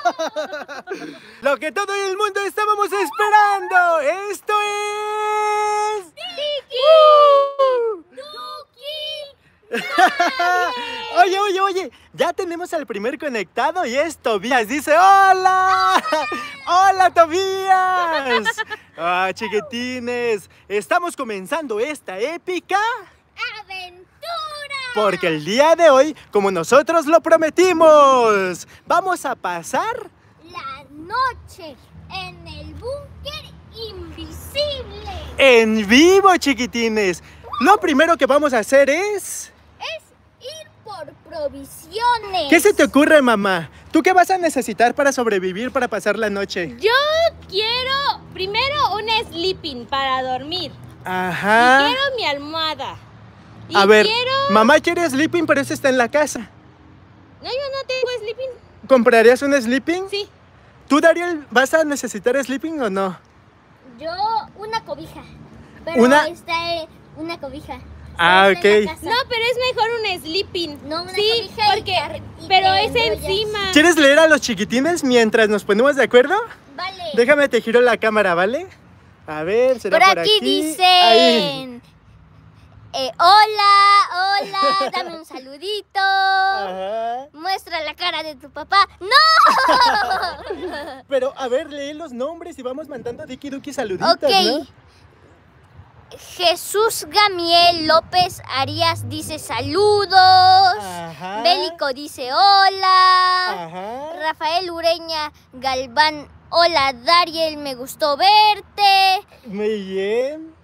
Lo que todo el mundo estábamos esperando. Esto es... oye, oye, oye, ya tenemos al primer conectado y es Tobías. Dice, hola, hola Tobías. Ah, chiquitines, estamos comenzando esta épica ¡Aventura! Porque el día de hoy, como nosotros lo prometimos, vamos a pasar La noche en el búnker invisible en vivo, chiquitines. Lo primero que vamos a hacer es... es ir por provisiones. ¿Qué se te ocurre, mamá? ¿Tú qué vas a necesitar para sobrevivir, para pasar la noche? Yo quiero primero un sleeping para dormir. Ajá. Y quiero mi almohada. Y A ver, quiero... mamá quiere sleeping, pero ese está en la casa. No, yo no tengo sleeping. ¿Comprarías un sleeping? Sí. ¿Tú, Dariel, vas a necesitar sleeping o no? Yo una cobija. Pero ¿Una? está eh, una cobija. Ah, ok. No, pero es mejor un sleeping. No, una sí, cobija porque... y pero es encima. ¿Quieres leer a los chiquitines mientras nos ponemos de acuerdo? Vale. Déjame te giro la cámara, ¿vale? A ver, será Por por, aquí, dicen. Ahí. Eh, hola, hola, dame un saludito. Ajá. Muestra la cara de tu papá. ¡No! Pero, a ver, lee los nombres y vamos mandando Diki Duki saluditos, ok. ¿no? Jesús Gamiel López Arias dice saludos. Ajá. Bélico dice hola. Ajá. Rafael Ureña Galván, hola Dariel, me gustó verte. Muy bien.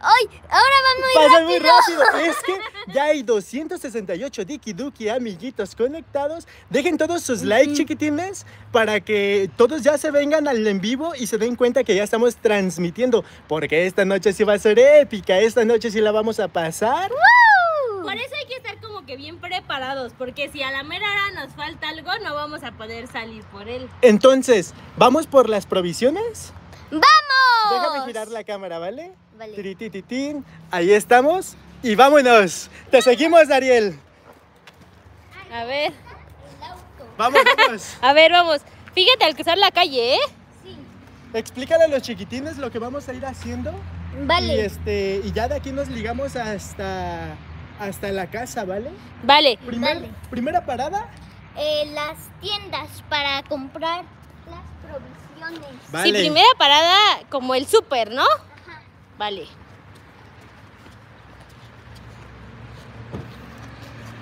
¡Ay! Ahora va muy Pasa rápido. muy rápido. Es que ya hay 268 Diki Duki amiguitos conectados. Dejen todos sus likes, chiquitines, para que todos ya se vengan al en vivo y se den cuenta que ya estamos transmitiendo. Porque esta noche sí va a ser épica. Esta noche sí la vamos a pasar. Por eso hay que estar como que bien preparados, porque si a la mera hora nos falta algo, no vamos a poder salir por él. Entonces, ¿vamos por las provisiones? ¡Vamos! Déjame girar la cámara, ¿vale? Vale. Tiritititín. Ahí estamos. Y vámonos. Te seguimos, Dariel. A ver. Vamos, vamos. a ver, vamos. Fíjate al cruzar la calle, ¿eh? Sí. Explícale a los chiquitines lo que vamos a ir haciendo. Y, Vale. este, y ya de aquí nos ligamos hasta, hasta la casa, ¿vale? Vale. Primer- primera parada. Eh, las tiendas para comprar las provisiones. Vale. Sí, primera parada como el súper, ¿no? Vale.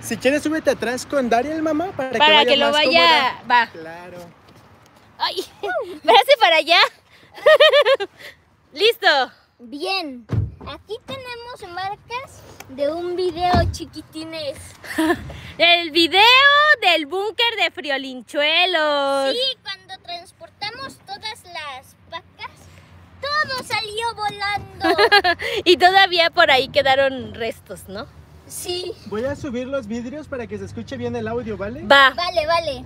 Si quieres, súbete atrás con Dariel, mamá, para, que, Para vaya que lo más vaya... Va. Claro. Ay, ¿me hace para allá? Listo. Bien. Aquí tenemos marcas de un video chiquitines. El video del búnker de friolinchuelos. Sí, cuando transportamos todas las todo salió volando. Y todavía por ahí quedaron restos, ¿no? Sí. Voy a subir los vidrios para que se escuche bien el audio, ¿vale? Va. Vale, vale.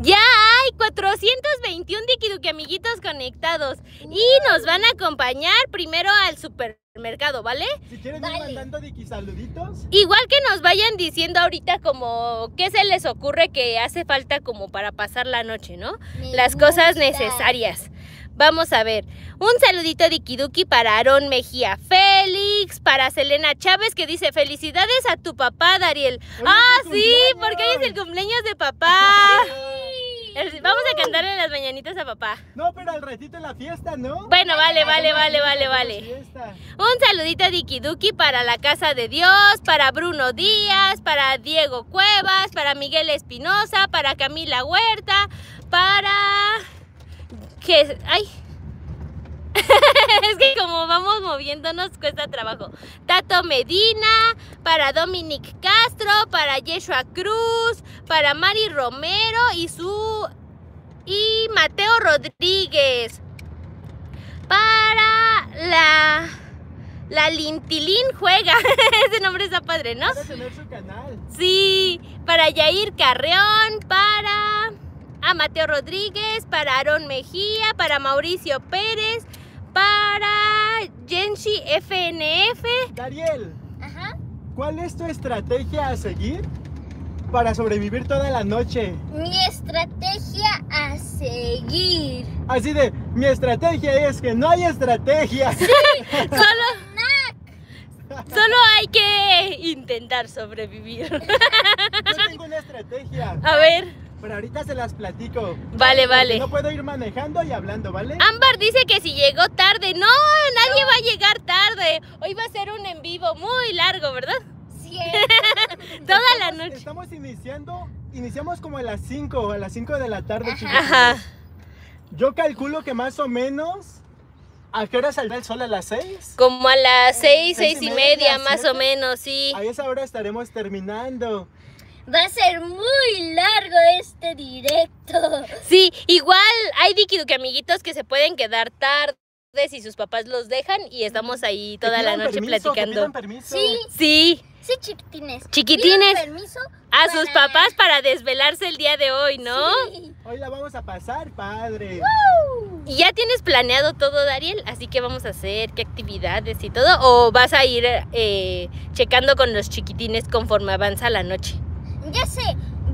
Ya hay 421 Dikiduki amiguitos conectados. Y nos van a acompañar primero al supermercado, ¿vale? Si quieren Vale. ir mandando Diki saluditos. Igual que nos vayan diciendo ahorita como qué se les ocurre que hace falta como para pasar la noche, ¿no? Me Las cosas gusta. necesarias. Vamos a ver. Un saludito de Kiduki para Aarón Mejía Félix, para Selena Chávez que dice felicidades a tu papá, Dariel. Hoy ah, sí, porque hoy es el cumpleaños de papá. El- Vamos a cantarle las mañanitas a papá. No, pero al ratito en la fiesta, ¿no? Bueno, vale, vale, vale, vale, vale. Un saludito de Ikiduki para la Casa de Dios, para Bruno Díaz, para Diego Cuevas, para Miguel Espinosa, para Camila Huerta, para... que ¡Ay! es que como vamos moviéndonos cuesta trabajo. Tato Medina, para Dominic Castro, para Yeshua Cruz, para Mari Romero y su... y Mateo Rodríguez. Para la... La Lintilín juega. Ese nombre está padre, ¿no? Para tener su canal. Sí, para Yair Carreón, para a Mateo Rodríguez, para Aarón Mejía, para Mauricio Pérez, para Genshi FNF. Dariel, Ajá. ¿cuál es tu estrategia a seguir para sobrevivir toda la noche? Mi estrategia a seguir. Así de, mi estrategia es que no hay estrategia. Solo, solo hay que intentar sobrevivir. Yo tengo una estrategia, A ver, pero ahorita se las platico. vale, vale. No puedo ir manejando y hablando, ¿vale? Ámbar dice que si llegó tarde. No, nadie va a llegar tarde. Hoy va a ser un en vivo muy largo, ¿verdad? Cierto. Toda la noche. Estamos iniciando, iniciamos como a las 5, a las 5 de la tarde, chicos. Ajá. Yo calculo que más o menos, ¿a qué hora saldrá el sol? ¿A las 6? Como a las seis, Seis seis y y media, media, más ¿siete? o menos, sí. A esa hora estaremos terminando. Va a ser muy largo este directo. Sí, igual hay Diki Duki amiguitos que se pueden quedar tarde si sus papás los dejan y estamos ahí Que toda la noche permiso, que platicando. permiso. Sí, Sí, sí, chiquitines. Chiquitines. Permiso a sus papás para desvelarse el día de hoy, ¿no? Sí. Hoy la vamos a pasar, padre. Y ya tienes planeado todo, Dariel, así que vamos a hacer qué actividades y todo, o vas a ir eh, checando con los chiquitines conforme avanza la noche. Ya sé,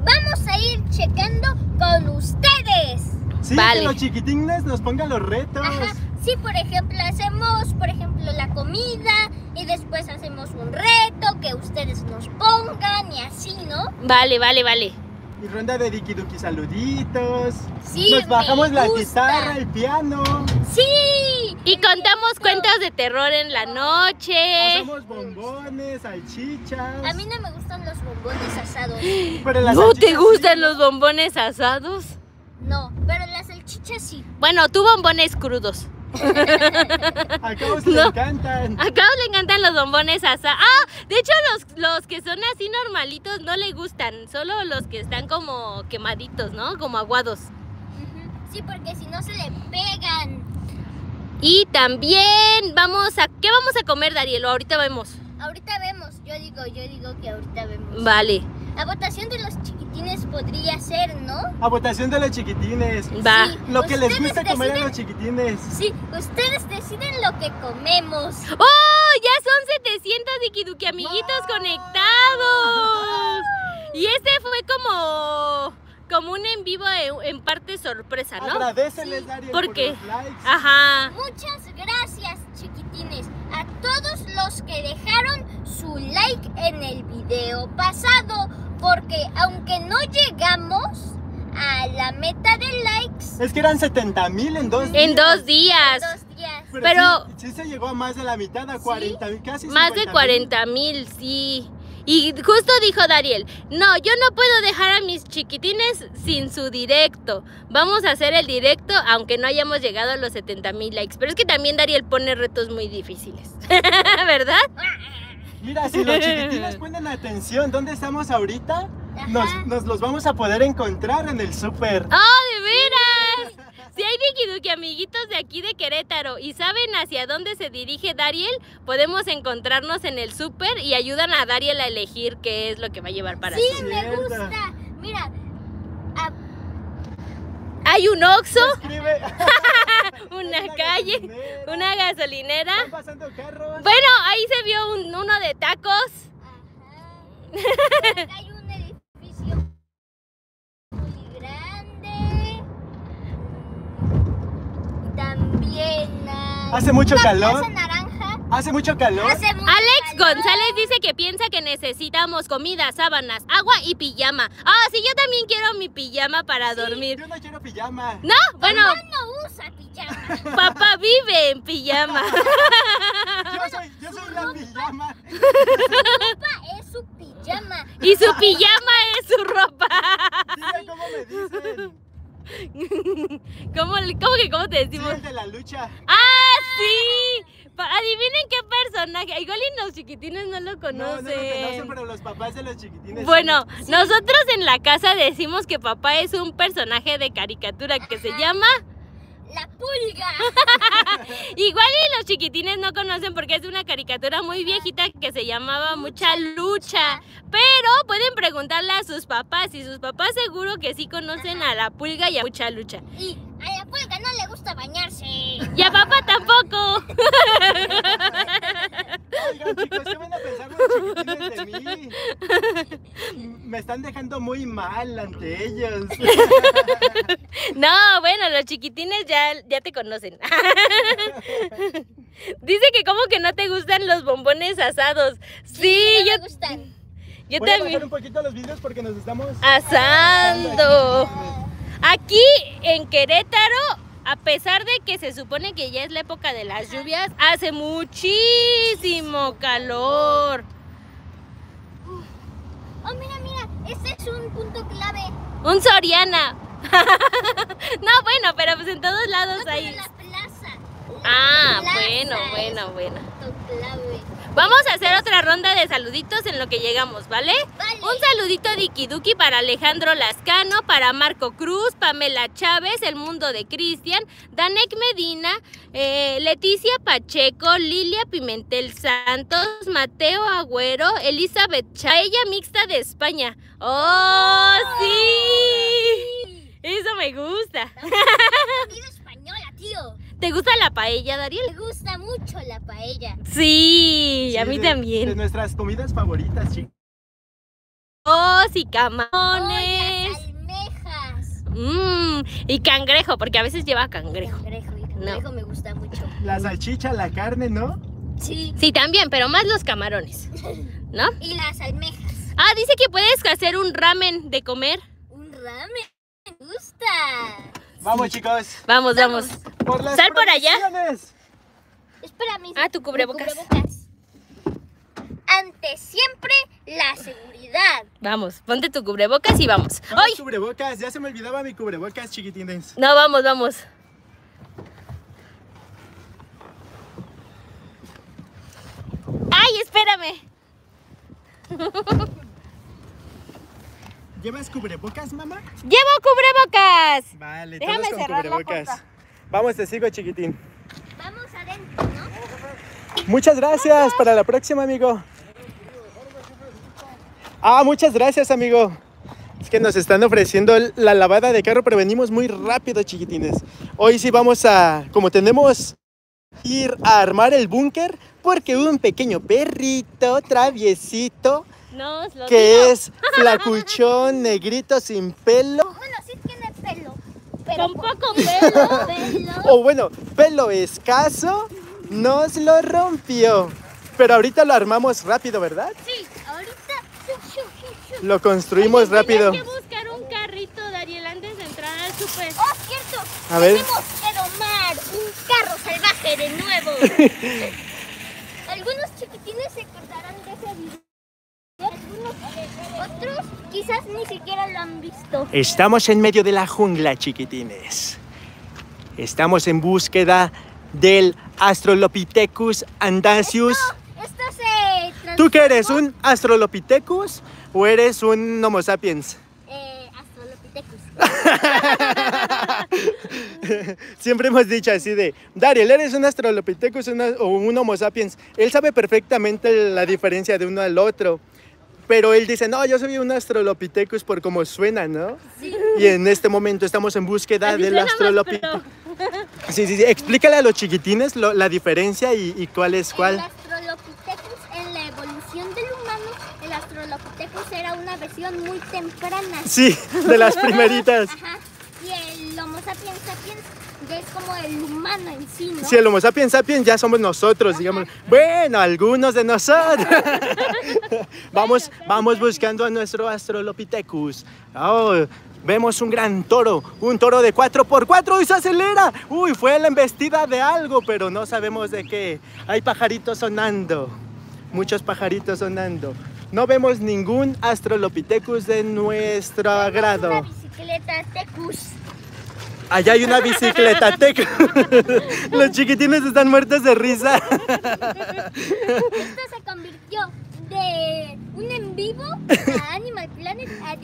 vamos a ir checando con ustedes. Sí, Vale. que los chiquitines nos pongan los retos. Ajá. Sí, por ejemplo, hacemos, por ejemplo, la comida y después hacemos un reto que ustedes nos pongan y así, ¿no? Vale, vale, vale. Y ronda de Diki Duki saluditos. Sí, Nos bajamos me la guitarra, el piano. Sí. Y contamos cuentos de terror en la noche. Hacemos bombones, salchichas. A mí no me gustan los bombones asados. Pero las ¿No te gustan sí. los bombones asados? No, pero las salchichas sí. Bueno, tú bombones crudos. A Caos le No. encantan. A Carlos le encantan los bombones asados. Ah, de hecho los, los que son así normalitos no le gustan. Solo los que están como quemaditos, ¿no? Como aguados. Sí, porque si no se le pegan. Y también vamos a... ¿Qué vamos a comer, Darielo? Ahorita vemos. Ahorita vemos, yo digo, yo digo que ahorita vemos. Vale, La votación de los chiquitines podría ser, ¿no? A votación de los chiquitines. va. Sí. Lo que les gusta comer a los chiquitines. Sí, ustedes deciden lo que comemos. ¡Oh! Ya son 700 Dikiduki amiguitos ¡Wow! conectados. Y este fue como... Como un en vivo en, en parte sorpresa, ¿no? Agradeceles, Sí. Dariel, ¿Por por qué? los likes. Ajá. Muchas gracias, chiquitines, a todos los que dejaron su like en el video pasado, porque aunque no llegamos a la meta de likes Es que eran 70 mil en dos días. En dos días. en dos días, Pero, Pero- sí, sí se llegó a más de la mitad, a 40 mil, casi Más de 50,000. 40 mil, sí. Y justo dijo Dariel, no, yo no puedo dejar a mis chiquitines sin su directo. Vamos a hacer el directo aunque no hayamos llegado a los 70 mil likes. Pero es que también Dariel pone retos muy difíciles. ¿Verdad? Mira, si los chiquitines ponen atención, ¿dónde estamos ahorita? Nos, los vamos a poder encontrar en el súper. ¡Oh, de veras! Si hay Dikiduki amiguitos de aquí de Querétaro y saben hacia dónde se dirige Dariel, podemos encontrarnos en el súper y ayudan a Dariel a elegir qué es lo que va a llevar para sí, su- me gusta. Mira, a- Hay un Oxxo, Escribe. una calle, gasolinera. una gasolinera. Pasando carros. Bueno, ahí se vio un- uno de tacos. Ajá. Acá hay un edificio muy grande. También hay Hace mucho una calor. Hace mucho calor. Hace mucho Alex calor. González dice que piensa que necesitamos comida, sábanas, agua y pijama. Ah, sí, yo también quiero mi pijama para dormir. Yo no quiero pijama. No, bueno, Mamá no usa pijama. papá vive en pijama. Yo soy, yo soy la pijama. Papá es su pijama. Y su pijama es su ropa. Diga cómo me dicen. ¿Cómo, cómo que cómo te Sí, decimos? el de la lucha. ¡Ah, sí! Adivinen qué personaje. Igual y los chiquitines no lo No, conocen. no lo conocen, pero los papás de los chiquitines. Bueno, sí. nosotros en la casa decimos que papá es un personaje de caricatura que se llama. La pulga. Igual y los chiquitines no conocen porque es una caricatura muy viejita que se llamaba Mucha Lucha. Pero pueden preguntarle a sus papás y sus papás seguro que sí conocen a la pulga y a Mucha Lucha. Y a la pulga no le gusta bañarse. Y a papá tampoco. Oigan, chicos, ¿qué van a pensar los chiquitines de mí? Me están dejando muy mal ante ellos. No, bueno, los chiquitines ya, ya te conocen. Dice que como que no te gustan los bombones asados. Sí, no yo, me gustan. yo Voy a también. un poquito los vídeos porque nos estamos... Asando. Aquí en Querétaro, a pesar de que se supone que ya es la época de las lluvias, hace muchísimo calor. Oh, mira, mira, este es un punto clave. Un Soriana. no, bueno, pero pues en todos lados No, hay. la plaza. La Ah, plaza bueno, bueno, bueno. punto clave. Vamos a hacer otra ronda de saluditos en lo que llegamos, ¿vale? Vale. Un saludito de Ikiduki para Alejandro Lascano, para Marco Cruz, Pamela Chávez, El Mundo de Cristian, Danek Medina, eh, Leticia Pacheco, Lilia Pimentel Santos, Mateo Agüero, Elizabeth Chaella Mixta de España. ¡Oh, sí! Eso me gusta. Española, tío. ¿Te gusta la paella, Dariel? Me gusta mucho la paella. Sí, a Sí, mí de- De también. nuestras comidas favoritas, chicos. Oh, y Oh, camarones. las almejas. Mmm, y cangrejo, porque a veces lleva cangrejo. Cangrejo, y cangrejo me gusta mucho. La salchicha, la carne, ¿no? Sí. Sí, también, pero más los camarones. ¿No? Y las almejas. Ah, dice que puedes hacer un ramen de comer. Un ramen. Me gusta. Vamos, chicos. Vamos, vamos. Por las Sal por allá. Espera, mi Ah, tu cubrebocas. cubrebocas. Ante siempre la seguridad. Vamos, ponte tu cubrebocas y vamos. Vamos, ¡Ay! cubrebocas. Ya se me olvidaba mi cubrebocas, chiquitines. No, vamos, vamos. ¡Ay, espérame! ¿Llevas cubrebocas, mamá? ¡Llevo cubrebocas! Vale, Déjame todos con cerrar la cubrebocas. puerta. Vamos, te sigo, chiquitín. Vamos adentro, ¿no? Muchas gracias. Para la próxima, amigo. Ah, muchas gracias, amigo. Es que nos están ofreciendo la lavada de carro, pero venimos muy rápido, chiquitines. Hoy sí vamos a, como tenemos ir a armar el búnker, porque un pequeño perrito traviesito Nos lo digo. que es flacuchón, negrito, sin pelo, Bueno, sí tiene pelo. Pero Con poco pelo. pelo. o bueno, pelo escaso, nos lo rompió. Pero ahorita lo armamos rápido, ¿verdad? Sí, ahorita. Lo construimos Oye, rápido. Que buscar un carrito, Dariel, antes de entrar al súper. Oh, cierto. A ver. Tenemos que domar un carro salvaje de nuevo. Algunos chiquitines se acordarán de ese video. Algunos otros quizás ni siquiera lo han visto. Estamos en medio de la jungla, chiquitines. Estamos en búsqueda del Astrolopithecus andasius. Esto se ¿Tú qué eres? ¿Un Astrolopithecus o eres un Homo sapiens? Eh, Astrolopithecus. Siempre hemos dicho así de, Dariel, ¿eres un Astrolopithecus o un Homo sapiens? Él sabe perfectamente la diferencia de uno al otro. Pero él dice, no, yo soy un Astrolopithecus por cómo suena, ¿no? Sí. Y en este momento estamos en búsqueda del Astrolopithecus. Sí, sí, sí. Explícale a los chiquitines lo- la diferencia y, y cuál es El cuál. Australopithecus en la evolución del humano, el Australopithecus era una versión muy temprana. Sí, de las primeritas. Ajá. Y el Homo sapiens sapiens ya es como el humano en sí, el Homo sapiens sapiens ya somos nosotros, digamos. Bueno, algunos de nosotros. vamos, vamos buscando a nuestro Astrolopithecus. Oh, vemos un gran toro, un toro de 4x4 y se acelera. Uy, fue la embestida de algo, pero no sabemos de qué. Hay pajaritos sonando, muchos pajaritos sonando. No vemos ningún Astrolopithecus de nuestro Una agrado. bicicleta Tecus. Allá hay una bicicleta. Los chiquitines están muertos de risa. Esto se convirtió de un en vivo a Animal Planet a.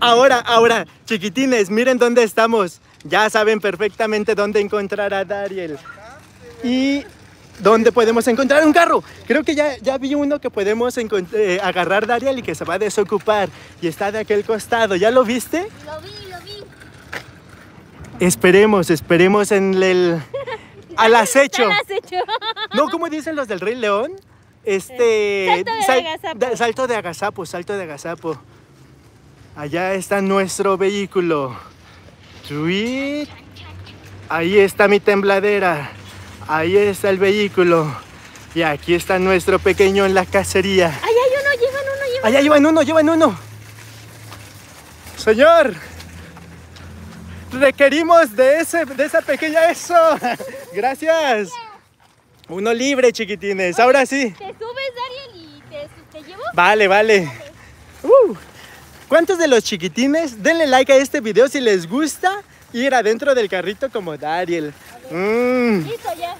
Ahora, ahora, chiquitines, miren dónde estamos. Ya saben perfectamente dónde encontrar a Dariel. Y dónde podemos encontrar un carro. Creo que ya, ya vi uno que podemos eh, agarrar Dariel y que se va a desocupar. Y está de aquel costado. ¿Ya lo viste? Lo vi, lo vi. Esperemos, esperemos en el... Al acecho. Al acecho. No, ¿cómo dicen los del Rey León? este Salto de sal- salto de agazapo, salto de agazapo. Allá está nuestro vehículo. Tweet. Ahí está mi tembladera. Ahí está el vehículo. Y aquí está nuestro pequeño en la cacería. ¡Ay, hay uno! ¡Llevan uno! ¡Llevan Allá llevan uno, llevan uno. Señor, requerimos de, ese, de esa pequeña eso. Gracias. Uno libre, chiquitines. Ahora sí. ¿Te subes, Dariel, y te, te llevo? Vale, vale. Uh. ¿Cuántos de los chiquitines? Denle like a este video si les gusta ir adentro del carrito como Dariel. Mm. Listo, ya.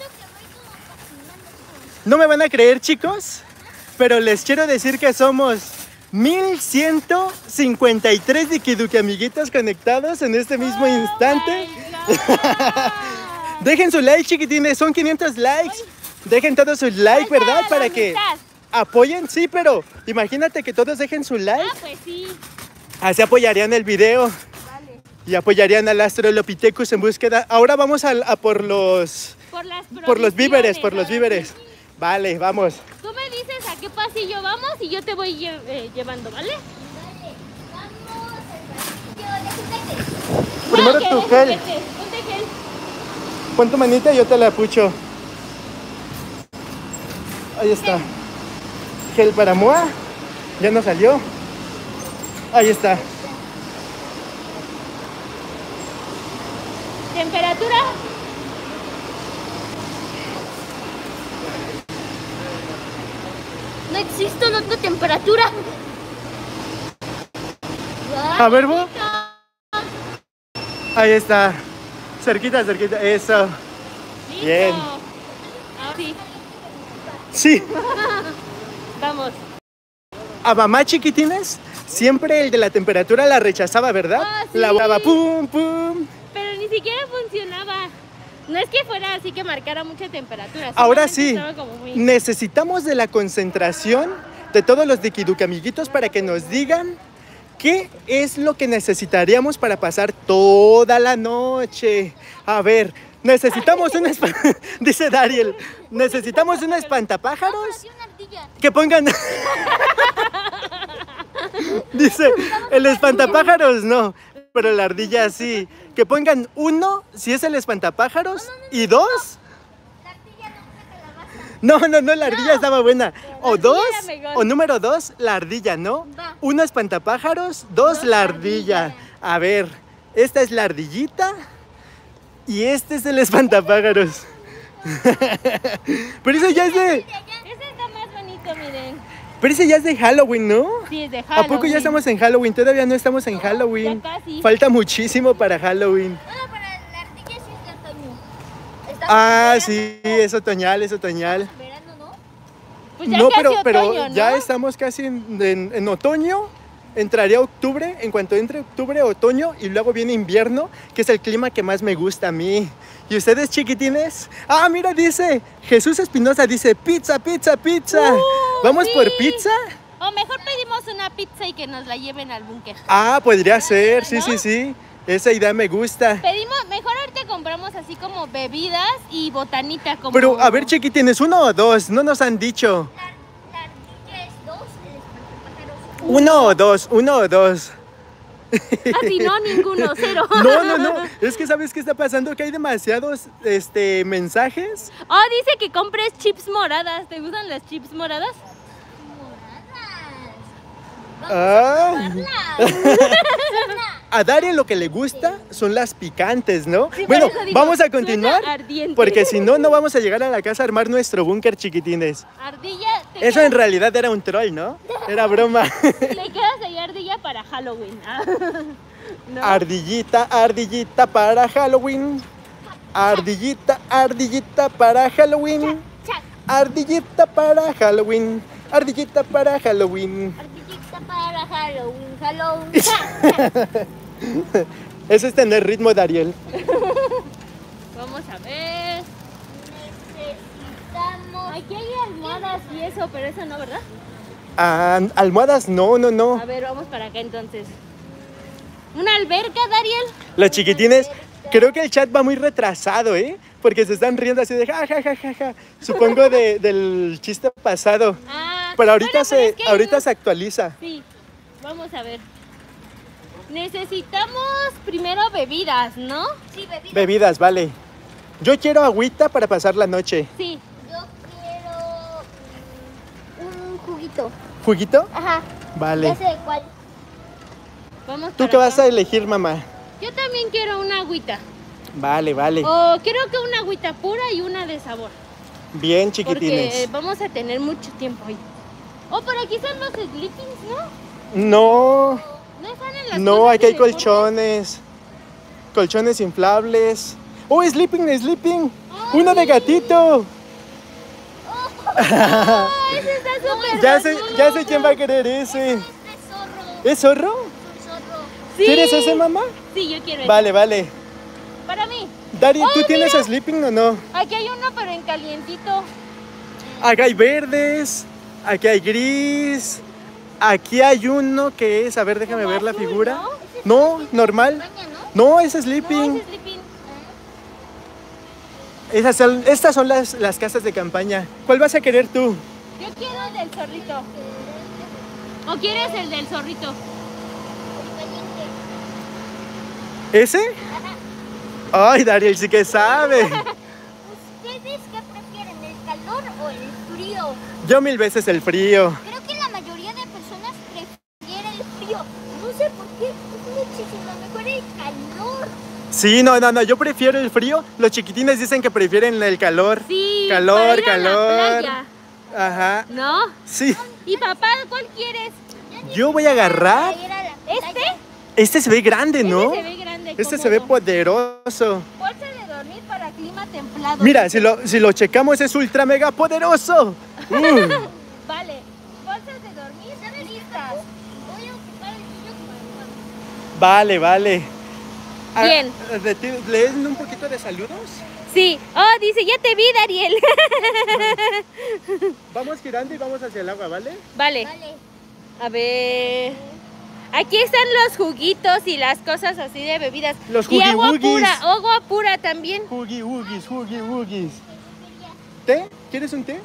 No me van a creer, chicos, pero les quiero decir que somos 1153 Dikiduki amiguitos conectados en este mismo instante. Dejen su like, chiquitines, son 500 likes. Dejen todos su like, ¿verdad? Para que apoyen, sí, pero imagínate que todos dejen su like. Ah, pues sí. Así apoyarían el video Vale. y apoyarían al Astrolopithecus en búsqueda. Ahora vamos a, por los Por las por los víveres, por los víveres. Vale, vamos. Tú a qué pasillo vamos y yo te voy lle- eh, llevando, ¿vale? Vamos al. Primero tu gel. juguetes. Ponte gel. Pon tu manita y yo te la pucho. Ahí está. Gel para Moa. Ya no salió. Ahí está. Temperatura. No existe otra temperatura. A ver, Bo. Ahí está. Cerquita, cerquita. Eso. Listo. Bien. Ahora sí. Sí. Vamos. A mamá chiquitines, siempre el de la temperatura la rechazaba, ¿verdad? Ah, sí. La daba pum, pum. Pero ni siquiera funcionaba. No es que fuera así que marcara mucha temperatura. Ahora sí. muy- Necesitamos de la concentración de todos los Dikiduki amiguitos para que nos digan qué es lo que necesitaríamos para pasar toda la noche. A ver, necesitamos un dice Dariel, necesitamos un espantapájaros que pongan Dice, el espantapájaros no, pero la ardilla sí. Que pongan uno si es el espantapájaros y dos La ardilla no no, no, no, la ardilla estaba buena. O dos, o número dos, la ardilla, ¿no? Va. Uno espantapájaros, dos, Dos, la la ardilla. ardilla. A ver, esta es la ardillita y este es el espantapájaros. Pero eso ya es de, Ese está más bonito, miren. Pero ese ya es de Halloween, ¿no? Sí, es de ¿A Halloween. poco ya estamos en Halloween? Todavía no estamos en Halloween. Ya casi. Falta muchísimo para Halloween. No, para la ardilla sí es de otoño. Estamos Ah, sí, es otoñal, es otoñal. Verano, ¿no? Pues ya no, casi pero, pero otoño, ¿no? ya estamos casi en, en- en otoño. Entraría octubre, en cuanto entre octubre, otoño y luego viene invierno, que es el clima que más me gusta a mí. ¿Y ustedes chiquitines? Ah, mira, dice Jesús Espinosa, dice pizza, pizza, pizza. Uh, ¿Vamos sí. por pizza? O mejor pedimos una pizza y que nos la lleven al búnker. Ah, podría ser, sí, ¿No? sí, sí. Esa idea me gusta. Pedimos, mejor ahorita compramos así como bebidas y botanita como... Pero, a ver, chiquitines, uno o dos, no nos han dicho. La, la ardilla es dos, el espantapájaros Uno o dos, uno o dos. Así no, ninguno, cero. No, no, no. Es que sabes qué está pasando, que hay demasiados este, mensajes. Oh, dice que compres chips moradas. ¿Te gustan las chips moradas? Ah. A Daria lo que le gusta son las picantes, ¿no? Sí, bueno, digo, vamos a continuar. Porque si no, no vamos a llegar a la casa a armar nuestro búnker chiquitines. Ardilla, te Eso en realidad era un troll, ¿no? Era broma. le quedas ahí ardilla para Halloween. Ah. ¿No? Ardillita, ardillita para Halloween. Ardillita, ardillita para Halloween. Ardillita para Halloween. Ardillita para Halloween. ardillita para Halloween. Halloween. Chac, chac. Eso es tener ritmo, Dariel. Vamos a ver. Necesitamos. Aquí hay almohadas y eso, pero eso no, ¿verdad? Ah, almohadas, no, no, no. A ver, vamos para acá entonces. ¿Una alberca, Dariel? Los chiquitines, creo que el chat va muy retrasado, ¿eh? porque se están riendo así de ja, ja, ja, ja, ja. Supongo de- del chiste pasado. Ah, Pero ahorita, bueno, se, es que hay ahorita se actualiza. Sí, vamos a ver. Necesitamos primero bebidas, ¿no? Sí, bebida. Bebidas, vale. Yo quiero agüita para pasar la noche. Sí. Yo quiero mm, un juguito. ¿Juguito? Ajá. Vale. Ya sé de cuál. Vamos ¿Tú qué vas a elegir, mamá? Yo también quiero una agüita. Vale, vale. O creo que una agüita pura y una de sabor. Bien, Porque chiquitines. vamos a tener mucho tiempo ahí. Oh, por aquí están los sleepings, ¿no? No, No están en las no, aquí hay colchones. Colchones inflables. Oh, sleeping, sleeping. Uno de gatito. Oh, ese está súper Ya sé, ya sé quién va a querer ese. Zorro. ¿Es zorro? Un zorro. Sí. ¿Quieres ese, mamá? Sí, yo quiero ese. Vale, vale. Para mí. Dari, ¿tú Oh, tienes mira. sleeping o no? Aquí hay uno, pero en calientito. Acá hay verdes, aquí hay gris, aquí hay uno que es, a ver, déjame ver la figura. ¿no? No, normal. ¿no? Es sleeping. Esas son- estas son las, las casas de campaña. ¿Cuál vas a querer tú? Yo quiero el del zorrito. ¿O quieres el del zorrito? ¿Ese? Ay, Dariel sí que sabe. ¿Ustedes qué prefieren, el calor o el frío? Yo mil veces el frío. Creo que la mayoría de personas prefieren el frío. No sé por qué, es muchísimo mejor el calor. Sí, no, no, no, yo prefiero el frío. Los chiquitines dicen que prefieren el calor. Sí. Calor, para ir a la calor. playa. Ajá. ¿No? Sí. ¿Y papá cuál quieres? Yo voy a agarrar. ¿Este? Este se ve grande, ¿no? Este se ve grande. Este se ve poderoso. Bolsa de dormir para clima templado. Mira, si lo, si lo checamos es ultra mega poderoso. Uh, Vale. Bolsas de dormir listas. Voy a ocupar el tuyo como vale, vale. Ah, Bien. ¿Leen un poquito de saludos? Sí. Oh, dice, ya te vi, Dariel. Vamos girando y vamos hacia el agua, ¿vale? vale. Vale. A ver. Aquí están los juguitos y las cosas así de bebidas. Los y agua pura, agua pura también. Huggy Wuggies, Huggy Wuggies. ¿Té? ¿Quieres un té?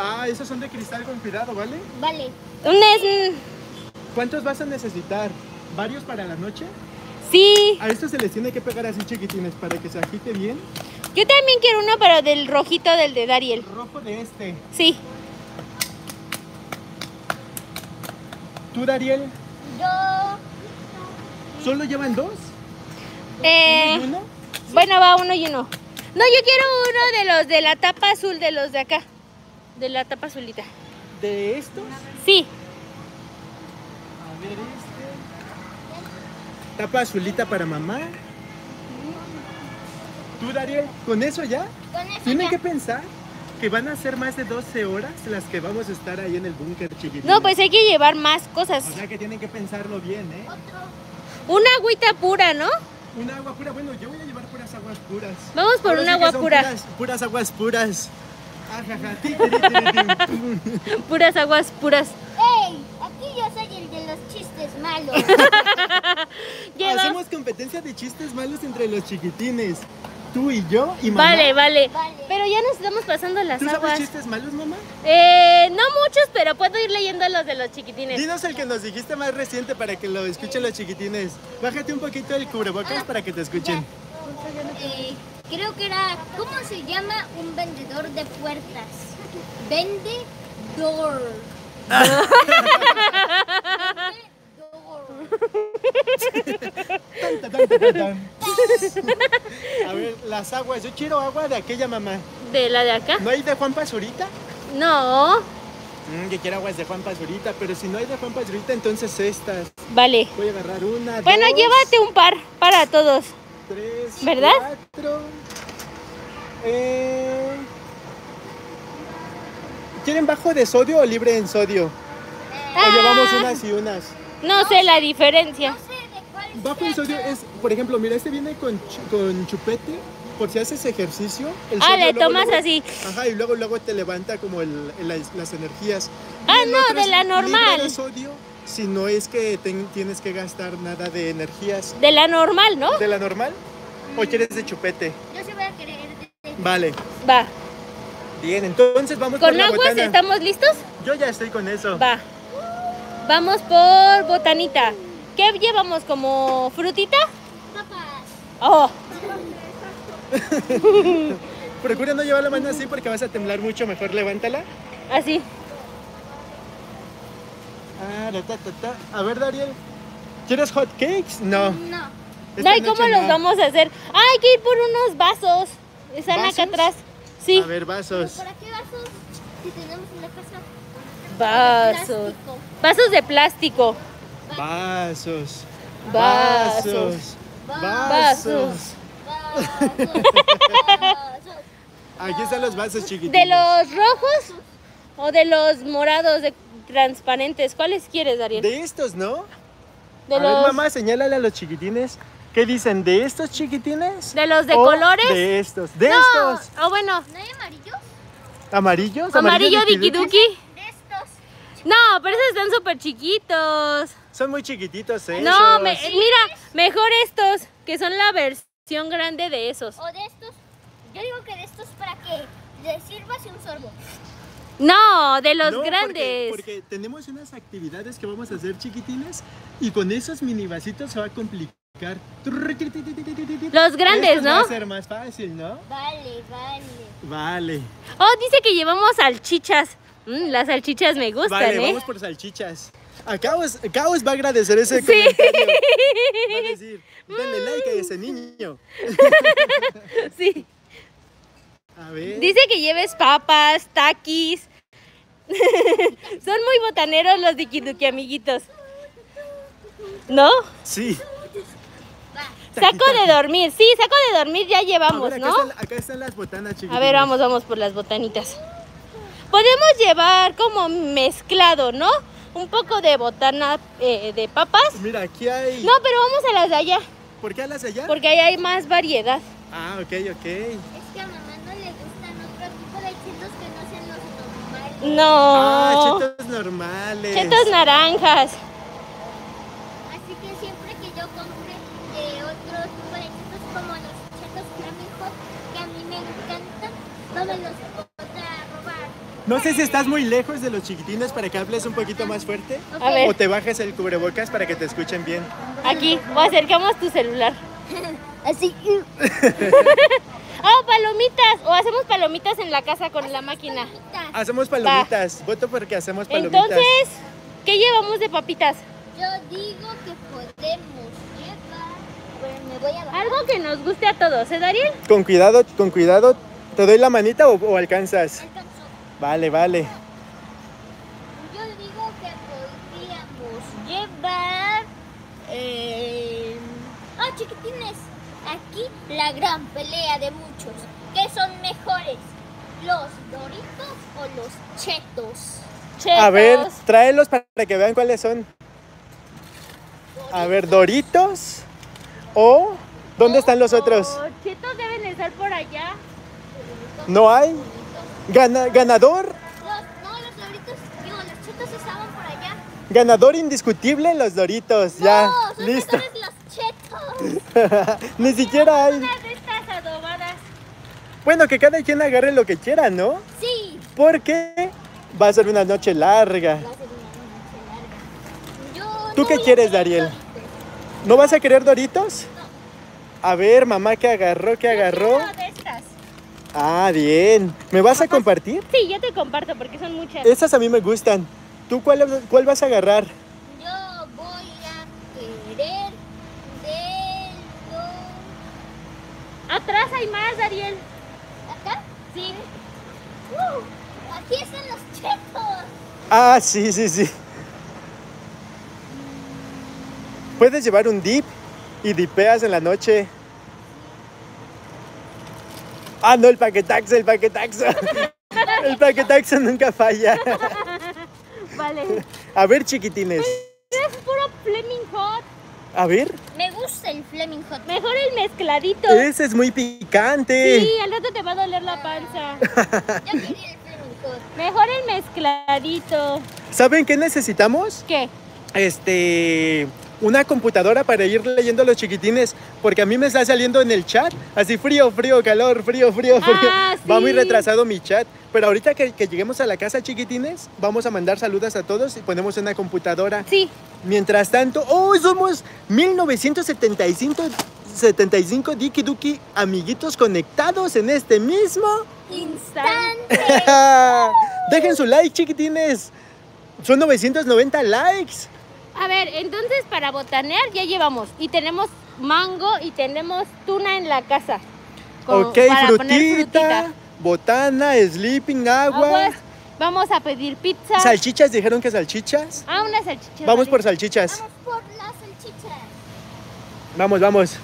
Ah, esos son de cristal con cuidado, ¿vale? Vale. Un es... ¿Cuántos vas a necesitar? ¿Varios para la noche? Sí. A estos se les tiene que pegar así chiquitines para que se agite bien. Yo también quiero uno, pero del rojito del de Dariel. Rojo de este. Sí. ¿Tú, Dariel? Yo. ¿Solo llevan dos? Eh, ¿Uno y uno? bueno, va uno y uno. No, yo quiero uno de los de la tapa azul, de los de acá. De la tapa azulita. ¿De estos? Sí. A ver este. Tapa azulita para mamá. ¿Tú, Dariel? ¿Con eso ya? Con eso Tienen ya. que pensar que van a ser más de 12 horas las que vamos a estar ahí en el búnker chiquitines. No, pues hay que llevar más cosas. O sea que tienen que pensarlo bien, ¿eh? Otro. Una agüita pura, ¿no? Un agua pura, bueno, yo voy a llevar puras aguas puras. Vamos por Ahora un sí que agua pura. Puras, puras aguas puras. Puras aguas puras. ¡Ey! Aquí yo soy el de los chistes malos. Hacemos competencia de chistes malos entre los chiquitines. Tú y yo y mamá. Vale, vale. Vale. Pero ya nos estamos pasando las ¿Tú sabes aguas. chistes malos, mamá? Eh, no muchos, pero puedo ir leyendo los de los chiquitines. Dinos el que nos dijiste más reciente para que lo escuchen los chiquitines. Bájate un poquito el cubrebocas para que te escuchen. Eh, creo que era. ¿Cómo se llama un vendedor de puertas? Vendedor. A ver, las aguas. Yo quiero agua de aquella mamá. ¿De la de acá? ¿No hay de Juan Pazurita? No. Mm, yo quiero aguas de Juan Pazurita, pero si no hay de Juan Pazurita, entonces estas. Vale. Voy a agarrar una, Bueno, dos, llévate un par para todos. Tres, ¿Verdad? cuatro. Eh, ¿Quieren bajo de sodio o libre en sodio? O llevamos Ah, unas y unas. No sé la diferencia. No sé de cuál Bajo en sodio es, por ejemplo, mira, este viene con, con chupete, por si haces ejercicio. el Ah, sodio le luego, tomas luego- así. Ajá, y luego luego te levanta como el- el- las, las energías. Y Ah, no, de la libre normal. de sodio, si no es que tienes que gastar nada de energías. De la normal, ¿no? ¿De la normal? ¿O quieres de chupete? Yo sí voy a querer. Vale. Va. Bien, entonces vamos por ¿Con la aguas botana. estamos listos? Yo ya estoy con eso. Va. Vamos por botanita. ¿Qué llevamos? ¿Como frutita? Papas. Oh, Procura no llevar la mano así porque vas a temblar mucho. Mejor levántala. así. Ah, ta, ta, ta, ta. A ver, Dariel. ¿Quieres hot cakes? No. No. Esta No, ¿y cómo los no. vamos a hacer? Ah, hay que ir por unos vasos. Están acá atrás. Sí, A ver, vasos. ¿Para qué vasos si tenemos una casa? vasos. Vasos de plástico. Vasos. Vasos. Vasos. Vasos. Vasos. Vasos. Aquí están los vasos chiquititos. ¿De los rojos o de los morados de transparentes? ¿Cuáles quieres, Ariel? De estos, ¿no? De a los, ver, mamá, señálale a los chiquitines. ¿Qué dicen? ¿De estos chiquitines? de los de ¿O colores. De estos. ¿De no, estos? o bueno, ¿No hay amarillos? ¿Amarillos? amarillo Duki dikiduki. De estos. No, pero esos están súper chiquitos. Son muy chiquititos, ¿eh? No, me- mira, mejor estos, que son la versión grande de esos. O de estos. Yo digo que de estos para que le sirvas un sorbo. No, de los No, grandes. Porque, tenemos unas actividades que vamos a hacer chiquitines y con esos mini vasitos se va a complicar. Los grandes, Estos Va ¿no? a ser más fácil, ¿no? Vale, vale. Vale. Oh, dice que llevamos salchichas. Mm, las salchichas me gustan, Vale, ¿eh? vamos por salchichas. A Caos, Caos va a agradecer ese Sí. comentario. Va a decir, denle like a ese niño. Sí. A ver. Dice que lleves papas, taquis. Son muy botaneros los dikiduki, amiguitos. ¿No? Sí. Saco de dormir. Sí, saco de dormir ya llevamos, ver, acá, ¿no? están, acá están las botanas chiquitas. A ver, vamos, vamos por las botanitas. Podemos llevar como mezclado, ¿no? Un poco de botana eh, de papas. Mira, aquí hay. No, pero vamos a las de allá, ¿Por qué a las de allá? porque ahí hay más variedad. Ah, ok, ok. Es que a mamá no le gustan otro tipo de chetos que no sean los normales. No. Ah, chetos normales. Chetos naranjas. Así que siempre que yo compre de otro tipo de chetos como los chetos Flaming Hot, que a mí me encantan, no me los podrá robar. No sé si estás muy lejos de los chiquitines para que hables un poquito más fuerte. A ver. O te bajes el cubrebocas para que te escuchen bien. Aquí, o acercamos tu celular. Así. Oh, palomitas. O hacemos palomitas en la casa con la máquina. Hacemos palomitas. Voto porque hacemos palomitas. Entonces, ¿qué llevamos de papitas? Yo digo que podemos llevar. Bueno, me voy a bajar. Algo que nos guste a todos, ¿eh, Dariel? Con cuidado, con cuidado. ¿Te doy la manita o, o alcanzas? Alcanzó. Vale, vale. Yo digo que podríamos llevar. Eh... Ah, chiquitines. La gran pelea de muchos. ¿Qué son mejores? ¿Los doritos o los chetos? A ver, tráelos para que vean cuáles son. A ver, Doritos. O, ¿dónde están los otros? Oh, chetos deben de estar por allá. ¿No hay? Gana- ganador, Los, no, los doritos, digo, los chetos estaban por allá. ganador indiscutible, los Doritos. Ya, no, listo. los chetos. Ni siquiera hay. Unas de estas adobadas. Bueno, que cada quien agarre lo que quiera, ¿no? Sí. Porque va a ser una noche larga. Va a ser una noche larga. Yo ¿Tú no qué quieres, Dariel? doritos. ¿No vas a querer Doritos? A ver, mamá, ¿qué agarró? ¿Qué Yo agarró? de estas. Ah, bien. ¿Me vas a compartir? Sí, yo te comparto porque son muchas. Estas a mí me gustan. ¿Tú cuál, cuál vas a agarrar? Atrás hay más, Dariel. ¿Acá? Sí. Uh, aquí están los chetos. Ah, sí, sí, sí. Puedes llevar un dip y dipeas en la noche. Ah, no, el paquetaxo, el paquetaxo. El paquetaxo nunca falla. Vale. A ver, chiquitines. Es puro Fleming Hot. A ver. Me gusta el Fleming Hot. Mejor el mezcladito. Ese es muy picante. Sí, al rato te va a doler la panza. Yo quería el Fleming Hot. Mejor el mezcladito. ¿Saben qué necesitamos? ¿Qué? Este. Una computadora para ir leyendo los chiquitines, porque a mí me está saliendo en el chat, así frío, frío, calor, frío, frío, frío. Ah, Va muy retrasado mi chat, pero ahorita que, que lleguemos a la casa chiquitines, vamos a mandar saludos a todos y ponemos una computadora. Sí, Mientras tanto, ¡oh! Somos 1975 75 Diki Duki amiguitos conectados en este mismo. Instante. Dejen su like, chiquitines. Son 990 likes. A ver, entonces para botanear ya llevamos. Y tenemos mango y tenemos tuna en la casa. Con- ok, para poner frutita, botana, sleeping, agua. Aguas. Vamos a pedir pizza. Salchichas, dijeron que salchichas. ah, una salchicha. Vamos vale. por salchichas. Vamos por las salchichas. Vamos, vamos.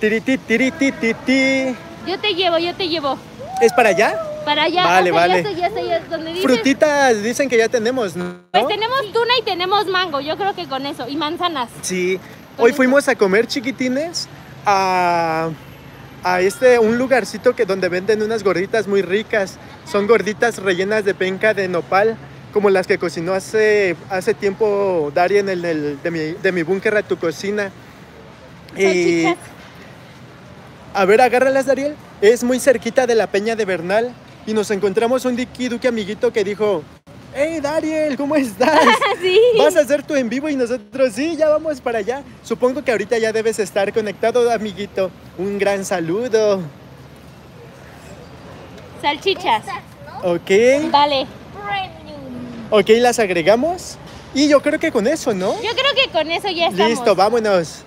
Tiriti, tiriti, titi. Yo te llevo, yo te llevo. ¿Es para allá? Para allá. Vale, vale. Donde dices. Frutitas dicen que ya tenemos, ¿no? Pues tenemos tuna y tenemos mango. Yo creo que con eso. Y manzanas. Sí. Con Hoy eso. fuimos a comer chiquitines a, a este un lugarcito que donde venden unas gorditas muy ricas. Son gorditas rellenas de penca de nopal, como las que cocinó hace, hace tiempo Dari en el, de mi, de mi búnker a tu cocina. Y. a ver, agárralas, Dariel. Es muy cerquita de la Peña de Bernal y nos encontramos un Diki Duque amiguito que dijo, hey, Dariel, ¿cómo estás? Sí. ¿Vas a hacer tu en vivo y nosotros sí, ya vamos para allá? Supongo que ahorita ya debes estar conectado, amiguito. Un gran saludo. Salchichas. ¿no? Ok, Vale. Premium. ok, las agregamos. Y yo creo que con eso, ¿no? Yo creo que con eso ya estamos. Listo, vámonos.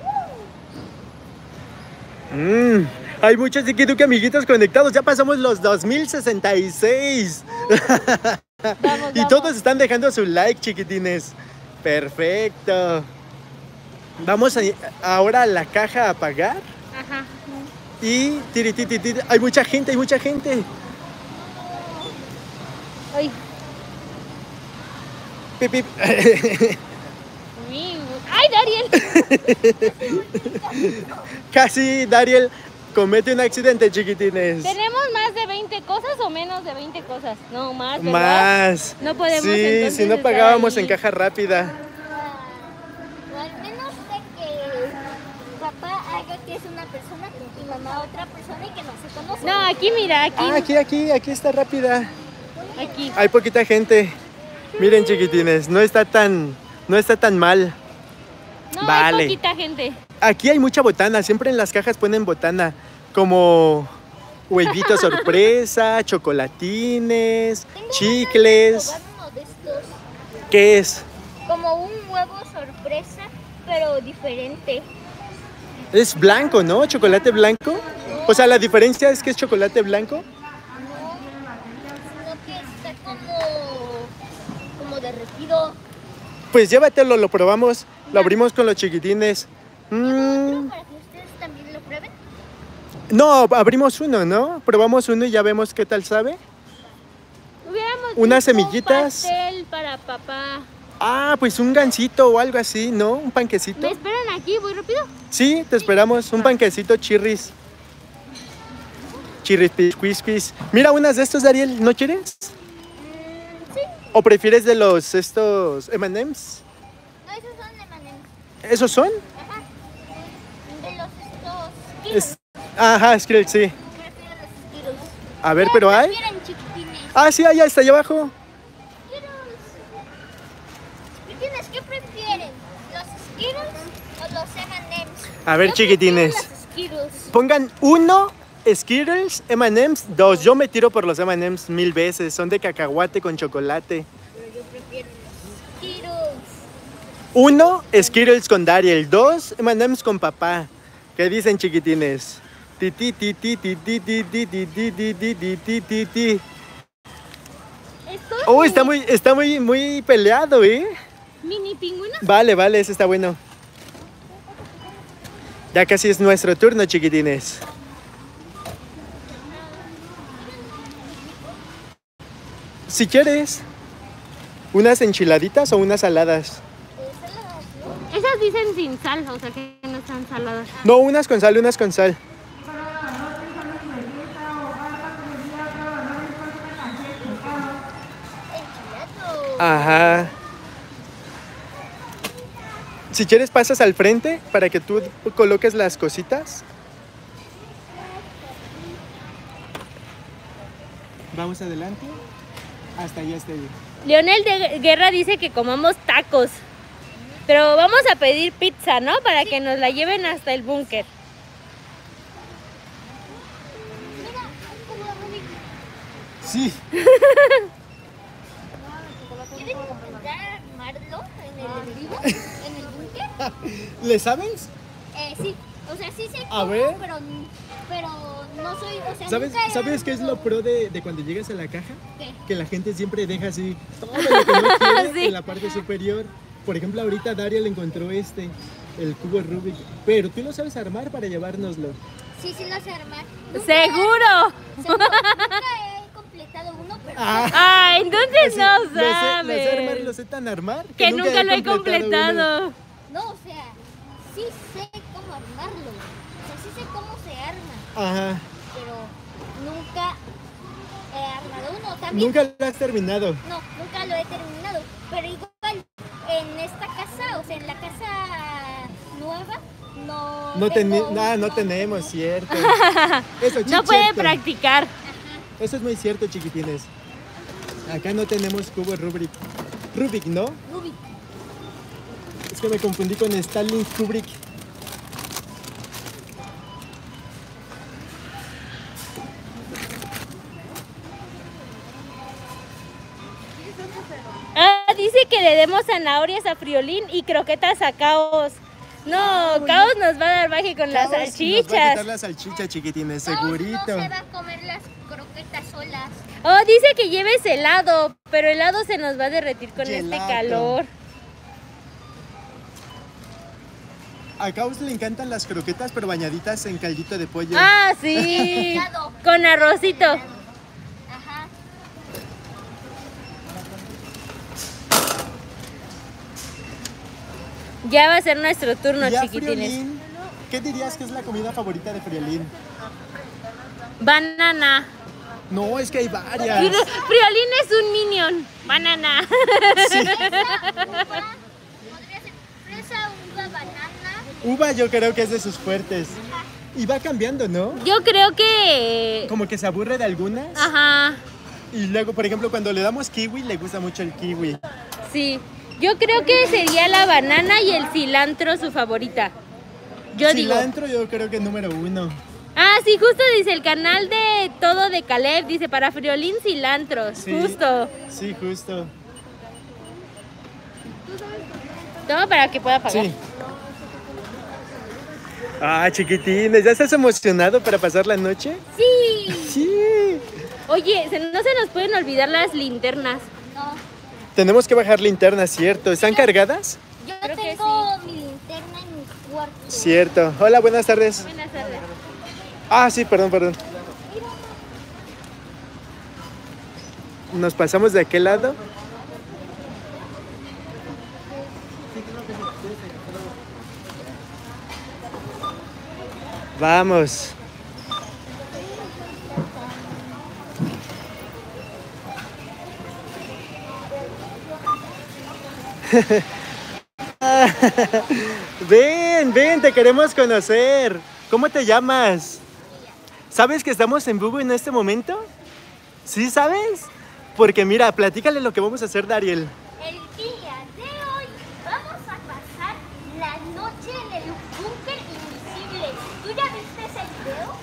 Mm, hay muchos Duque amiguitos conectados. Ya pasamos los 2066. Vamos, Y vamos. todos están dejando su like, chiquitines. Perfecto. Vamos a- ahora a la caja a pagar. Ajá. Y tiri, tiri, tiri, hay mucha gente, hay mucha gente. Ay. Pip, pip. Ay, Dariel. Casi Dariel comete un accidente, chiquitines. ¿Tenemos más de 20 cosas o menos de 20 cosas? No, más, ¿verdad? Más. No podemos, Sí, entonces, si no estar pagábamos ahí. en caja rápida. O al menos de que papá haga que es una persona y mamá otra persona y que no se conoce. No, aquí mira, aquí. Ah, aquí, aquí, aquí está rápida. Aquí. Hay poquita gente. Miren, chiquitines, no está tan, no está tan mal. No, vale. hay poquita gente. Aquí hay mucha botana, siempre en las cajas ponen botana, como huevito sorpresa, chocolatines, Tengo chicles. ganas de probar uno de estos. ¿Qué es? Como un huevo sorpresa, pero diferente. Es blanco, ¿no? ¿Chocolate blanco? O sea, la diferencia es que es chocolate blanco. No, sino que está como, como derretido. Pues llévatelo, lo probamos, lo abrimos con los chiquitines. Mm, Para que ustedes también lo prueben. no, abrimos uno, ¿no? Probamos uno y ya vemos qué tal sabe. Hubiéramos Unas semillitas. Un pastel para papá. Ah, pues un gansito o algo así, ¿no? Un panquecito. ¿Me esperan aquí? ¿Voy rápido? Sí, te esperamos. Un panquecito chirris. Chirris pisquisquis. Mira unas de estos, Dariel. ¿No quieres? Mm, sí. ¿O prefieres de los estos M&M's? No, esos son M&M's. ¿Esos son? Ajá. De los estos Es- Ajá, Skrill, sí. A ver, ¿Qué pero hay. Ah, sí, allá está, allá abajo. ¿qué prefieren? ¿Los Skittles o los M&M's? A ver, chiquitines. Pongan uno, Skittles, M&M's, dos. Yo me tiro por los M&M's mil veces. Son de cacahuate con chocolate. Pero yo prefiero los Skittles. Uno, Skittles con Dariel. Dos, M&M's con papá. ¿Qué dicen, chiquitines? Ti, ti, ti, ti, ti, ti, ti, ti, ti, ti, ti, ti, ti, ti, ti, Oh, está muy, está muy, muy peleado, ¿eh? mini pingüino. Vale, vale, ese está bueno. Ya casi es nuestro turno, chiquitines. Si quieres, unas enchiladitas o unas saladas. Esas dicen sin sal, o sea que no están saladas. No, unas con sal, unas con sal. Ajá. Si quieres pasas al frente para que tú coloques las cositas. Vamos adelante. Hasta allá está bien. Leonel de Guerra dice que comamos tacos. Pero vamos a pedir pizza, ¿no? Para que nos la lleven hasta el búnker. Sí. ¿Quieren intentar armarlo en el en vivo? ¿En el búnker? ¿Le sabes? Eh, sí. O sea, sí sé A cómo, ver. pero, pero no soy, o sea, ¿Sabes, ¿sabes qué es lo pro de, de cuando llegas a la caja? ¿Qué? Que la gente siempre deja así todo lo que no quiere Sí. en la parte superior. Por ejemplo, ahorita Daria le encontró este, el cubo Rubik. Pero tú lo sabes armar para llevárnoslo. Sí, sí lo sé armar. Nunca- ¡Seguro! Seguro, nunca he completado uno, pero Ah. Ah, entonces no Lo sé, lo sé armar, sabes. lo sé tan armar Que nunca lo he completado completado. no, o sea, sí sé cómo armarlo. O sea, sí sé cómo se arma, Ajá. pero nunca he armado uno. También Nunca lo has terminado. No, nunca lo he terminado. Pero igual, en esta casa, o sea, en la casa nueva, no. No, tengo ah, no cubo tenemos, cierto. Eso, No puede practicar. Eso es muy cierto, chiquitines. Acá no tenemos cubo Rubik. Rubik, ¿no? Rubik. Es que me confundí con Stanley Kubrick. Le demos zanahorias a Friolín y croquetas a Caos. No, Caos nos va a dar baje con las Caos Nos va a salchichas. quitar la salchicha, chiquitines, Caos segurito. No se va a comer las croquetas solas. Oh, dice que lleves helado, pero el helado se nos va a derretir con este calor. A Caos le encantan las croquetas, pero bañaditas en caldito de pollo. Ah, sí. Con arrocito. Ya va a ser nuestro turno, ¿Y a chiquitines. Friolín? ¿Qué dirías que es la comida favorita de Friolín? Banana. No, es que hay varias. Friolín es un minion. Banana. Ser fresa, uva, banana. Uva yo creo que es de sus fuertes. Y va cambiando, ¿no? Yo creo que. Como que se aburre de algunas. Ajá. Y luego, por ejemplo, cuando le damos kiwi, le gusta mucho el kiwi. Sí. Yo creo que sería la banana y el cilantro su favorita. Yo digo. Cilantro yo creo que número uno. Ah, sí, justo dice el canal de todo de Caleb. Dice para Friolín cilantro. Sí. Justo. Sí, justo. Todo para que pueda pagar. Sí. Ah, chiquitines, ¿ya estás emocionado para pasar la noche? Sí. Sí. Oye, no se nos pueden olvidar las linternas. No. Tenemos que bajar linternas, ¿cierto? ¿Están cargadas? Yo Creo tengo mi linterna en mi cuarto. Cierto. Hola, buenas tardes. Buenas tardes. Ah, sí, perdón, perdón. Nos pasamos de aquel lado. Vamos. Ven, ven, te queremos conocer. ¿Cómo te llamas? ¿Sabes que estamos en vivo en este momento? ¿Sí sabes? Porque mira, platícale lo que vamos a hacer, Dariel. El día de hoy vamos a pasar la noche en el búnker invisible. ¿Tú ya viste ese video?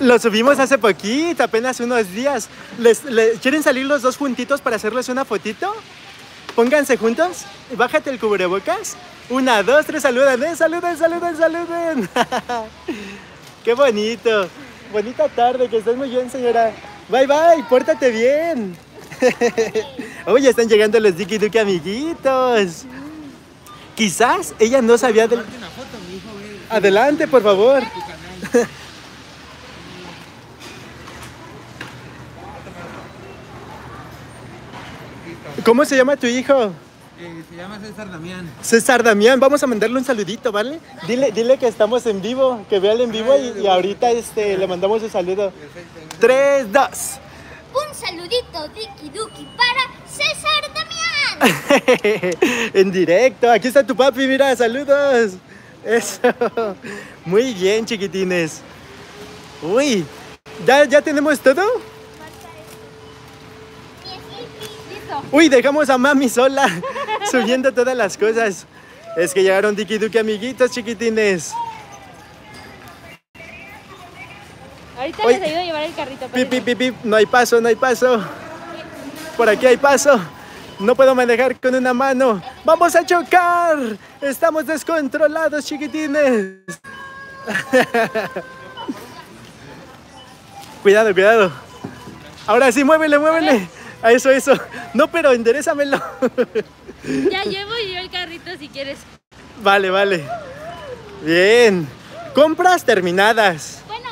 Lo subimos hace poquito, apenas unos días. ¿Les, le- quieren salir los dos juntitos para hacerles una fotito? Pónganse juntos y bájate el cubrebocas. Una, dos, tres, saluden, saluden, saluden, saluden. Qué bonito. Bonita tarde, que estés muy bien, señora. Bye, bye, pórtate bien. Oye, están llegando los Diki Duki amiguitos. Quizás ella no sabía del... Adelante, por favor. ¿Cómo se llama tu hijo? Eh, se llama César Damián. César Damián, vamos a mandarle un saludito, ¿vale? Dile, dile que estamos en vivo, que vea el en vivo y, y ahorita este, le mandamos un saludo. Tres, dos. Un saludito Diki Duki para César Damián. en directo. Aquí está tu papi, mira, saludos. Eso. Muy bien, chiquitines. Uy, ¿ya, ya tenemos todo? Uy, dejamos a mami sola subiendo todas las cosas. Es que llegaron Diki Duki amiguitos, chiquitines. Ahorita Oye. les ayudo a llevar el carrito. Pip, pip, pip, pip. No hay paso, no hay paso. Por aquí hay paso. No puedo manejar con una mano. ¡Vamos a chocar! Estamos descontrolados, chiquitines. cuidado, cuidado. Ahora sí, muévele, muévele. A eso, eso. No, pero enderezamelo. Ya llevo yo el carrito si quieres. Vale, vale. Bien. Compras terminadas. Bueno,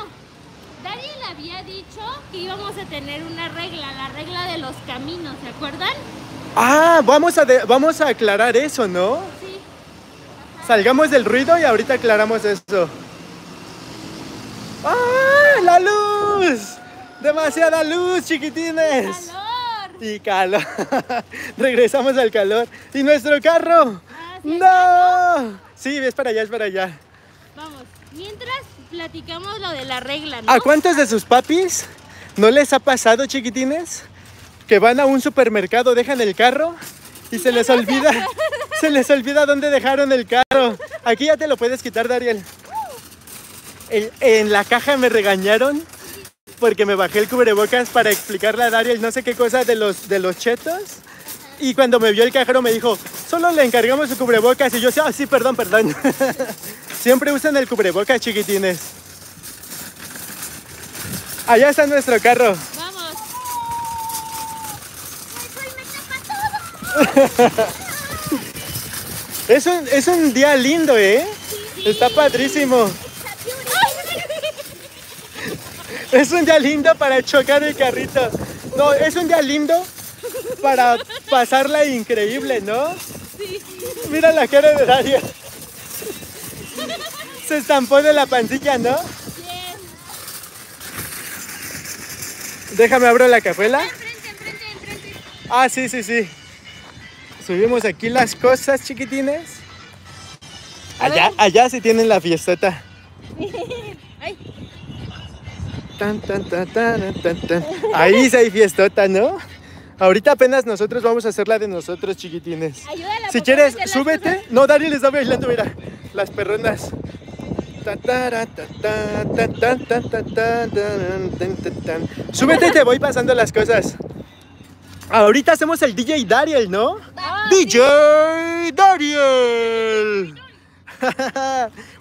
Dariel había dicho que íbamos a tener una regla, la regla de los caminos, ¿se acuerdan? Ah, vamos a, de- vamos a aclarar eso, ¿no? Sí. Salgamos del ruido y ahorita aclaramos eso. ¡Ah! ¡La luz! ¡Demasiada luz, chiquitines! ¡Calor! Y calor. Regresamos al calor. ¿Y nuestro carro? ¿Hacia ¡No! Sí, es para allá, es para allá. Vamos, mientras platicamos lo de la regla, ¿no? ¿A cuántos de sus papis no les ha pasado, chiquitines? Que van a un supermercado, dejan el carro y se les olvida, se les olvida dónde dejaron el carro. Aquí ya te lo puedes quitar, Dariel. El- en la caja me regañaron porque me bajé el cubrebocas para explicarle a Dariel no sé qué cosa de los, de los chetos. Y cuando me vio el cajero me dijo, solo le encargamos su cubrebocas. Y yo, ah, sí, perdón, perdón. Siempre usan el cubrebocas, chiquitines. Allá está nuestro carro. Vamos. Es un, es un día lindo, ¿eh? Está padrísimo. Es un día lindo para chocar el carrito. No, es un día lindo para pasarla increíble, ¿no? Mira la cara de Dario. Se estampó de la pancilla, ¿no? Bien. Déjame abro la cajuela. Enfrente, enfrente, enfrente. Ah, sí, sí, sí. Subimos aquí las cosas, chiquitines. Allá, allá sí tienen la fiestota. Ay, Ahí sí hay fiestota, ¿no? Ahorita apenas nosotros vamos a hacer la de nosotros, chiquitines. Ayúdala, si quieres, súbete. No, Dani les va bailando, mira. Las perronas. Súbete y te voy pasando las cosas. Ahorita hacemos el DJ Dariel, ¿no? Ah, DJ sí. Dariel.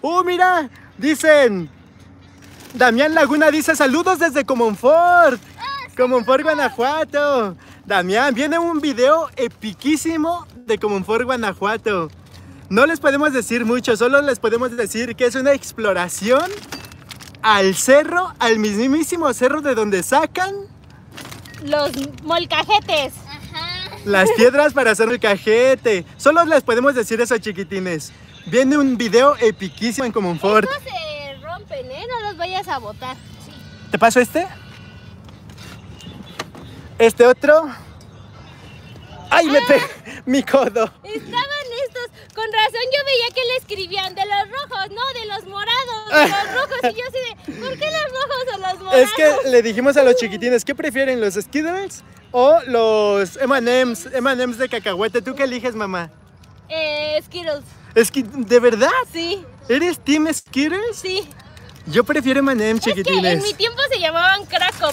oh, mira, dicen, Damián Laguna dice saludos desde Comonfort. Comonfort, Guanajuato. Damián, viene un video epiquísimo de Comonfort, Guanajuato. No les podemos decir mucho, solo les podemos decir que es una exploración al cerro, al mismísimo cerro de donde sacan Los molcajetes. Ajá. las piedras para hacer el cajete. Solo les podemos decir eso, chiquitines. Viene un video epiquísimo en Comonfort. Rompen, ¿eh? No los vayas a botar. ¿Te paso este? Este otro. ¡Ay, me pegué mi codo! Estaban estos. Con razón yo veía que le escribían de los rojos, no, de los morados, de los rojos. Y yo así de, ¿por qué los rojos o los morados? Es que le dijimos a los chiquitines, ¿qué prefieren, los Skittles o los M&M's, M&M's de cacahuete? ¿Tú qué eliges, mamá? Eh, Skittles. Es que, ¿de verdad? Sí, ¿Eres Team Skittles? sí. Yo prefiero M&M's, Es que en chiquitines. mi tiempo se llamaban Krakow.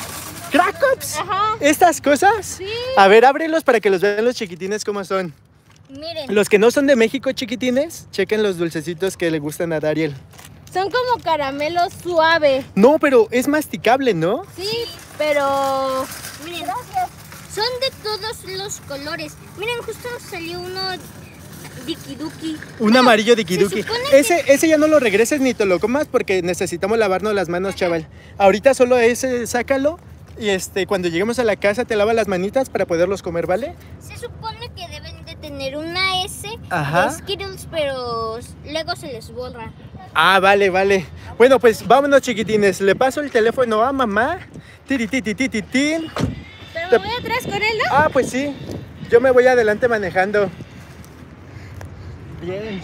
¿Crackups? Ajá. ¿Estas cosas? Sí. A ver, ábrelos para que los vean los chiquitines cómo son. Miren. Los que no son de México, chiquitines, chequen los dulcecitos que le gustan a Dariel. Son como caramelo suave. No, pero es masticable, ¿no? Sí, pero. Miren. Son de todos los colores. Miren, justo salió uno Diki Duki. Un amarillo de Kiduki. se supone que- Ese, ese ya no lo regreses ni te lo comas porque necesitamos lavarnos las manos, chaval. Ahorita solo ese sácalo y este cuando lleguemos a la casa te lavas las manitas para poderlos comer, ¿vale? Se supone que deben de tener una S Ajá. de Skittles, pero luego se les borra. Ah, vale, vale. Bueno, pues vámonos, chiquitines. Le paso el teléfono a mamá. Tiritititititín. Pero Te- me voy atrás con él, ¿no? Ah, pues sí. Yo me voy adelante manejando. Bien.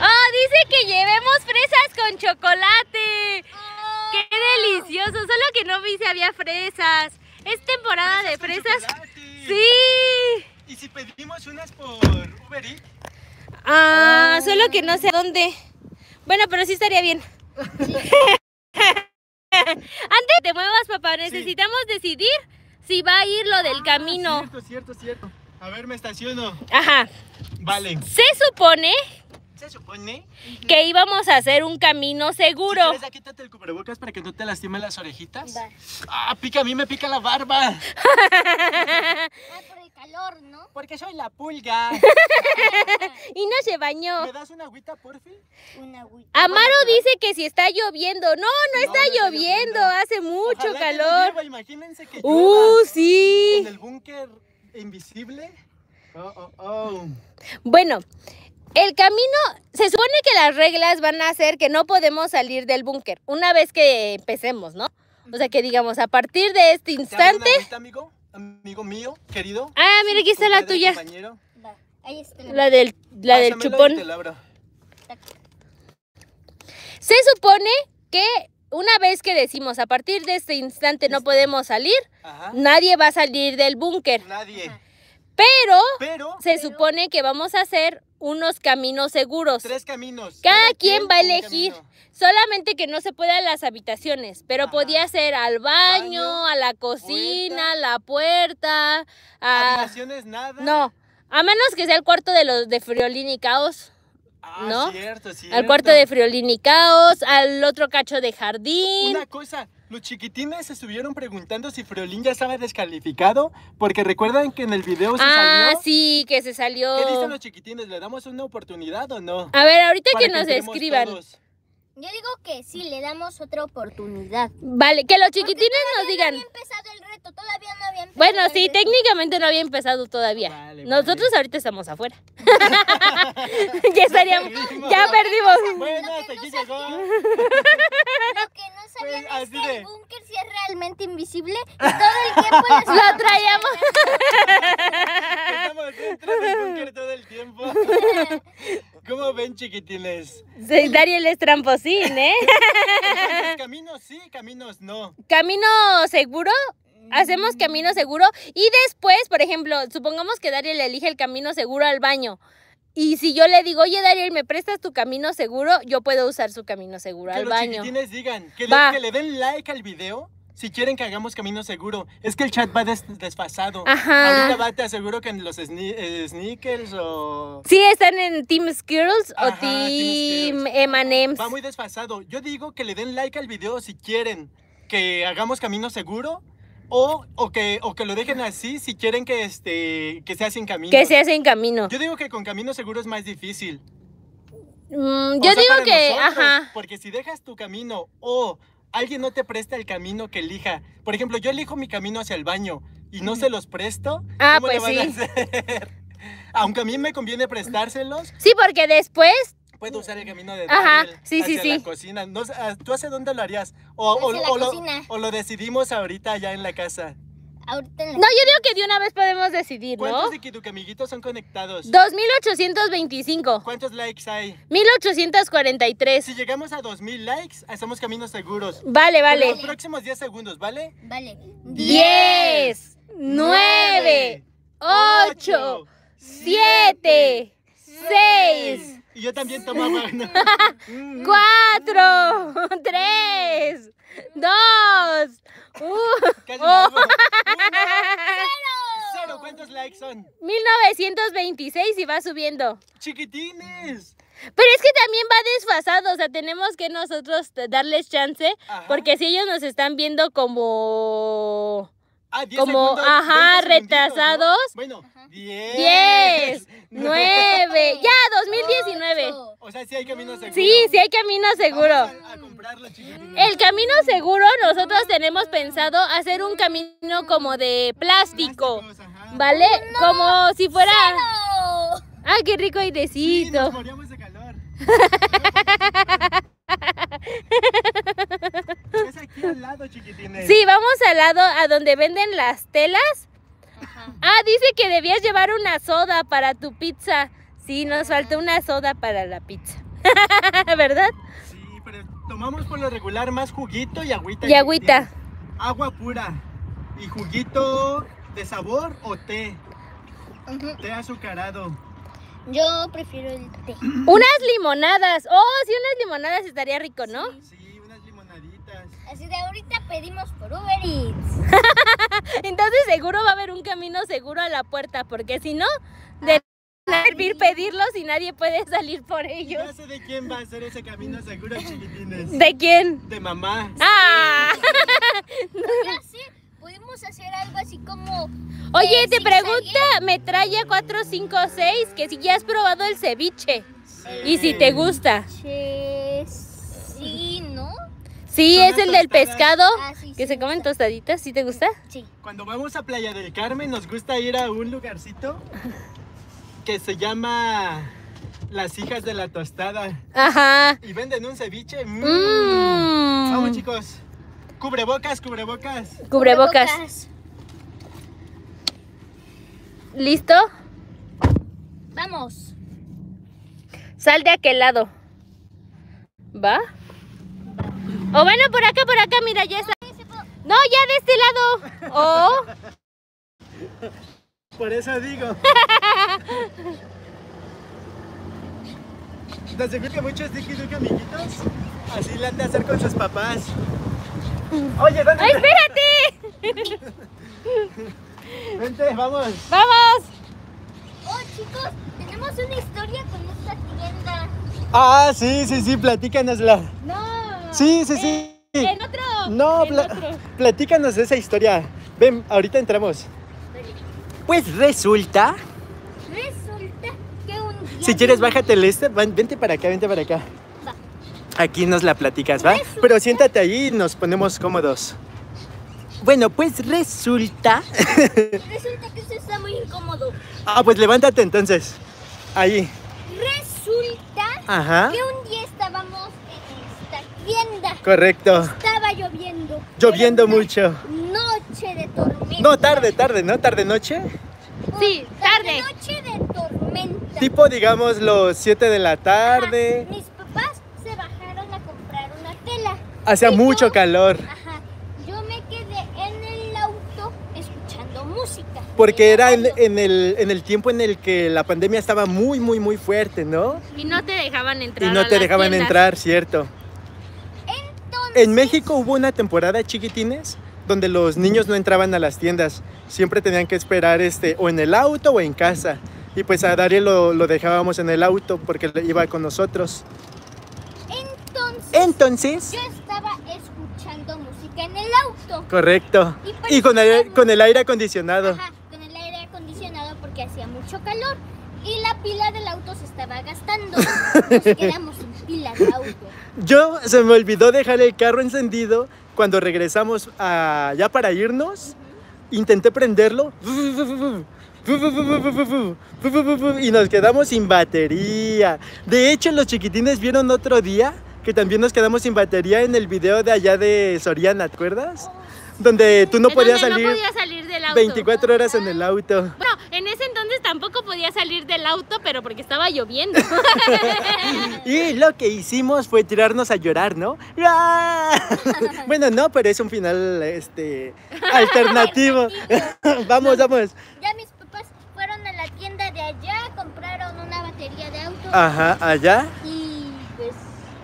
¡Oh, dice que llevemos fresas con chocolate! ¡Qué delicioso! Solo que no vi si había fresas. Es temporada de fresas. chocolate. Sí. ¿Y si pedimos unas por Uber Eats? Ah, solo que no sé dónde. Bueno, pero sí estaría bien. Antes te muevas, papá, necesitamos decidir si va a ir lo del camino. Ah, Cierto, cierto, cierto. A ver, me estaciono. Ajá. Vale. Se supone Se supone. que íbamos a hacer un camino Si seguro. quieres, ya quítate el cubrebocas para que no te lastimen las orejitas. Va. Ah, pica, a mí me pica la barba. Ah, por el calor, ¿no? Porque soy la pulga. Y no se bañó. ¿Me das una agüita, porfi? Una agüita. Amaro dice que si está lloviendo. No, no No, está no lloviendo. lloviendo. Hace mucho Ojalá que no calor. llueva, Imagínense que Uh, llueva en sí. el búnker invisible. Oh, oh, oh. Bueno, el camino, se supone que las reglas van a hacer que no podemos salir del búnker una vez que empecemos, ¿no? O sea, que digamos, a partir de este ¿Te abro una instante... agüita, amigo? Amigo mío, querido. Ah, mira, aquí está la tuya. compañero. Va. Ahí está. La del, la del chupón. Se supone que una vez que decimos a partir de este instante no podemos salir, Ajá. nadie va a salir del búnker. Nadie. Pero Pero se supone que vamos a hacer unos caminos seguros. tres caminos. Cada quien va a elegir. camino. Solamente que no se puede a las habitaciones, pero Ajá. podía ser al baño, Baño, a la cocina, puerta. a la puerta, a... Habitaciones nada. No, a menos que sea el cuarto de los de Friolín y Caos, Ah, ¿no? cierto, cierto. al cuarto de Friolín y Caos, al otro cacho de jardín. Una cosa, los chiquitines se estuvieron preguntando si Friolín ya estaba descalificado, porque recuerdan que en el video se Ah, salió. sí, que se salió. ¿Qué dicen los chiquitines? ¿Le damos una oportunidad o no? A ver, ahorita que nos escriban. todos. Yo digo que sí, le damos otra oportunidad. Vale, que los chiquitines nos No digan. había empezado el reto, todavía no había empezado Bueno, el sí, reto. técnicamente no había empezado todavía. Vale, Nosotros vale. ahorita estamos afuera. ya estaríamos, perdimos. ya perdimos. Bueno, hasta aquí no llegó. Lo que no sabían Pues, es que de- el búnker sí es realmente invisible y todo el tiempo Lo traíamos. Estamos dentro del búnker todo el tiempo. ¿Cómo ven, chiquitines? Sí, Dariel es tramposín, ¿eh? Caminos sí, caminos no. Camino seguro. Hacemos camino seguro y después, por ejemplo, supongamos que Dariel elige el camino seguro al baño. Y si yo le digo, oye Dariel, ¿me prestas tu camino seguro? Yo puedo usar su camino seguro Que al los baño. chiquitines digan, que le, Va. que le den like al video si quieren que hagamos camino seguro. Es que el chat va des- desfasado. Ajá. Ahorita va, te aseguro que en los eh, sneakers o... Sí, están en Team Skills Ajá, o Team Team M&M's. Va muy desfasado. Yo digo que le den like al video si quieren que hagamos camino seguro o, o, que, o que lo dejen así si quieren que, este, que sea sin camino. Que se hace en camino. Yo digo que con camino seguro es más difícil. Mm, yo sea, digo que, nosotros, ajá. Porque si dejas tu camino o alguien no te presta el camino que elija. Por ejemplo, yo elijo mi camino hacia el baño y no se los presto. Ah, ¿cómo le pues van a sí. hacer? Aunque a mí me conviene prestárselos, Sí, porque después, puedo usar el camino de Ajá, Daniel sí, sí, hacia sí. la cocina. No sé, ah, ¿Tú hace dónde lo harías? O, o- Hacia la o lo, cocina. o lo decidimos ahorita ya en la casa. Ahorita en no, yo digo que de una vez podemos decidir, ¿no? ¿Cuántos de Kiduke amiguitos son conectados? 2825, ¿Cuántos likes hay? 1843. Si llegamos a 2000 likes, hacemos caminos seguros. Vale, Por vale. los próximos 10 segundos, ¿vale? Vale. 10, 9, 8, 7, 6, Y yo también tomaba. ¿no? 4, 3, 2, 1. Casi Oh. me ahogo. Uno. Cero. ¿Cuántos likes son? 1926 y va subiendo. Chiquitines. Pero es que también va desfasado, o sea, tenemos que nosotros darles chance, Ajá. porque si ellos nos están viendo como Ah, 10 como, segundos, ajá, 20 segunditos, ¿no? retrasados. Bueno, 10. 10, 9, ya, 2019. Ocho. O sea, sí hay camino seguro. Sí, sí hay camino seguro. Vamos a, a comprarlo. El camino seguro, nosotros tenemos pensado hacer un camino como de plástico. ¿vale? Como si fuera... ¡Oh! ¡Ay, qué rico Sí, airecito! nos moríamos de calor. es aquí al lado, chiquitines. Sí, vamos al lado a donde venden las telas. Ajá. Ah, dice que debías llevar una soda para tu pizza. Sí, nos faltó una soda para la pizza. ¿Verdad? Sí, pero tomamos por lo regular más juguito y agüita. Y agüita. Agua pura. Y juguito de sabor o té. Té azucarado. Yo prefiero el té. Unas limonadas. Oh, sí, unas limonadas estaría rico, ¿no? Sí, unas limonaditas. Así de ahorita pedimos por Uber Eats. Entonces seguro va a haber un camino seguro a la puerta, porque si no, de nada servir pedirlos y nadie puede salir por ellos. Ya sé de quién va a ser ese camino seguro, chiquitines. ¿De quién? De mamá. Ah. Sé, podemos hacer algo así como. Oye, eh, te pregunta Metralla 456 que si ya has probado el ceviche y si te gusta. Sí, ¿no? Sí, es el del pescado Ah, sí, que sí se me comen gusta. tostaditas. ¿Sí te gusta? Sí. Cuando vamos a Playa del Carmen nos gusta ir a un lugarcito que se llama Las Hijas de la Tostada. Ajá. Y venden un ceviche. Mm. Mmm. Vamos chicos. Cubrebocas, cubrebocas. Cubrebocas. ¿Listo? Vamos. Sal de aquel lado. ¿Va? O bueno, por acá, por acá, mira, ya está. No, ya de este lado. Oh, Por eso digo. Nos que muchos Duke amiguitos así le han de hacer con sus papás. Oye, ¿dónde? ¡Ay, espérate! Vente, vamos. ¡Vamos! Oh, chicos, tenemos una historia con esta tienda. Ah, sí, sí, sí, platícanosla. No. Sí, sí, sí. En otro. No, en pla- otro. platícanos esa historia. Ven, ahorita entramos. Pues resulta, Resulta que un día. si quieres bájate el este, ven- vente para acá, vente para acá. Aquí nos la platicas, ¿va? Resulta- Pero siéntate ahí y nos ponemos cómodos. Bueno, pues resulta. Resulta que esto está muy incómodo. ah, pues levántate entonces. Ahí. Resulta Ajá. que un día estábamos en esta tienda. Correcto. Estaba lloviendo. Lloviendo mucho. Noche de tormenta. No, tarde, tarde, ¿no? Tarde noche. Sí, tarde. Noche de tormenta. Tipo, digamos, los 7 de la Ajá. tarde. Mis papás se bajaron a comprar una tela. Hacía Y mucho calor. Ajá. Yo me quedé en el auto escuchando música. Porque era en, el, en el tiempo en el que la pandemia estaba muy, muy, muy fuerte, ¿no? Y no te dejaban Y entrar. no a te dejaban tiendas. entrar, cierto. Entonces, En México hubo una temporada, chiquitines, donde los niños no entraban a las tiendas. Siempre tenían que esperar este, o en el auto o en casa. Y pues a Darío lo, lo dejábamos en el auto porque iba con nosotros. Entonces yo estaba escuchando música en el auto. correcto. Y Y con el, con el aire acondicionado. Ajá, con el aire acondicionado porque hacía mucho calor. Y la pila del auto se estaba gastando. Nos quedamos sin pila de auto. Yo se me olvidó dejar el carro encendido cuando regresamos a, ya para irnos. Intenté prenderlo y nos quedamos sin batería. De hecho, los chiquitines vieron otro día que también nos quedamos sin batería en el video de allá de Soriana, ¿te acuerdas? Donde tú no En podías donde salir No podía salir del auto. 24 horas en el auto. Bueno, en ese entonces tampoco podía salir del auto, pero porque estaba lloviendo. Y lo que hicimos fue tirarnos a llorar, ¿no? ¡Ah! Bueno, no, pero es un final este alternativo. vamos, vamos. Ya mis papás fueron a la tienda de allá, compraron una batería de auto. Ajá, allá. Y.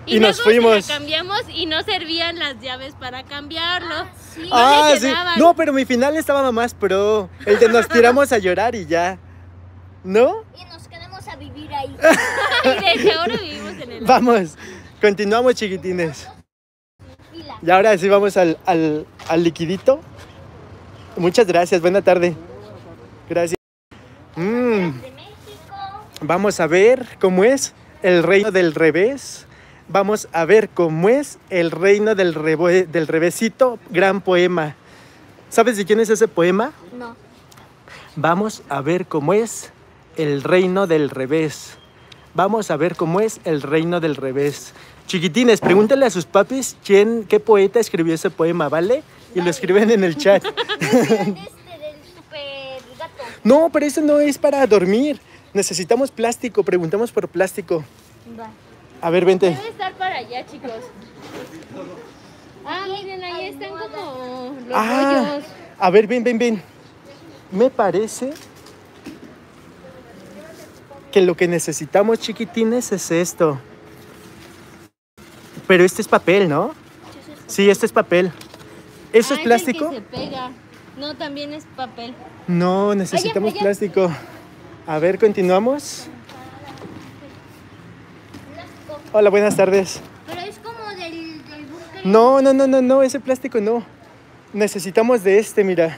Y nos luego fuimos. Se la cambiamos y no servían las llaves para cambiarlo. Ah, sí. Ah, le sí. No, pero mi final estaba más pro. El de nos tiramos a llorar y ya. ¿No? Y nos quedamos a vivir ahí. Y de hecho ahora vivimos en el Vamos. Continuamos, chiquitines. Y ahora sí vamos al, al, al liquidito. Muchas gracias, buena tarde. Gracias. Mm. Vamos a ver cómo es el reino del revés. Vamos a ver cómo es el reino del, rebo- del revésito, gran poema. ¿Sabes de quién es ese poema? No. Vamos a ver cómo es el reino del revés. Vamos a ver cómo es el reino del revés. Chiquitines, pregúntale a sus papis quién, qué poeta escribió ese poema, ¿vale? Y lo escriben en el chat. Este. No, pero eso no es para dormir. Necesitamos plástico. Preguntamos por plástico. Va. A ver, vente. Debe estar para allá, chicos. Ah, miren, ahí están como los Ah, rollos. a ver, ven, ven, ven. Me parece que lo que necesitamos, chiquitines, es esto. Pero este es papel, ¿no? Sí, este es papel. ¿Eso Ah, es el plástico? que se pega. No, también es papel. No, necesitamos plástico. A ver, continuamos. Hola, buenas tardes. Pero es como del, del búnker. No, no, no, no, no, ese plástico no. Necesitamos de este, mira.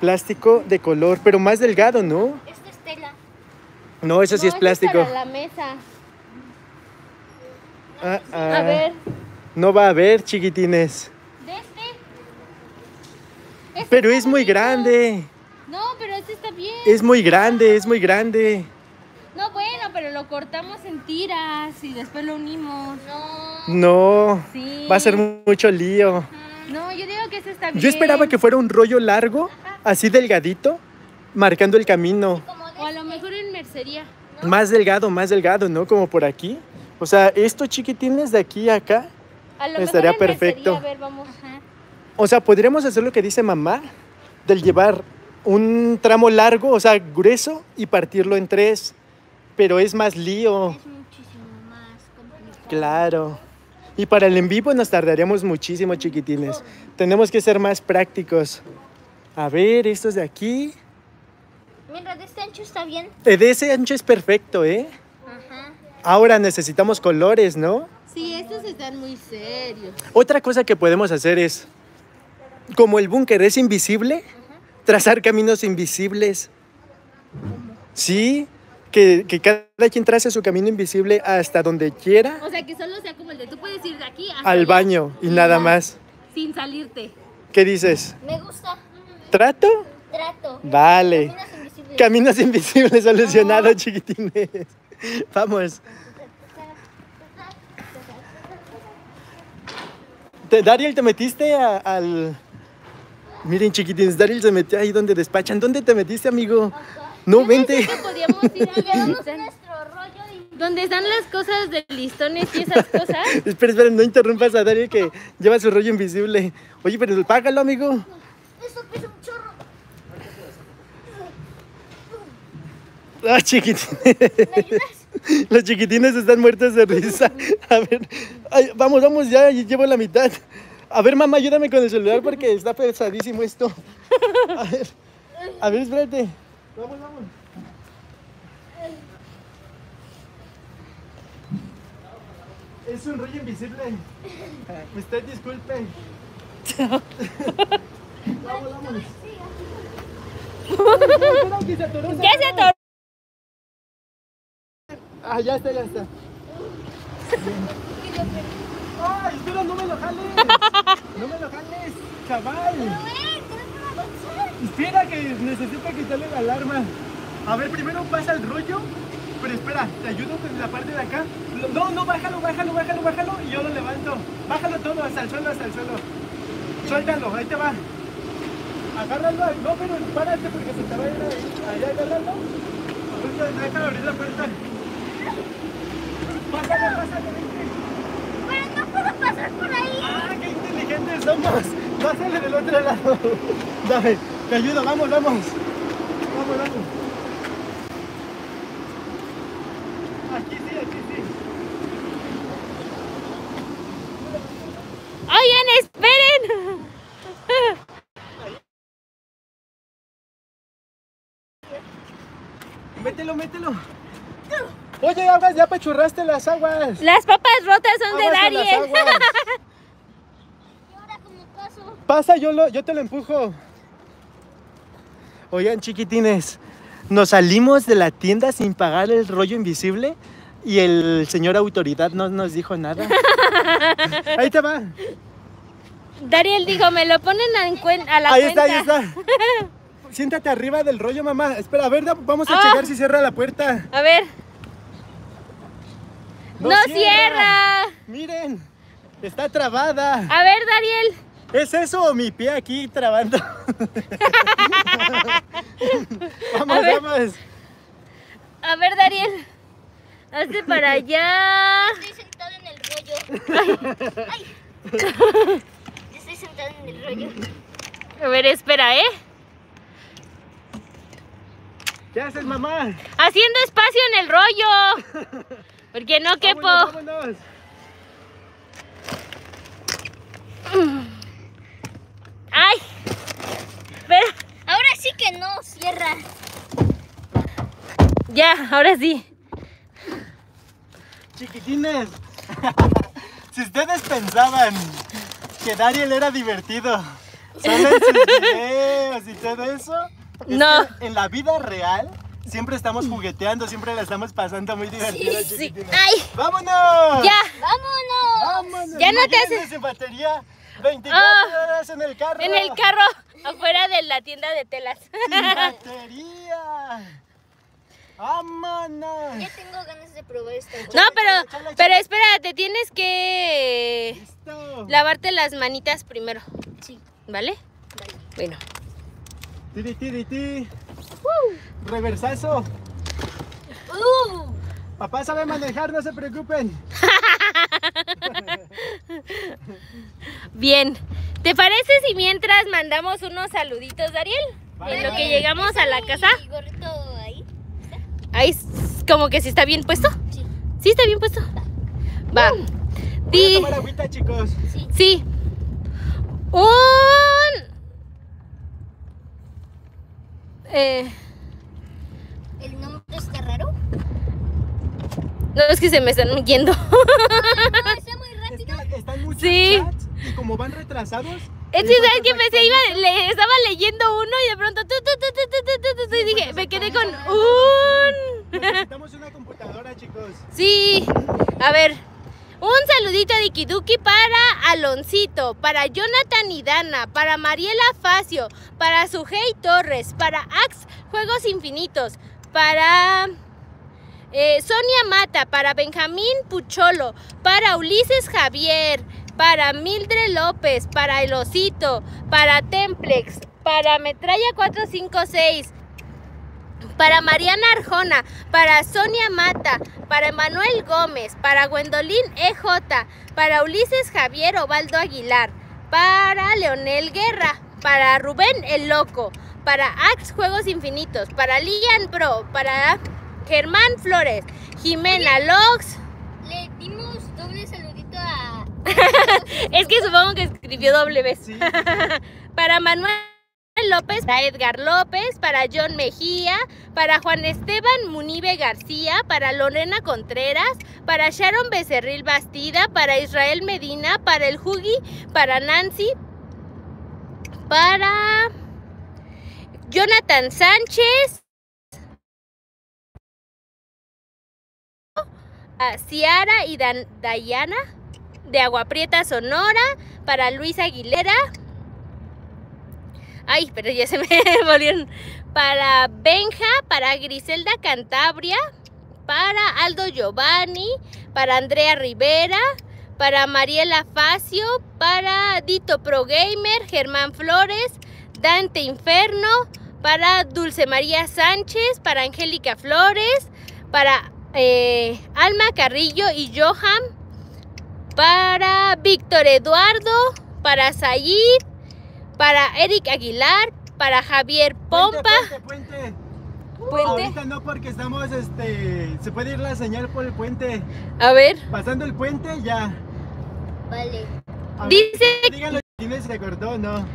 Plástico de color, pero más delgado, ¿no? Esta es tela. No, eso sí No, es ese plástico. para la mesa. Ah, A ah. ver, No va a haber, chiquitines. De este. este Pero es muy bonito. grande. No, pero este está bien. Es muy grande, es muy grande. Lo cortamos en tiras y después lo unimos. No. No, Sí. va a ser mucho lío. No, yo digo que este está bien. Yo esperaba que fuera un rollo largo, así delgadito, marcando el camino. O a lo mejor en mercería. Más delgado, más delgado, ¿no? Como por aquí. O sea, estos chiquitines de aquí a acá. A lo Estaría mejor en perfecto. mercería, A ver, vamos. O sea, podríamos hacer lo que dice mamá, del llevar un tramo largo, o sea, grueso, y partirlo en tres. Pero es más lío, es muchísimo más complicado. claro. Y para el en vivo nos tardaríamos muchísimo, chiquitines. Tenemos que ser más prácticos. A ver, estos de aquí. Mira, de este ancho está bien. Eh, De ese ancho es perfecto, ¿eh? Ajá. Ahora necesitamos colores, ¿no? Sí, estos están muy serios. Otra cosa que podemos hacer es, como el búnker es invisible, trazar caminos invisibles. Sí, que, que cada quien trace su camino invisible hasta donde quiera, O sea, que solo sea como el de tú puedes ir de aquí hasta al baño y nada más. Sin salirte. ¿Qué dices? Me gusta. ¿Trato? Trato. Vale. Caminos invisibles. Caminos invisibles solucionados, chiquitines. Vamos. Te- Dariel, ¿te metiste a- al...? Miren, chiquitines, Dariel se metió ahí donde despachan. ¿Dónde te metiste, amigo? No, vente. Podíamos ir a Llevamos donde están, nuestro rollo y donde están las cosas de listones y esas cosas. Espera, espera, no interrumpas a Dariel que lleva su rollo invisible. Oye, pero págalo, amigo. eso pesa un chorro. Ah, chiquitines. Los chiquitines están muertos de risa. A ver, ay, vamos, vamos, ya llevo la mitad. A ver, mamá, ayúdame con el celular porque está pesadísimo esto. A ver, a ver, espérate. Vamos, vamos. Es un rollo invisible. Usted disculpe. vamos, vamos. Se atoró, Ya se atoró. Ah, ya está, ya está. ¡Ay, espera, no me lo jales! ¡No me lo jales, chaval! Espera, que necesito quitarle la alarma. A ver, primero pasa el rollo. Pero espera, te ayudo con la parte de acá. No, no, bájalo, bájalo, bájalo, bájalo. Y yo lo levanto. Bájalo todo hasta el suelo, hasta el suelo. Suéltalo, ahí te va. Agárralo. No, pero párate porque se te va a ir ahí. Ahí, agárralo. Ahorita, Déjalo abrir la puerta. Pásale, pásale, vente. Pero no puedo pasar por ahí. ¡Ah, qué inteligentes somos! Pásale del otro lado. Dame, te ayudo, vamos, vamos. Vamos, vamos. Aquí sí, aquí sí. Oigan, esperen. Mételo, mételo. Oye, aguas, ya apachurraste las aguas. Las papas rotas son de Aguas las Dariel. aguas. ¿Y ahora cómo paso? Pasa, yo, lo, yo te lo empujo. Oigan, chiquitines, nos salimos de la tienda sin pagar el rollo invisible y el señor autoridad no nos dijo nada. Ahí te va. Dariel dijo, me lo ponen en cuen- a la Ahí está, cuenta. ahí está. Siéntate arriba del rollo, mamá. Espera, a ver, vamos a Ah. checar si cierra la puerta. A ver. ¡No, cierra! Miren, está trabada. A ver, Dariel. ¿Es eso o mi pie aquí trabando? Vamos, ver. vamos. A ver, Dariel. Hazte para allá. Estoy sentado en el rollo. Ay. Estoy sentado en el rollo. A ver, espera, ¿eh? ¿Qué haces, mamá? Haciendo espacio en el rollo. Porque no quepo. Vámonos, vámonos. Ay. Espera. Ahora sí que no, cierra. Ya, ahora sí. Chiquitines, si ustedes pensaban que Dariel era divertido solo en sus videos y todo eso, es No. que en la vida real siempre estamos jugueteando, siempre la estamos pasando muy divertido, Sí. chiquitines. Ay. ¡Vámonos! Ya. ¡Vámonos! ¡Vámonos! Ya no te haces- sin batería 24 Ah. horas en el carro. En el carro, afuera de la tienda de telas. ¡Sin batería! ¡Vámonos! Ya tengo ganas de probar esta No, pero, chala, chala, pero espérate, tienes que ¡Listo! lavarte las manitas primero, Sí, ¿vale? vale. Bueno. Tiri, tiri, ti. Reversazo. ¡Uh! Papá sabe manejar, no se preocupen. Bien. ¿Te parece si mientras mandamos unos saluditos, Dariel? Vale, en lo que llegamos a la ¿Está casa. ahí? Ahí como que si está bien puesto. Sí, Sí, está bien puesto. Va. Voy a Di- tomar agüita, chicos. sí. Sí. Un. Eh, ¿El nombre está raro? no, es que se me están yendo. No, está muy rápido. que están muchos Sí. chats como van retrasados. Es que, sabes que empecé, iba, le, estaba leyendo uno y de pronto tu, tu, tu, y dije, me quedé con un. Necesitamos una computadora, chicos. Sí, a ver. Un saludito a Dikiduki para Aloncito, para Jonathan y para Mariela Facio, para Sujei Torres, para Ax Juegos Infinitos, para eh, Sonia Mata, para Benjamín Pucholo, para Ulises Javier, para Mildred López, para El Osito, para Templex, para Metralla 456, para Mariana Arjona, para Sonia Mata, para Emanuel Gómez, para Gwendolyn EJ, para Ulises Javier Ovaldo Aguilar, para Leonel Guerra, para Rubén el Loco, para Ax Juegos Infinitos, para Lian Pro, para Germán Flores, Jimena Lox. Le dimos doble saludito a. Es que supongo que escribió doble vez. Sí. para Manuel López, para Edgar López, para John Mejía, para Juan Esteban Munive García, para Lorena Contreras, para Sharon Becerril Bastida, para Israel Medina, para el Jugi, para Nancy, para Jonathan Sánchez, a Ciara y Dan- Dayana de Agua Prieta Sonora, para Luis Aguilera. Ay, pero ya se me volvieron. Para Benja, para Griselda Cantabria, para Aldo Giovanni, para Andrea Rivera, para Mariela Facio, para Dito Pro Gamer, Germán Flores, Dante Inferno, para Dulce María Sánchez, para Angélica Flores, para eh, Alma Carrillo y Johan, para Víctor Eduardo, para Sayid, para Eric Aguilar, para Javier Pompa. Puente, puente, puente. Puente. Ahorita no porque estamos, este, se puede ir la señal por el puente. A ver. Pasando el puente ya. Vale. Ver, Dice- Díganlo, ¿tienes se cortó no?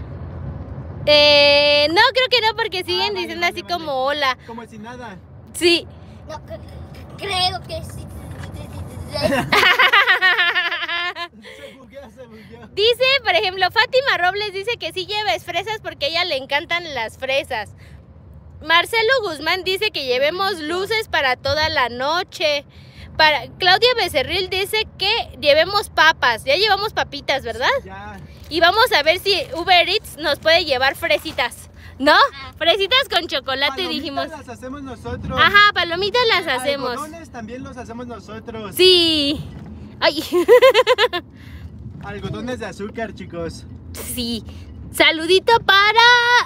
Eh, no, creo que no, porque siguen vale, diciendo vale, así vale. como hola. Como si nada. Sí. No, creo que sí. Se se. Dice, por ejemplo, Fátima Robles dice que sí lleves fresas porque a ella le encantan las fresas. Marcelo Guzmán dice que llevemos luces para toda la noche. Para Claudia Becerril dice que llevemos papas. Ya llevamos papitas, ¿verdad? Ya. Y vamos a ver si Uber Eats nos puede llevar fresitas. ¿No? Fresitas con chocolate, Palomitas dijimos. las hacemos nosotros. Ajá, palomitas las hacemos. Algodones también los hacemos nosotros. Sí. Ay, Algodones de azúcar, chicos. sí. Saludito para.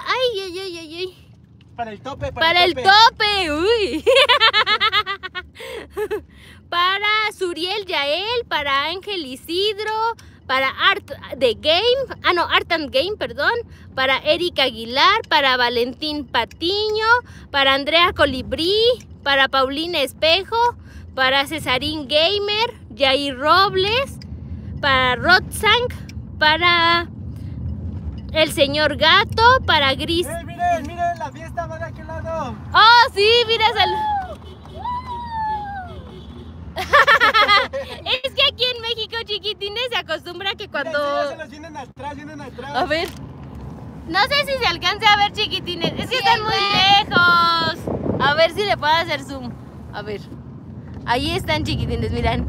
Ay, ay, ay, ay, ay. Para el tope, Para el tope, uy. para Suriel Yael, para Ángel Isidro, para Art de Game, ah no, Art and Game, perdón, para Erika Aguilar, para Valentín Patiño, para Andrea Colibrí, para Paulina Espejo, para Cesarín Gamer, Jair Robles, para Rodsang, para el señor Gato, para Gris. Eh, miren, miren, la fiesta va de aquel lado. Oh, sí, mira, sal- es que aquí en México, chiquitines, se acostumbra que cuando... sí, ya se los vienen atrás, vienen atrás. A ver. No sé si se alcance a ver, chiquitines. Es que están muy lejos. A ver si le puedo hacer zoom. A ver. Ahí están, chiquitines, miran.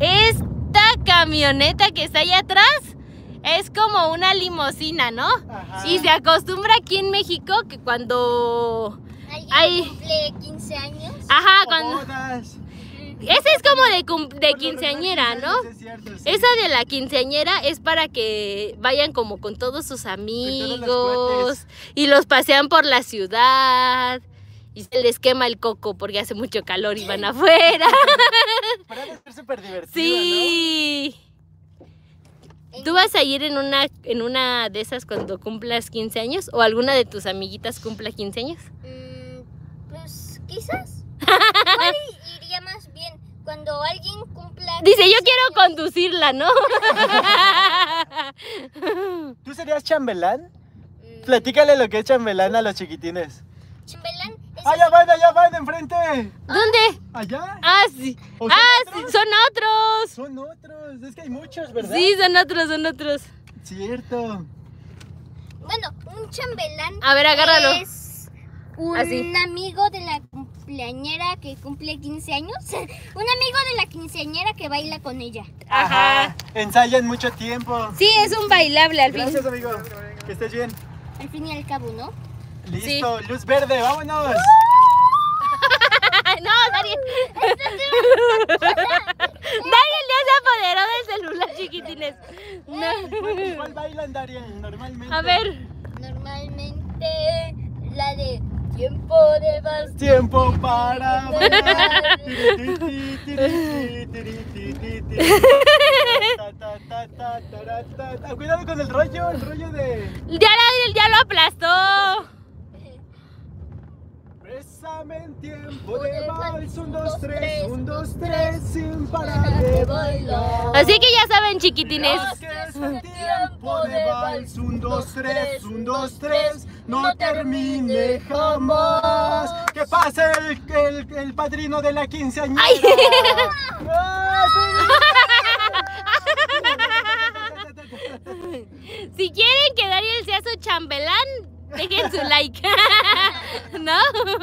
Esta camioneta que está allá atrás es como una limusina, ¿no? Ajá. Y se acostumbra aquí en México que cuando... ¿Alguien cumple 15 años? Ajá, cuando... bodas. Ese es como de, cum- de quinceañera, ¿no? 15 años, es cierto, sí. Esa de la quinceañera es para que vayan como con todos sus amigos y los pasean por la ciudad y se les quema el coco porque hace mucho calor y van afuera. Ser súper divertido, Sí. ¿Tú vas a ir en una, en una de esas cuando cumplas 15 años o alguna de tus amiguitas cumpla 15 años? Mm, pues quizás. Igual iría más bien cuando alguien cumpla. Dice, yo 15 quiero años. conducirla, ¿no? ¿Tú serías chambelán? Mm, Platícale lo que es chambelán a los chiquitines. Chambelán es ¡Allá van, allá van, enfrente! ¿Dónde? ¿Allá? Ah, sí. ¿O son Ah, sí, son otros. Son otros, es que hay muchos, ¿verdad? Sí, son otros, son otros. Cierto. Bueno, un chambelán. A ver, agárralo. Es un Así. amigo de la cumpleañera que cumple 15 años. un amigo de la quinceañera que baila con ella. Ajá. Ensayan mucho tiempo. Sí, es un bailable al fin. Gracias, amigo. Que estés bien. Al fin y al cabo, ¿no? Listo, luz verde, vámonos. no, Dariel. Dariel ya se apoderó del celular, chiquitines. ¿Cuál, No. cuál bailan, Dariel, normalmente? A ver. Normalmente la de tiempo de vals. Tiempo para bailar. Ta. Cuidado con el rollo, el rollo de. Ya Dariel ya lo aplastó. Bésame en tiempo de vals. Un, dos, tres, un, dos, tres, sin parar de bailar. Así que ya saben, chiquitines. Verás que es el tiempo de vals. Un, dos, tres, un, dos, tres. No termine jamás. Que pase el, el, el padrino de la quinceañera. Ay. Si quieren que Dariel sea su chambelán, dejen su like. ¿No?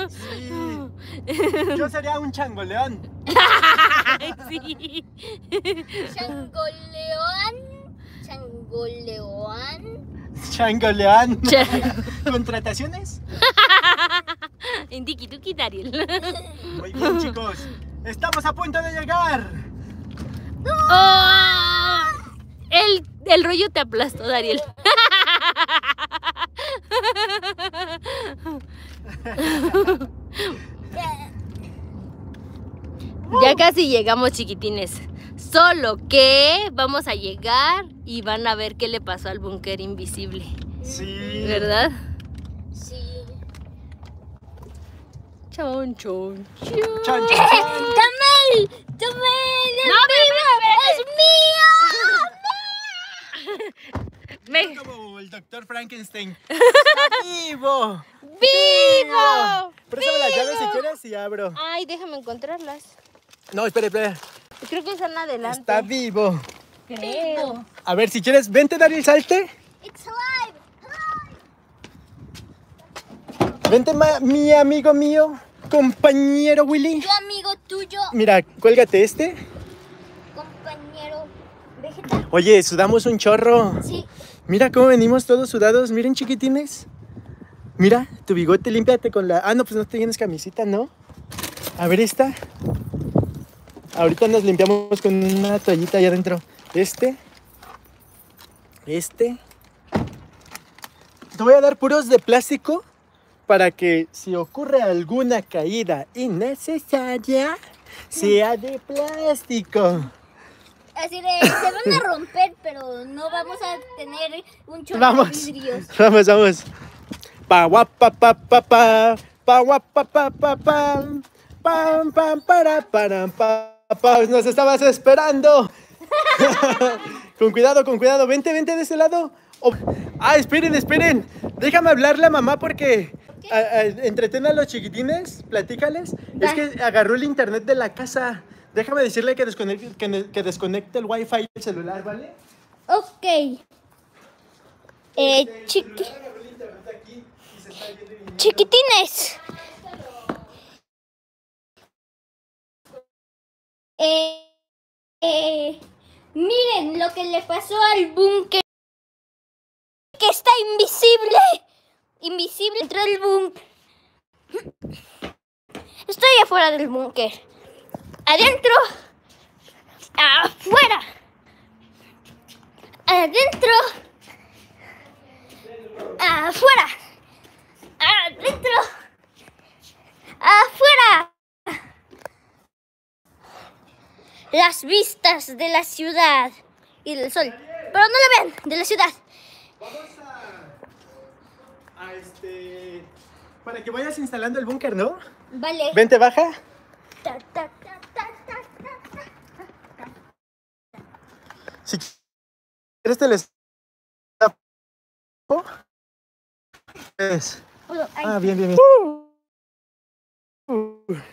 Sí. Yo sería un changoleón. Sí. Changoleón. Changoleón. Changoleón. Cha- ¿Contrataciones? En Tiki Tuki Dariel. Muy bien, chicos. Estamos a punto de llegar. ¡Oh! El, el rollo te aplastó, Dariel. Ya casi llegamos, chiquitines. Solo que vamos a llegar y van a ver qué le pasó al búnker invisible. Sí. ¿Verdad? Sí. Chon, chon, Chan, chan, chan. ¡Tamel! ¡Tamel! ¡El No, vivo! ¡Es mío! Me- Como el doctor Frankenstein. ¡Está vivo! ¡Vivo! Préstame las llaves si quieres y abro. Ay, déjame encontrarlas. No, espera, espera. Creo que están adelante. Está vivo. Creo. A ver, si quieres, vente, Daryl, salte. It's alive! Vente, ma- mi amigo mío, compañero Willy. Yo, amigo tuyo, Mira, cuélgate este. compañero vegetal. Oye, sudamos un chorro. Sí. Mira cómo venimos todos sudados. Miren, chiquitines. Mira, tu bigote, límpiate con la... Ah, no, pues no tienes camisita, ¿no? A ver esta. Ahorita nos limpiamos con una toallita allá adentro. Este. Este. Te voy a dar puros de plástico para que si ocurre alguna caída innecesaria, sea de plástico. Así de, se van a romper, pero no vamos a tener un chorro Vamos. de vidrios. Vamos, vamos. Pa guap, pa pa pa pa pa guap, pa pa pa pam pam pam para para pa pa nos estabas esperando. con cuidado, con cuidado. Vente, vente de ese lado. Oh, Ah, esperen, esperen. Déjame hablarle a mamá porque a- a- entretén a los chiquitines, platícales. Es que agarró el internet de la casa. Déjame decirle que desconecte, que, ne- que desconecte el wifi del celular, ¿vale? Ok. Eh, chiqui- Agarró Eh, eh, miren lo que le pasó al búnker. Que está invisible. Invisible dentro del búnker. Estoy afuera del búnker. Adentro. Afuera. Adentro. Afuera. Adentro. Afuera. Las vistas de la ciudad y del sol. Pero no lo ven, de la ciudad. Vamos a, a este. Para que vayas instalando el búnker, ¿no? Vale. Vente, baja. Ta, ta, ta. Si quieres, te les. Es. Ah, bien, bien, bien.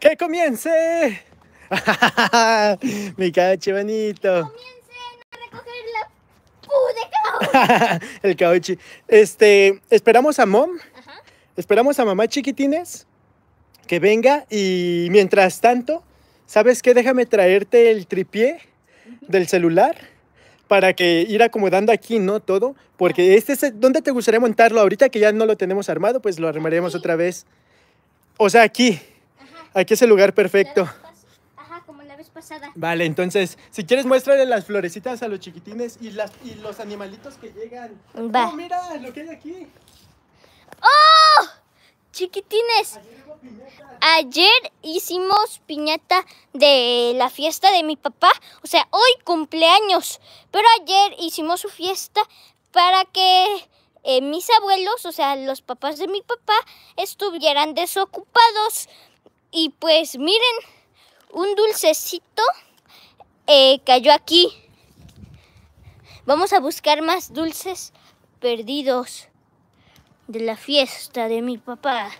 ¡Que comience! Mi cacho bonito. Comiencen a recoger la pu de caos. El cauchi. Este, esperamos a mom. Ajá. Esperamos a mamá chiquitines que venga y mientras tanto, ¿sabes qué? Déjame traerte el tripié del celular para que ir acomodando aquí, ¿no? Todo, porque este es el- ¿dónde te gustaría montarlo? Ahorita que ya no lo tenemos armado, pues lo armaremos otra vez. O sea, aquí. Aquí es el lugar perfecto. Ajá, como la vez pasada. Vale, entonces, si quieres muéstrale las florecitas a los chiquitines y, las, y los animalitos que llegan. Va. Oh, mira lo que hay aquí. ¡Oh! Chiquitines, ayer hicimos piñata de la fiesta de mi papá. O sea, hoy cumpleaños. Pero ayer hicimos su fiesta para que eh, mis abuelos, o sea, los papás de mi papá, estuvieran desocupados. Y pues miren, un dulcecito eh, cayó aquí. Vamos a buscar más dulces perdidos de la fiesta de mi papá.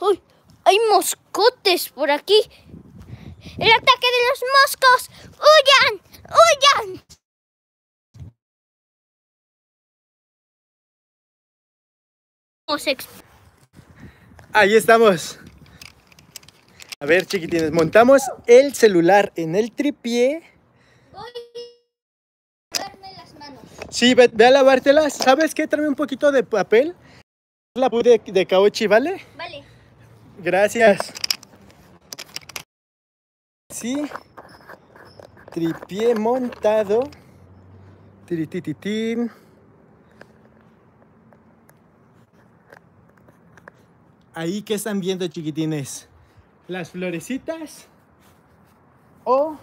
¡Uy! Hay moscotes por aquí. ¡El ataque de los moscos! ¡Huyan! ¡Huyan! Ex- Ahí estamos. A ver, chiquitines, montamos el celular en el tripié. Voy a lavarme las manos. Sí, ve, ve a lavártelas. ¿Sabes qué? Tráeme un poquito de papel. La pu de, de cauchi, ¿vale? Vale. Gracias. Sí. Tripié montado. Tiritititín. Ahí que están viendo, chiquitines. Las florecitas. O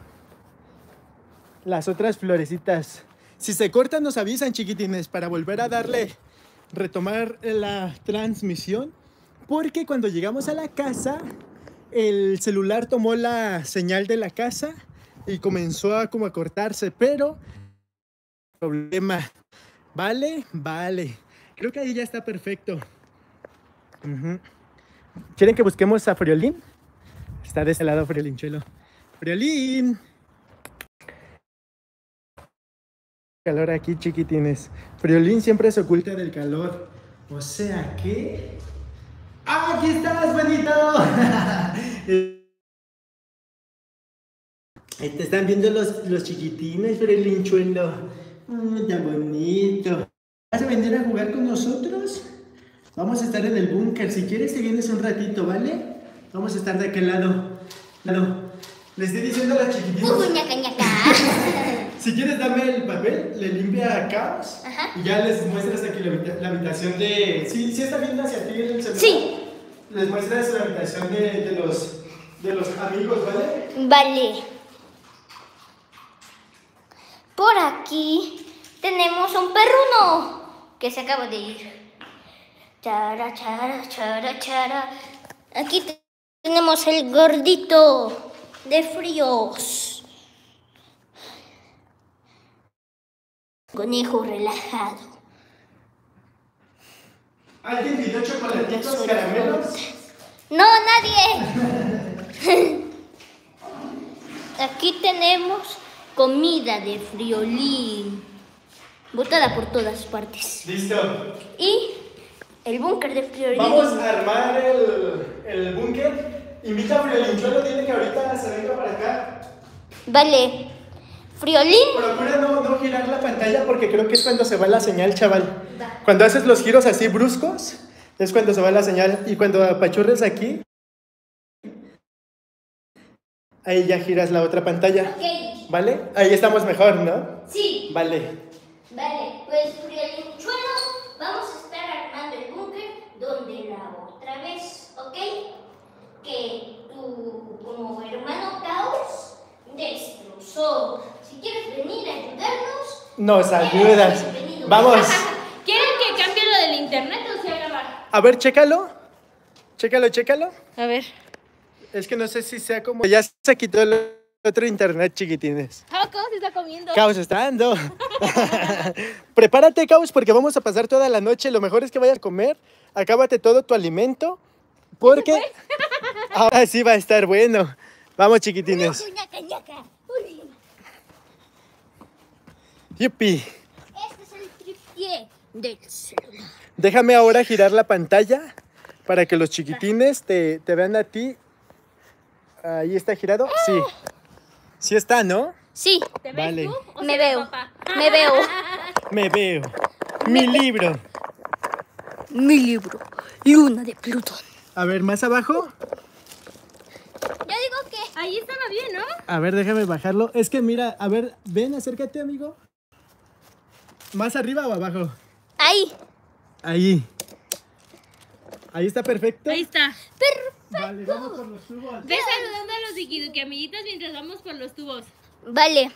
las otras florecitas. Si se cortan, nos avisan, chiquitines, para volver a darle, retomar la transmisión. Porque cuando llegamos a la casa, el celular tomó la señal de la casa y comenzó a como a cortarse, pero problema. ¿Vale? Vale. Creo que ahí ya está perfecto. Ujú. ¿Quieren que busquemos a Friolín? Está de ese lado Friolín, chuelo. Friolín. Calor aquí, chiquitines. Friolín siempre se oculta del calor. O sea que... ¡Ah, aquí estás, bonito! Te están viendo los, los chiquitines, Frelinchuelo. Mm, tan bonito. ¿Vas a venir a jugar con nosotros? Vamos a estar en el búnker. Si quieres, te vienes un ratito, ¿vale? Vamos a estar de aquel lado. lado. Les estoy diciendo a ñaca, ñaca. Si quieres, dame el papel, le limpia a Caos Ajá. y ya les muestras aquí la, habita- la habitación de. ¿Sí, ¿Sí está viendo hacia ti el celular? Sí. Les muestras la habitación de, de los, de los amigos, ¿vale? Vale. Por aquí tenemos un perruno que se acaba de ir. Chara, chara, chara, chara. Aquí te- tenemos el gordito de fríos. Conejo relajado. ¿Alguien pidió chocolatitos, caramelos? No, nadie. Aquí tenemos comida de friolín. Botada por todas partes. Listo. Y el búnker de friolín. Vamos a armar el, el búnker. Invita a Friolinchuelo, dile que ahorita se venga para acá. Vale. Friolín. Procura no, no girar la pantalla porque creo que es cuando se va la señal, chaval. Va. Cuando haces los giros así bruscos, es cuando se va la señal. Y cuando apachurres aquí, ahí ya giras la otra pantalla. Ok. ¿Vale? Ahí estamos mejor, ¿no? Sí. Vale. Vale. Pues friolinchuelo, vamos a estar armando el búnker donde la otra vez, ¿ok? Que tu como hermano Caos destrozó. Si quieres venir a ayudarnos, Nos ayudas. Vamos. ¿Quieren que cambie lo del internet o sea grabar? A ver, chécalo. Chécalo, chécalo. A ver. Es que no sé si sea como... Ya se quitó el otro internet, chiquitines. ¿cómo se está comiendo? Caos está dando. Prepárate, Caos, porque vamos a pasar toda la noche. Lo mejor es que vayas a comer. Acábate todo tu alimento. Porque ahora sí va a estar bueno. Vamos, chiquitines. Yupi. Este es el tripié del celular. Déjame ahora girar la pantalla para que los chiquitines te, te vean a ti. Ahí está girado. Sí. Sí está, ¿no? Sí, ¿Te ves Vale. tú o me veo. papá? Me veo. Me veo. Mi libro. Mi libro, Luna de Plutón. A ver, más abajo. Yo digo que Ahí estaba bien, ¿no? A ver, déjame bajarlo. Es que mira, a ver, ven, acércate, amigo. ¿Más arriba o abajo? ahí. Ahí. Ahí está perfecto. Ahí está. Vale, vamos por los tubos. Ve saludando a los Dikiduki amiguitos mientras vamos por los tubos. Vale.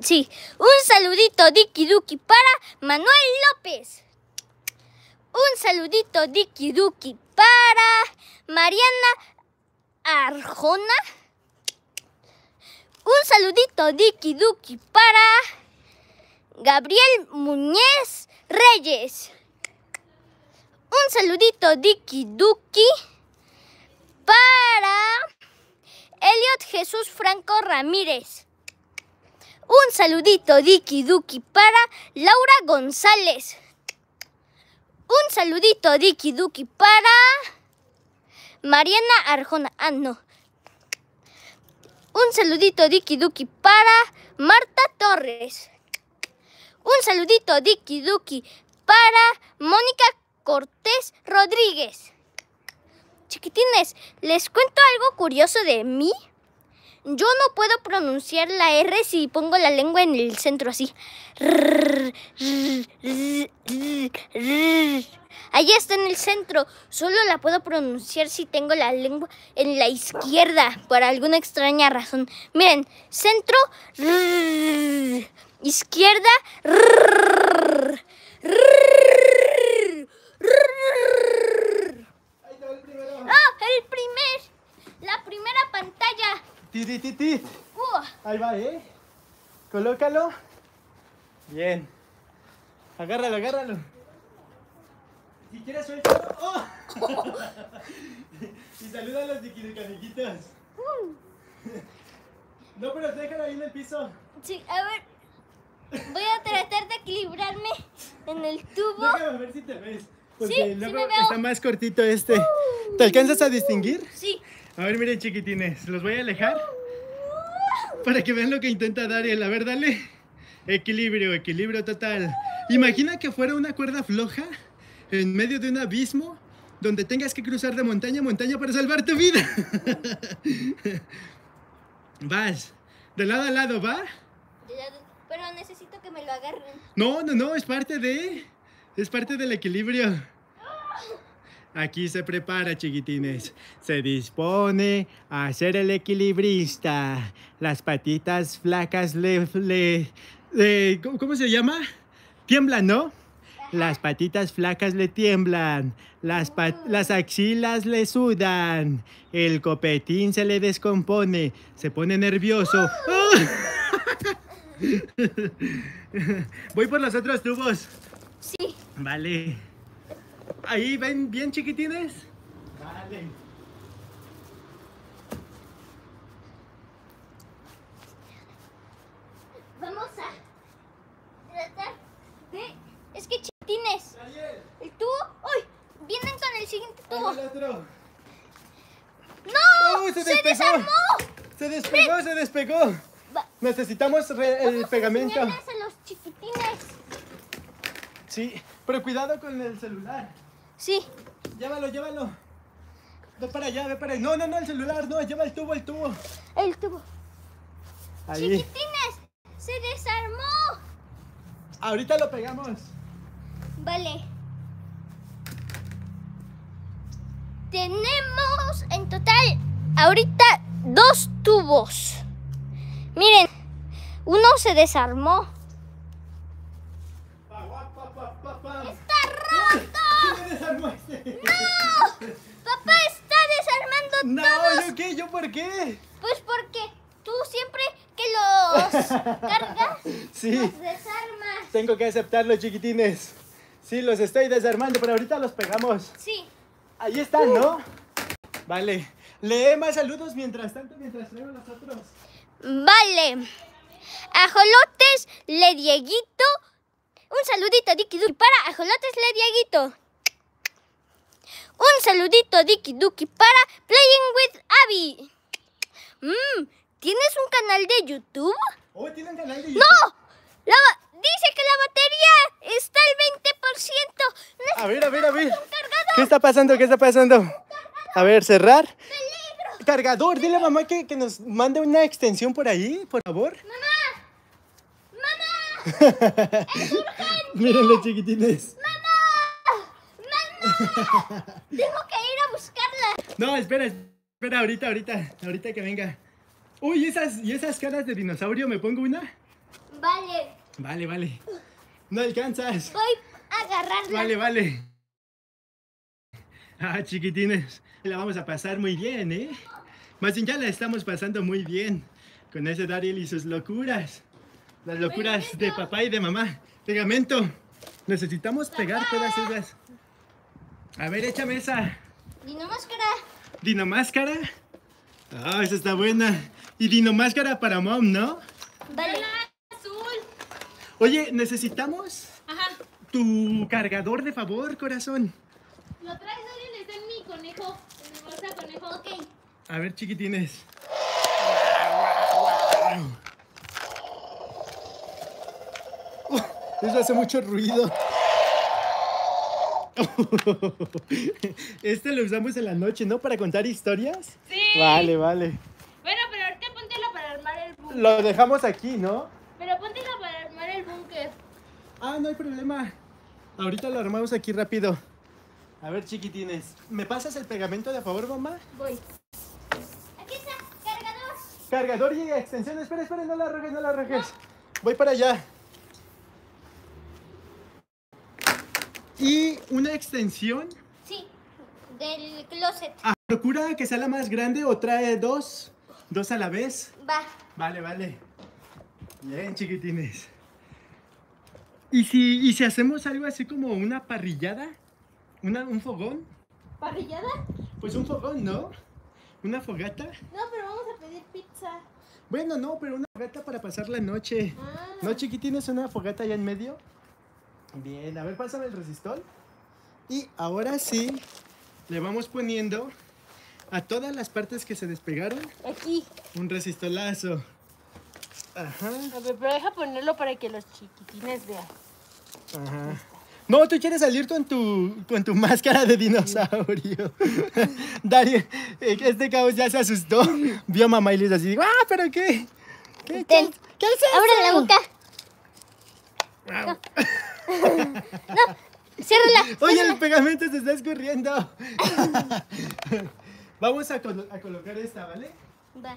Sí, un saludito Diki Duki para Manuel López. Un saludito Diki Duki para Mariana Arjona. Un saludito Diki Duki para Gabriel Muñez Reyes. Un saludito Diki Duki para Elliot Jesús Franco Ramírez. Un saludito Diki Duki para Laura González. Un saludito Diki Duki para Mariana Arjona. Ah, no. Un saludito Diki Duki para Marta Torres. Un saludito Diki Duki para Mónica Cortés Rodríguez. Chiquitines, ¿les cuento algo curioso de mí? Yo no puedo pronunciar la R si pongo la lengua en el centro así. Ahí está en el centro. Solo la puedo pronunciar si tengo la lengua en la izquierda, por alguna extraña razón. Miren, centro, izquierda. ¡Ah! El primer. La primera pantalla. Ti, ti, ti, ti. Uh, Ahí va, ¿eh? Colócalo. Bien. Agárralo, agárralo. Si quieres, suéltalo. ¡Oh! y saluda a los amiguitos. No, pero déjalo ahí en el piso. sí, a ver. Voy a tratar de equilibrarme en el tubo. Déjame ver si te ves. Porque Sí, sí luego me veo. está más cortito este. ¿Te alcanzas a distinguir? Sí. A ver, miren, chiquitines, los voy a alejar para que vean lo que intenta Dariel. A ver, dale. Equilibrio, equilibrio total. Imagina que fuera una cuerda floja en medio de un abismo donde tengas que cruzar de montaña a montaña para salvar tu vida. Vas, de lado a lado, ¿va? Pero necesito que me lo agarren. No, no, no, es parte de. Es parte del equilibrio. Aquí se prepara, chiquitines. Se dispone a ser el equilibrista. Las patitas flacas le. le- le- ¿cómo- ¿Cómo se llama? Tiemblan, ¿no? Las patitas flacas le tiemblan. Las, pa- las axilas le sudan. El copetín se le descompone. Se pone nervioso. Voy por los otros tubos. Sí. Vale. Ahí ven bien chiquitines. Vale. Vamos a tratar de. Es que chiquitines. El tubo. ¡Uy! Vienen con el siguiente tubo. El otro. ¡No! ¡Oh, se ¡Se, despegó! desarmó! Se despegó, se despegó. Va- Necesitamos el vamos pegamento. a los chiquitines. Sí, pero cuidado con el celular. Sí. Llévalo, llévalo. Ve para allá, ve para allá. No, no, no, el celular, no, lleva el tubo, el tubo. El tubo. Ahí. Chiquitines. Se desarmó. Ahorita lo pegamos. Vale. Tenemos en total ahorita dos tubos. Miren, uno se desarmó. Pa, guap, pa, pa, pa, pa. ¡Está roto! ¿Quién me desarmó este? Papá está desarmando No. ¿yo qué? ¿Yo por qué? Pues porque tú siempre que los cargas, Sí. los desarmas. Tengo que aceptarlo, chiquitines. Sí, los estoy desarmando, pero ahorita los pegamos. Sí. Ahí están, ¿no? Vale. Lee más saludos mientras tanto, mientras traigo los otros. Vale. Ajolotes Le Dieguito. Un saludito, Diki Duki, para Ajolotes Le Dieguito. Un saludito, Diki Duki, para Playing with Abby. Mm, ¿Tienes un canal de YouTube? Oh, ¿tienen canal de YouTube? ¡No! La dice que la batería está al 20%. A ver, a ver, a ver. ¿Qué está pasando? ¿Qué está pasando? A ver, cerrar. ¡Peligro! Cargador, dile a mamá que, que nos mande una extensión por ahí, por favor. ¡Mamá! ¡Mamá! Miren los chiquitines. ¡Mamá! Tengo que ir a buscarla. No, espera, espera, ahorita, ahorita, ahorita que venga. Uy, esas, ¿y esas caras de dinosaurio? ¿Me pongo una? Vale, Vale, vale. No alcanzas. voy a agarrarla. Vale, vale. Ah, chiquitines, la vamos a pasar muy bien, ¿eh? Más bien ya la estamos pasando muy bien con ese Dariel y sus locuras. Las locuras de papá y de mamá. Pegamento. Necesitamos pegar todas esas. A ver, échame esa. Dino máscara. Dino máscara. Ah, esa está buena. Y dino máscara para mom, ¿no? Vale. Azul. Oye, necesitamos Ajá. tu cargador de favor, corazón. Lo traes, Ariel, está en mi conejo. En mi bolsa conejo. Ok. A ver, chiquitines. Oh, Eso hace mucho ruido. Este lo usamos en la noche, ¿no? Para contar historias. Sí. Vale, vale. Bueno, pero ahorita póntelo para armar el búnker. Lo dejamos aquí, ¿no? Pero póntelo para armar el búnker. Ah, no hay problema. Ahorita lo armamos aquí rápido. A ver, chiquitines. ¿Me pasas el pegamento de favor, mamá? Voy. Aquí está, cargador. Cargador y extensión. Espera, espera, no la arrojes, no la arrojes. Voy para allá. Y una extensión. Sí, del closet. Ah, procura que sea la más grande o trae dos. Dos a la vez. Va. Vale, vale. Bien, chiquitines. ¿Y si, y si hacemos algo así como una parrillada? Una, ¿Un fogón? ¿Parrillada? Pues un fogón, ¿no? ¿Una fogata? No, pero vamos a pedir pizza. Bueno, no, pero una fogata para pasar la noche. Ah. ¿No, chiquitines, una fogata allá en medio? Bien, a ver, pásame el resistol. Y ahora sí, le vamos poniendo a todas las partes que se despegaron Aquí. un resistolazo. Ajá, A ver, pero deja ponerlo para que los chiquitines vean. ajá. No, tú quieres salir con tu, con tu máscara de dinosaurio. Dario, este caos ya se asustó. Vio a mamá y hizo así, ¡ah, pero qué! ¿Qué, Ten. qué, qué es eso? Abre la boca. Ciérrala. Oye, el pegamento se está escurriendo. Vamos a, colo- a colocar esta, ¿vale? Va.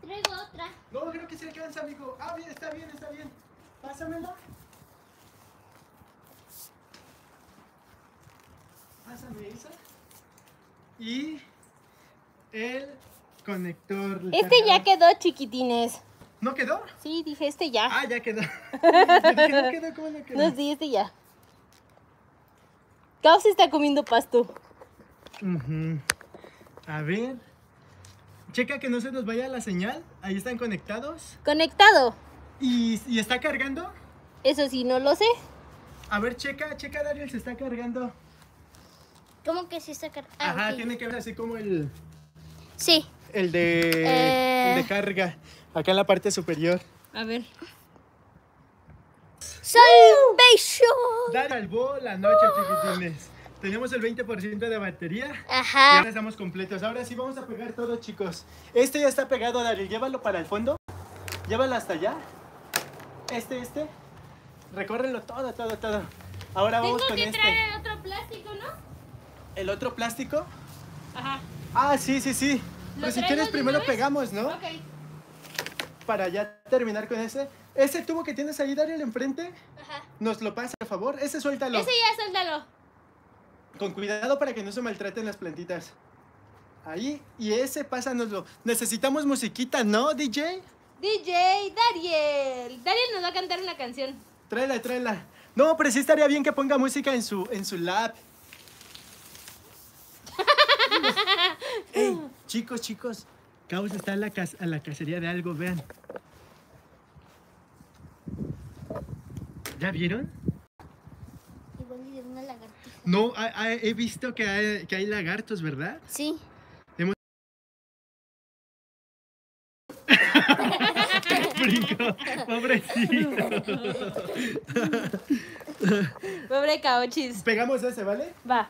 Traigo otra. No, creo que se alcanza, amigo. Ah, bien, está bien, está bien. Pásamela. Pásame esa. Y el conector. Este ya quedó, chiquitines. ¿No quedó? Sí, dije este ya. Ah, ya quedó. Dije, no quedó, ¿cómo no quedó? No, sí, este ya. Caos está comiendo pasto. A ver. Checa que no se nos vaya la señal. Ahí están conectados. Conectado. ¿Y, y está cargando? Eso sí, no lo sé. A ver, checa, checa, Dariel, se está cargando. ¿Cómo que sí está car- ah, Ajá, tiene que ver así como el, Sí. el de, Eh. el de carga. Acá en la parte superior. A ver. Salvation. Dar salvó la noche, chiquitines. Tenemos el 20% de batería. Y Ajá. ahora estamos completos. Ahora sí vamos a pegar todo, chicos. Este ya está pegado, Daryl. Llévalo para el fondo. Llévalo hasta allá. Este, este. Recórrelo todo, todo, todo. Ahora Tengo vamos con que este. traer el otro plástico, ¿no? El otro plástico. Ajá. Ah, sí, sí, sí. ¿Lo Pues si quieres primero vez? pegamos, ¿no? Ok. Para ya terminar con ese. Ese tubo que tienes ahí, Daryl, enfrente. Ajá. Nos lo pasa, por favor. Ese suéltalo. Ese ya, suéltalo. Con cuidado para que no se maltraten las plantitas. Ahí. Y ese, pásanoslo. Necesitamos musiquita, ¿no, DJ? DJ Dariel. Dariel nos va a cantar una canción. Tráela, tráela. No, pero sí estaría bien que ponga música en su, en su lab. Ey, chicos, chicos. Caos está a la, a la cacería de algo, vean. ¿Ya vieron? Igual de una lagartija. No, ha- ha- he visto que hay, que hay lagartos, ¿verdad? Sí. Brinco, pobrecito. Pobre Caochis. Pegamos ese, ¿vale? Va.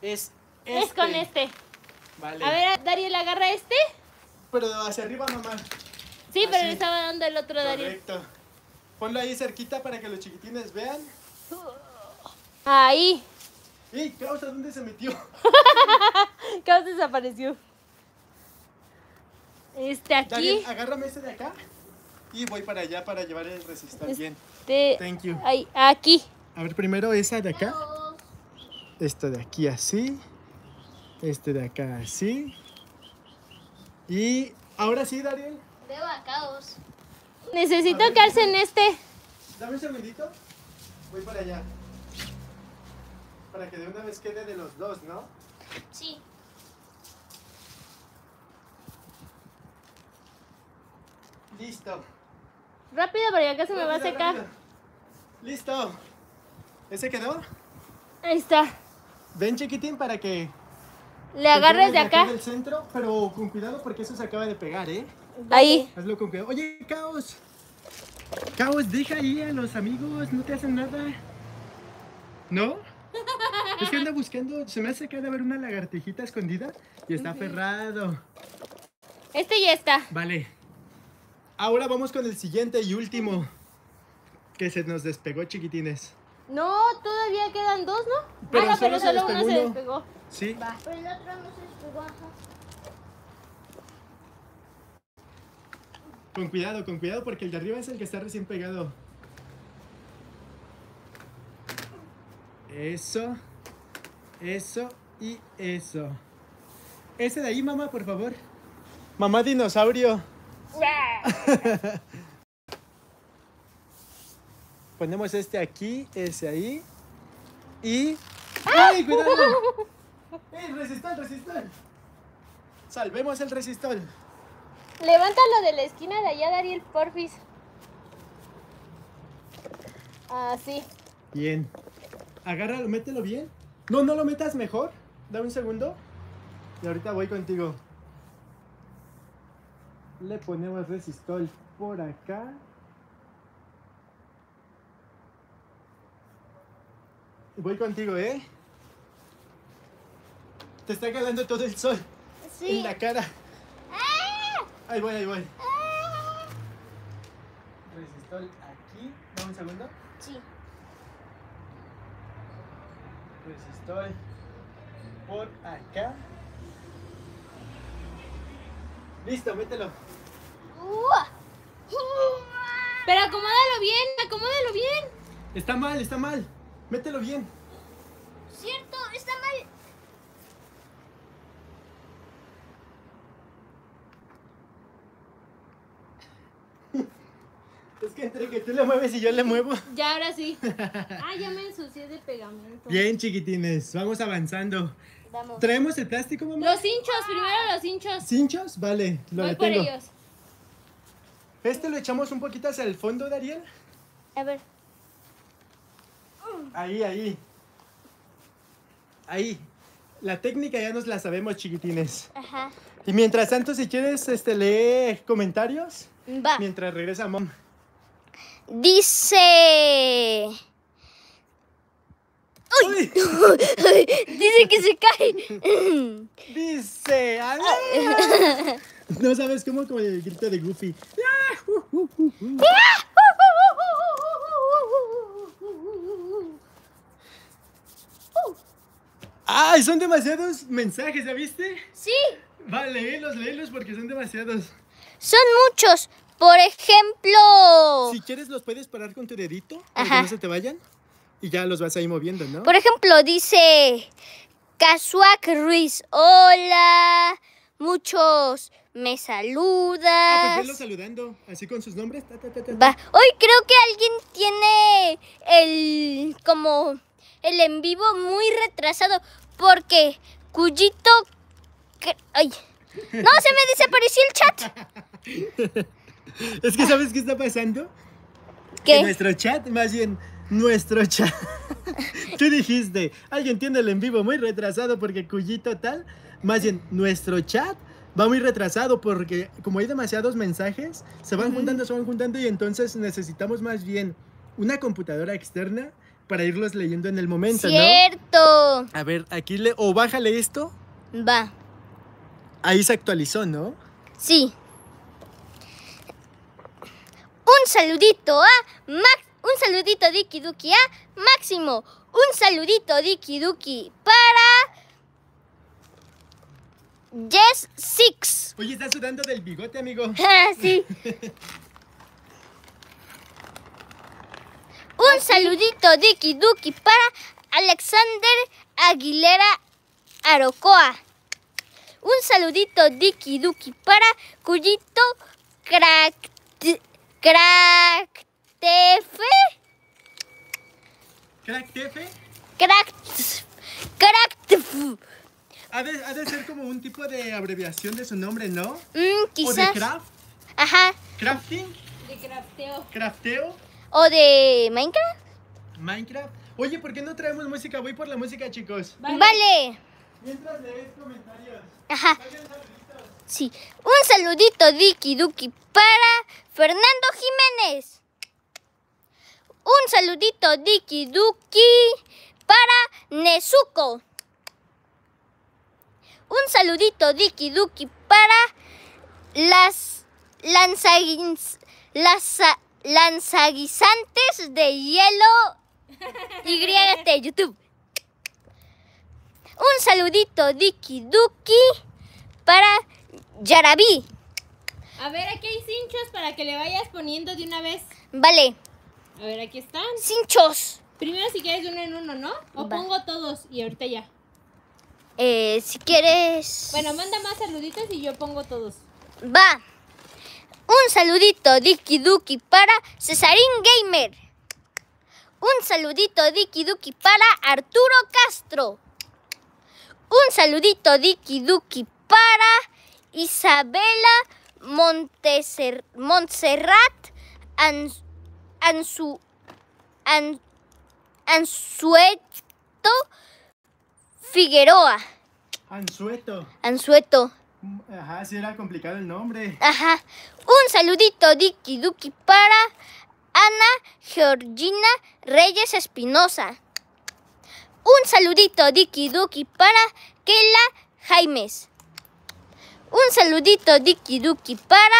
Es Es con este. Vale. A ver, Dariel, agarra este. Pero hacia arriba, mamá. Sí, pero Así. le estaba dando el otro Dariel. Correcto. Ponlo ahí cerquita para que los chiquitines vean. Ahí. ¡Ey, causa! ¿Dónde se metió? Caos desapareció. Este aquí. Daniel, agárrame ese de acá. Y voy para allá para llevar el resistor Es- bien. Este. Thank you. Ahí, aquí. A ver, primero esa de acá. Esto de aquí así. Este de acá así. Y ahora sí, Dariel. Veo a caos. Necesito ver, que alcen este. Dame un segundito. Voy para allá. Para que de una vez quede de los dos, ¿no? Sí. Listo. Rápido, porque acá se me va a secar. rápido. Listo. ¿Ese quedó? Ahí está. Ven chiquitín para que Le agarres pegues de acá. del centro, pero con cuidado porque eso se acaba de pegar, ¿eh? Ahí. Hazlo con cuidado. Oye, Caos. Caos, deja ahí a los amigos, no te hacen nada. ¿No? Es que anda buscando, se me hace que ha de haber una lagartijita escondida y está aferrado. Este ya está. Vale. Ahora vamos con el siguiente y último. Que se nos despegó, chiquitines. No, todavía quedan dos, ¿no? Pero ah, no, solo pero se solo uno se despegó. Sí. Va. Pero el otro no se. Con cuidado, con cuidado porque el de arriba es el que está recién pegado. Eso. Eso y eso. Ese de ahí, mamá, por favor. Mamá dinosaurio. Ponemos este aquí, ese ahí. Y. ¡Ay, cuidado! ¡Ey, resistol, resistol! Salvemos el resistol. Levántalo de la esquina de allá, Dariel, porfis. Así. Bien. Agárralo, mételo bien. No, no lo metas mejor. Dame un segundo. Y ahorita voy contigo. Le ponemos resistol por acá. Voy contigo, ¿eh? Te está calando todo el sol Sí. en la cara. Ahí voy, ahí voy. Resistol aquí. Dame un segundo. Sí. Estoy por acá. Listo, mételo. Pero acomódalo bien, acomódalo bien. Está mal, está mal. Mételo bien. Cierto, está mal. Es que entre que tú le mueves y yo le muevo. Ya, ahora sí. Ah, ya me ensucié de pegamento. Bien, chiquitines, vamos avanzando. Vamos. ¿Traemos el plástico, mamá? Los hinchos, primero los hinchos. ¿Cinchos? Vale, lo Voy por detengo. ellos. Este lo echamos un poquito hacia el fondo, Dariel. A ver. Ahí, ahí. Ahí. La técnica ya nos la sabemos, chiquitines. Ajá. Y mientras tanto, si quieres, este, lee comentarios. Va. Mientras regresa mom. Dice. ¡Uy! Dice que se cae. Dice. a ver. No sabes cómo como el grito de Goofy. ¡Ay! Son demasiados mensajes, ¿ya viste? Sí, Vale, léelos, léelos porque son demasiados. son muchos. Por ejemplo. Si quieres, los puedes parar con tu dedito para que no se te vayan. Y ya los vas a ir moviendo, ¿no? Por ejemplo, dice Kazuak Ruiz. Hola. Muchos me Ah, pues saludas. saludando, así con sus nombres. ta, ta, ta, ta. Va. Hoy creo que alguien tiene el como el en vivo muy retrasado porque Cuyito ay no se me desapareció el chat. Es que ¿sabes qué está pasando? ¿Qué? nuestro chat, más bien, nuestro chat. Tú dijiste, alguien tiene el en vivo muy retrasado porque Cuyito tal. Más bien, nuestro chat va muy retrasado porque como hay demasiados mensajes, se van juntando, se van juntando y entonces necesitamos más bien una computadora externa para irlos leyendo en el momento, ¿no? Cierto. A ver, aquí le... O bájale esto. Va. Ahí se actualizó, ¿no? Sí. Un saludito a Max, un saludito Diki Duki a Máximo, un saludito Diki Duki para Yes Six. Oye, está sudando del bigote, amigo. Ah, sí. Un saludito Diki Duki para Alexander Aguilera Arocoa. Un saludito Diki Duki para Cuyito Crack Cractefe. Crack Tefe. Crack Cractef. Ha de, ha de ser como un tipo de abreviación de su nombre, ¿no? Mm, O de quizás. craft, Ajá. crafting, De crafteo. crafteo, O de Minecraft. Minecraft. Oye, ¿por qué no traemos música? Voy por la música, chicos. Vale. vale. Mientras lees comentarios. Ajá. Sí. Un saludito Diki Duki para Fernando Jiménez. Un saludito Diki Duki para Nezuko. Un saludito Diki Duki para las lanzaguins- las lanzaguisantes de hielo YT YouTube. Un saludito Diki Duki para Yarabi. A ver, aquí hay cinchos para que le vayas poniendo de una vez. Vale, A ver, aquí están. cinchos. Primero si quieres de uno en uno, ¿no? O Va. pongo todos y ahorita ya. Eh, si quieres... Bueno, manda más saluditos y yo pongo todos. Va. Un saludito Diki Duki para Cesarín Gamer. Un saludito Diki Duki para Arturo Castro. Un saludito Diki Duki para Isabela Monteser- Montserrat Ans- Ansu, An- Ansueto Figueroa. Ansueto. Ansueto. Ajá, sí era complicado el nombre. Ajá. Un saludito Diki Duki para Ana Georgina Reyes Espinosa. Un saludito Diki Duki para Kela Jaimes. Un saludito Diki Duki para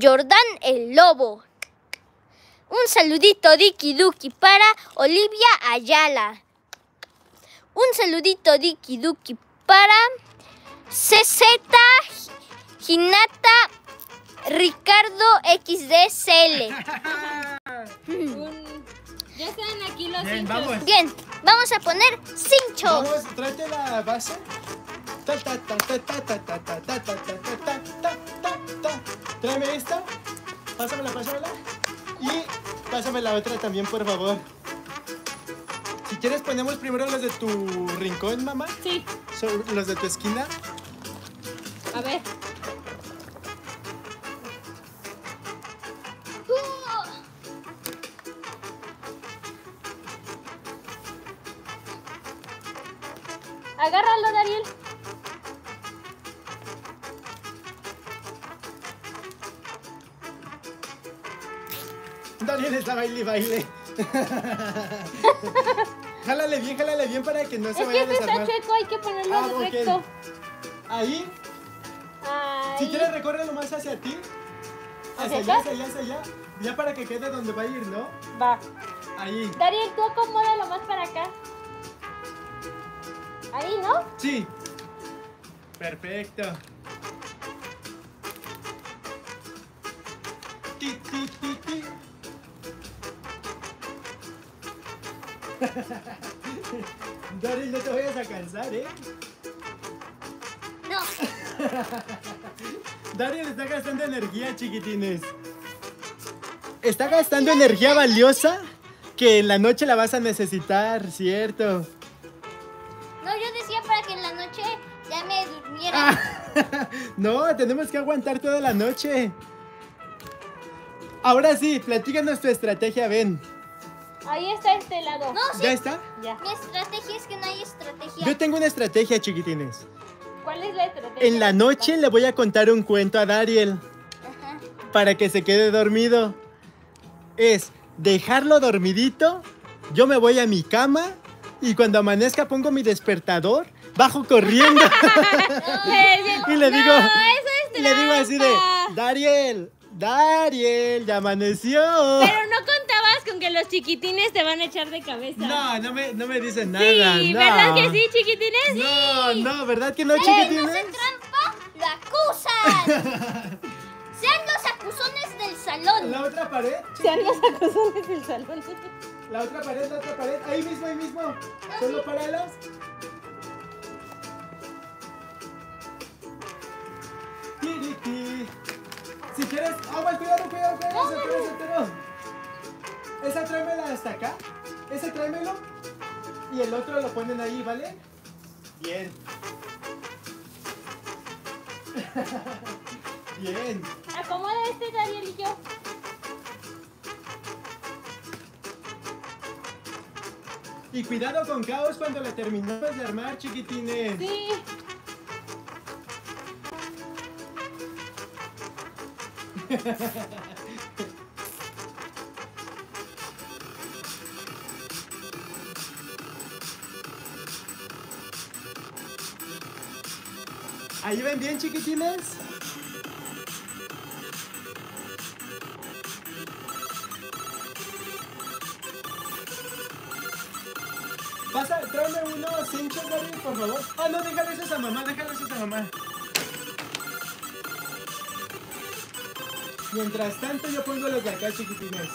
Jordán el Lobo. Un saludito Diki Duki para Olivia Ayala. Un saludito Diki Duki para CZ Ginata Ricardo XDCL. Un- Ya están aquí los Bien, hinchos. vamos. Bien, vamos a poner cincho. Vamos, tráete la base. Tráeme esta. Pásamela, pásamela. Y pásame la otra también, por favor. Si quieres, ponemos primero los de tu rincón, mamá. Sí. Los de tu esquina. A ver. Está baile y baile. jálale bien, jálale bien para que no se Es que vaya a este está desarmar. chueco, hay que ponerlo Ah, recto. Ahí, Ahí. si quieres, recórrelo más hacia ti. Hacia ¿Hacia allá, hacia allá, hacia allá. Ya para que quede donde va a ir, ¿no? Va. Ahí. Dariel, tú acomódalo más para acá. Ahí, ¿no? Sí. Perfecto. Ti, ti, ti, ti. Doris, no te vayas a cansar, ¿eh? No, Dariel está gastando energía, chiquitines. Está gastando energía valiosa que en la noche la vas a necesitar, ¿cierto? no, yo decía para que en la noche ya me durmiera. Ah, no, tenemos que aguantar toda la noche. Ahora sí, platícanos tu estrategia, ven. Ahí está este lado. No, sí, ¿Ya está? Ya. mi estrategia es que no hay estrategia. Yo tengo una estrategia, chiquitines. ¿Cuál es la estrategia? En la noche le voy a contar un cuento a Dariel Ajá. para que se quede dormido. Es dejarlo dormidito, yo me voy a mi cama y cuando amanezca pongo mi despertador, bajo corriendo y le digo, No, eso es y le digo así de. Dariel, Dariel, ya amaneció. Pero no contabas con que los chiquitines te van a echar de cabeza. No, no me, no me dicen nada. Sí, no. ¿verdad que sí, chiquitines? No, no, ¿verdad que no, alguien chiquitines? hace trampa, lo acusan. Sean los acusones del salón. La otra pared, Sean los acosones del salón. la otra pared, la otra pared, ahí mismo, ahí mismo. Solo paralas. Tiriti. Si quieres, agua, cuidado, cuidado, cuidado, se entero. Esa tráemela hasta acá, ese tráemelo y el otro lo ponen ahí, ¿vale? Bien. Bien. Acomoda este Dariel y yo. Y cuidado con caos cuando la terminamos de armar, chiquitines. Sí. ¿Ahí ven bien, chiquitines? Pasa, tráeme unos hinchos, David, por favor. Ah, no, déjale esos a mamá, déjale esos a mamá. Mientras tanto, yo pongo los de acá, chiquitines.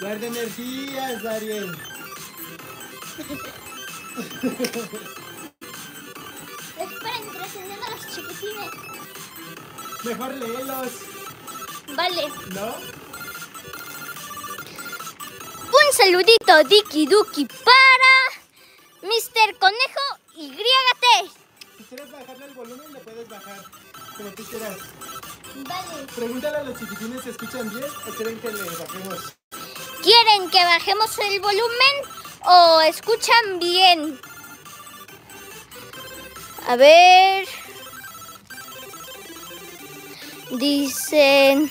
Guarda energías, Dariel. Esperen, entreteniendo a los chiquitines. Mejor léelos, Vale. ¿no? Un saludito Diki Duki para Mr. Conejo. Si quieres bajarle el volumen, le puedes bajar. Tú quieras. Vale. Pregúntale a los chiquitines si escuchan bien o creen que le bajemos. ¿Quieren que bajemos el volumen o escuchan bien? A ver. Dicen.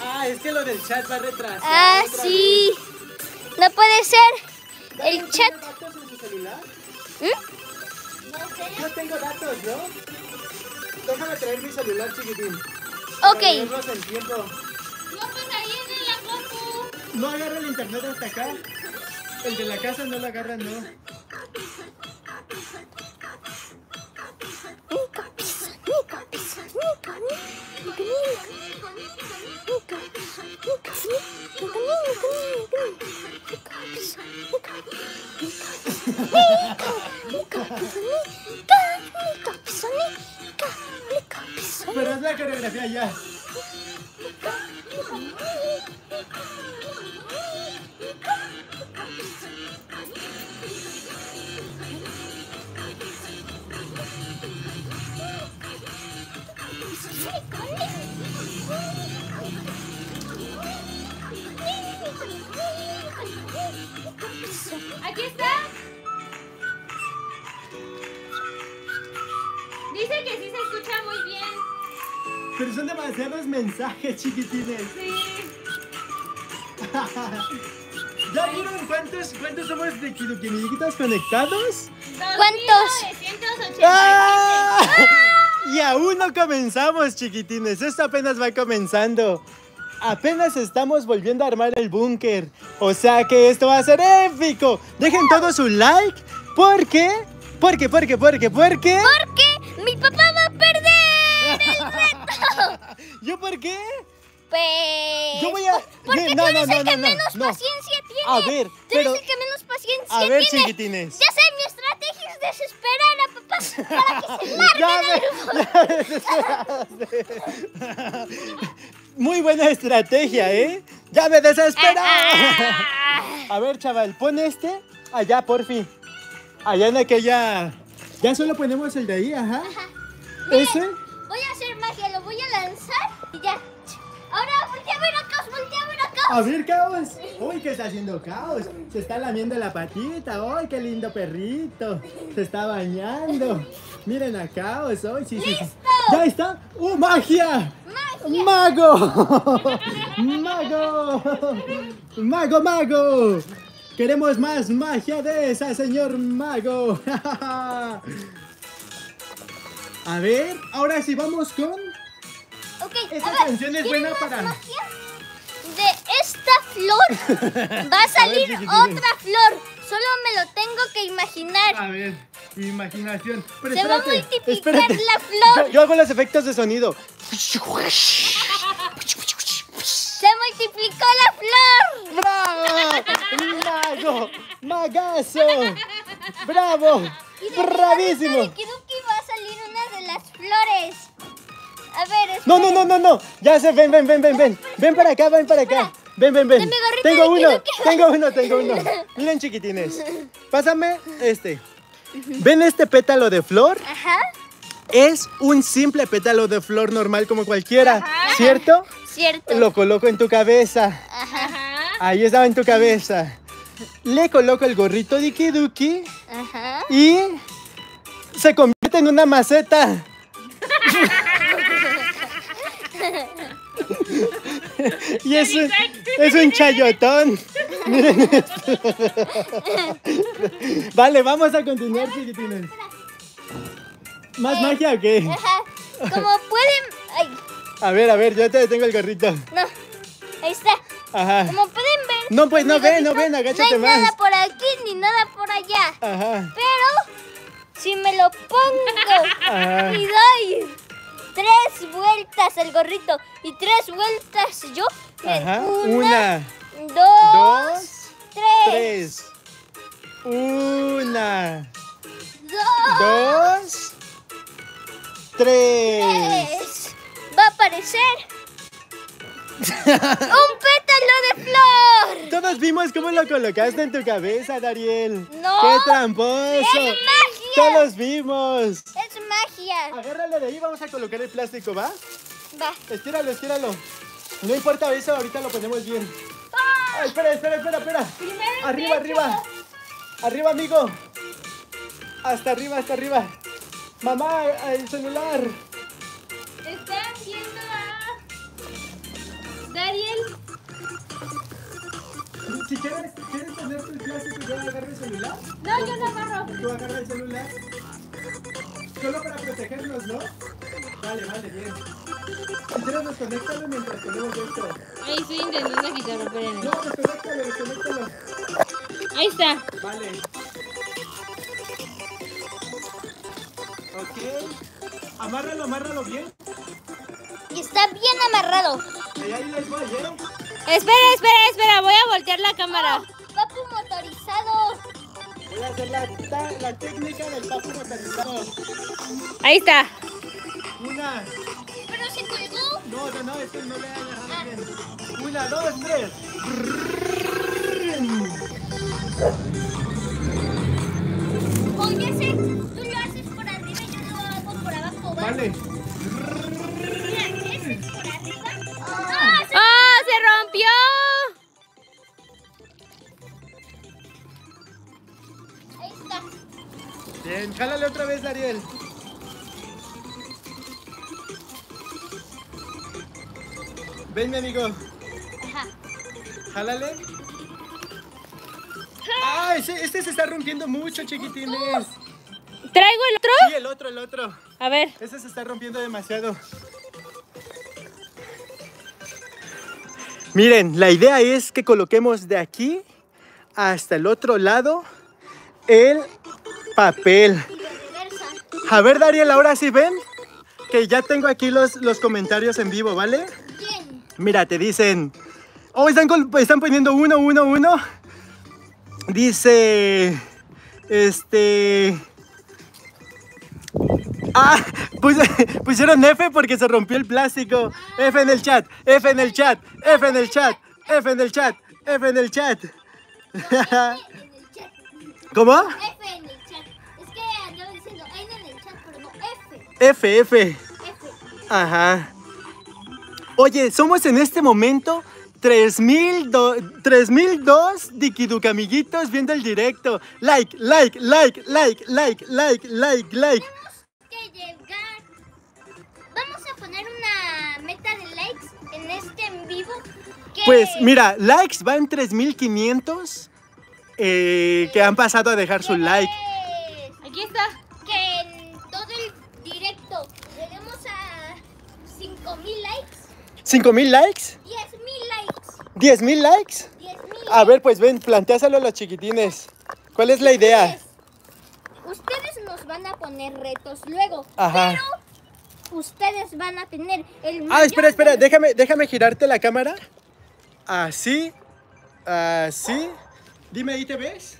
Ah, es que lo del chat va retrasado. Ah, sí. No puede ser. vez. ¿Alguien El chat. datos en su celular? ¿Mm? Yo tengo datos, ¿no? Déjame traer mi celular, chiquitín. Ok. en tiempo. No, pues ahí en la compu. No agarra el internet hasta acá. El de la casa no lo agarra, no. Pero es la coreografía ya. Aquí está. Dice que sí se escucha muy bien. Pero son demasiados mensajes, chiquitines. Sí. ¿Ya vieron cuántos, cuántos somos de Kidukiniguitas conectados? ¿Cuántos? 987. ¡Ah! Y aún no comenzamos, chiquitines. Esto apenas va comenzando. Apenas estamos volviendo a armar el búnker. O sea que esto va a ser épico. Dejen todos su like. ¿Por qué? ¿Por qué? ¿Por qué? ¿Por qué? ¿Por qué? Porque mi papá va a perder el reto. ¿Yo por qué? Pues. Yo voy a- Porque No, tú eres no, el que no, no, menos no. paciencia tiene. A ver, Tú pero- eres el que menos paciencia A ver, tiene. chiquitines. Ya sé, mi estrategia es desesperar a papá para que se largue Ya me- ya me desesperaste. Muy buena estrategia, ¿eh? Ya me desespera. A ver, chaval, pon este allá, por fin. Allá en aquella. Ya solo ponemos el de ahí, ajá. Ese. Voy a hacer magia, lo voy a lanzar y ya. Ahora voltea a ver a Caos, voltea a ver a Caos. A ver, caos. Uy, ¿qué está haciendo caos? Se está lamiendo la patita. ¡Ay, qué lindo perrito! Se está bañando. Miren a caos. ¡Ay, sí, sí, sí. ¡Ya está! ¡Uh, magia! Magia. ¡Mago! ¡Mago! ¡Mago, mago! Queremos más magia de esa, señor mago. A ver, ahora sí vamos con... Ok, Esa a ver, canción es ¿quieren buena más para- magia? De esta flor va a salir otra flor. Solo me lo tengo que imaginar. A ver, imaginación. Pero Se va a multiplicar espérate. la flor. Yo, yo hago los efectos de sonido. Se multiplicó la flor. ¡Bravo! ¡Mago! ¡Magazo! ¡Bravo! Y de mi ¡Bravísimo! de Kiduki va a salir una de las flores. A ver, No, no, no, no, no. Ya sé, ven, ven, ven, ven, ven. Ven para acá, ven para acá. Ven, ven, ven. Tengo uno, tengo uno, tengo uno. Miren, chiquitines. Pásame este. ¿Ven este pétalo de flor? Ajá. Es un simple pétalo de flor normal como cualquiera, Ajá. ¿cierto? Cierto. Lo coloco en tu cabeza. Ajá. Ajá. Ahí estaba en tu cabeza. Le coloco el gorrito de Kiduki Ajá. y se convierte en una maceta. y es un, es un chayotón. Miren esto. vale, vamos a continuar, chiquitines. ¿Más magia o qué? Ajá. Como pueden. Ay, A ver, a ver, yo te tengo el gorrito. no. Ahí está. Ajá. Como pueden ver. No, pues, no ven, no ven, agáchate No hay nada más. por aquí ni nada por allá. Ajá. Pero si me lo pongo Ajá. y doy tres vueltas al gorrito y tres vueltas yo, Ajá. una, Una, dos, dos, tres, tres. Una, dos, dos, tres. tres. Va a aparecer un pétalo de flor. Todos vimos cómo lo colocaste en tu cabeza, Dariel. No. ¡Qué tramposo! ¡Es magia! Todos vimos. Es magia. Agárralo de ahí, vamos a colocar el plástico, ¿va? Va. Estíralo, estíralo. No importa eso, ahorita lo ponemos bien. Ay, espera, espera, espera, espera. Primero Arriba, arriba. Arriba, amigo. Hasta arriba, hasta arriba. Mamá, el celular. Están viendo Dariel. Si quieres, ¿quieres tener tu clase y yo agarre el celular? No, yo no agarro. Tú agarra el celular. Solo para protegernos, ¿no? Vale, vale, bien. Si quieres, desconéctalo mientras tenemos esto. Ahí estoy intentando quitarlo, espérenme. No, desconéctalo, desconéctalo. Ahí está. Vale. Ok. Amárralo, amárralo bien. Y está bien amarrado. Espera, espera, espera. Voy a voltear la cámara. Papu motorizado. Voy a hacer la, la técnica del papo motorizado. Ahí está. Una. Pero se colgó. No, no, no, esto no le ha agarrado bien. Una, dos, tres. Oye, ese, tú lo haces por arriba y yo lo hago por abajo, ¿va? Vale. Se rompió! Ahí está. Bien, jálale otra vez, Dariel. Ven, mi amigo. Ajá. Jálale. ¡Ah! Ese- este se está rompiendo mucho, chiquitines. ¿Traigo el otro? Sí, el otro, el otro. A ver. Ese se está rompiendo demasiado. Miren, la idea es que coloquemos de aquí hasta el otro lado el papel. A ver, Dariel, ahora sí ven que ya tengo aquí los, los comentarios en vivo, ¿vale? Mira, te dicen. Oh, están, están poniendo uno, uno, uno. Dice. Este. Ah, pus- pusieron F porque se rompió el plástico. F en el chat, F en el chat, F en el chat, F en el chat, F en el chat. ¿Cómo? F en el chat. Es que andaba diciendo N en el chat, pero no F. F, F. F. Ajá. Oye, somos en este momento 3000 do- 3002 Dikiduka amiguitos viendo el directo. Like, like, like, like, like, like, like, like. Vivo. Pues mira, likes van 3500 eh, que han pasado a dejar su like. Aquí está. Que en todo el directo lleguemos a 5000 likes, 5000 likes, 10000 likes, 10000 likes. 10000 A ver, pues ven, planteáselo a los chiquitines. ¿Cuál es la idea? Ustedes nos van a poner retos luego. Ajá. Pero ustedes van a tener el Ah, espera, espera, de- déjame, déjame girarte la cámara. Así, así. Dime, ¿ahí te ves?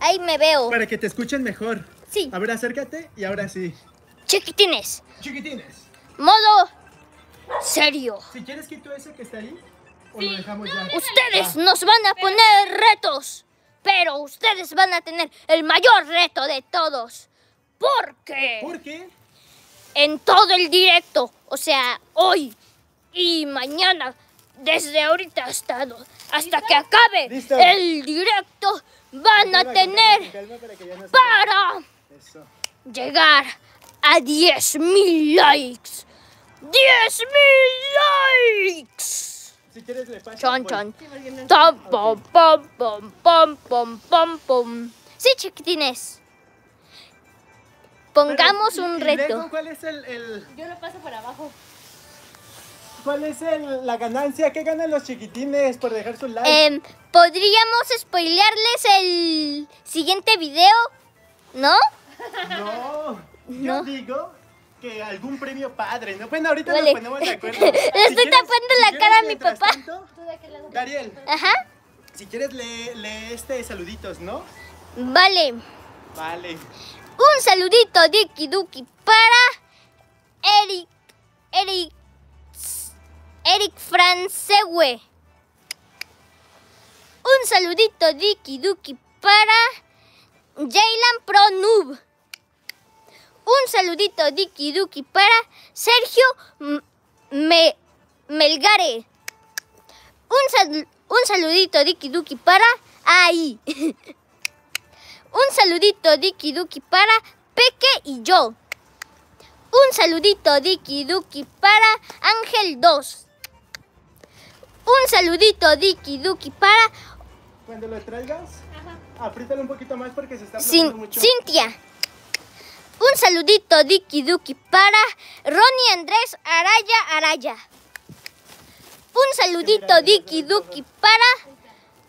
Ahí me veo. Para que te escuchen mejor. Sí. A ver, acércate y ahora sí. Chiquitines. Chiquitines, Modo serio. si quieres quito ese que está ahí, o lo dejamos ya. Ustedes nos van a poner retos, pero ustedes van a tener el mayor reto de todos. Porque ¿Por qué? En todo el directo, o sea, hoy y mañana, desde ahorita hasta, hasta que acabe Listo. el directo, van a tener calma, para no llegar a 10.000 likes. ¡10.000 likes! Si quieres le paso. Chon, chon. Tom, pom, pom, pom, pom, pom, pom, pom. Sí, chiquitines. Pongamos Pero, un reto. luego, ¿Cuál es el, el- Yo lo paso por abajo. cuál es el- la ganancia? ¿Qué ganan los chiquitines por dejar su like? Em, ¿Podríamos spoilearles el siguiente video? ¿No? No, yo No. digo que algún premio padre, ¿no? Bueno, ahorita Vale. nos ponemos de acuerdo. Le estoy tapando la cara a mi papá. tanto, Dariel, Ajá. si quieres lee, lee este saluditos, ¿no? Vale. Vale. Un saludito, Diki Duki, para Eric. Eric. Eric Francewe. Un saludito, Diki Duki, para Jaylan Pro Noob. Un saludito, Diki Duki, para Sergio Me- Melgare. Un, un saludito, Diki Duki, para ahí. Un saludito Diki Duki para Peque y yo. Un saludito Diki Duki para Ángel 2. Un saludito Diki Duki para Cuando lo traigas, apriétalo un poquito más porque se está Cin- mucho. Cintia. Un saludito Diki Duki para Ronnie Andrés Araya Araya. Un saludito Diki Duki para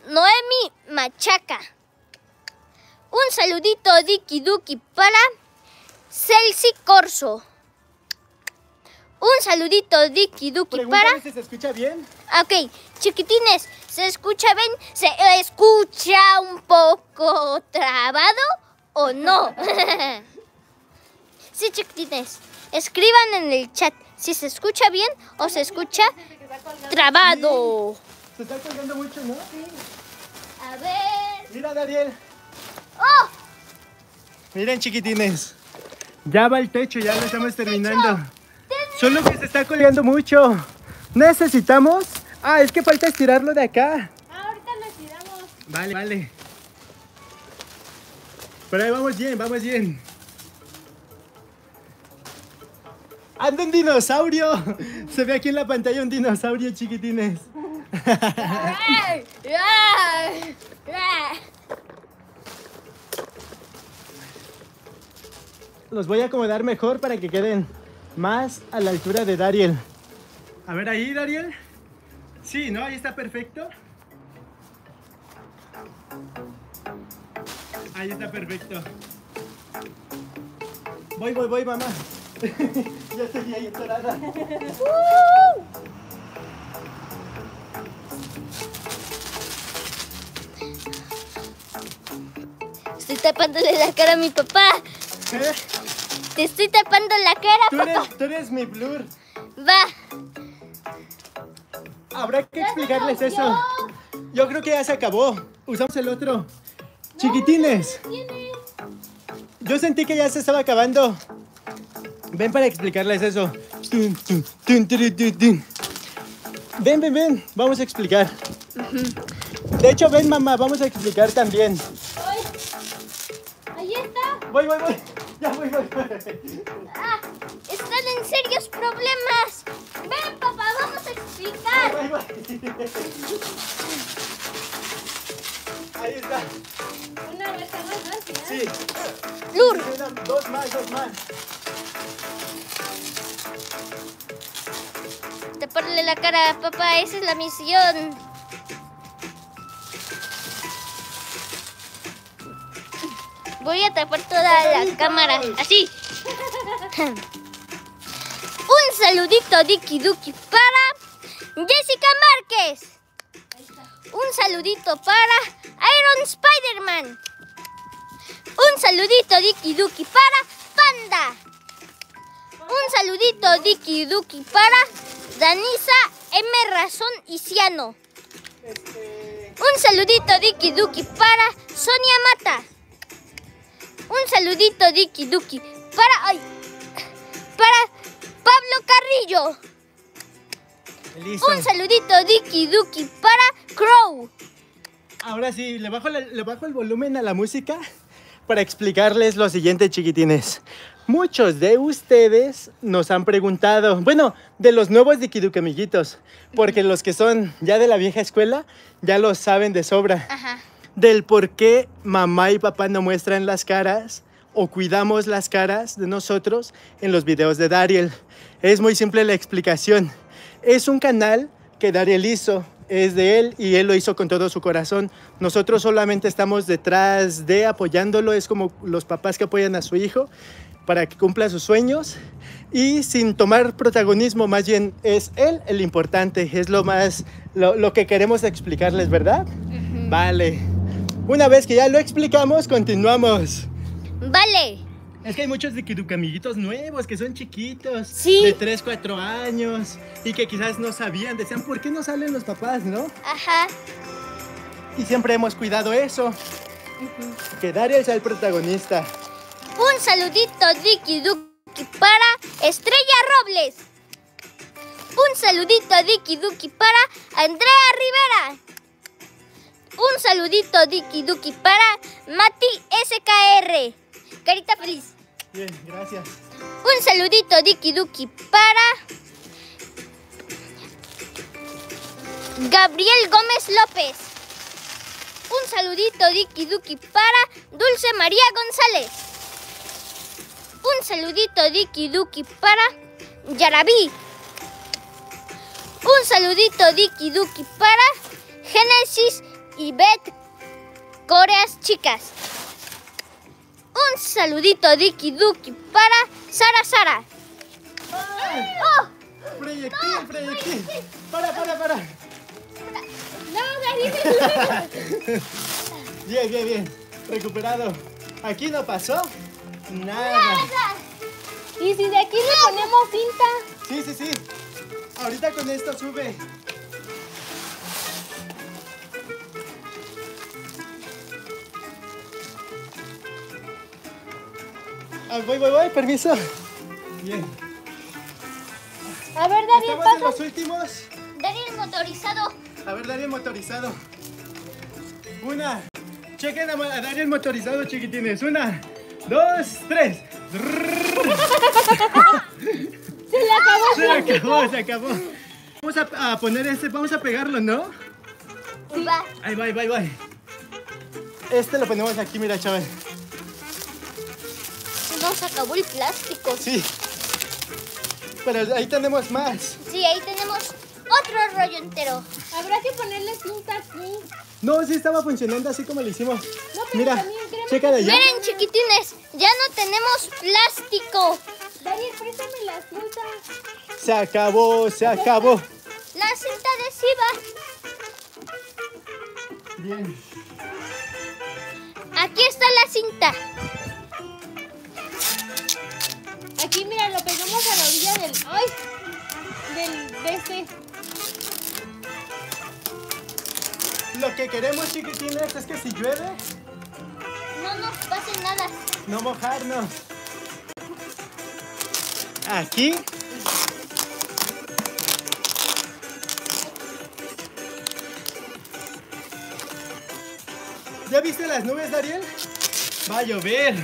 Noemi Machaca. Un saludito Diki Duki para Celsi Corso. Un saludito Diki Duki para... si se escucha bien. Ok, chiquitines, ¿se escucha bien? ¿Se escucha un poco trabado o no? sí, chiquitines, escriban en el chat si se escucha bien o se escucha trabado. Se está colgando mucho, ¿no? A ver. Mira, Dariel. ¡Oh! Miren, chiquitines. Ya va el techo, ya lo estamos terminando. Solo que se está colgando mucho. Necesitamos... Ah, es que falta estirarlo de acá. Ahorita lo tiramos. Vale, vale. Pero ahí vamos bien, vamos bien. ¡Anda un dinosaurio! Se ve aquí en la pantalla un dinosaurio, chiquitines. ¡Ay! ¡Ay! ¡Ay! Los voy a acomodar mejor para que queden más a la altura de Dariel. A ver ahí, Dariel. Sí, ¿no? Ahí está perfecto. Ahí está perfecto. Voy, voy, voy, mamá. ya estoy ahí atorada. Estoy tapándole la cara a mi papá. ¿Eh? Te estoy tapando la cara, Tú papá. eres, tú eres mi blur. Va. Habrá que explicarles eso. Yo creo que ya se acabó. Usamos el otro. Chiquitines. Yo sentí que ya se estaba acabando. Ven para explicarles eso. Ven, ven, ven. Vamos a explicar. De hecho, ven, mamá. Vamos a explicar también. Voy, voy, voy. Ya voy, voy. voy. Ah, están en serios problemas. Ven, papá, vamos a explicar. Voy, voy. Ahí está. Una vez más, ¿no? Sí. Lur. Dos más, dos más. Taparle la cara papá, esa es la misión. Voy a tapar toda la cámara, así. Un saludito Diki Duki para Jessica Márquez. Un saludito para Iron Spider-Man. Un saludito Diki Duki para Panda. Un saludito Diki Duki para Danisa M. Razón. Este, Un saludito Diki Duki para Sonia Mata. Un saludito Diki Duki para ay, para Pablo Carrillo. listo. Un saludito Diki Duki para Crow. Ahora sí, le bajo, la- le bajo el volumen a la música para explicarles lo siguiente, chiquitines. Muchos de ustedes nos han preguntado, bueno, de los nuevos Dikiduki amiguitos, porque los que son ya de la vieja escuela ya lo saben de sobra, Ajá. Del por qué mamá y papá no muestran las caras o cuidamos las caras de nosotros en los videos de Dariel. Es muy simple la explicación. Es un canal que Dariel hizo, es de él y él lo hizo con todo su corazón. Nosotros solamente estamos detrás de apoyándolo, es como los papás que apoyan a su hijo para que cumpla sus sueños y sin tomar protagonismo, más bien es él el importante, es lo más, lo, lo que queremos explicarles, ¿verdad? Vale. Una vez que ya lo explicamos, continuamos. Vale. Es que hay muchos de amiguitos nuevos que son chiquitos, Sí. de 3, 4 años y que quizás no sabían, decían, ¿por qué no salen los papás, no? Ajá. Y siempre hemos cuidado eso, que Daria sea el protagonista. Un saludito Diki Duki para Estrella Robles. Un saludito Diki Duki para Andrea Rivera. Un saludito Diki Duki para Mati SKR. Carita feliz. Bien, gracias. Un saludito Diki Duki para Gabriel Gómez López. Un saludito Diki Duki para Dulce María González. Un saludito Diki Duki para Yarabí. Un saludito Diki Duki para Génesis y Beth Coreas Chicas. Un saludito Diki Duki para Sara Sara. ¡Oh! Proyectil, proyectil. Para, para, para. No. Bien, bien, bien. Recuperado. Aquí no pasó nada. Y si de aquí le ponemos cinta. Sí, sí, sí. Ahorita con esto sube. Ah, voy, voy, voy, permiso. Bien. A ver, David, Estamos en los últimos. Daniel motorizado. A ver, Daniel motorizado. Una. Chequen a, Daniel motorizado, chiquitines. Una, dos, tres. Se le acabó. Se acabó, se acabó. Vamos a, a poner este, vamos a pegarlo, ¿no? Va. Ahí va, ahí va, ahí va. Este lo ponemos aquí, mira, chaval. No se acabó el plástico. Sí. Pero ahí tenemos más. Sí, ahí tenemos otro rollo entero. Habrá que ponerle cinta aquí. No, sí estaba funcionando así como lo hicimos. No, pero Mira, checa de allá. Miren, chiquitines, ya no tenemos plástico. Daniel, préstame la cinta. Se acabó, se acabó. La cinta adhesiva. Bien. Aquí está la cinta. Aquí, mira, lo pegamos a la orilla del. ¡Ay! Del. De este. Lo que queremos, chiquitines, es que si llueve, No nos pase nada. no mojarnos. Aquí. ¿Ya viste las nubes, Dariel? Va a llover.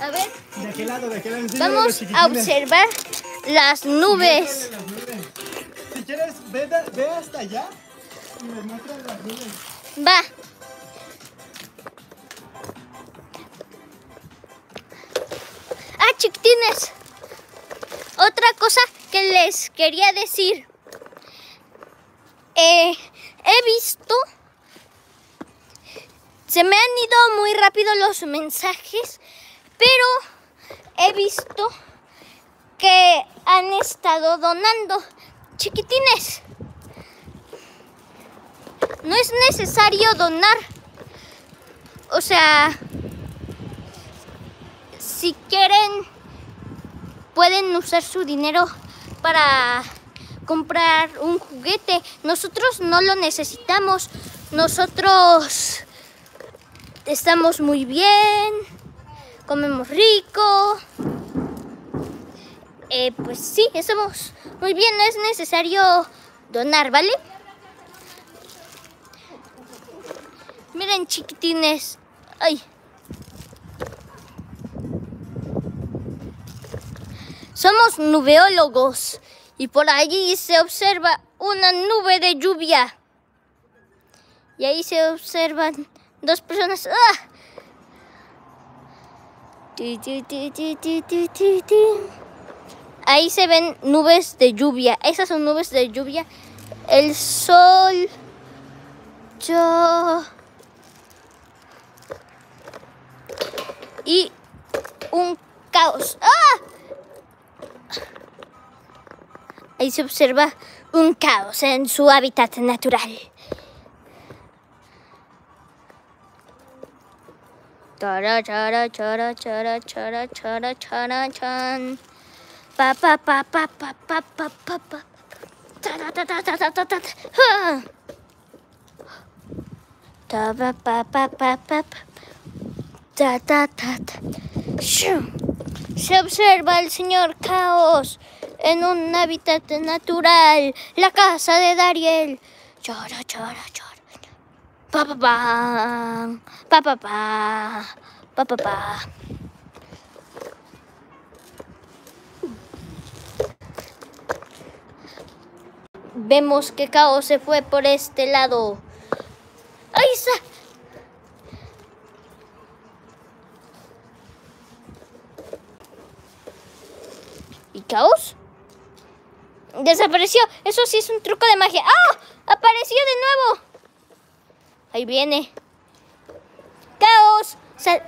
A ver, De aquel lado, de aquel lado. vamos a observar las nubes. Muéstrale las nubes. Si quieres, ve hasta allá y me muestras las nubes. Va. Ah, chiquitines. Otra cosa que les quería decir. Eh, he visto... Se me han ido muy rápido los mensajes, pero he visto que han estado donando. Chiquitines. No es necesario donar. O sea, si quieren, pueden usar su dinero para comprar un juguete. Nosotros no lo necesitamos. Nosotros estamos muy bien. Comemos rico. Eh, pues sí, estamos muy bien. No es necesario donar, ¿vale? Miren, chiquitines. Ay. Somos nubeólogos y por allí se observa una nube de lluvia. Y ahí se observan dos personas. ¡Ah! Ti, ti, ti, ti, ti, ti, ti, ti. Ahí se ven nubes de lluvia. Esas son nubes de lluvia. El sol. Yo. y un caos. ¡Ah! Ahí se observa un caos en su hábitat natural. Chara, chara, chara, chara, chara, chara, chara, chan. Pa, pa, pa, pa, pa, pa, pa, pa, pa. Ta, ta, ta, ta, ta, ta, ta. ¡Ah! Pa, pa, pa, pa, pa, pa. Ta, ta, ta, ta. Se observa el señor Caos en un hábitat natural, la casa de Dariel. Pa pa pa. Pa pa pa. Pa pa. Vemos que Kao se fue por este lado. ¡Ahí está! ¿Y Caos? Desapareció. Eso sí es un truco de magia. ¡Ah! ¡Apareció de nuevo! Ahí viene. Caos. Sal-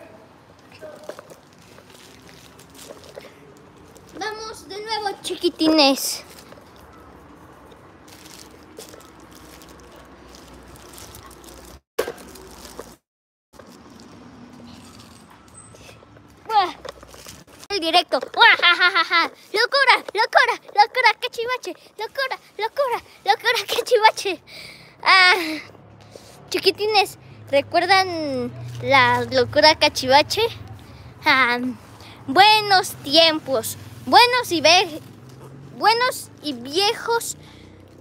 Vamos de nuevo, chiquitines. El directo. Buah, ja, ja, ja. Locura, locura, locura, cachivache. Locura, locura, locura, cachivache. Ah, chiquitines, ¿recuerdan la locura cachivache? Ah, buenos tiempos, buenos y ve buenos y viejos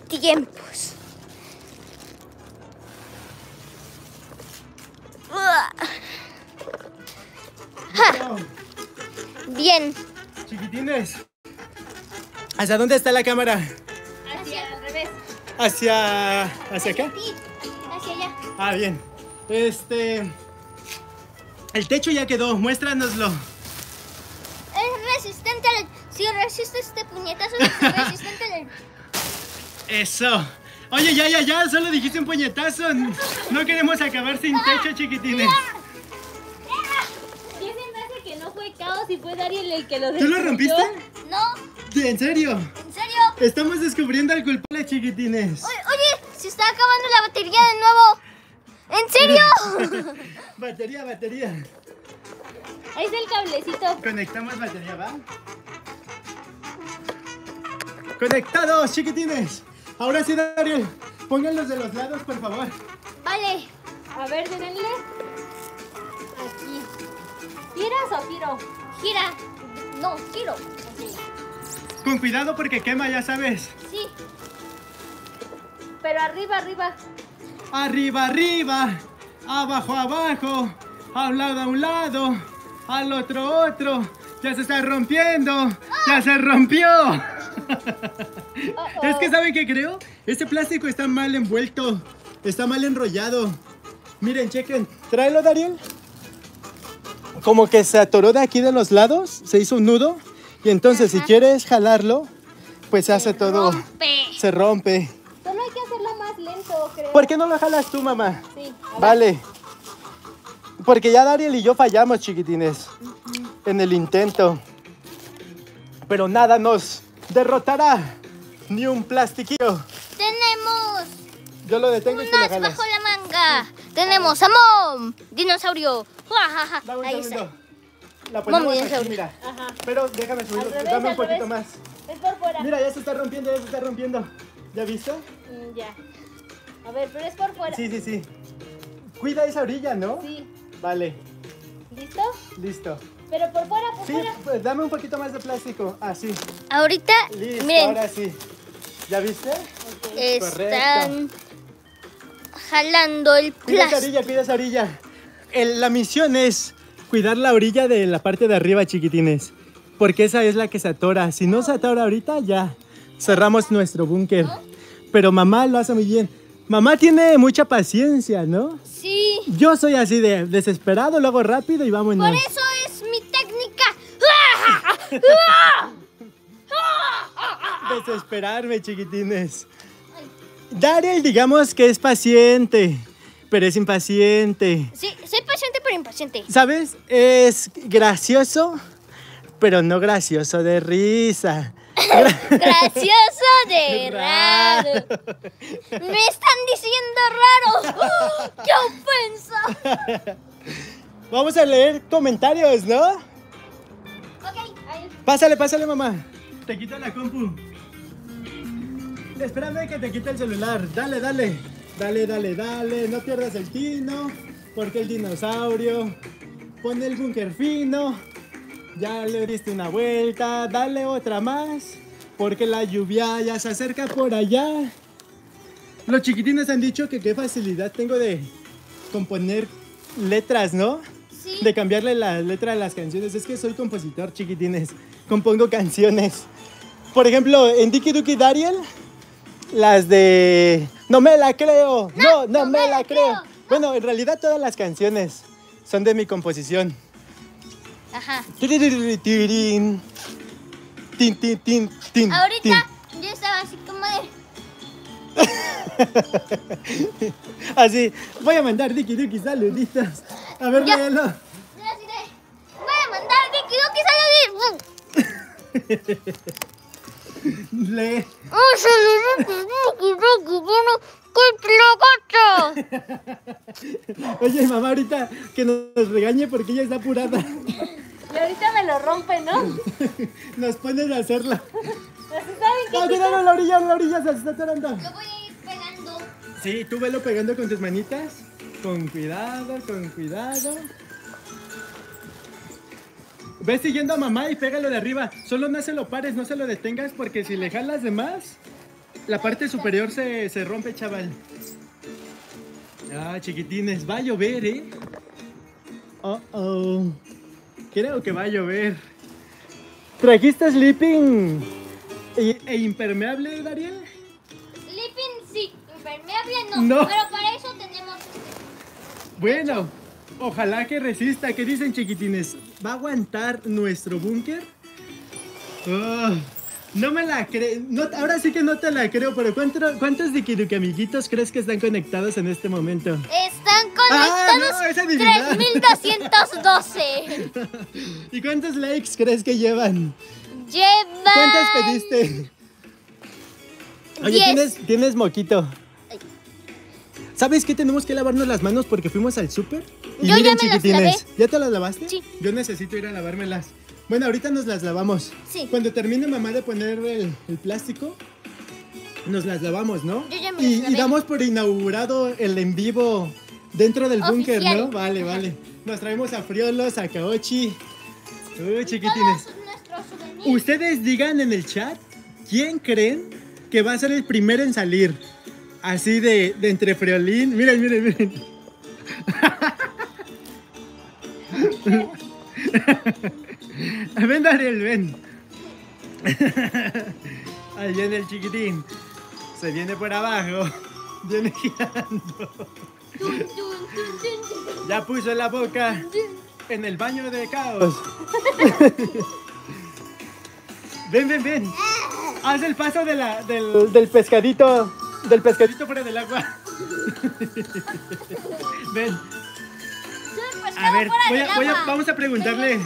tiempos. Uah, Bien, Chiquitines. ¿Hacia dónde está la cámara? hacia al revés. ¿Hacia. ¿Hacia acá? Ah, bien. Este. El techo ya quedó, muéstranoslo. Es resistente al. Si resiste este puñetazo, es resistente al. Eso. Oye, ya, ya, ya, solo dijiste un puñetazo. No queremos acabar sin techo, chiquitines. ¿Qué se me hace que no fue caos y fue Dariel el que lo ¿Tú lo destruyó? rompiste? No, ¿En serio? en serio. Estamos descubriendo al culpable, chiquitines. Oye, oye, se está acabando la batería de nuevo. ¿En serio? Batería, batería. Ahí está el cablecito. Conectamos batería, ¿va? Conectados, chiquitines. Ahora sí, Dariel. Pónganlos de los lados, por favor. Vale. A ver, denle. Aquí. ¿Giras o giro? Gira. No, giro. Con cuidado porque quema, ya sabes. Sí. Pero arriba, arriba. Arriba, arriba. Abajo, abajo. A un lado, a un lado. Al otro, otro. Ya se está rompiendo. Ya se rompió. Es que, ¿saben qué creo? Este plástico está mal envuelto. Está mal enrollado. Miren, chequen. Tráelo, Dariel. Como que se atoró de aquí de los lados. Se hizo un nudo. Y entonces, si quieres jalarlo, pues se hace todo. Rompe. Se rompe. Solo hay que hacerlo más lento, creo. ¿Por qué no lo jalas tú, mamá? Sí. Vale. Porque ya Dariel y yo fallamos, chiquitines, en el intento. Pero nada nos derrotará. Ni un plastiquillo. Tenemos Yo lo detengo y tú lo jalas. bajo la manga. Tenemos a Mom, dinosaurio. Dame un Ahí segundo. está. La ponemos aquí, mira. Ajá. Pero déjame subirlo. Revés, Dame un poquito revés. más. Es por fuera. Mira, ya se está rompiendo, ya se está rompiendo. ¿Ya viste? Mm, ya. A ver, pero es por fuera. Sí, sí, sí. Cuida esa orilla, ¿no? Sí. Vale, ¿Listo? listo. Pero por fuera, por Sí, fuera. pues dame un poquito más de plástico. Así. Ahorita, Listo, miren, ahora sí. ¿Ya viste? están jalando el Cuida esa plástico. orilla, cuida esa orilla. El- la misión es cuidar la orilla de la parte de arriba, chiquitines. Porque esa es la que se atora. Si no se atora ahorita, ya cerramos nuestro búnker. Pero mamá lo hace muy bien. Mamá tiene mucha paciencia, ¿no? Sí, Yo soy así de desesperado, lo hago rápido y vámonos. por eso es mi técnica. Desesperarme, chiquitines. Daryl, digamos que es paciente, pero es impaciente. Sí, soy paciente pero impaciente. ¿Sabes? Es gracioso, pero no gracioso de risa. Gracioso de raro. Me están diciendo raro. ¡Oh, ¡Qué ofensa! Vamos a leer comentarios, ¿no? Ok, ahí. Pásale, pásale, mamá. Te quito la compu. Espérame que te quite el celular. Dale, dale. Dale, dale, dale. No pierdas el tino. Porque el dinosaurio. Pon el búnker fino. Ya le diste una vuelta. Dale otra más. Porque la lluvia ya se acerca por allá. Los chiquitines han dicho que qué facilidad tengo de componer letras, ¿no? Sí. de cambiarle la letra de las canciones. Es que soy compositor, chiquitines. Compongo canciones. Por ejemplo, en Dicky Ducky Dariel, las de No me la creo. No, no, me, la creo. Bueno, en realidad todas las canciones son de mi composición. Ajá. Tin, tin, tin, tin. Ahorita yo estaba así como de. Así, voy a mandar Diki Duki saluditos. A ver, léelo. yo así de, Voy a mandar Vicky Duki saludos. ¡Oh, bueno, ¡Qué gato! Oye, mamá, ahorita que nos regañe porque ella está apurada. Y ahorita me lo rompe, ¿no? Nos ponen a hacerla. No, cuidado en la orilla, en la orilla se está atorando. Lo voy a ir pegando. Sí, tú velo pegando con tus manitas. Con cuidado, con cuidado. Ve siguiendo a mamá y pégalo de arriba. Solo no se lo pares, no se lo detengas porque si le jalas de más, la parte superior se, se rompe, chaval. Ah, chiquitines, va a llover, ¿eh? Oh, oh. Creo que va a llover. ¿Trajiste sleeping e, e impermeable, Dariel? Sleeping sí, impermeable no. No. Pero para eso tenemos. Bueno, ojalá que resista. ¿Qué dicen, chiquitines? ¿Va a aguantar nuestro búnker? Ah, no me la creo. No, ahora sí que no te la creo, pero ¿cuánto- ¿cuántos Dikiduki amiguitos crees que están conectados en este momento? Están Ah, conectados no, es adivinar. 3212. ¿Y cuántos likes crees que llevan? Llevan. ¿Cuántos pediste? Oye, Diez. ¿tienes, tienes moquito. ¿Sabes qué? Tenemos que lavarnos las manos porque fuimos al súper. Y Yo ya miren, me las chiquitines, ¿ya te las lavaste? Sí. Yo necesito ir a lavármelas. Bueno, ahorita nos las lavamos. Sí. Cuando termine mamá de poner el, el plástico, nos las lavamos, ¿no? Yo ya me y, las lavé. y damos por inaugurado el en vivo dentro del búnker, ¿no? Vale, vale. Nos traemos a Friolos, a Kaochi. Uy, chiquitines. Ustedes digan en el chat quién creen que va a ser el primero en salir. Así de, de entre Friolín. Miren, miren, miren. ven, Dariel, ven. Ahí viene el chiquitín. Se viene por abajo. Viene girando. Ya puso la boca en el baño de caos. ven, ven, ven. Haz el paso de la, del, del pescadito. Del pescadito fuera del agua. ven. A ver, voy a- voy a- vamos a preguntarle.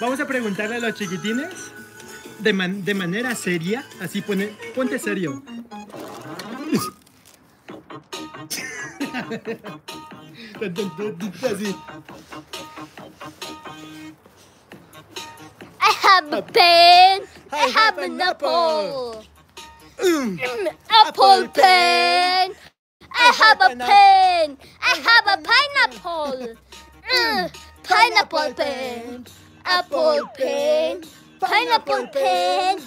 Vamos a preguntarle a los chiquitines. De, man- de manera seria. Así pone. Ponte serio. Así. I have a pen. I, have an apple. Mm. Apple pen. I have a pen. I have a pineapple. Mm, Pineapple pen. Apple pen. Pineapple pen.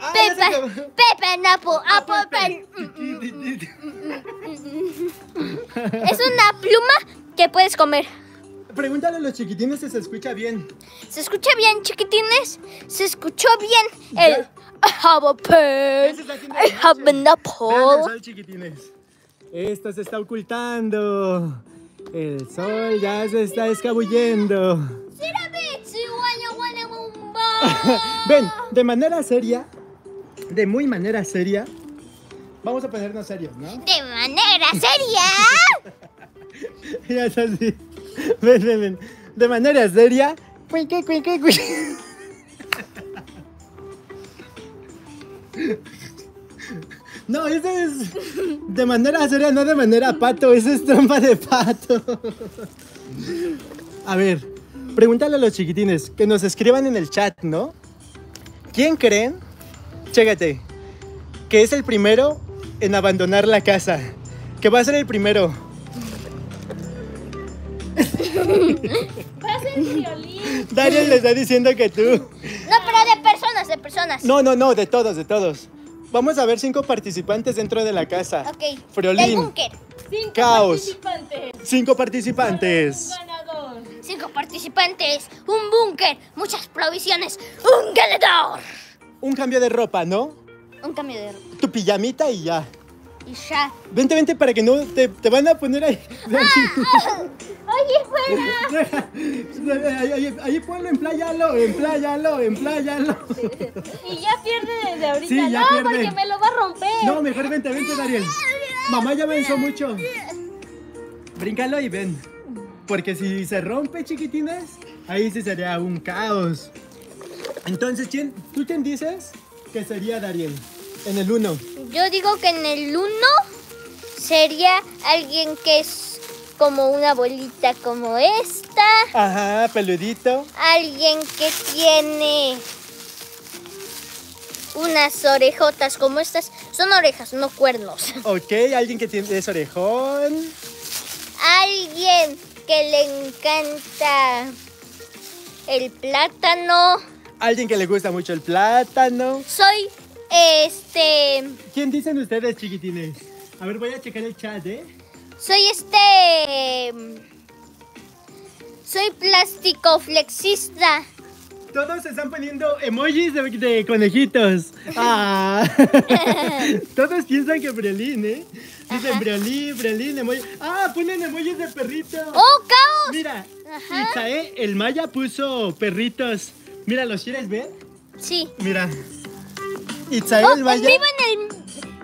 Ah, Pepe. acabó. Pepe and apple. Apple pen. Es una pluma que puedes comer. Pregúntale a los chiquitines si se escucha bien. ¿Se escucha bien, chiquitines? ¿Se escuchó bien el have a haciendo I have an Vean el apple. sol, chiquitines. Esto se está ocultando. El sol ya se está escabullendo. Ven, de manera seria, de muy manera seria, vamos a ponernos serios, ¿no? De manera seria. Ya es así. Ven, ven, ven. De manera seria. No, eso es de manera seria, no de manera pato. Eso es trompa de pato. A ver, pregúntale a los chiquitines que nos escriban en el chat, ¿no? ¿Quién creen? Chécate. Que es el primero en abandonar la casa. Que va a ser el primero. Pasa el violín. Dariel le está diciendo que tú. No, pero de personas, de personas. No, no, no, de todos, de todos. Vamos a ver cinco participantes dentro de la casa. Ok. Del Friolín. búnker. Cinco Caos. participantes. Cinco participantes. Ganador. Cinco participantes. Un búnker. Muchas provisiones. Un ganador. Un cambio de ropa, ¿no? Un cambio de ropa. Tu pijamita y ya. Y ya. Vente, vente para que no te, te van a poner ahí. Oye, fuera. ahí, ahí, ponlo, empláyalo, empláyalo, empláyalo. Y ya pierde desde ahorita. Sí, ya no, pierde. porque me lo va a romper. No, mejor vente, vente, Dariel. Mamá ya avanzó mucho. Bríncalo y ven. Porque si se rompe, chiquitines, ahí sí sería un caos. Entonces, ¿quién, ¿tú quién dices que sería Dariel? En el 1. Yo digo que en el 1 sería alguien que es como una bolita como esta. Ajá, peludito. Alguien que tiene unas orejotas como estas. Son orejas, no cuernos. Ok, alguien que tiene es orejón. Alguien que le encanta el plátano. Alguien que le gusta mucho el plátano. Soy este. ¿Quién dicen ustedes, chiquitines? A ver, voy a checar el chat, ¿eh? Soy este. Soy plástico flexista. Todos están poniendo emojis de, de conejitos. Ah. Todos piensan que Briolín, ¿eh? Dicen Briolín, Briolín, emoji. Ah, ponen emojis de perrito. ¡Oh, caos! Mira. Itzae, el Maya puso perritos. Mira, ¿los quieres ver? Sí. Mira. Itzae, Oh, el en Maya. vivo en el.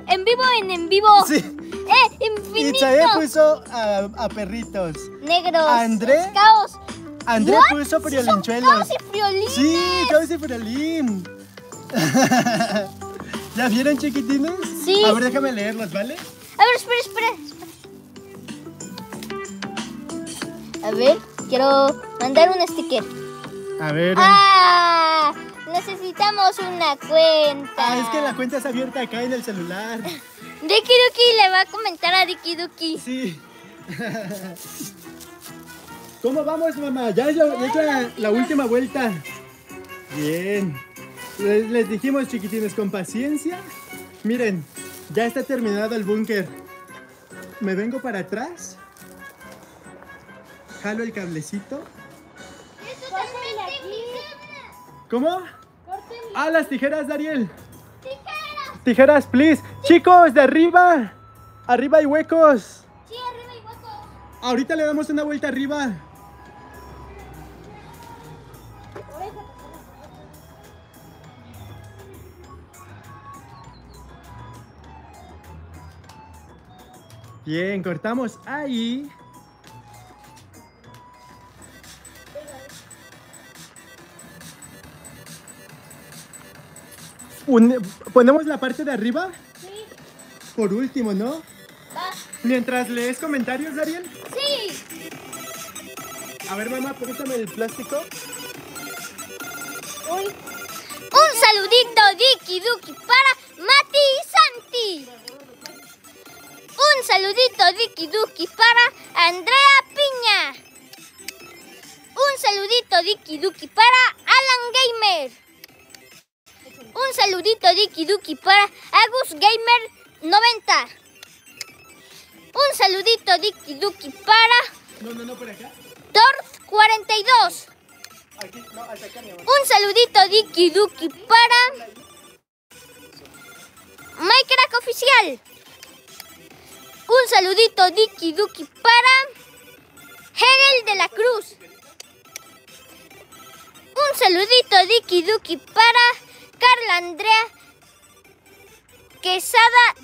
En vivo en en vivo. Sí. ¡Eh! ¡Infinito! Itzae puso a, a perritos. Negros. André. Caos. André What? puso Son priolinchuelos. caos y friolines. Sí, caos y friolín. ¿Ya vieron, chiquitines? Sí. A ver, déjame leerlos, ¿vale? A ver, espera, espera. espera. A ver, quiero mandar un sticker. A ver. ¡Ah! Necesitamos una cuenta. Ah, es que la cuenta está abierta acá en el celular. Diki Duki le va a comentar a Diki Duki. Sí. ¿Cómo vamos, mamá? Ya es la, ya es la- la última vuelta. Bien. Les, les dijimos, chiquitines, con paciencia. Miren, ya está terminado el búnker. Me vengo para atrás. Jalo el cablecito. ¿Cómo? Ah, las tijeras, Dariel. Tijeras, please. Chicos, de arriba. Arriba hay huecos. Sí, arriba y hueco. Ahorita le damos una vuelta arriba. Bien, cortamos ahí. Un- ponemos la parte de arriba Sí, por último, ¿no? va. Mientras lees comentarios, Dariel. Sí. A ver, mamá, préstame el plástico. Uy. Un saludito Diki Duki para Mati y Santi. Un saludito Diki Duki para Andrea Piña. Un saludito Diki Duki para Alan Gamer. Un saludito Diki Duki para Agus Gamer 90. Un saludito Diki Duki para No, no, no, por acá. Torf 42. Aquí, no, hasta acá, mi amor. Un saludito Diki Duki para Minecraft Oficial. Un saludito Diki Duki para Hegel de la Cruz. Un saludito Diki Duki para Carla Andrea Quesada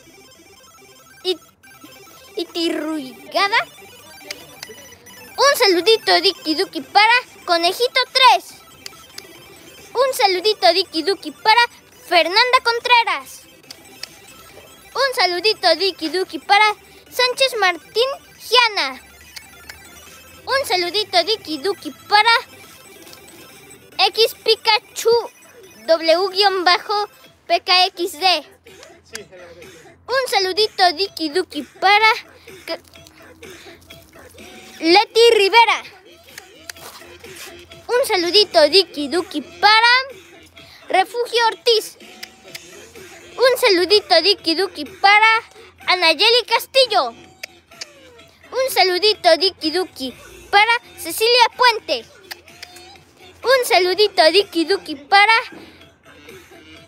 y, Tirruigada. Un saludito Diki Duki para Conejito 3. Un saludito Diki Duki para Fernanda Contreras. Un saludito Diki Duki para Sánchez Martín Giana. Un saludito Diki Duki para X Pikachu W-PKXD. Un saludito Diki Duki para Leti Rivera. Un saludito Diki Duki para Refugio Ortiz. Un saludito Diki Duki para Anayeli Castillo. Un saludito Diki Duki para Cecilia Puente. Un saludito Diki Duki para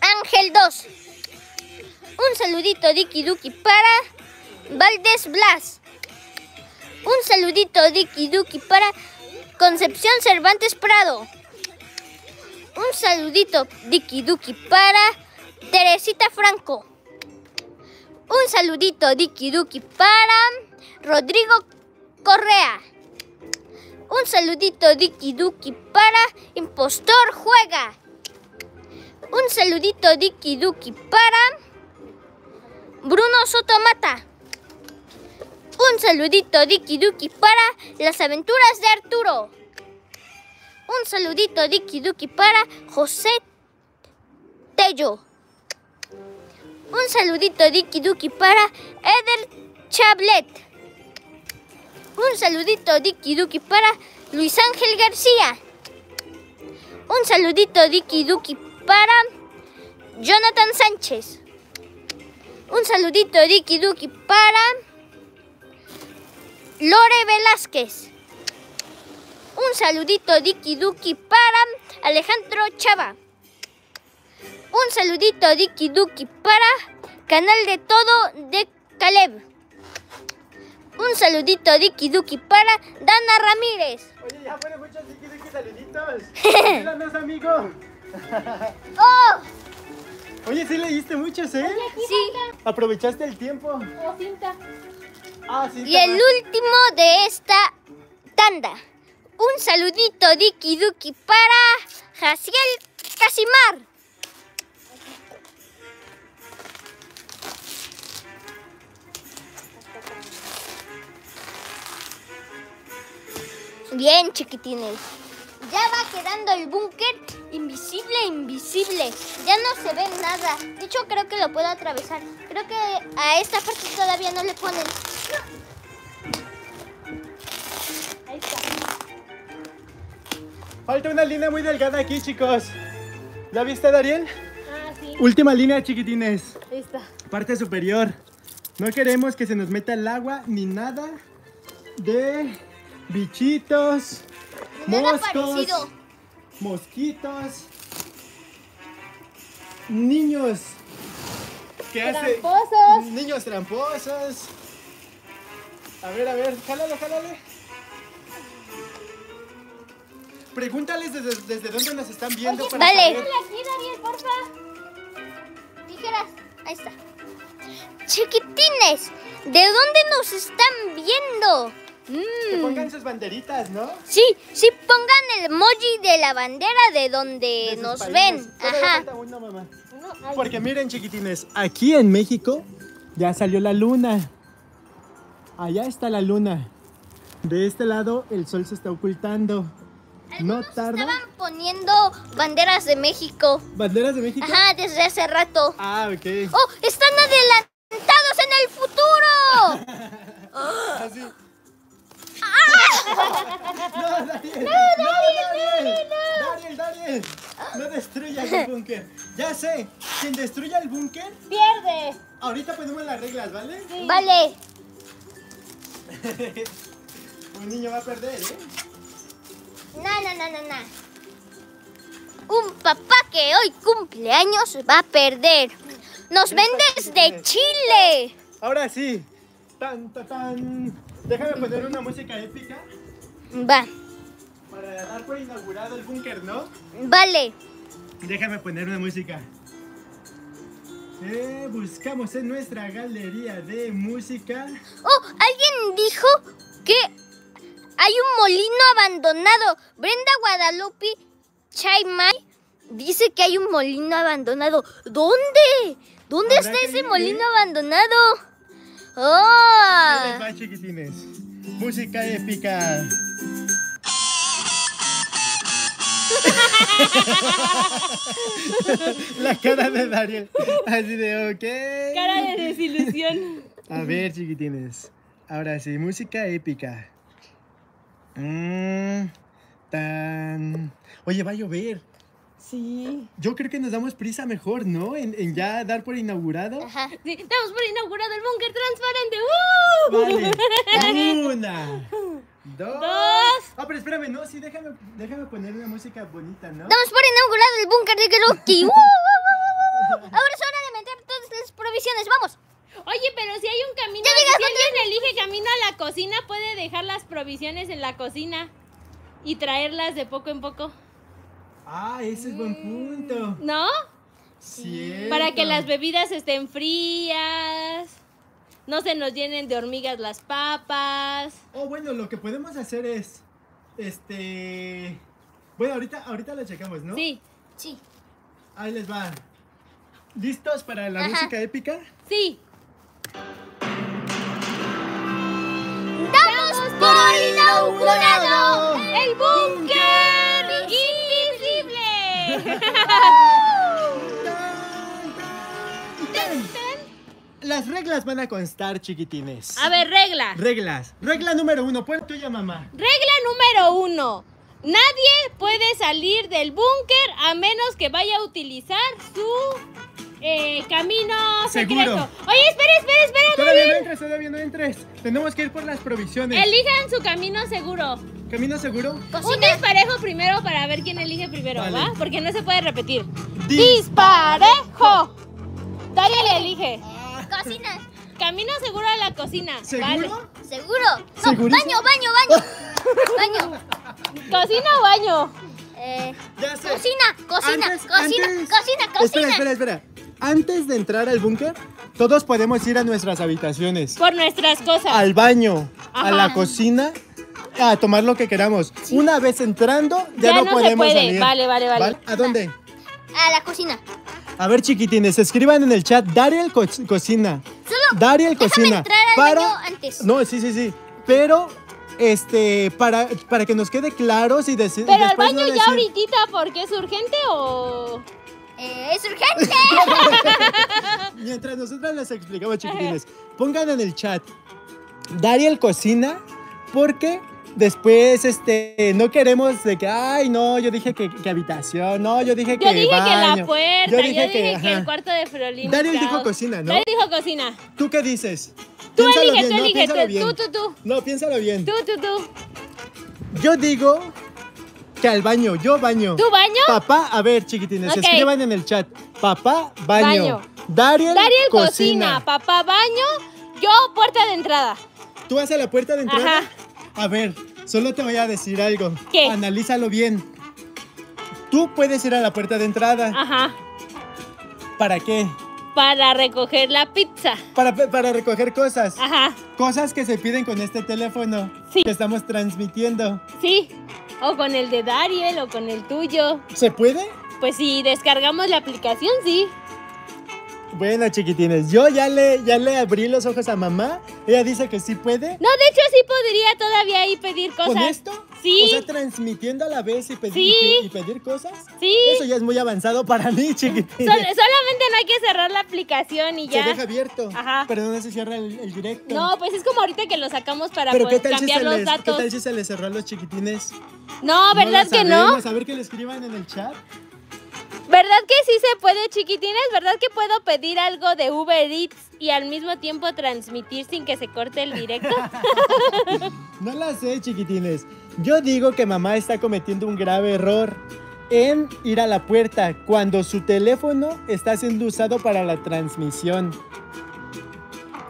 Ángel 2. Un saludito Diki Duki para Valdés Blas. Un saludito Diki Duki para Concepción Cervantes Prado. Un saludito Diki Duki para Teresita Franco. Un saludito Diki Duki para Rodrigo Correa. Un saludito Diki Duki para Impostor Juega. Un saludito Diki Duki para Bruno Sotomata. Un saludito Diki Duki para las aventuras de Arturo. Un saludito Diki Duki para José Tello. Un saludito Diki Duki para Eder Chablet. Un saludito Diki Duki para Luis Ángel García. Un saludito Diki Duki para Jonathan Sánchez. Un saludito Diki Duki para Lore Velázquez. Un saludito Diki Duki para Alejandro Chava. Un saludito Diki Duki para Canal de Todo de Caleb. Un saludito Diki Duki para Dana Ramírez. Oye, ya fueron muchos Diki Duki saluditos. ¡Oh! Oye, sí leíste muchos, ¿eh? Sí. Aprovechaste el tiempo. O cinta. Ah, sí. Y el último de esta tanda. Un saludito Diki Duki para Jaciel Casimar. Bien, chiquitines. Ya va quedando el búnker invisible, invisible. Ya no se ve nada. De hecho, creo que lo puedo atravesar. Creo que a esta parte todavía no le ponen. Ahí está. Falta una línea muy delgada aquí, chicos. ¿Ya viste, Dariel? Ah, sí. Última línea, chiquitines. Está. Parte superior. No queremos que se nos meta el agua ni nada de bichitos, Nada moscos. Mosquitos, niños. ¿Qué hace? Tramposos. Niños tramposos. A ver, a ver, jálale, jálale. Pregúntales desde, desde dónde nos están viendo para Vale. saber. Aquí, Daniel, porfa. Tijeras. Ahí está. Chiquitines, ¿de dónde nos están viendo? Que Mm. pongan sus banderitas, ¿no? Sí, sí, pongan el emoji de la bandera de donde De nos países. ven. Ajá. falta uno, mamá. Uno, ahí. Porque miren, chiquitines, aquí en México ya salió la luna. Allá está la luna. De este lado el sol se está ocultando. No tarda. Estaban poniendo banderas de México. ¿Banderas de México? Ajá, desde hace rato. Ah, ok. ¡Oh! ¡Están adelantados en el futuro! Así. No, Daniel. No, Daniel. Daniel, Daniel. No destruyas el búnker. Ya sé. Quien destruya el búnker, Pierde. ahorita ponemos las reglas, ¿vale? Vale. Un niño va a perder, ¿eh? No, no, no, no, no. Un papá que hoy cumple años va a perder. Nos ven desde Chile. Ahora sí. Tan, tan, tan. Déjame poner una música épica Va, para dar por inaugurado el búnker, ¿no? vale. Déjame poner una música. Eh, buscamos en nuestra galería de música. Oh, alguien dijo que hay un molino abandonado. Brenda Guadalupe Chaimay dice que hay un molino abandonado. ¿Dónde? ¿Dónde está ese ir, ¿eh? molino Ahí ¡Oh! va, chiquitines. Música épica. La cara de Dariel. Así de, ok. Cara de desilusión. A ver, chiquitines. Ahora sí, música épica. Mm, tan. Oye, va a llover. Sí. Yo creo que nos damos prisa mejor, ¿no? En, en ya dar por inaugurado. Ajá. Sí, damos por inaugurado el búnker transparente. ¡Uh! Vale. Una. Dos. Ah, pero espérame, no, sí, déjame, déjame poner una música bonita, ¿no? Damos por inaugurado el búnker de Groki. ¡Uh! Ahora es hora de meter todas las provisiones. ¡Vamos! Oye, pero si hay un camino, si alguien elige camino a la cocina, puede dejar las provisiones en la cocina y traerlas de poco en poco. Ah, ese es buen punto. ¿no? Cierto. Para que las bebidas estén frías, no se nos llenen de hormigas las papas. Oh, bueno, lo que podemos hacer es. Este. Bueno, ahorita, ahorita lo checamos, ¿no? Sí, Sí. Ahí les va. ¿Listos para la Ajá. música épica? sí. ¡Damos por inaugurado! ¡El búnker! Las reglas van a constar, chiquitines. A ver, regla. Reglas. Regla número uno. ¿Cuál tuya, mamá? Regla número uno. Nadie puede salir del búnker a menos que vaya a utilizar su eh, camino Seguro. secreto. Oye, espera, espera, espera, Todavía no entres, todavía no entres. Tenemos que ir por las provisiones. Elijan su camino seguro. ¿Camino seguro? Un Cocina. desparejo primero para ver quién elige primero, Vale. ¿va? Porque no se puede repetir. Dis- ¡Disparejo! Daria le elige. Cocina. Camino seguro a la cocina. ¿Seguro? Vale. ¿Seguro? No, baño, baño, baño. baño. ¿Cocina o baño? Eh, Ya sé. cocina, cocina, Antes- cocina, antes- cocina, cocina. Espera, espera, espera. Antes de entrar al búnker, todos podemos ir a nuestras habitaciones. Por nuestras cosas. Al baño, a la cocina, a tomar lo que queramos. Una vez entrando, ya, Ya no, no se podemos puede. salir. Vale, vale, vale. ¿A dónde? A la cocina. A ver, chiquitines, escriban en el chat Dariel co- cocina. Solo Dariel cocina. entrar al para... baño antes. No, sí, sí, sí. Pero, este, para, para que nos quede claro si deci- Pero al después baño no ya decir- ahorita porque es urgente o... Eh, es urgente. Mientras nosotros les explicamos, chiquitines, pongan en el chat Dariel cocina porque después este no queremos de que ay no, yo dije que, que habitación, no, yo dije que Yo dije que la baño". puerta, yo dije, que, el cuarto de Frolín. Dariel dijo cocina, ¿no? Dariel dijo cocina. ¿Tú qué dices? Tú Piénsalo elige, bien, tú ¿no? elige, Piénsalo tú, tú, tú, tú, No, piénsalo bien. tú, tú, tú. Yo digo que al baño, yo baño. ¿Tu baño? Papá, a ver, chiquitines, escriban en el chat. Papá, baño. Baño. Dariel, Dariel cocina. cocina. papá baño, yo puerta de entrada. ¿Tú vas a la puerta de entrada? Ajá. A ver, solo te voy a decir algo. ¿Qué? Analízalo bien. Tú puedes ir a la puerta de entrada. Ajá. ¿Para qué? Para recoger la pizza. Para, para recoger cosas. Ajá. Cosas que se piden con este teléfono Sí. que estamos transmitiendo. Sí. O con el de Dariel o con el tuyo. ¿Se puede? Pues si descargamos la aplicación, sí. Bueno, chiquitines, yo ya le, ya le abrí los ojos a mamá. Ella dice que sí puede. No, de hecho sí podría todavía ahí pedir cosas. ¿Con esto? Sí. O sea, transmitiendo a la vez y pedir, Sí. y pedir cosas. Sí. Eso ya es muy avanzado para mí, chiquitines. Sol- solamente no hay que cerrar la aplicación y Se ya. deja abierto. Ajá. Pero no se cierra el, el directo. No, pues es como ahorita que lo sacamos para Pero ¿qué poder si cambiar se los les, ¿qué datos. tal si se les cerró a los chiquitines? No, ¿verdad que no? A ver que le escriban en el chat. ¿Verdad que sí se puede, chiquitines? ¿Verdad que puedo pedir algo de Uber Eats y al mismo tiempo transmitir sin que se corte el directo? No la sé, chiquitines. Yo digo que mamá está cometiendo un grave error en ir a la puerta cuando su teléfono está siendo usado para la transmisión.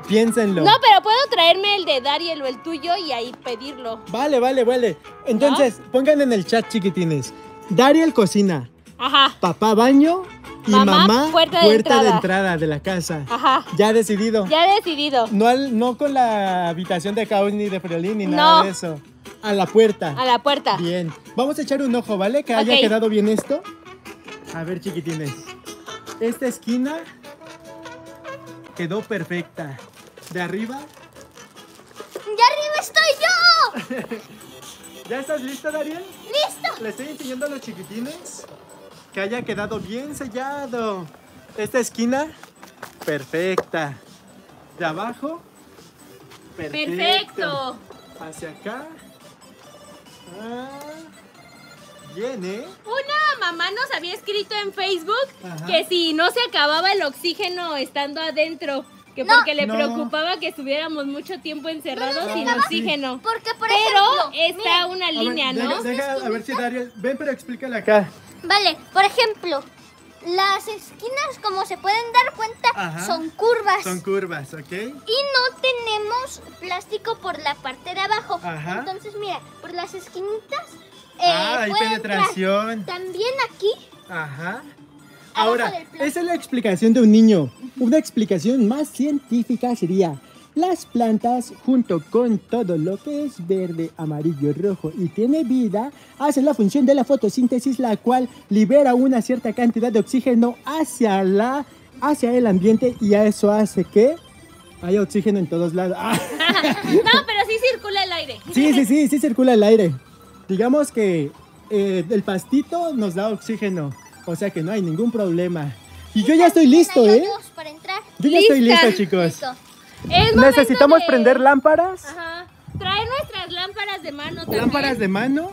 Piénsenlo. No, pero puedo traerme el de Dariel o el tuyo y ahí pedirlo. Vale, vale, vale. Entonces, pongan en el chat, chiquitines. Dariel cocina, Ajá, papá baño y Mamá, mamá, puerta de de entrada. entrada de la casa. ajá. Ya decidido. Ya decidido. No, al- no con la habitación de caos ni de Friolín ni nada No. de eso. A la puerta. A la puerta. Bien. Vamos a echar un ojo, ¿vale? Que haya quedado bien esto. A ver, chiquitines. Esta esquina quedó perfecta. De arriba. ¡Ya arriba estoy yo! ¿Ya estás listo, Dariel? ¡Listo! Le estoy enseñando a los chiquitines que haya quedado bien sellado. Esta esquina, perfecta. De abajo, perfecto. Perfecto. Hacia acá. Ah, bien, ¿eh? Una mamá nos había escrito en Facebook Ajá. que si no se acababa el oxígeno estando adentro, que No. porque le No. preocupaba que estuviéramos mucho tiempo encerrados No, no, sin oxígeno. Porque, por Pero ejemplo, está una A ver, línea, deja- ¿no? deja- a ver si Dariel. Ven, pero explícale acá. Vale, por ejemplo, las esquinas, como se pueden dar cuenta, Ajá. son curvas. Son curvas, ¿ok? Y no tenemos plástico por la parte de abajo. Ajá. Entonces, mira, por las esquinitas. eh, ah, hay entrar. penetración. También aquí. Ajá. Ahora, esa es la explicación de un niño. Una explicación más científica sería, las plantas junto con todo lo que es verde, amarillo, rojo y tiene vida, hacen la función de la fotosíntesis, la cual libera una cierta cantidad de oxígeno hacia, la, hacia el ambiente y a eso hace que haya oxígeno en todos lados. Ah, No, pero sí circula el aire. sí, sí, sí, sí circula el aire. Digamos que eh, el pastito nos da oxígeno, o sea que no hay ningún problema. Y yo ya estoy listo, ¿eh? hoyos para entrar. Yo ya estoy listo, chicos. Listo. Necesitamos de- prender lámparas, Ajá. Traer nuestras lámparas de mano también. lámparas de mano.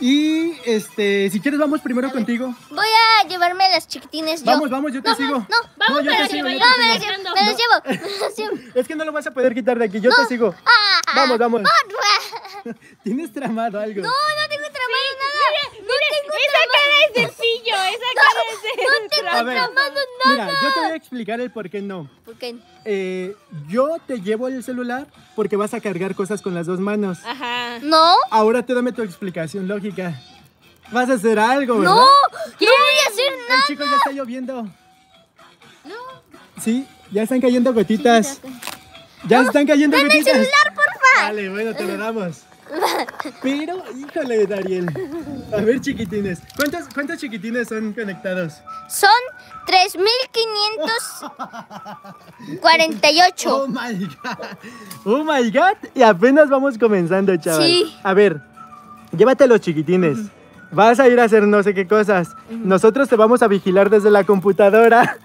Y este, si quieres vamos primero contigo. Voy a llevarme las chiquitines yo. Vamos, vamos, yo te No, sigo. no, vamos yo para te sigo, yo No, te me las sigo. llevo. Me las llevo. Me las llevo. Es que no lo vas a poder quitar de aquí, yo te sigo. Ah, ah, Vamos, vamos. Tienes tramado algo. No, no tengo tramado nada. No tengo Esa cara es de pillo, esa cara es de A ver, tramado mira, yo te voy a explicar el por qué no. ¿Por qué? Eh, yo te llevo el celular porque vas a cargar cosas con las dos manos. Ajá. No. Ahora te dame tu explicación lógica. Vas a hacer algo, ¿verdad? No. No voy a hacer El nada. chico ya está lloviendo. No. Sí, ya están cayendo gotitas. Ya están cayendo Dame el gotitas. celular, porfa. Vale, bueno, te lo damos. Pero, híjole, Dariel. A ver, chiquitines. ¿Cuántos, cuántos chiquitines son conectados? Son 3.548. Oh my god. Oh my god. Y apenas vamos comenzando, chaval. Sí. A ver, llévate los chiquitines. Vas a ir a hacer no sé qué cosas. Nosotros te vamos a vigilar desde la computadora.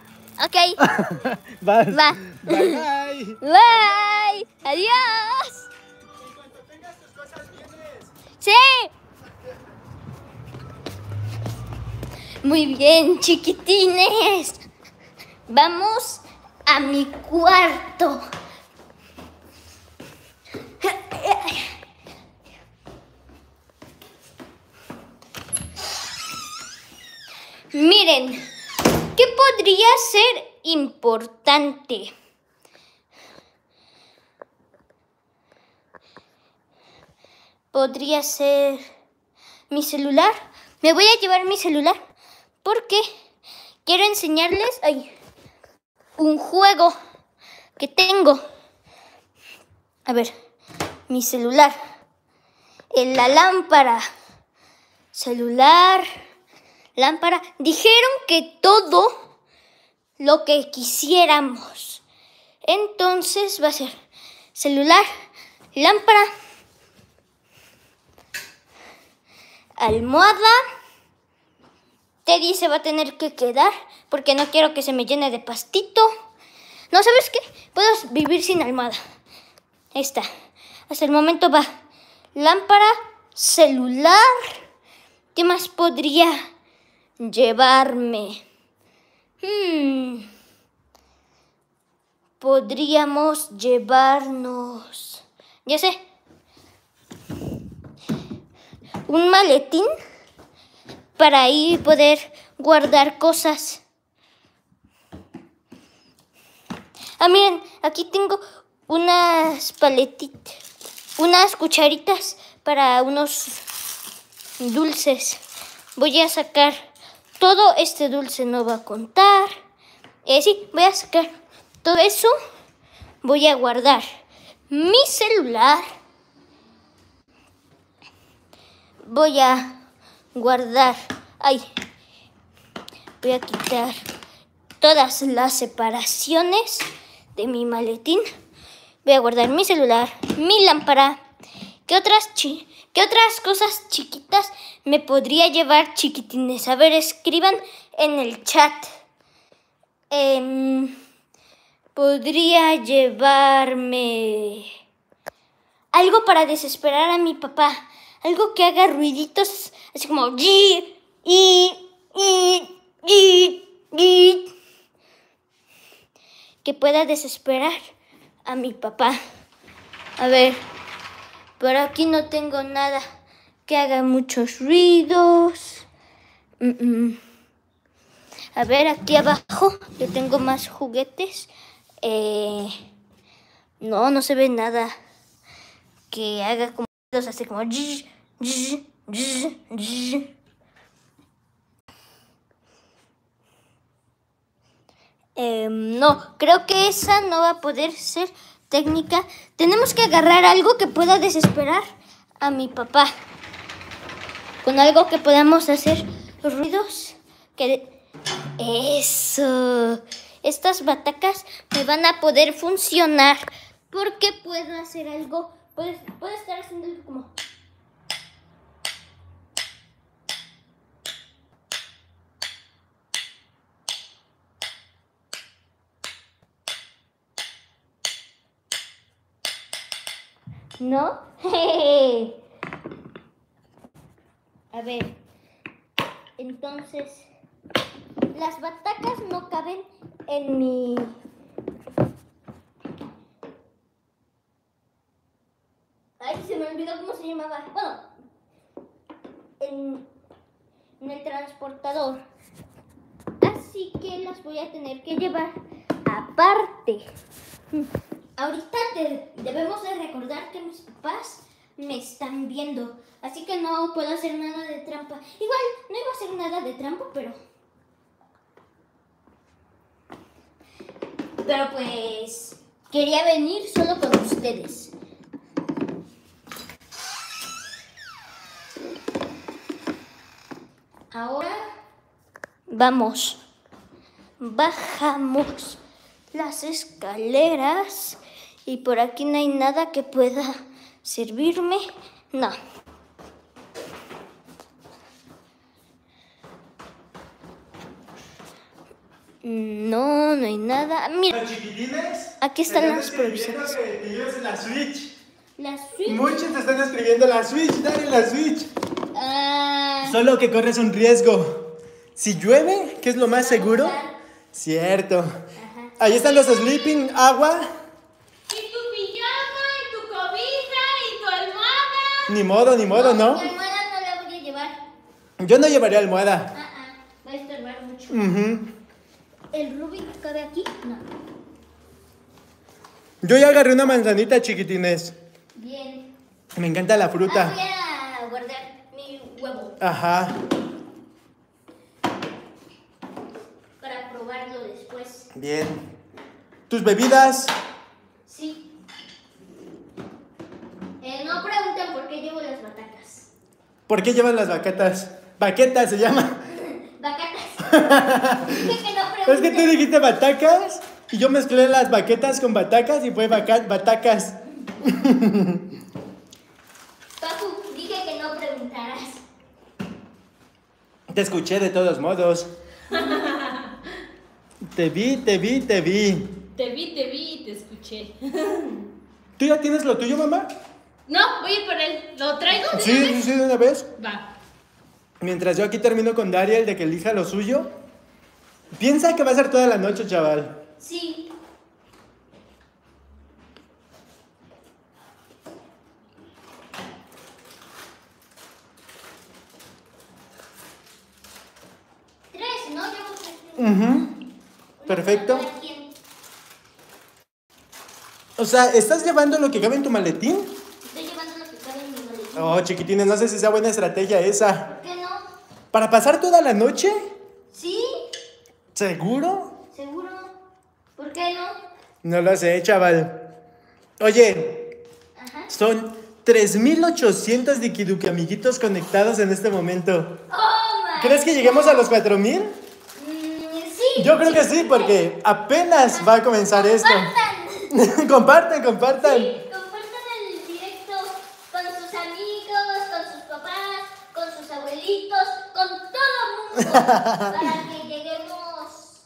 Ok. Vas. Va. Bye bye. Bye. Adiós. Sí. Muy bien, chiquitines. Vamos a mi cuarto. Miren, ¿qué podría ser importante? Podría ser mi celular. Me voy a llevar mi celular porque quiero enseñarles ay, un juego que tengo. A ver, mi celular. En la lámpara. Celular. Lámpara. Dijeron que todo lo que quisiéramos. Entonces va a ser celular, lámpara, almohada. Teddy se va a tener que quedar porque no quiero que se me llene de pastito. No, ¿sabes qué? Puedo vivir sin almohada. Está. Hasta el momento va lámpara, celular. ¿Qué más podría llevarme? Hmm. Podríamos llevarnos, ya sé, un maletín para ahí poder guardar cosas. Ah, miren, aquí tengo unas paletitas, unas cucharitas para unos dulces. Voy a sacar todo este dulce, no va a contar. Eh, sí, voy a sacar todo eso. Voy a guardar mi celular. Voy a guardar. Ay, voy a quitar todas las separaciones de mi maletín. Voy a guardar mi celular, mi lámpara. ¿Qué otras, ¿Qué otras cosas chiquitas me podría llevar chiquitines? A ver, escriban en el chat. Em, podría llevarme algo para desesperar a mi papá. Algo que haga ruiditos así como... "Yi, y, y, y, y", que pueda desesperar a mi papá. A ver, por aquí no tengo nada que haga muchos ruidos. Mm, mm. A ver, aquí abajo yo tengo más juguetes. Eh, no, no se ve nada que haga como hace como Em, no, creo que esa no va a poder ser técnica. Tenemos que agarrar algo que pueda desesperar a mi papá. Con algo que podamos hacer ruidos. Que... Eso. Estas batacas me van a poder funcionar. Porque puedo hacer algo. Puedo estar haciendo algo como... ¿No? A ver. Entonces, las batacas no caben en mi... Ay, se me olvidó cómo se llamaba. Bueno, en, en el transportador. Así que las voy a tener que llevar aparte. Ahorita debemos de recordar que mis papás me están viendo, así que no puedo hacer nada de trampa. Igual, no iba a hacer nada de trampa, pero... Pero pues... Quería venir solo con ustedes. Ahora... Vamos. Bajamos las escaleras y por aquí no hay nada que pueda servirme. No. No, no hay nada. Mira. Aquí están las provisiones. Que, que lleves la Switch. la Switch. Muchos te están escribiendo la Switch, dale la Switch. Ah, Solo que corres un riesgo. Si llueve, que es lo más seguro. Cierto. Ahí están los sleeping, agua. Y tu pijama, y tu cobija, y tu almohada. Ni modo, ni modo, ¿no? almohada no la voy a llevar. Yo no llevaría almohada. Ah, ah, va a estorbar mucho. Ujú. ¿El Rubik cabe aquí? No. Yo ya agarré una manzanita, chiquitines. Bien. Me encanta la Ah, fruta. voy a guardar mi huevo Ajá. para probarlo después. Bien. ¿Tus bebidas? Sí. Eh, no pregunten por qué llevo las batacas. ¿Por qué llevan las baquetas? Baquetas se llama. Bacatas. Dije que no Es que tú dijiste batacas y yo mezclé las baquetas con batacas y fue baca- batacas. Papu, dije que no preguntaras. Te escuché de todos modos. Te vi, te vi, te vi. Te vi, te vi y te escuché. ¿Tú ya tienes lo tuyo, mamá? No, voy a ir por él. ¿Lo traigo? de Sí, una sí, vez? sí, de una vez. Va. Mientras yo aquí termino con Dariel de que elija lo suyo. Piensa que va a ser toda la noche, chaval. Sí. Tres, ¿no? Llevo tres. Ujú. Una Perfecto. O sea, ¿estás llevando lo que cabe en tu maletín? Estoy llevando lo que cabe en mi maletín. Oh, chiquitines, no sé si sea buena estrategia esa. ¿Por qué no? ¿Para pasar toda la noche? ¿Sí? ¿Seguro? ¿Seguro? ¿Por qué no? No lo sé, chaval. Oye, Ajá. son 3.800 Dikiduki amiguitos conectados en este momento. ¡Oh, my ¿Crees que lleguemos a los 4.000? Yo creo que sí, porque apenas va a comenzar esto. Compartan. compartan, compartan. Sí, compartan el directo con sus amigos, con sus papás, con sus abuelitos, con todo el mundo. para que lleguemos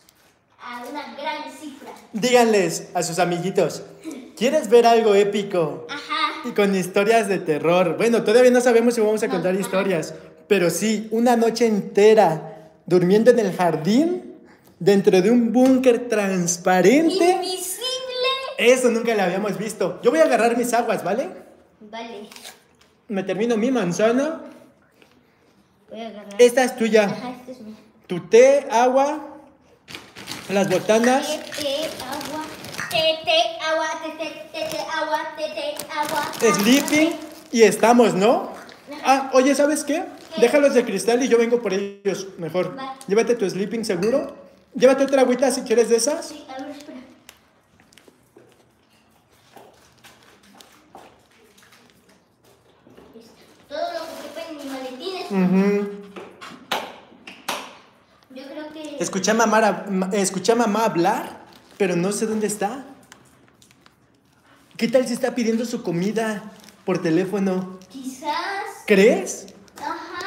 a una gran cifra. Díganles a sus amiguitos, ¿quieres ver algo épico? Ajá. Y con historias de terror. Bueno, todavía no sabemos si vamos a No, contar ajá. historias, pero sí, una noche entera durmiendo en el jardín, dentro de un búnker transparente. Invisible. Eso nunca lo habíamos visto. Yo voy a agarrar mis aguas, ¿vale? Vale. Me termino mi manzana. Voy a agarrar. Esta es tuya. Ajá, este es mío. Tu té, agua. Las botanas. Tete, agua. Tete, agua, tete, tete, agua, tete, agua. Sleeping y estamos, ¿no? Ah, oye, ¿sabes qué? Déjalos de cristal y yo vengo por ellos, mejor. Va. Llévate tu sleeping seguro. Llévate otra agüita si quieres de esas. Sí, a ver, espera. Todo lo que quepa en mis maletines. Ujú. Yo creo que. Escuché a, mamá, escuché a mamá hablar, pero no sé dónde está. ¿Qué tal si está pidiendo su comida por teléfono? Quizás. ¿Crees? Ajá.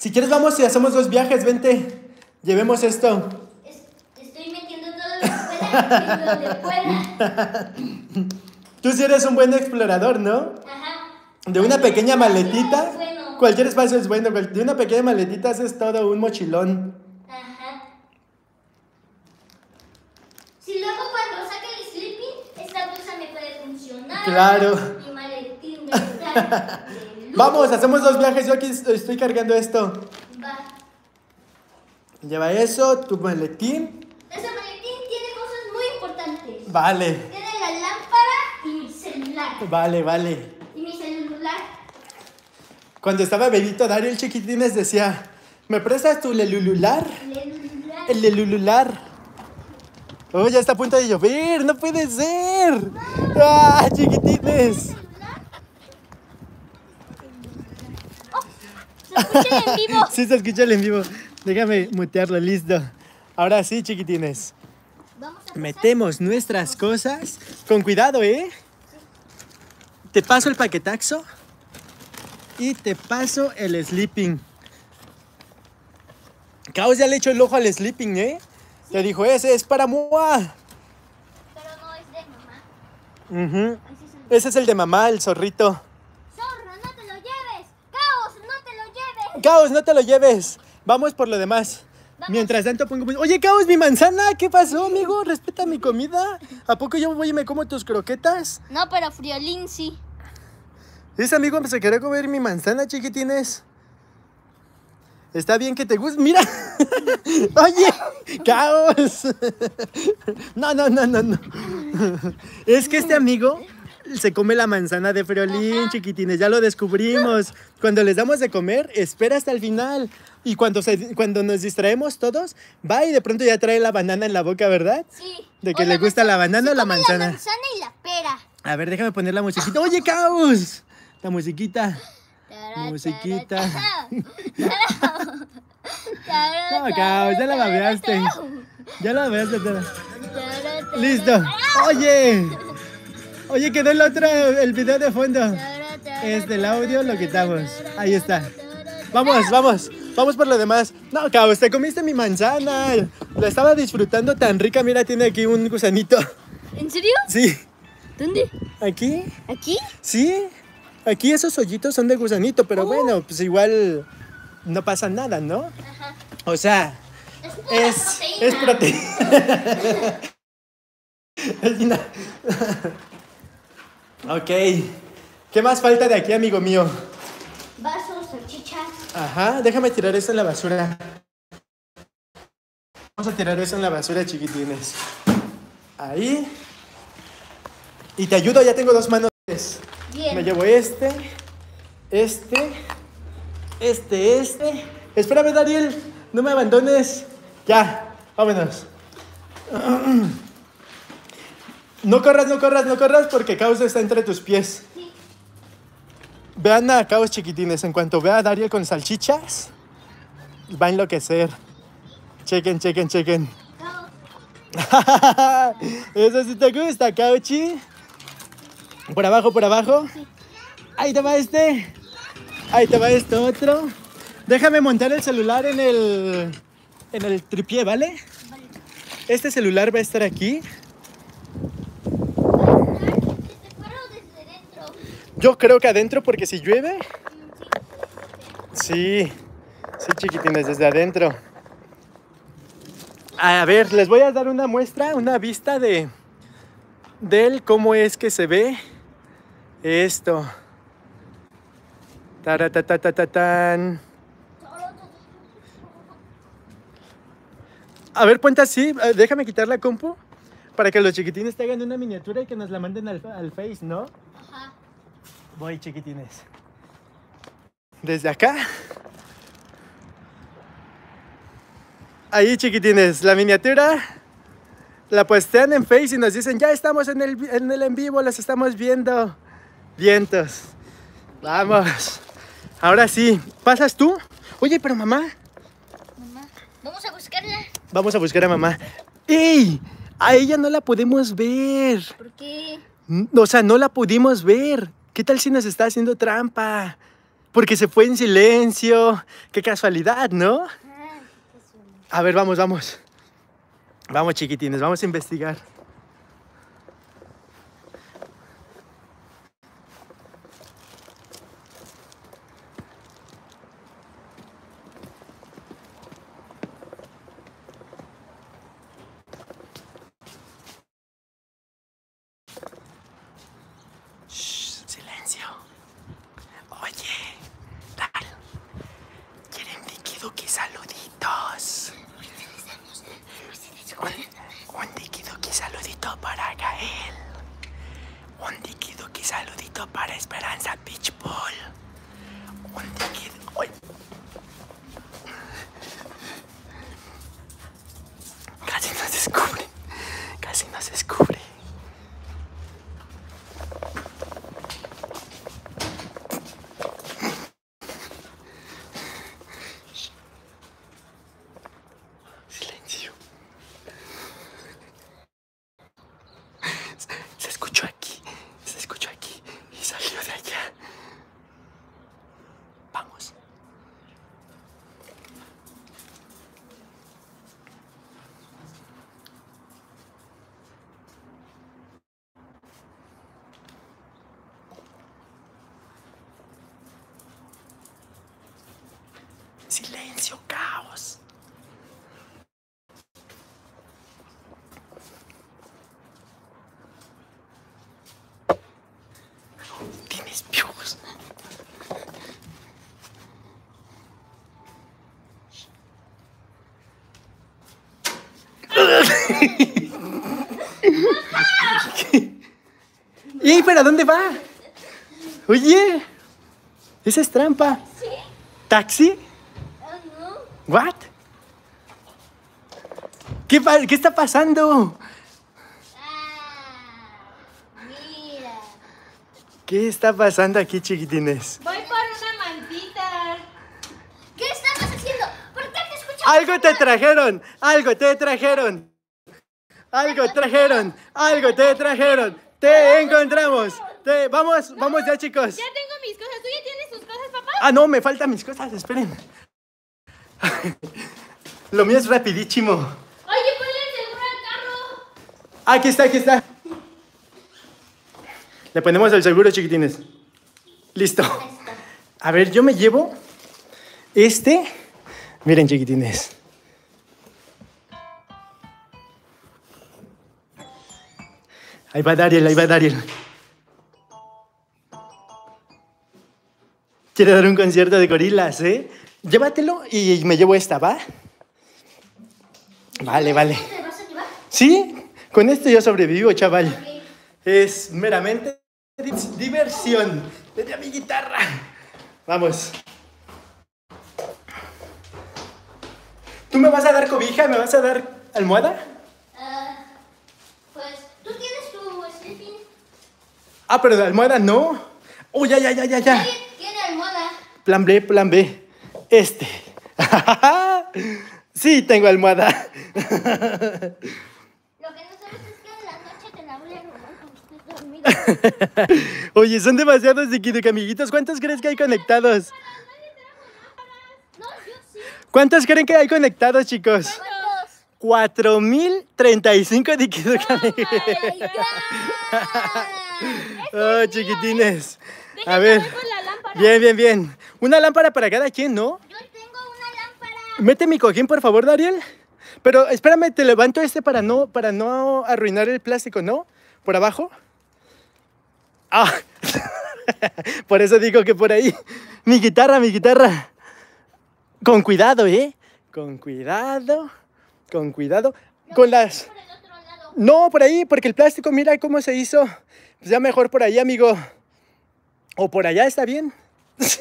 Si quieres vamos y hacemos dos viajes, vente. Llevemos esto. Es- estoy metiendo todo lo que pueda en donde pueda. Tú sí eres un buen explorador, ¿no? Ajá. De una pequeña maletita, Es bueno. cualquier espacio es bueno. De una pequeña maletita haces todo un mochilón. Ajá. Si luego cuando saque el sleeping, esta bolsa me puede funcionar. Claro. Mi maletín de. Vamos, hacemos dos viajes. Yo aquí estoy cargando esto. Va. Lleva eso, tu maletín. Ese maletín tiene cosas muy importantes. Vale, Tiene la lámpara y mi celular. vale, vale. Y mi celular. Cuando estaba bebito, Dario el chiquitines decía, ¿me prestas tu lelulular? celular. El lelulular. Oh, ya está a punto de llover, no puede ser. Ah, chiquitines. Se escucha en vivo. Sí, se escucha el en vivo. Déjame mutearlo, listo. Ahora sí, chiquitines. Vamos a pasar. Metemos nuestras cosas con cuidado, ¿eh? Te paso el paquetaxo y te paso el sleeping. Caos ya le echó el ojo al sleeping, ¿eh? Te dijo, ese es para Moa. Pero no es de mamá. Ujú. Ese es el Ese es el de mamá, el zorrito. zorro. No te lo lleves. Caos, no te lo lleves. Caos, no te lo lleves. Vamos por lo demás. Vamos. Mientras tanto pongo... Oye, Caos, mi manzana. ¿Qué pasó, amigo? Respeta mi comida. ¿A poco yo voy y me como tus croquetas? No, pero Friolín sí. Ese amigo se quería comer mi manzana, chiquitines. Está bien que te guste. Mira. Oye, caos. No, no, no, no, no. Es que este amigo se come la manzana de Friolín, chiquitines. Ya lo descubrimos. Cuando les damos de comer, espera hasta el final. Y cuando, se- cuando nos distraemos todos, va y de pronto ya trae la banana en la boca, ¿verdad? Sí. De que le gusta la banana o la come manzana. La manzana y la pera. A ver, déjame poner la musiquita. Oye, caos. La musiquita. Musiquita. No, caos, ya la babeaste. Ya la toda. Listo. Oye. Oye, quedó el otro, el video de fondo. Es del audio, lo quitamos. Ahí está. Vamos, vamos. Vamos por lo demás. No, caos, te comiste mi manzana. La estaba disfrutando tan rica. Mira, tiene aquí un gusanito. ¿En serio? Sí. ¿Dónde? Aquí. ¿Aquí? Sí. Aquí esos hoyitos son de gusanito, pero bueno, pues igual no pasa nada, ¿no? Ajá. O sea, Es es, proteína. es proteína. Es una- ok. ¿Qué más falta de aquí, amigo mío? Vasos, salchichas. Ajá, déjame tirar eso en la basura. Vamos a tirar eso en la basura, chiquitines. Ahí. Y te ayudo, ya tengo dos manos. Bien. Me llevo este, este, este, este. Espérame, Dariel, no me abandones. Ya, vámonos. No corras, no corras, no corras porque Caos está entre tus pies. Vean a Caos chiquitines, en cuanto vea a Dariel con salchichas, va a enloquecer. Chequen, chequen, chequen. Eso sí te gusta, Cauchi. Por abajo, por abajo. Ahí te va este. Ahí te va este otro. Déjame montar el celular en el en el tripié. Vale. Este celular va a estar aquí. Desde fuera o desde dentro. Yo creo que adentro porque si llueve. Sí. Sí, chiquitines, desde adentro. A ver, les voy a dar una muestra, una vista de del cómo es que se ve esto. Taratatatatán. A ver, ponte así. eh, Déjame quitar la compu para que los chiquitines te hagan una miniatura y que nos la manden al, al Face, ¿no? Voy, chiquitines. Desde acá. Ahí, chiquitines, la miniatura la postean en Face y nos dicen, ya estamos en el, en el en vivo, los estamos viendo. Vientos. Vamos. Ahora sí, ¿pasas tú? Oye, pero mamá, Mamá, vamos a buscarla. vamos a buscar a mamá. ¡Ey! A ella no la podemos ver. ¿Por qué? O sea, no la pudimos ver. ¿Qué tal si nos está haciendo trampa? Porque se fue en silencio. Qué casualidad, ¿no? A ver, vamos, vamos. Vamos, chiquitines, vamos a investigar. Shh, silencio. Oye, Dal, ¿quieren líquido que saluditos? Un, un líquido que saludito para Gael. Un líquido que saludito para Esperanza Beach Ball. Un líquido. ¡Ay! Casi nos descubre. Casi nos descubre. Silencio. Se, se escuchó aquí, se escuchó aquí y salió de allá. Vamos. Silencio, caos. Tienes piojos. ¿Y para dónde va? Oye, esa es trampa. ¿Sí? ¿Taxi? No. ¿What? ¿Qué, pa- ¿Qué está pasando? Mira. ¿Qué está pasando aquí, chiquitines? Voy por una mantita. ¿Qué estabas haciendo? ¿Por qué te escuchas? Algo te trajeron, algo te trajeron. Algo trajeron, algo te trajeron. Te encontramos. Te, vamos, vamos ya, chicos. Ya tengo mis cosas. ¿Tú ya tienes tus cosas, papá? Ah, no, me faltan mis cosas, esperen. Lo mío es rapidísimo. Oye, ponle el seguro al carro. Aquí está, aquí está. Le ponemos el seguro, chiquitines. Listo. A ver, yo me llevo este. Miren, chiquitines. Ahí va Dariel, ahí va Dariel. Quiere dar un concierto de gorilas, ¿eh? Llévatelo y me llevo esta, ¿va? Vale, vale. ¿Te vas a llevar? Sí, con esto yo sobrevivo, chaval. Es meramente di- diversión. Vete a mi guitarra. Vamos. ¿Tú me vas a dar cobija? ¿Me vas a dar almohada? Ah, pues tú tienes tu sleeping. Ah, pero de almohada no. Oh, ya, ya, ya, ya, ya. Tiene almohada. Plan B, plan B. Este. Sí, tengo almohada. Lo que no sabes es que en la noche te la voy a robar dormida. Oye, son demasiados de amiguitos. ¿Cuántos crees que hay conectados? No, yo sí. ¿Cuántos creen que hay conectados, chicos? ¿Cuántos? 4035 de ¡Ay, ay! Oh, chiquitines. A ver. Bien, bien, bien. Una lámpara para cada quien, ¿no? Yo tengo una lámpara. Mete mi cojín, por favor, Dariel. Pero espérame, te levanto este para no, para no arruinar el plástico, ¿no? Por abajo. Ah. por eso digo que por ahí. Mi guitarra, mi guitarra. Con cuidado, ¿eh? Con cuidado. Con cuidado. Con las... Por el otro lado. No, por ahí, porque el plástico, mira cómo se hizo. Pues ya mejor por ahí, amigo. O por allá está bien. Era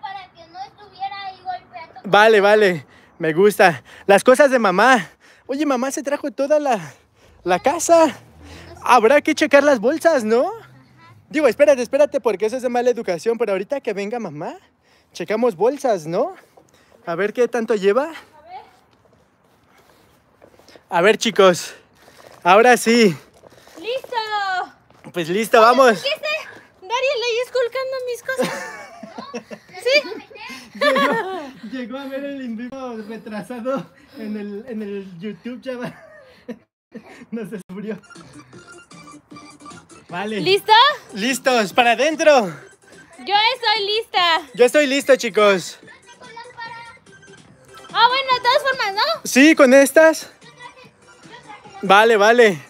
para que no estuviera ahí golpeando. Vale, vale. Me gusta. Las cosas de mamá. Oye, mamá se trajo toda la, la casa. Habrá que checar las bolsas, ¿no? Digo, espérate, espérate, porque eso es de mala educación. Pero ahorita que venga mamá, checamos bolsas, ¿no? A ver qué tanto lleva. A ver, chicos. Ahora sí. ¡Listo! Pues listo, vamos. ¿Qué? Dariel ahí esculcando mis cosas. ¿Sí? Llegó, llegó a ver el vivo retrasado en el, en el YouTube, chaval. Nos descubrió. Vale. ¿Listo? Listos, para adentro. Yo estoy lista. Yo estoy listo, chicos. Ah, bueno, de todas formas, ¿no? Sí, con estas. Vale, vale.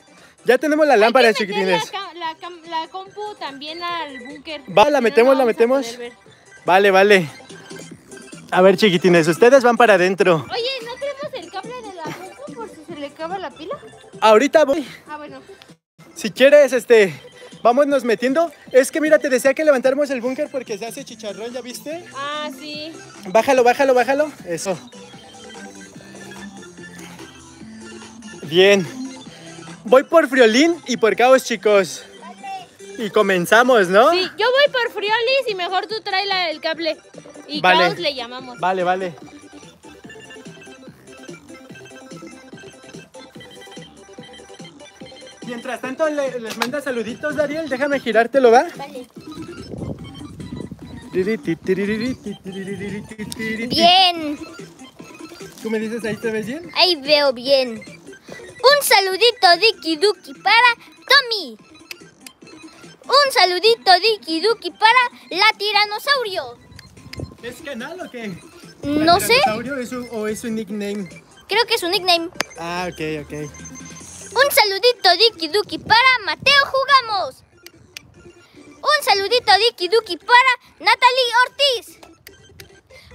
Ya tenemos la lámpara, chiquitines. La, compu también al búnker. Va, la metemos, no la metemos. Vale, vale. A ver, chiquitines, ustedes van para adentro. Oye, ¿no tenemos el cable de la compu por si se le acaba la pila? Ahorita voy. Ah, bueno. Si quieres, este, vámonos metiendo. Es que mira, te decía que levantáramos el búnker porque se hace chicharrón, ¿ya viste? Ah, sí. Bájalo, bájalo, bájalo. Eso. Bien. Voy por Friolín y por Caos, chicos. Y comenzamos, ¿no? Sí, yo voy por Friolis y mejor tú trae la, el cable. Y Vale. Caos le llamamos. Vale, vale. Mientras tanto, le- les manda saluditos, Dariel. Déjame girártelo, ¿va? Vale. Bien. ¿Tú me dices ahí te ves bien? Ahí veo bien. Un saludito Diki Duki para Tommy. Un saludito Diki Duki para la tiranosaurio. ¿Es canal o qué? No sé, ¿Tiranosaurio es un- o es un nickname? creo que es su nickname. Ah, ok, ok. Un saludito Diki Duki para Mateo Jugamos. Un saludito Diki Duki para Natalie Ortiz.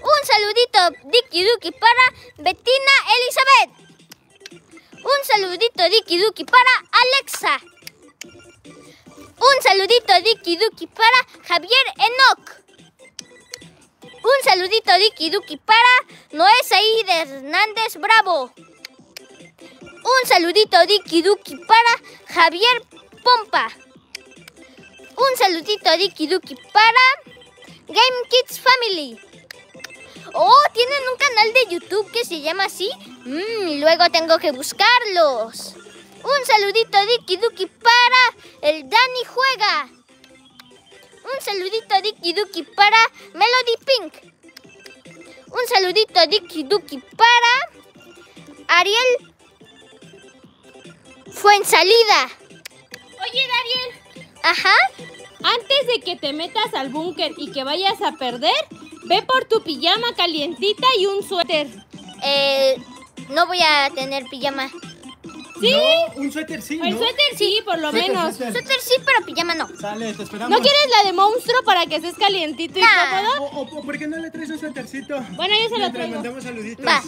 Un saludito Diki Duki para Bettina Elizabeth. Un saludito Diki Duki para Alexa. Un saludito Diki Duki para Javier Enoch. Un saludito Diki Duki para Noé Said Hernández Bravo. Un saludito Diki Duki para Javier Pompa. Un saludito Diki Duki para Game Kids Family. Oh, tienen un canal de YouTube que se llama así. Mm, luego tengo que buscarlos. Un saludito Diki Duki para el Dani Juega. Un saludito Diki Duki para Melody Pink. Un saludito Diki Duki para Ariel fue en salida. Oye, Dariel, Ajá. Antes de que te metas al búnker y que vayas a perder, ve por tu pijama calientita y un suéter. Eh, no voy a tener pijama. ¿Sí? No, un suéter sí, El ¿no? suéter sí, por lo Suéter, menos. suéter. Suéter sí, pero pijama no. Sale, te esperamos. ¿No quieres la de monstruo para que estés calientito y cómodo? O, o- o ¿por qué no le traes un suétercito? Bueno, yo se lo traigo. mandamos saluditos. Va.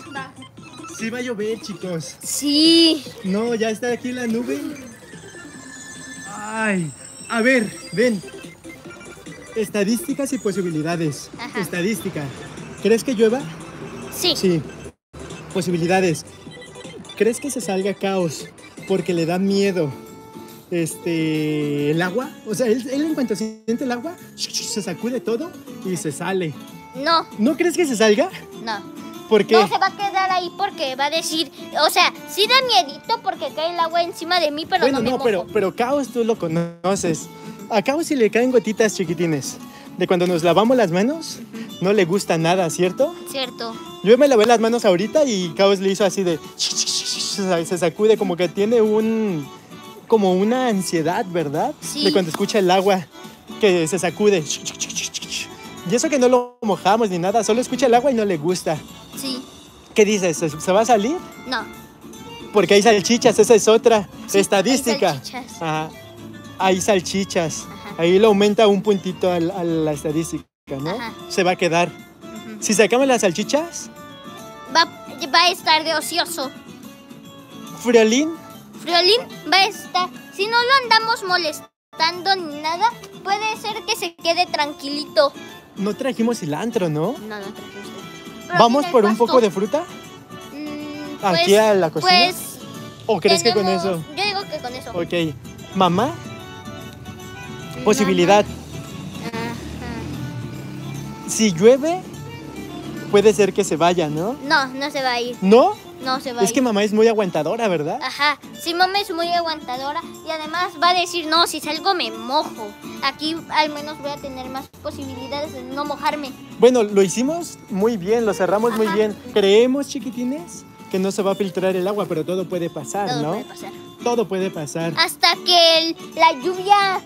Sí va a llover, chicos. Sí. No, ya está aquí la nube. Ay, a ver, ven. Estadísticas y posibilidades. Ajá. Estadística. ¿Crees que llueva? Sí. Sí. Posibilidades. ¿Crees que se salga caos porque le da miedo este el agua? O sea, él, él en cuanto siente el agua, se sacude todo y se sale. No, ¿No crees que se salga? no. ¿Por qué? No se va a quedar ahí porque va a decir, o sea, sí da miedito porque cae el agua encima de mí, pero bueno, no me no, mojo. pero, pero Caos tú lo conoces. A Caos si le caen gotitas chiquitines. De cuando nos lavamos las manos, no le gusta nada, ¿cierto? Cierto. Yo me lavé las manos ahorita y Caos le hizo así de... Se sacude como que tiene un... Como una ansiedad, ¿verdad? Sí. De cuando escucha el agua que se sacude. Y eso que no lo mojamos ni nada, solo escucha el agua y no le gusta. Sí. ¿Qué dices? ¿Se se va a salir? No. Porque hay salchichas, esa es otra Sí, estadística. hay salchichas. Ajá. Hay salchichas. Ajá. Ahí le aumenta un puntito a, la estadística, ¿no? Ajá. Se va a quedar. Si sacamos las salchichas, Va, va a estar de ocioso. Friolín, Friolín va a estar. Si no lo andamos molestando ni nada, puede ser que se quede tranquilito. No trajimos cilantro, ¿no? No, no trajimos. Pero ¿Vamos por un poco de fruta? Mm, ¿Aquí a la cocina? Pues. ¿O crees que con eso? Yo digo que con eso. Ok. Mamá, posibilidad. Ajá. Si llueve, puede ser que se vaya, ¿no? No, no se va a ir. ¿No? No se va a Es ir. que mamá es muy aguantadora, ¿verdad? Ajá, si mamá es muy aguantadora y además va a decir, no, si salgo me mojo. Aquí al menos voy a tener más posibilidades de no mojarme. Bueno, lo hicimos muy bien, lo cerramos muy Ajá. bien. Creemos, chiquitines, que no se va a filtrar el agua, pero todo puede pasar, Todo ¿no? puede pasar. Todo puede pasar. Hasta que el- la lluvia,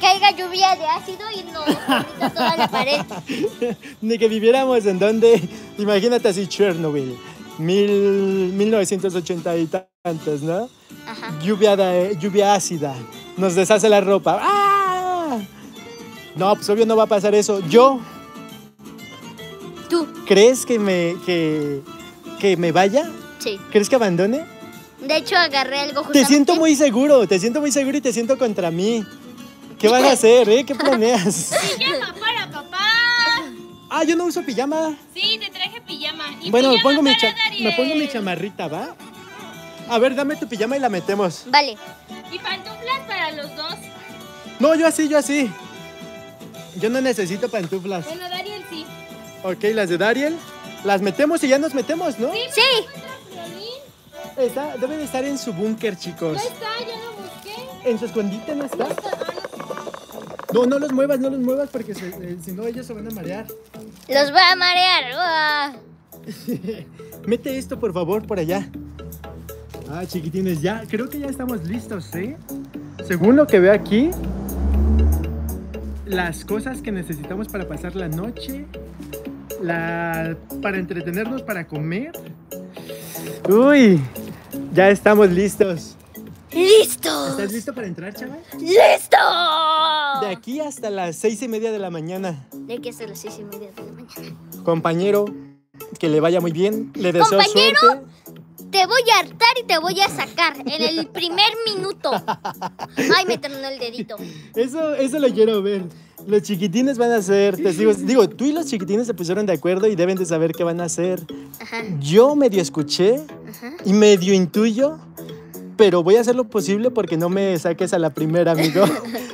caiga lluvia de ácido y nos toda la pared. Ni que viviéramos en donde, imagínate así, Chernobyl, mil, 1980 y tantos, ¿no? Ajá. Lluvia, de- lluvia ácida, nos deshace la ropa. ¡Ah! No, pues obvio no va a pasar eso. Yo, ¿Tú? ¿crees que me, que, que me vaya? Sí. ¿Crees que abandone? De hecho, agarré algo Te justamente. siento muy seguro, te siento muy seguro y te siento contra mí. ¿Qué vas a hacer, eh? ¿Qué planeas? Pijama para papá. Ah, yo no uso pijama. Sí, te traje pijama. Y Bueno, me pongo, mi cha- me pongo mi chamarrita, ¿va? A ver, dame tu pijama y la metemos. Vale. Y pantuflas para los dos. No, yo así, yo así. Yo no necesito pantuflas. Bueno, Dariel sí. Ok, las de Dariel. Las metemos y ya nos metemos, ¿no? Sí. Violín, Está, debe de estar en su búnker, chicos. No está, ya lo busqué. En su escondite no está. Ah, No, no los muevas, no los muevas porque eh, si no ellos se van a marear. Los va a marear. Mete esto, por favor, por allá. Ah, chiquitines, ya, creo que ya estamos listos, ¿eh? Según lo que veo aquí, las cosas que necesitamos para pasar la noche, la, para entretenernos, para comer. Uy, ya estamos listos. ¡Listo! ¿Estás listo para entrar, chaval? ¡Listo! De aquí hasta las seis y media de la mañana. De aquí hasta las seis y media de la mañana. Compañero, que le vaya muy bien. Le deseo Compañero. suerte. Te voy a hartar y te voy a sacar en el primer minuto. Ay, me tronó el dedito. Eso, eso lo quiero ver. Los chiquitines van a ser testigos. Digo, tú y los chiquitines se pusieron de acuerdo y deben de saber qué van a hacer. Ajá, Yo medio escuché ajá. y medio intuyo, pero voy a hacer lo posible porque no me saques a la primera, amigo.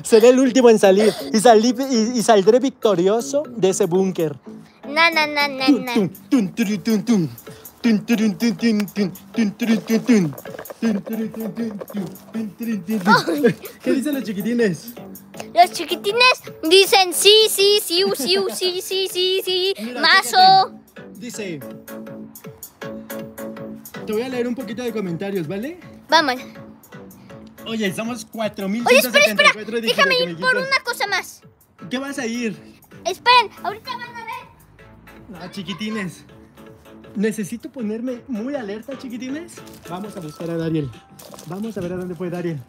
Seré el último en salir y, salí, y, y saldré victorioso de ese búnker. Tum, turu, tum, tum. ¿Qué dicen los chiquitines? Los chiquitines dicen sí, sí, sí, sí, sí, sí, sí, sí. Mazo. Dice. Te voy a leer un poquito de comentarios, ¿vale? Vamos. Oye, somos 4.174 Oye, espera, espera. Déjame ir por una cosa más. ¿Qué vas a ir? Esperen, ahorita van a ver. No, chiquitines. Necesito ponerme muy alerta, chiquitines. Vamos a buscar a Dariel. Vamos a ver a dónde fue Dariel.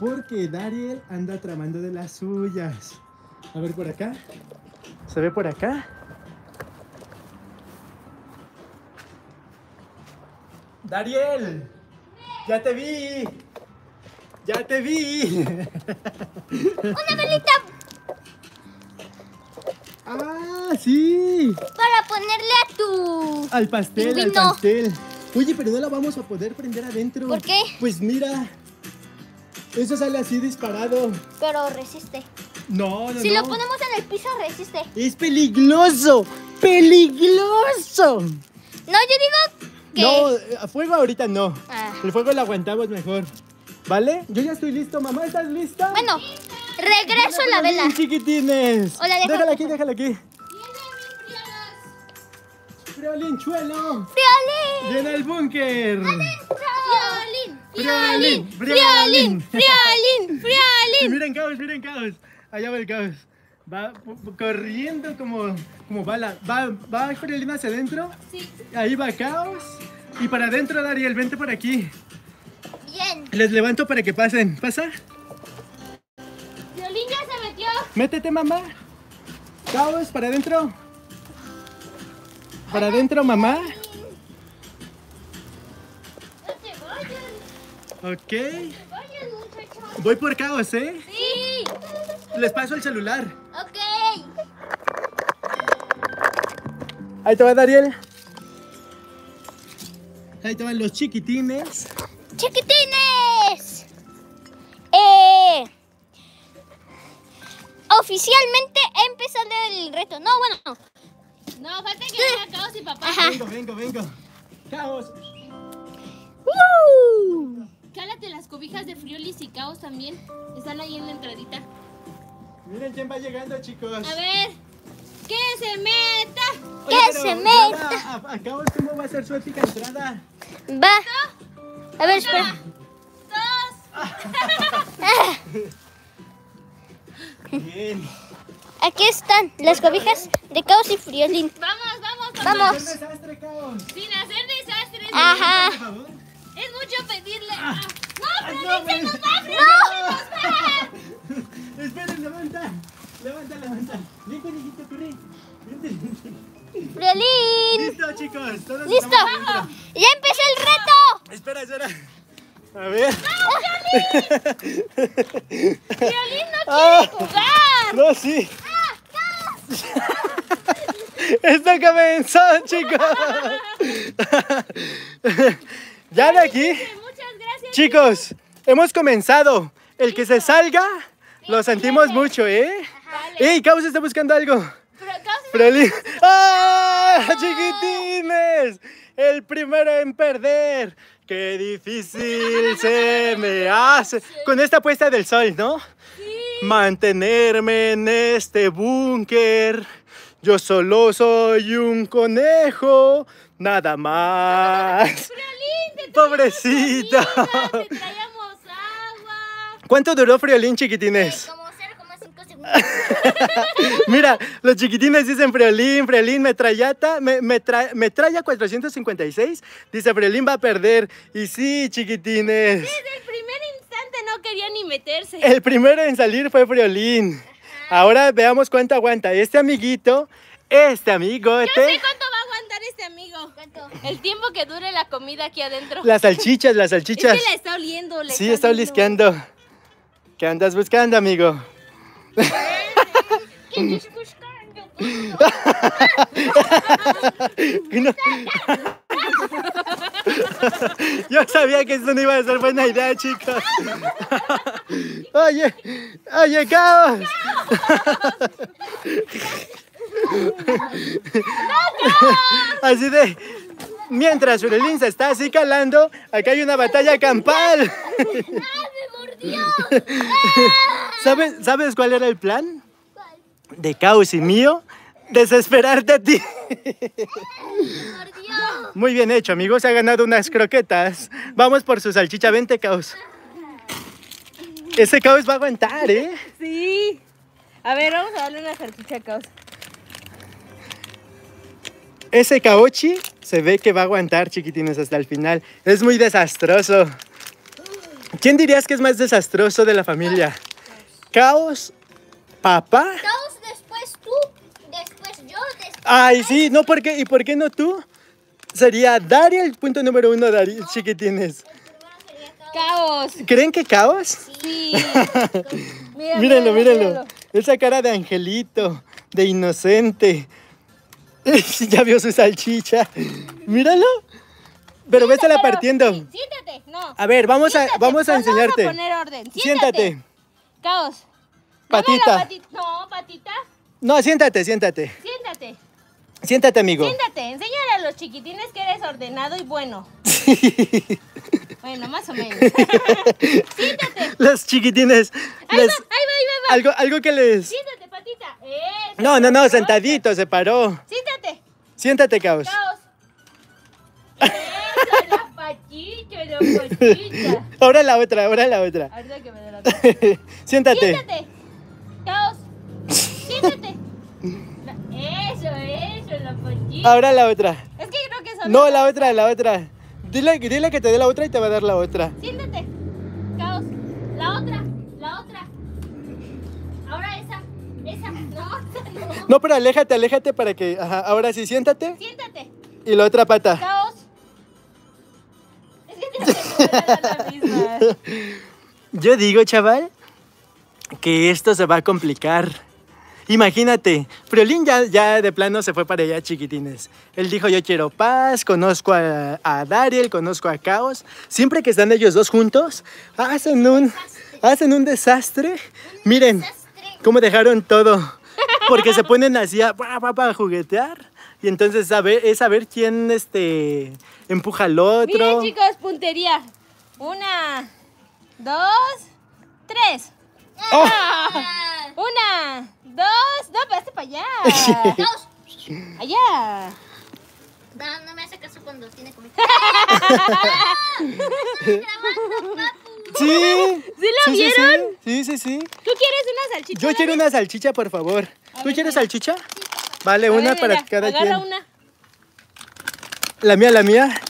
Porque Dariel anda tramando de las suyas. A ver por acá. ¿Se ve por acá? Dariel. Ya te vi. Ya te vi. Una velita ah, sí. para ponerle a tu. Al pastel, al Pingüino. pastel. Oye, pero no la vamos a poder prender adentro. ¿Por qué? Pues mira. Eso sale así disparado. Pero resiste. No, no, Si no. lo ponemos en el piso, resiste. Es peligroso. ¡Peligroso! No, yo digo No, eh, a fuego ahorita no. Ah. El fuego lo aguantamos mejor. ¿Vale? Yo ya estoy listo, mamá. ¿Estás lista? Bueno, regreso la vela. Bien, chiquitines. Hola, déjala. déjala aquí, déjala aquí. Friolinchuelo. ¡Friolín! Viene al búnker. ¡Friolín! Friolín, ¡Friolín! ¡Friolín! ¡Friolín! ¡Friolín! miren caos, miren caos. Allá va el caos. Va corriendo como, como bala. Va, va Friolín hacia adentro. Sí. Ahí va caos. Y para adentro, Dariel, vente por aquí. Bien. Les levanto para que pasen. ¿Pasa? Violín ya se metió. Métete, mamá. Caos, para adentro. Para adentro, mamá. No te vayas, Ok. te vayas. Voy por caos, ¿eh? Sí. Les paso el celular. Ok. Ahí te va, Dariel. Ahí te van los chiquitines. Chiquitines. Eh, oficialmente he empezado el reto. No, bueno. No, falta que venga Caos y papá. Ajá. Vengo, vengo, vengo. Caos. ¡Woo! Cálate las cobijas de Friolis y Caos también. Están ahí en la entradita. Miren quién va llegando, chicos. A ver. ¡Que se meta! Oye, que pero, se meta. A, a Caos, ¿cómo va a ser su épica entrada? Va. A ver, espera. Bien. Aquí están las cobijas de Caos y Friolín. Vamos, vamos. Vamos. ¡Qué desastre, Caos! Sin hacer desastres. Ajá. Por favor. Es mucho pedirle. Ah, Ay, No, no, pero me- se nos va a Esperen, levanta. Levanta, levanta. Ven, conejito, corre. Vente. Friolín. Listo, chicos. Todos Listo. Ya empezó el reto. Espera, espera. A ver. Friolín no Ah, quiere jugar. no, sí. Esto comenzó, chicos. Ya de aquí, Muchas gracias. chicos, hemos comenzado. El que se salga, lo sentimos mucho, ¿eh? ¡Ey, Caos está buscando algo! Freli. ¡Ah! ¡Chiquitines! El primero en perder. ¡Qué difícil se me hace! Con esta puesta del sol, ¿no? Mantenerme en este búnker. Yo solo soy un conejo, nada más. Friolín, te Pobrecito. comida, te traíamos agua. ¿Cuánto duró Friolín, chiquitines? Como 0,5 segundos. Mira, los chiquitines dicen Friolín, Friolín, metrallata, me, metra- metralla 456. Dice Friolín va a perder. Y sí, chiquitines. Desde el primer instante no quería ni meterse. El primero en salir fue Friolín. Ahora veamos cuánto aguanta este amiguito, este amigote, Yo sé cuánto este amigo. ¿Cuánto? El tiempo que dure la comida aquí adentro. las salchichas, las Es salchichas. que la está oliendo. la Sí, está oliendo. olisqueando. ¿Qué andas buscando, amigo? ¿Qué estás buscando? No. Yo sabía que esto no iba a ser buena idea, chicos. Oye, oye, caos. Así de, mientras Urelín se está así calando, acá hay una batalla campal. ¿Sabes, ¿Sabes cuál era el plan? De caos y mío, desesperarte a ti. Muy bien hecho, amigo. Se ha ganado unas croquetas. Vamos por su salchicha. Vente, caos. Ese caos va a aguantar, ¿eh? Sí. A ver, vamos a darle una salchicha a Caos. Ese caochi se ve que va a aguantar, chiquitines, hasta el final. Es muy desastroso. ¿Quién dirías que es más desastroso de la familia? ¿Caos? ¿Papá? Caos, después tú, después yo, después... Ay, sí, no, ¿por qué? ¿Y por qué no tú? Sería Daria el punto número uno, Dari, chiquitines. Sería Caos. Caos. ¿Creen que caos? Sí. Mira, Mírenlo, mira, mírenlo. Esa cara de angelito, de inocente. ya vio su salchicha. Míralo. Pero vésela partiendo. Siéntate, no. A ver, vamos a, vamos a enseñarte. Vamos a poner orden. Siéntate. Siéntate. Caos. Patita. pati- No, patita. No, siéntate, siéntate. Siéntate. Siéntate, amigo. Siéntate. Enséñale a los chiquitines que eres ordenado y bueno. Bueno, más o menos. Siéntate. Los chiquitines. Ahí les- va, ahí va, ahí va. algo, algo que les. Siéntate, Eso. No, no, no, sentadito, se paró. Siéntate. Siéntate, caos. Caos. Eso, la patita, la patita. Ahora la otra, ahora la otra. Ahorita que me dé la otra. Siéntate. Siéntate. Caos. Siéntate. Eso, eso, la patita. Ahora la otra. Es que creo que eso No, la otra, la otra. Dile, dile que te dé la otra y te va a dar la otra. Siéntate. Caos. La otra, No, esa no. No, pero aléjate, aléjate para que. Ajá, ahora sí, siéntate. Siéntate. Y la otra pata. Caos. Es que tienes que poner la misma. Yo digo, chaval, que esto se va a complicar. Imagínate, Friolín ya, ya de plano se fue para allá, chiquitines. Él dijo, yo quiero paz, conozco a, a Dariel, conozco a Caos. Siempre que están ellos dos juntos, hacen un, hacen un desastre. Miren, Desastre. Cómo dejaron todo. Porque se ponen así a, pa, a juguetear. Y entonces saber, es saber quién este, empuja al otro. Miren, chicos, puntería. Una, dos, tres. ¡Oh! Ah, Una, dos, no, pasaste para allá. Caos. Allá. No, no me hace caso cuando tiene comida. Sí. ¿Sí lo sí, vieron? Sí, sí, sí. ¿Tú quieres una salchicha? Yo quiero una salchicha, por favor. ¿Tú quieres salchicha? Vale, una para cada agarra quien. una. La mía, la mía.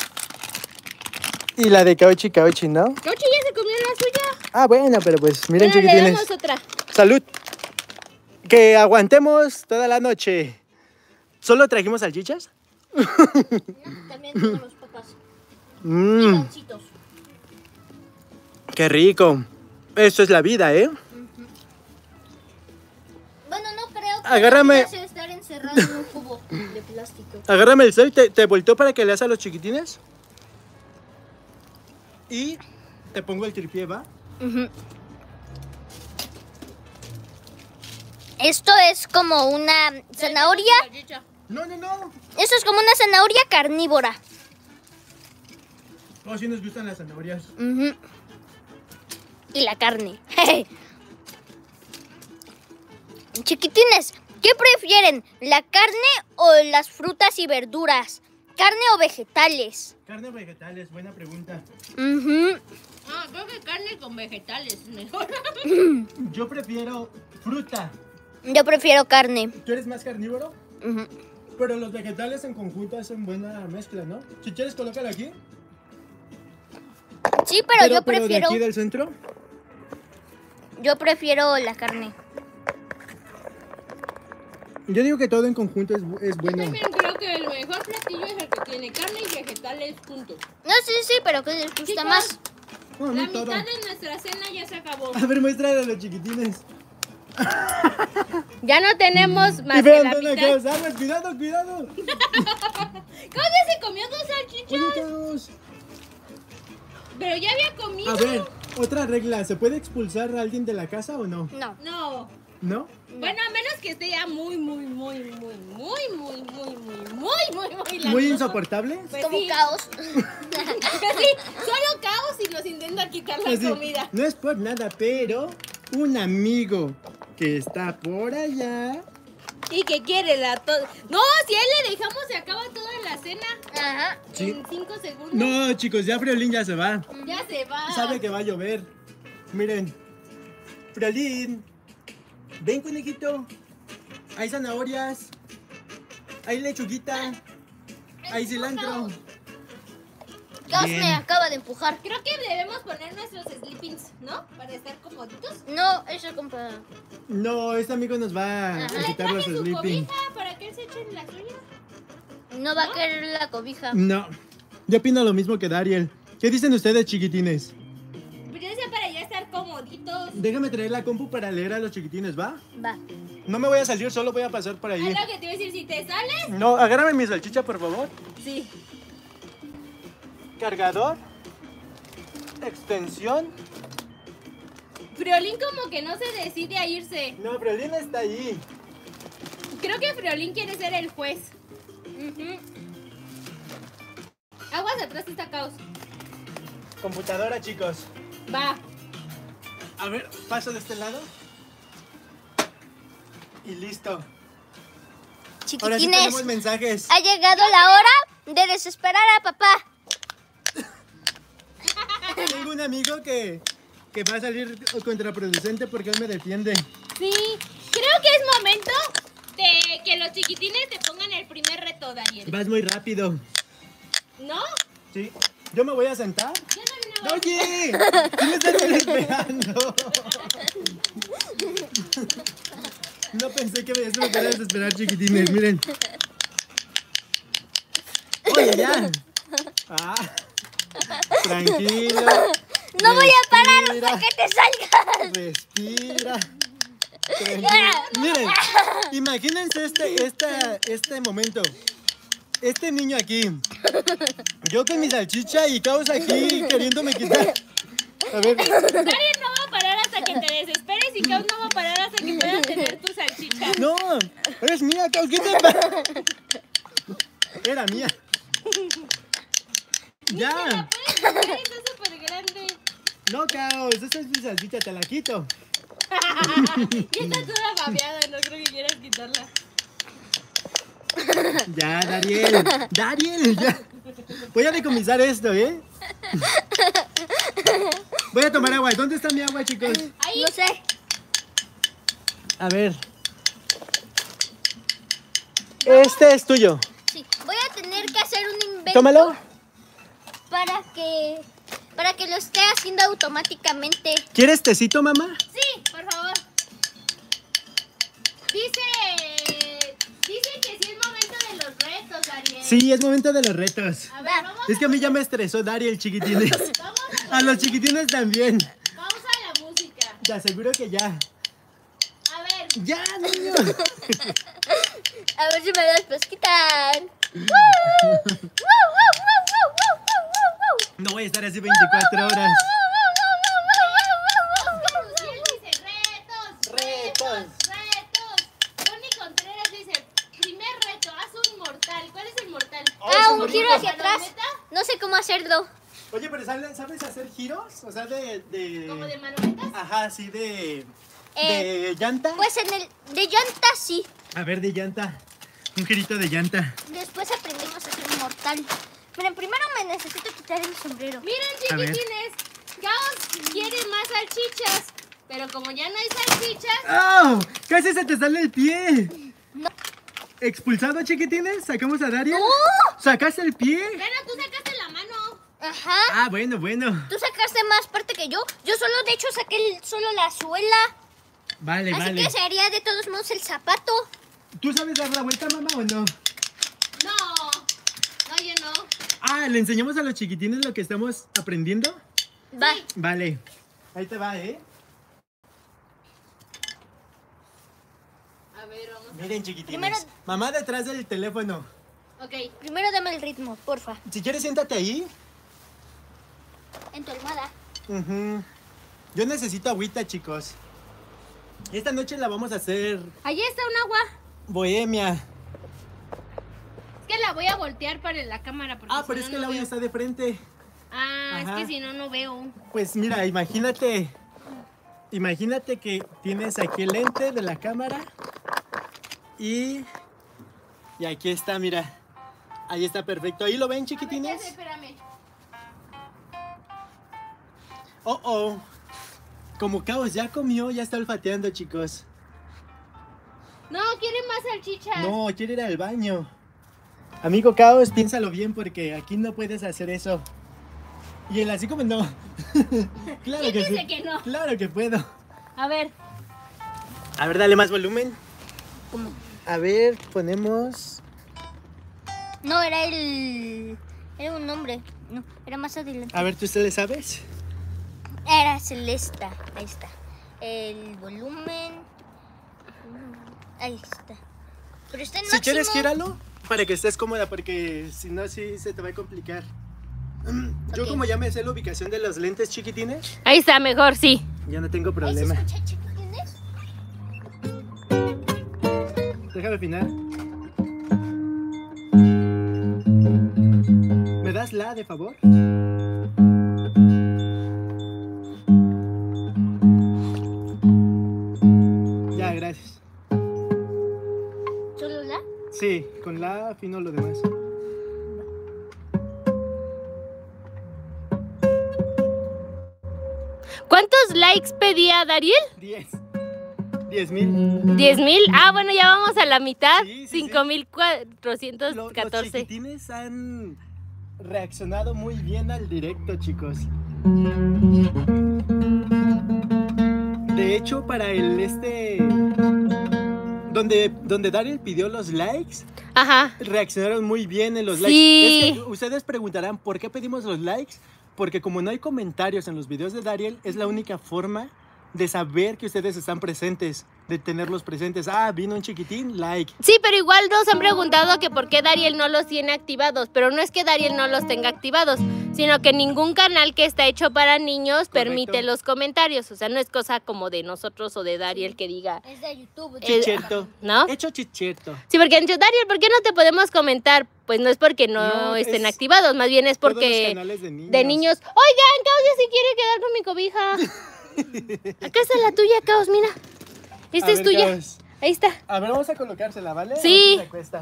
Y la de Kaochi Kaochi, ¿no? Cauchi ya se comió la suya. Ah, bueno, pero pues miren, Bueno, le damos otra. Salud. Que aguantemos toda la noche. ¿Solo trajimos salchichas? También tengo los papas. Mmm, Piloncitos. Qué rico. Eso es la vida, ¿eh? Bueno, no creo que Agárrame. estar encerrado en un cubo de plástico. Agárrame el cel, te, te volteo para que leas a los chiquitines. Y te pongo el tripié, ¿va? Esto es como una zanahoria. No, no, no. Esto es como una zanahoria carnívora. Oh, sí nos gustan las zanahorias. Ujú. Y la carne. Chiquitines, ¿qué prefieren? ¿La carne o las frutas y verduras? ¿Carne o vegetales? Carne o vegetales, buena pregunta. Ujú. Ah, creo que carne con vegetales es mejor. Yo prefiero fruta. Yo prefiero carne. ¿Tú eres más carnívoro? Ujú. Pero los vegetales en conjunto hacen buena mezcla, ¿no? Si quieres, colócala aquí. Sí, pero, yo de prefiero aquí del centro. Yo prefiero la carne. Yo digo que todo en conjunto es, es bueno. También creo que el mejor platillo es el que tiene carne y vegetales juntos. No, sí, sí, pero ¿qué les gusta Chicos, más? La todo. mitad de nuestra cena ya se acabó. A ver, muéstrale a los chiquitines. Ya no tenemos más que vean la mitad. cuidado, cuidado. ¿Cómo se comió dos salchichas? Pero ya había comido. A ver, otra regla. ¿Se puede expulsar a alguien de la casa o no? No. No. ¿No? Bueno, a menos que esté ya muy, muy, muy, muy, muy, muy, muy, muy, muy, muy, muy ¿Muy insoportable? Pues como sí. caos. Sí, solo caos y nos intenta quitar la Así, comida. No es por nada, pero un amigo que está por allá. Y que quiere la todo. No, si a él le dejamos se acaba toda la cena Ajá. Sí. en cinco segundos. No, chicos, ya Friolín ya se va. Ya se va. Sabe que va a llover. Miren. Friolín. Ven, conejito. Hay zanahorias. Hay lechuguita. Hay cilantro. Bien. me acaba de empujar. Creo que debemos poner nuestros sleepings, ¿no? Para estar comoditos. No, eso compra. No, este amigo nos va a Ajá. Le quitar los su sleeping. cobija para que él se eche en la suya. No va a querer la cobija. No. Yo opino lo mismo que Dariel. ¿Qué dicen ustedes, chiquitines? Pero yo decía para ya estar comoditos. Déjame traer la compu para leer a los chiquitines, ¿va? Va. No me voy a salir, solo voy a pasar por ahí. Es lo que te iba a decir, si te sales. No, agárrame mi salchicha, por favor. Sí. Cargador. Extensión. Friolín como que no se decide a irse. No, Friolín está ahí. Creo que Friolín quiere ser el juez. Aguas atrás está caos. Computadora, chicos. Va. A ver, paso de este lado. Y listo. Ahora sí Chiquitines, tenemos mensajes. ha llegado la hora de desesperar a papá. Tengo un amigo que, que va a salir contraproducente porque él me defiende. Sí. Creo que es momento de que los chiquitines te pongan el primer reto, Daniel. Vas muy rápido. ¿No? Sí. Yo me voy a sentar. Yo también me voy. Oye, ¿qué me estás esperando? No pensé que me me querías esperar, chiquitines. Miren. Oye, ya. Ah. Tranquilo. No voy a parar hasta que te salgas. Respira. Miren, imagínense este, esta, este momento. Este niño aquí. Yo con mi salchicha y caos aquí queriéndome quitar. A ver, Dariel no va a parar hasta que te desesperes y Caos no va a parar hasta que puedas tener tu salchicha. no, eres mía, caos, ¿qué te pasa? Era mía. Ya. Puedes comer, está súper grande. No, caos, esa es mi salchicha, te la quito. Y está toda babeada, no creo que quieras quitarla. Ya, Dariel. Dariel, ya. Voy a decomisar esto, ¿eh? Voy a tomar agua. ¿Dónde está mi agua, chicos? Ahí, No sé. A ver. Este es tuyo. Sí. Voy a tener que hacer un invento Tómalo. Para que para que lo esté haciendo automáticamente. ¿Quieres tecito, mamá? sí, por favor. Dice, dice que sí es momento de los retos, Dariel. Sí, es momento de los retos. A ver, vamos, Es que a mí ya me estresó Dariel, chiquitines. vamos, A los chiquitines también. vamos a la música. Te aseguro que ya. A ver, ¡Ya, niño! A ver si me. ¡Woo! ¡Woo, woo, woo, woo, woo, woo, woo! No voy a estar así 24 horas. Luciel dice retos, Retos. retos. Tony Contreras dice, primer reto, haz un mortal. ¿Cuál es el mortal? Ah, un giro hacia atrás. ¿Marometa? No sé cómo hacerlo. Oye, pero ¿sabes hacer giros? O sea, de... de... ¿Como de marometas? Ajá, sí, de... Eh, ¿De llanta? Pues en el de llanta sí. A ver, de llanta. Un girito de llanta. Después aprendimos a hacer un mortal. Miren, primero me necesito quitar el sombrero. Miren, chiquitines, Caos quiere más salchichas. Pero como ya no hay salchichas, ¡Oh! ¡Casi se te sale el pie! No. ¿Expulsado, chiquitines? ¿Sacamos a Daria? ¡No! ¿Sacaste el pie? bueno, tú sacaste la mano. Ajá. Ah, bueno, bueno. Tú sacaste más parte que yo. Yo solo, de hecho, saqué el- solo la suela. Vale, Así vale. que sería de todos modos el zapato. ¿Tú sabes dar la vuelta, mamá, o no? No, no, yo no. Ah, ¿le enseñamos a los chiquitines lo que estamos aprendiendo? Va. Vale. Ahí te va, ¿eh? A ver, vamos. Miren, chiquitines. Primero- Mamá detrás del teléfono. Ok, Primero dame el ritmo, porfa. Si quieres, siéntate ahí. En tu almohada. Ujú. Yo necesito agüita, chicos. Esta noche la vamos a hacer allí está un agua. bohemia. Que la voy a voltear para la cámara. Porque Ah, pero no, es que la veo. está de frente. Ah, Ajá. es que si no, no veo. Pues mira, imagínate. Imagínate que tienes aquí el lente de la cámara. Y. Y aquí está, mira. Ahí está perfecto. ¿Ahí lo ven, ver, chiquitines? sé, espérame. Oh, oh. Como Caos ya comió, ya está olfateando, chicos. No, quiere más salchichas. No, quiere ir al baño. Amigo Caos, piénsalo bien porque aquí no puedes hacer eso. Y él así como no. claro ¿Quién que dice sí. que no? Claro que puedo. A ver, A ver, dale más volumen. ¿Cómo? A ver, ponemos. No, era el. Era un nombre. No, era más adelante. A ver, ¿tú se le sabes? Era Celesta. Ahí está. El volumen. Ahí está. Pero está en Si quieres, gíralo para que estés cómoda porque si no, sí se te va a complicar. Yo como ya me sé la ubicación de los lentes chiquitines, ahí está, mejor, sí. ya no tengo problema. Déjame afinar. ¿Me das la, de favor? Sí, con la afino lo demás. ¿Cuántos likes pedía Dariel? 10. 10 mil. ¿Diez mil? Ah, bueno, ya vamos a la mitad. Sí, sí, sí. Cinco mil Lo- cuatrocientos Los chiquitines han reaccionado muy bien al directo, chicos. De hecho, para el este donde, donde Dariel pidió los likes, Ajá. reaccionaron muy bien en los Sí. likes. Es que ustedes preguntarán por qué pedimos los likes, porque como no hay comentarios en los videos de Dariel, es la única forma de saber que ustedes están presentes, de tenerlos presentes. Ah, vino un chiquitín, like. Sí, pero igual nos han preguntado que por qué Dariel no los tiene activados, pero no es que Dariel no los tenga activados, sino que ningún canal que está hecho para niños permite los comentarios, o sea, no es cosa como de nosotros o de Dariel que diga, Es de YouTube. Chicherto. ¿no? Hecho chicherto. Sí, porque han dicho, Dariel, ¿por qué no te podemos comentar? Pues no es porque no, No, estén es activados, más bien es Todos los porque canales de niños. de niños. Oigan, Claudia se quiere quedar con mi cobija. Acá está la tuya, Caos, mira. Esta A es ver, tuya. Caos. Ahí está. A ver, vamos a colocársela, ¿vale? A ver Sí. si.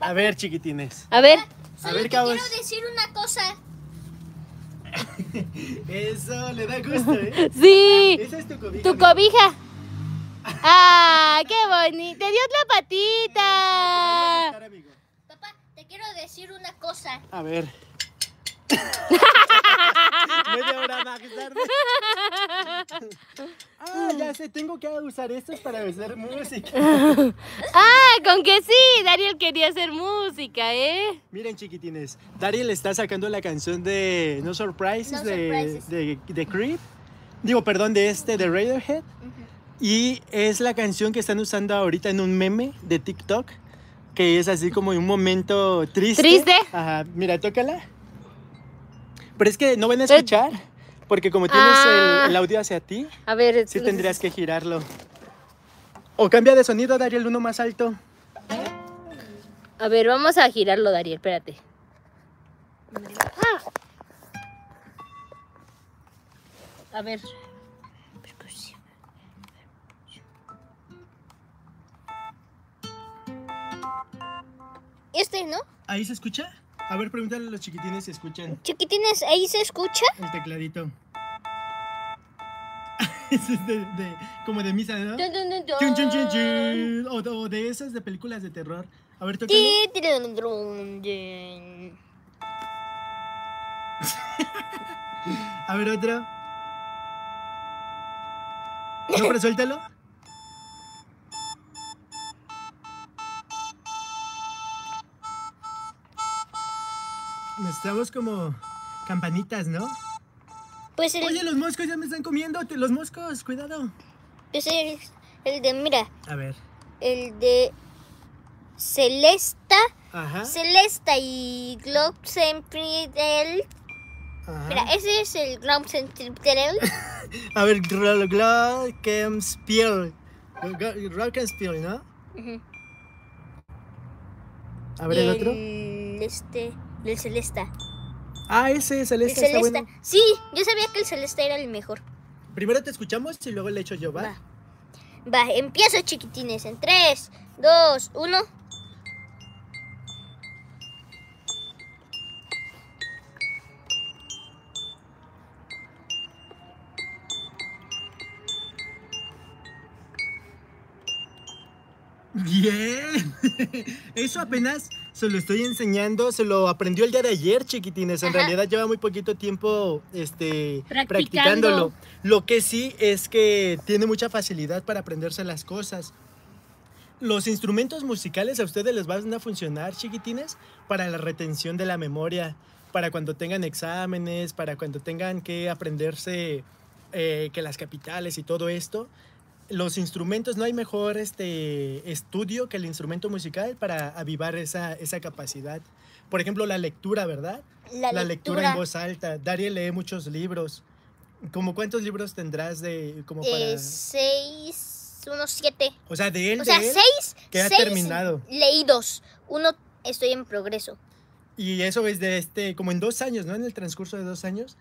A ver, chiquitines. A ver. A ver, te Caos. quiero decir una cosa. Eso, le da gusto, ¿eh? Sí. Esa es tu cobija. Tu cobija. ¡Ah, qué bonito! ¡Te dio otra patita! Papá, te quiero decir una cosa. A ver. Media hora más tarde. Ah, ya sé, tengo que usar estos para hacer música. ¡Ah, con que sí! Dariel quería hacer música, ¿eh? Miren, chiquitines, Dariel está sacando la canción de No Surprises, No de, Surprises. de, de Creep. Digo, perdón, de este, de Radiohead. Y es la canción que están usando ahorita en un meme de TikTok, que es así como un momento triste. ¿Triste? Ajá, mira, tócala. Pero es que no van a escuchar, porque como tienes Ah. el, el audio hacia ti, A ver, sí tendrías que girarlo. O cambia de sonido, Dariel, uno más alto. A ver, vamos a girarlo, Dariel, espérate. Ah. A ver. Este, ¿no? ¿Ahí se escucha? A ver, pregúntale a los chiquitines si escuchan Chiquitines, ahí se escucha. el tecladito. Ese es de, de- como de misa, ¿no? Dun, dun, dun, dun. Chun, chun, chun, chun. O, o de esas de películas de terror. A ver, dun. A ver, otro. No, pero suéltalo. Estamos como campanitas, ¿no? Pues el, Oye, los moscos ya me están comiendo. Los moscos, cuidado. pues el, el de, mira, A ver. el de Celesta, Ajá. Celesta y Globsenfriedel. ajá. Mira, ese es el Globsenfriedel. A ver, Glockenspiel. Rockenspiel, ¿no? Ujú. A ver el otro. El, este, el Celesta. Ah, ese, El Celeste, está Celesta. bueno. Sí, yo sabía que el Celesta era el mejor. Primero te escuchamos y luego le echo yo, ¿va? Va. Va, empiezo chiquitines. En 3, 2, 1. Bien. Eso apenas se lo estoy enseñando, se lo aprendió el día de ayer, chiquitines. En Ajá. realidad lleva muy poquito tiempo este, Practicando. practicándolo. Lo que sí es que tiene mucha facilidad para aprenderse las cosas. Los instrumentos musicales a ustedes les van a funcionar, chiquitines, para la retención de la memoria, para cuando tengan exámenes, para cuando tengan que aprenderse eh, que las capitales y todo esto. Los instrumentos, no hay mejor este, estudio que el instrumento musical para avivar esa, esa capacidad. Por ejemplo, la lectura, ¿verdad? La, lectura lectura. en voz alta. Dariel lee muchos libros. ¿Cómo cuántos libros tendrás de como para Eh, 6, 1, 7. o sea, de él, O de sea, él? 6 que ha terminado. leídos. Uno estoy en progreso. Y eso es de este, como en dos años, ¿no? En el transcurso de dos años.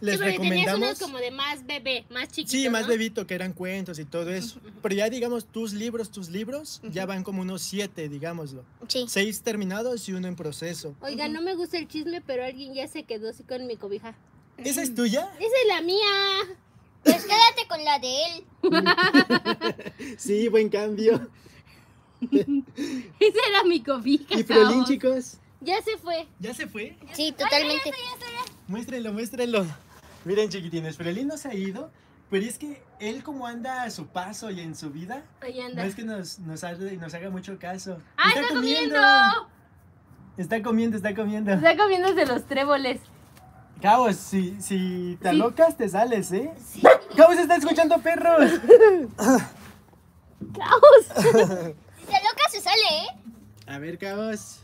Les sí, porque tenías recomendamos. unos como de más bebé, más chiquito, Sí, más ¿no? bebito, que eran cuentos y todo eso. Pero ya digamos, tus libros, tus libros, ya van como unos siete, digámoslo. Sí. Seis terminados y uno en proceso. Oiga, no me gusta el chisme, pero alguien ya se quedó así con mi cobija. ¿Esa es tuya? Esa es la mía. Pues quédate con la de él. Sí, buen cambio. Esa era mi cobija. ¿Y Frolín, chavos. chicos? Ya se fue. ¿Ya se fue? Sí, totalmente. Muéstrenlo, muéstrenlo. Miren, chiquitines, Frelín no se ha ido. Pero es que él como anda a su paso y en su vida, Ahí no es que nos, nos, haga, nos haga mucho caso. ¡Ah, está comiendo! Está comiendo, está comiendo. Está comiéndose los tréboles. Cabos, si, si te Sí. alocas, te sales, ¿eh? Cabos está escuchando perros. ¡Caos! Si se loca se sale, ¿eh? A ver, Cabos.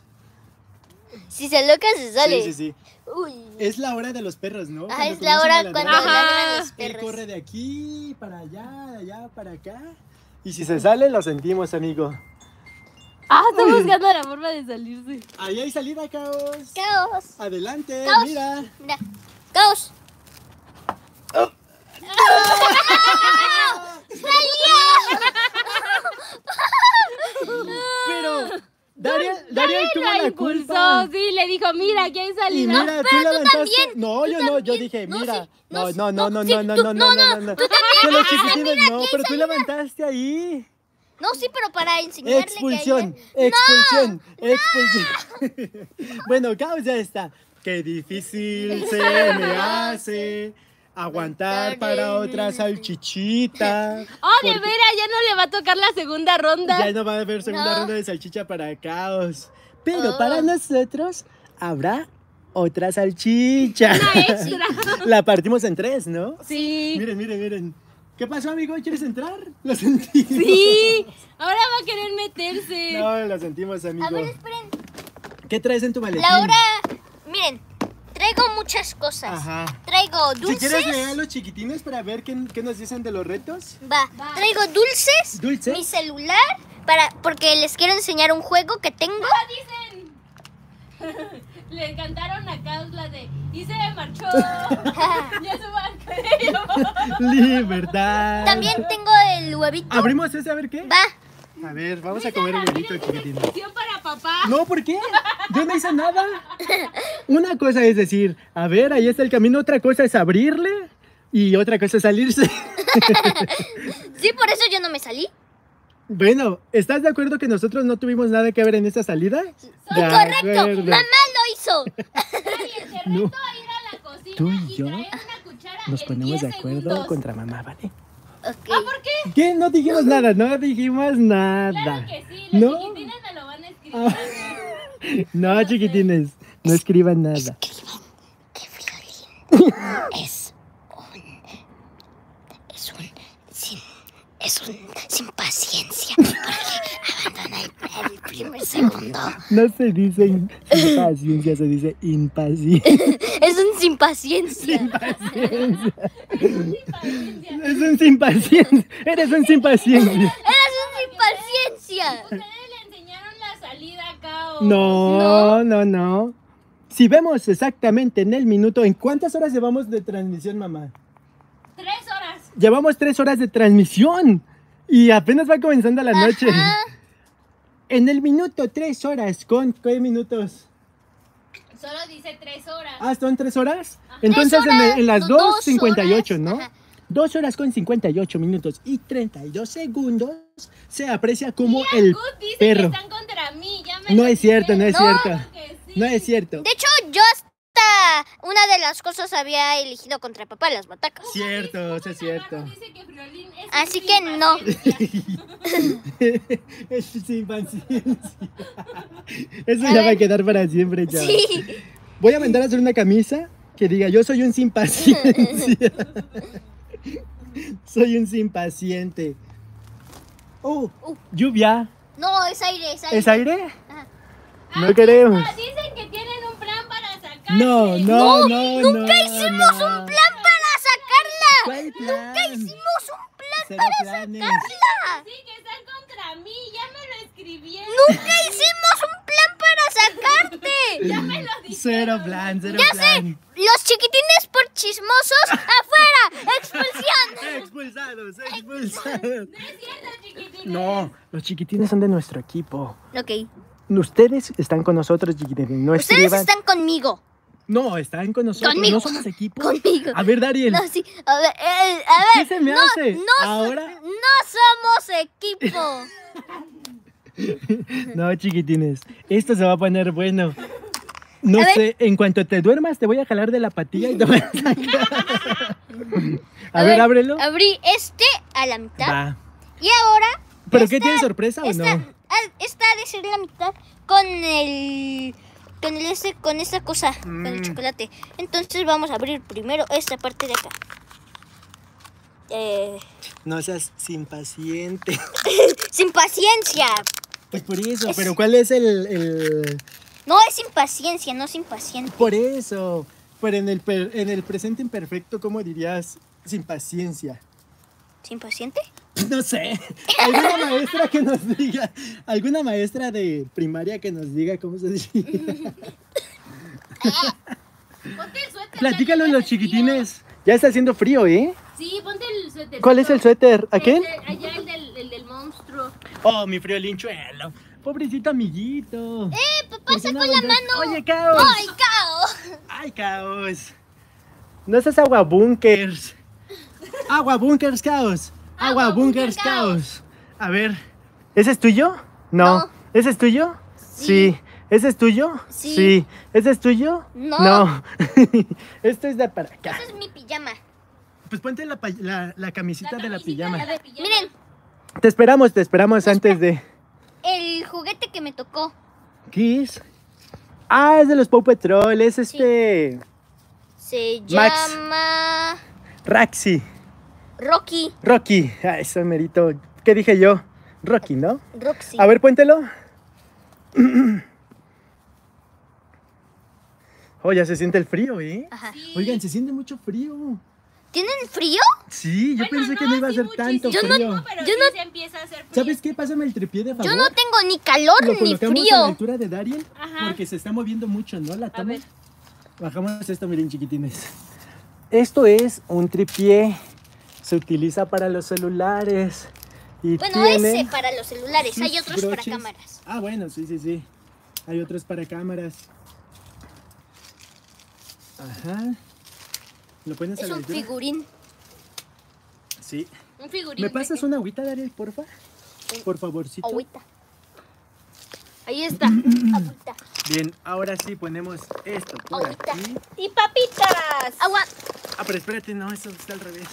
Si se loca se sale. Sí, sí, sí. Uy. Es la hora de los perros, ¿no? Ah, Cuando es la hora cuando ladran los Él perros. corre de aquí para allá, de allá para acá. Y si se sale, lo sentimos, amigo. Ah, está buscando la forma de salirse. Ahí hay salida, Caos. Caos. Adelante, Caos. mira. Mira. Caos. Pero Dariel, Dariel tuvo La la impulsó, culpa. sí, le dijo, mira, aquí hay Y salida. mira, tú levantaste. también, No, yo no, yo dije, No, mira. No, no, no, no, no, no, no, no, no, no, no, no, no. Que los chiquitines no, pero tú levantaste ahí. No, sí, pero para enseñarle Expulsión, que hay... expulsión, expulsión. bueno, Caos ya está. Qué difícil se me hace aguantar para otra salchichita. Oh, de Porque veras, ya no le va a tocar la segunda ronda. Ya no va a haber segunda No. ronda de salchicha para Caos. Pero Oh. para nosotros habrá otra salchicha. Una extra. La partimos en tres, ¿no? Sí. Miren, miren, miren. ¿Qué pasó, amigo? ¿Quieres entrar? Lo sentimos. Sí. Ahora va a querer meterse. No, lo sentimos, amigo. A ver, esperen. ¿Qué traes en tu maletín? Laura, miren, traigo muchas cosas. Ajá. Traigo Si dulces. quieres leer a los chiquitines para ver qué, qué nos dicen de los retos. Va. Traigo dulces. ¿Dulces? Mi celular. Para, porque les quiero enseñar un juego que tengo. dicen. Le cantaron a la de y se marchó. ya se va al cuello. Libertad. También tengo el huevito. ¿Abrimos ese a ver qué? Va. A ver, vamos a comer un huevito chiquitín. Para papá. No, ¿por qué? Yo no hice nada. Una cosa es decir, a ver, ahí está el camino, otra cosa es abrirle y otra cosa es salirse. Sí, por eso yo no me salí. Bueno, ¿estás de acuerdo que nosotros no tuvimos nada que ver en esta salida? De Correcto. acuerdo. Mamá lo hizo. Nadie te No. reto a ir a la cocina Tú y yo una Nos ponemos 10 de acuerdo segundos. contra mamá, ¿vale? Ok. ¿Ah, por qué? ¿Qué? No dijimos nada, no dijimos nada. Claro que sí, los No. chiquitines me lo van a escribir. Ah. No, chiquitines, no escriban nada. que Violín es un. Es un. Sin. Es un. Sin paciencia. Porque el, el primer segundo. No se dice in- impaciencia, se dice impaciencia. Es un sin paciencia. Es un sin paciencia. Eres un sin paciencia. Eres un sin paciencia. Ustedes le enseñaron la salida a Caos. No, no, no. Si vemos exactamente en el minuto, ¿en cuántas horas llevamos de transmisión, mamá? Tres horas. Llevamos tres horas de transmisión y apenas va comenzando la noche. Ajá. En el minuto tres horas, ¿con qué minutos? Solo dice tres horas. Ah, ¿son tres horas? Entonces Tres en, horas, en las no, dos 2.58, horas. ¿no? Ajá. Dos horas con 58 minutos y 32 segundos se aprecia como el Gut dice perro. que están contra mí. Ya me No es cierto, no es. No. cierto. No es cierto. De hecho, yo una de las cosas había elegido contra papá las batacas. Cierto, sí es cierto. Abajo dice que Friolín es Así que no. es sin paciencia. Eso ya va a quedar para siempre, chaval. Sí. Voy a mandar a hacer una camisa que diga yo soy un sin paciencia. soy un sin paciente. Oh, Uh. lluvia. No, es aire, es aire. ¿Es aire? Ajá. No queremos. Ah, dicen que plan No, no, no, no. nunca hicimos un plan para sacarla. ¿Cuál plan? Nunca hicimos un plan Cero para planes. sacarla. Sí, que están contra mí. Ya me lo escribieron. Nunca hicimos un plan para sacarte. Ya me lo dijeron. Cero plan, cero Ya sé. plan. Los chiquitines por chismosos afuera. Expulsión. Expulsados, expulsados. No es cierto, chiquitines. No, los chiquitines son de nuestro equipo. Ok. Ustedes están con nosotros, chiquitines. No Ustedes escriban. están conmigo. No, están con nosotros. Conmigo. No somos equipo. Conmigo. A ver, Dariel. No, sí. A ver, eh, a ¿Qué ver. se me no, hace? No, Ahora. no somos equipo. No, chiquitines. Esto se va a poner bueno. No A ver. sé, en cuanto te duermas te voy a jalar de la patilla y te voy a sacar. A, ver, ábrelo. Abrí este a la mitad. Va. Y ahora. ¿Pero qué tiene sorpresa o no? esta de ser la mitad con el. Con el este, con esta cosa, con el Mm. chocolate. Entonces vamos a abrir primero esta parte de acá. Eh, No seas impaciente. sin paciencia. Pues por eso, Es- pero ¿cuál es el, el- No es impaciencia, no es impaciente. Por eso. Pero en el, per- en el presente imperfecto, ¿cómo dirías sin paciencia? ¿Sin paciente? No sé. ¿Alguna maestra que nos diga? ¿Alguna maestra de primaria que nos diga cómo se dice? Ponte el suéter. Platícalo ya los chiquitines. Ya está haciendo frío, ¿eh? Sí, ponte el suéter. ¿Cuál es el suéter? ¿A qué? Allá el del, el del monstruo. Oh, mi frío linchuelo. Pobrecito amiguito. ¡Eh, papá, ¿Por qué sacó la mano! Oye, caos. ¡Ay, caos! Ay, caos. No seas agua bunkers. Agua bunkers, caos. Agua Agua bunkers, bunker, caos. A ver, ¿ese es tuyo? No. No. ¿Ese es tuyo? Sí. ¿Ese es tuyo? Sí. ¿Ese es tuyo? No. No. Esto es de para acá. Esa es mi pijama. Pues ponte la, la- la camisita de la pijama. de la pijama. Miren, Te esperamos, te esperamos antes de... el juguete que me tocó. ¿Qué es? Ah, es de los Paw Patrol, es este... Se Max. llama Raxi. Rocky. Rocky. Ah, eso merito. ¿Qué dije yo? Rocky, ¿no? Roxy. A ver, póntelo. Oh, ya se siente el frío, ¿eh? Ajá. Sí. Oigan, se siente mucho frío. ¿Tienen frío? Sí, yo Bueno, pensé que no iba a sí, ser tanto muchísimo, frío. pero Yo sí no- se empieza a hacer frío. ¿Sabes qué? Pásame el tripié de favor. Yo no tengo ni calor Lo ni colocamos a la frío. altura de Darien Ajá. porque se está moviendo mucho, ¿no? La toma. ver. Bajamos esto, miren, chiquitines. Esto es un tripié. Se utiliza para los celulares. Y Bueno, ese para los celulares. Hay otros para cámaras. Ah, bueno, sí, sí, sí. Hay otros para cámaras. Ajá. ¿Lo pones Es un altura? figurín. Sí. Un figurín. ¿Me pasas una agüita, Dariel, porfa? Por favorcito. Agüita. Ahí está. Agüita. Bien, ahora sí ponemos esto por Agüita. aquí. y papitas. Agua. Ah, pero espérate, no, eso está al revés.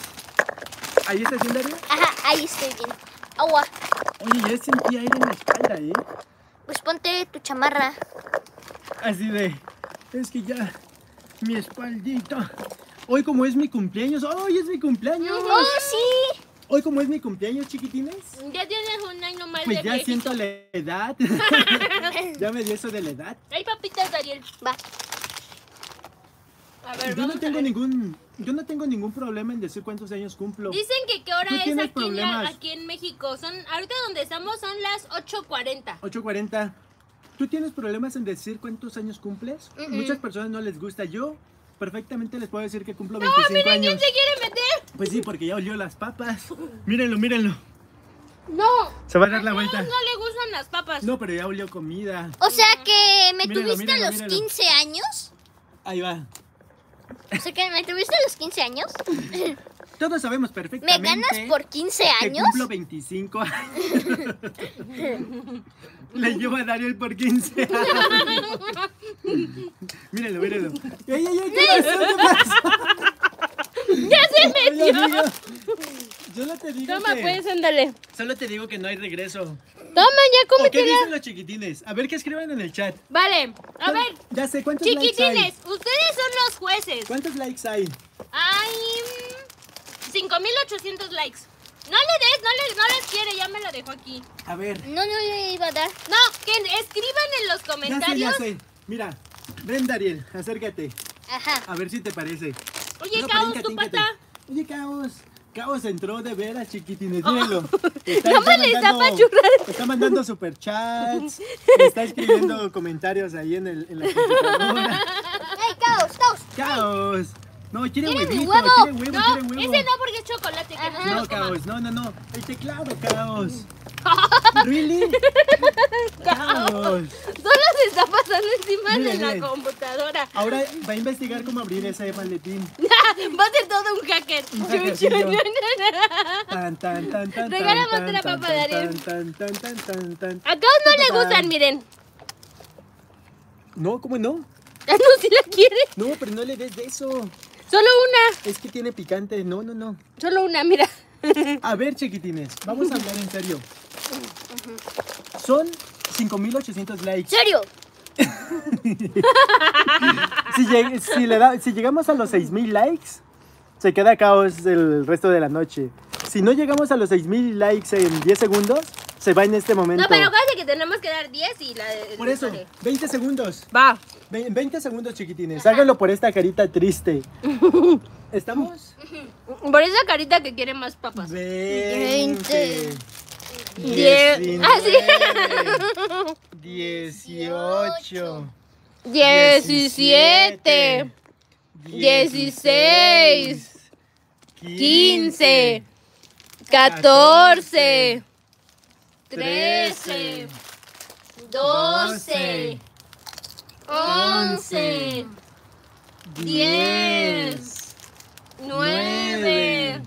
¿Ahí está bien, Dariel? Ajá, ahí estoy bien. Agua. Oye, ya sentí aire en la espalda, ¿eh? Pues ponte tu chamarra. Así de, es que ya, mi espaldita. Hoy como es mi cumpleaños, hoy es mi cumpleaños. ¡Oh, sí! Hoy como es mi cumpleaños, chiquitines. Ya tienes un año más Pues de ya siento la edad. ya me dio eso de la edad. Hay papitas, Dariel. Va. A ver, Yo no a tengo ningún, yo no tengo ningún problema en decir cuántos años cumplo. Dicen que qué hora es aquí la- aquí en México. Son ahorita donde estamos son las 8:40. 8.40. ¿Tú tienes problemas en decir cuántos años cumples? Muchas personas no les gusta. Yo perfectamente les puedo decir que cumplo No, 25 miren años. quién se quiere meter. Pues sí, porque ya olió las papas. Mírenlo, mírenlo. No. Se va a dar la vuelta. no le gustan las papas. No, pero ya olió comida. O sea que me Míralo, tuviste a míralo, los míralo. 15 años. Ahí va. O sea que me tuviste a los 15 años. Todos sabemos ¿Me perfectamente ganas por 15 que años? cumplo 25 años. Le llevo a Dariel por 15 años. Míralo, míralo. ¡Ey, ey, ey! ¿Qué pasó? ¿Qué pasó? Ya se metió. No te digo Toma, que... pues, ándale. Solo te digo que no hay regreso. Toma, ya ¿O qué dicen los chiquitines? A ver qué escriben en el chat. Vale, a ver, Ya sé, ¿cuántos likes hay? chiquitines, ustedes son los jueces. ¿Cuántos likes hay? Hay mm, 5800 likes. No le des, no le, no les quiere, ya me lo dejó aquí. A ver. No, no le iba a dar. No, que escriban en los Ya sé, ya comentarios. sé. Mira, ven Dariel, acércate. Ajá. A ver si te parece. Oye, No, Caos, tu pata. Oye, Caos. Caos entró de veras, chiquitines. Mírenlo. Está, está apachurrando. Está mandando superchats. Está escribiendo comentarios ahí en, el, en la computadora. ¡Ey, caos, caos! Caos. No, quiere ¡Quiere mi huevito. huevo! Quiere huevo, No, quiere huevo. ese no porque es chocolate, que no. Caos, no, no, no. El teclado, Caos. ¿Really? Solo se está pasando encima de la computadora. Ahora va a investigar cómo abrir ese maletín. Va a ser todo un hacker. Tan, tan, tan, tan, otra tan, papa, tan, tan. A Caos no le Tan. gustan, miren. No, ¿cómo no? Ah, no, si la quiere. No, pero no le des de eso. Solo una. Es que tiene picante. No, no, no. Solo una, mira. A ver, chiquitines, vamos a hablar en serio. Son 5800 ¿En likes. serio? Si, lleg- si le da- si llegamos a los 6000 likes, se queda caos el resto de la noche. Si no llegamos a los 6000 likes en 10 segundos, se va en este momento. No, pero acuérdate que tenemos que dar 10 y la. Por eso, 20 segundos. Va. Ve- 20 segundos, chiquitines. Háganlo por esta carita triste. ¿Estamos? Por esa carita que quiere más papas. 20. Diez. Ah. 18. 17. 16, 15, 14, 13, 12, 11, 10, 9,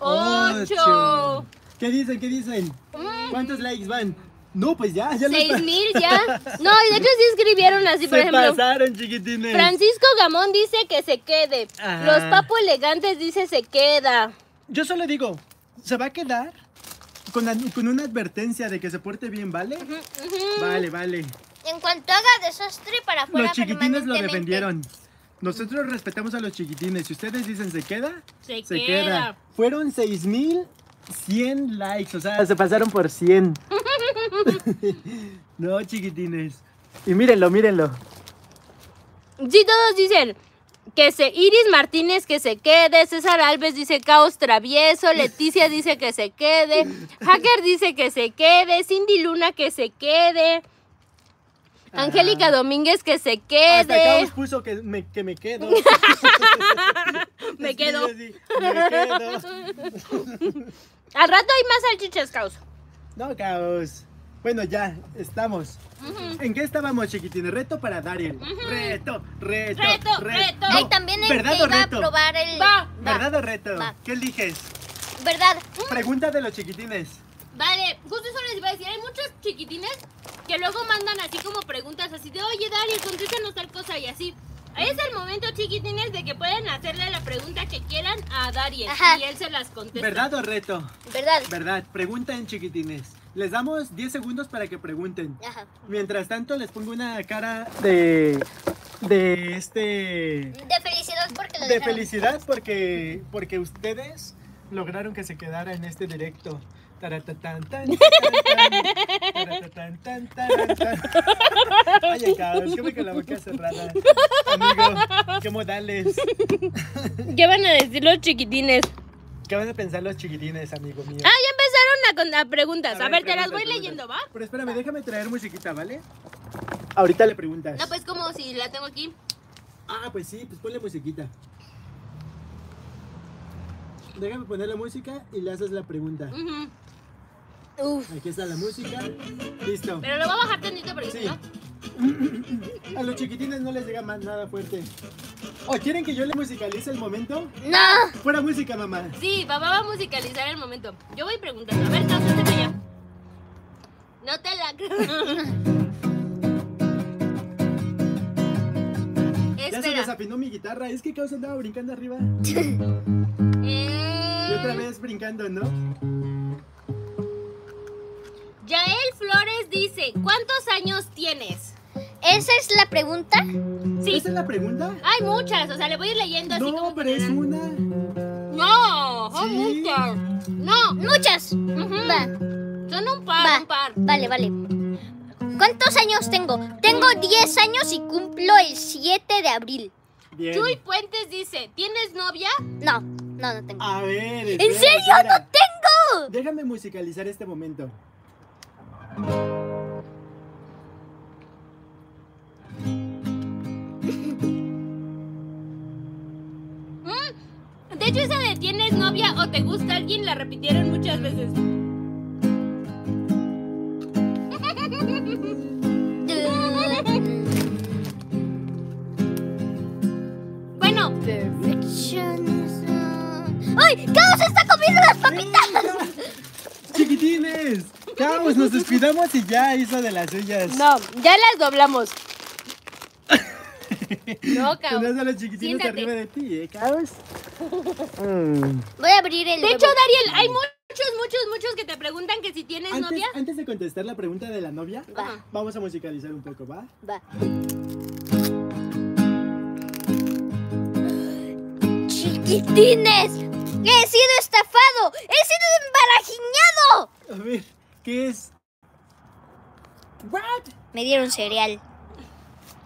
8, ¿Qué dicen? ¿Qué dicen? ¿Cuántos likes van? No, pues ya, ya los 6 mil ya. No, y de hecho sí escribieron así, por Se ejemplo. pasaron, chiquitines. Francisco Gamón dice que se quede. Ajá. Los Papo Elegantes dice se queda. Yo solo digo, ¿se va a quedar? Con, una advertencia de que se porte bien, ¿vale? Vale, vale. En cuanto haga desastre para afuera Los chiquitines lo defendieron. Nosotros respetamos a los chiquitines. Si ustedes dicen se queda, Se, se queda. queda. Fueron 6100 likes, o sea, se pasaron por 100. no, chiquitines. Y mírenlo, mírenlo. Sí, todos dicen que se. Iris Martínez que se quede. César Alves dice caos travieso. Leticia dice que se quede. Hacker dice que se quede. Cindy Luna que se quede. Angélica Domínguez que se Hasta quede. Caos puso que me, que me quedo. Me quedo. me quedo. Al rato hay más salchichas, caos. No, Caos. Bueno, ya, estamos. ¿En qué estábamos, chiquitines? Reto para Dariel. Reto, reto, Reto, reto. Ay, también el ¿Verdad que o iba a reto? probar el... Va. ¿Verdad o reto? Va. ¿Qué eliges? ¿Verdad? Pregunta de los chiquitines. Vale, justo eso les iba a decir. Hay muchos chiquitines que luego mandan así como preguntas así de, oye, Dariel, contéstanos tal cosa y así. Es el momento, chiquitines, de que pueden hacerle la pregunta que quieran a Dariel Ajá. y él se las contesta. ¿Verdad o reto? ¿Verdad? ¿Verdad? Pregunten, chiquitines. Les damos 10 segundos para que pregunten. Ajá. Mientras tanto, les pongo una cara de. de este. De felicidad porque lo de dejaron. felicidad porque porque ustedes lograron que se quedara en este directo. Ay, caos, que me con la boca cerrada. Amigo, qué modales. ¿Qué van a decir los chiquitines? ¿Qué van a pensar los chiquitines, amigo mío? Ah, ya empezaron a, con- a preguntas. A ver, te las voy preguntas. leyendo, ¿va? Pero espérame, déjame traer musiquita, ¿vale? Ahorita le preguntas. No, pues como si la tengo aquí. Ah, pues sí, pues ponle musiquita. Déjame poner la música y le haces la pregunta. Ujú. Uf. Aquí está la música. Listo. Pero lo voy a bajar tantito porque Sí. no. A los chiquitines no les llega más nada fuerte. ¿O quieren que yo le musicalice el momento? No. Fuera música, mamá. Sí, papá va a musicalizar el momento. Yo voy preguntando. A ver, Caos, hazte para allá. No te la Ya se desafinó mi guitarra. Es que Causa andaba brincando arriba. Eh, Y otra vez brincando, ¿no? Yael Flores dice, ¿cuántos años tienes? ¿Esa es la pregunta? Sí. ¿Esa es la pregunta? Hay muchas, o sea, le voy a ir leyendo así No, como pero es una. No, son Sí. muchas. No, Muchas. Ujú. Va. son un par, Va. un par. Vale, vale. ¿Cuántos años tengo? Tengo 10 años y cumplo el 7 de abril. Bien. Chuy Puentes dice, ¿tienes novia? No, no, no tengo. A ver. ¿En serio? espera. ¡No tengo! Déjame musicalizar este momento. De hecho, esa de ¿tienes novia o te gusta alguien? La repitieron muchas veces. Bueno. ¡Ay! ¡Caos está comiendo las papitas! ¡Chiquitines! Caos, nos descuidamos y ya hizo de las suyas. no, ya las doblamos. No, caos. Tenías a los chiquitines Siéntate. arriba de ti, ¿eh, Caos? Mm. Voy a abrir el De huevo. hecho, Dariel, hay muchos, muchos, muchos que te preguntan que si tienes Antes, novia. antes de contestar la pregunta de la novia, Va. vamos a musicalizar un poco, ¿va? Va. Chiquitines, he sido estafado, he sido embarajiñado. A ver, ¿qué es? ¿What? Me dieron cereal,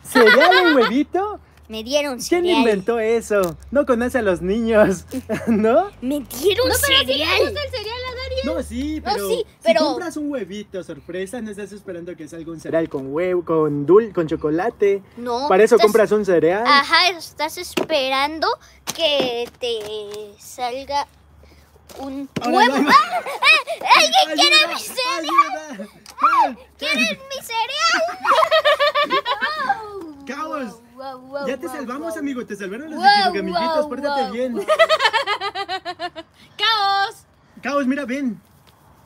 ¿Cereal en huevito? me dieron ¿Quién cereal. inventó eso? No conoce a los niños, ¿no? Me dieron No, pero sí cereal. gusta el cereal a Dariel. No, sí, No, pero, sí, si pero- compras un huevito sorpresa, no estás esperando que salga un cereal con huevo, con dul, con chocolate. No. Para eso estás- compras un cereal. Ajá, estás esperando que te salga un Ahora huevo. no ¡Ah! ¡Ah! ¡Alguien quiere ¡Ayuda! mi cereal! ¡Help! ¡Quieren mi cereal! ¡Caos! Wow, wow, Ya te wow, salvamos, wow. amigo, te salvaron los Wow, amiguitos, wow, pórtate wow. bien. ¡Caos! Caos, mira, ven.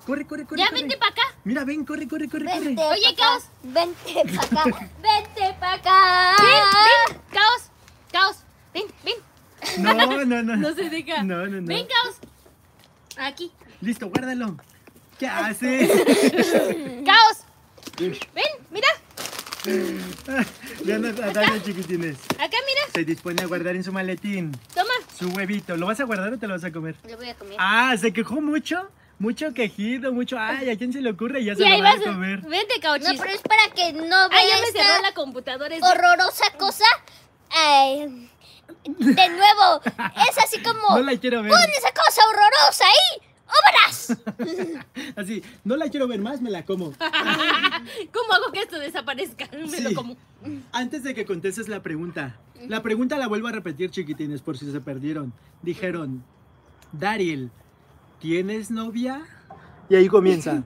Corre, corre, corre. Ya corre. vente para acá. Mira, ven, corre, corre, corre, Vente corre. Oye, Caos. Vente para acá. Vente para acá. Ven, ven. Caos. Caos. Ven, ven. No, no, no. No se deja. No, no, no. Ven, Caos. Aquí. Listo, guárdalo. ¿Qué haces? Caos. Ven, mira. Vean a, Daniel, chiquitines. Acá, mira. Se dispone a guardar en su maletín Toma. su huevito. ¿Lo vas a guardar o te lo vas a comer? Lo voy a comer. Ah, se quejó mucho. Mucho quejido, mucho. Ay, ¿a quién se le ocurre? Y ya Y se ahí lo va vas. a comer. Vente, No, Caochis. pero es para que no Ah, vea ya me cerró la computadora. Horrorosa cosa. Ay, de nuevo, es así como... No la quiero ver. ¡Pon esa cosa horrorosa ahí! ¡Obras! Así, no la quiero ver más, me la como. ¿Cómo hago que esto desaparezca? Me Sí. lo como. Antes de que contestes la pregunta, la pregunta la vuelvo a repetir, chiquitines, por si se perdieron. Dijeron, Dariel, ¿tienes novia? Y ahí comienza.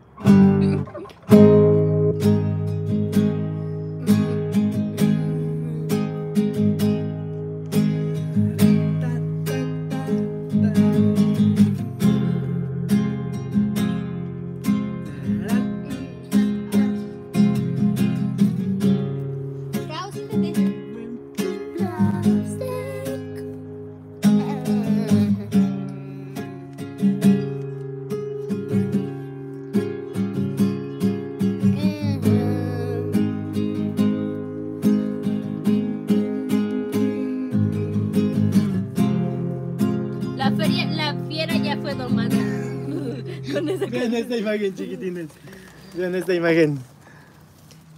Esta imagen.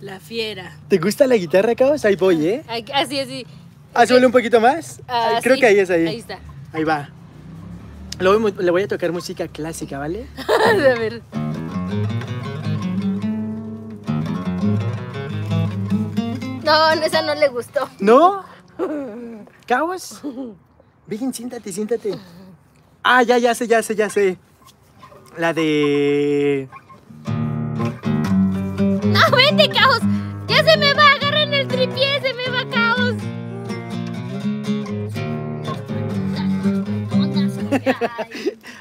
La fiera. ¿Te gusta la guitarra, Caos? Ahí voy, ¿eh? Así, así. Ah, súbele un poquito más. Ah, creo sí. que ahí es ahí. Ahí está. Ahí va. Le voy, mu- le voy a tocar música clásica, ¿vale? A ver. No, esa no le gustó. ¿No? ¿Caos? Ven, siéntate, siéntate. Ah, ya, ya sé, ya sé, ya sé. La de... No, vente, caos. Ya se me va, agarren el tripié, se me va caos.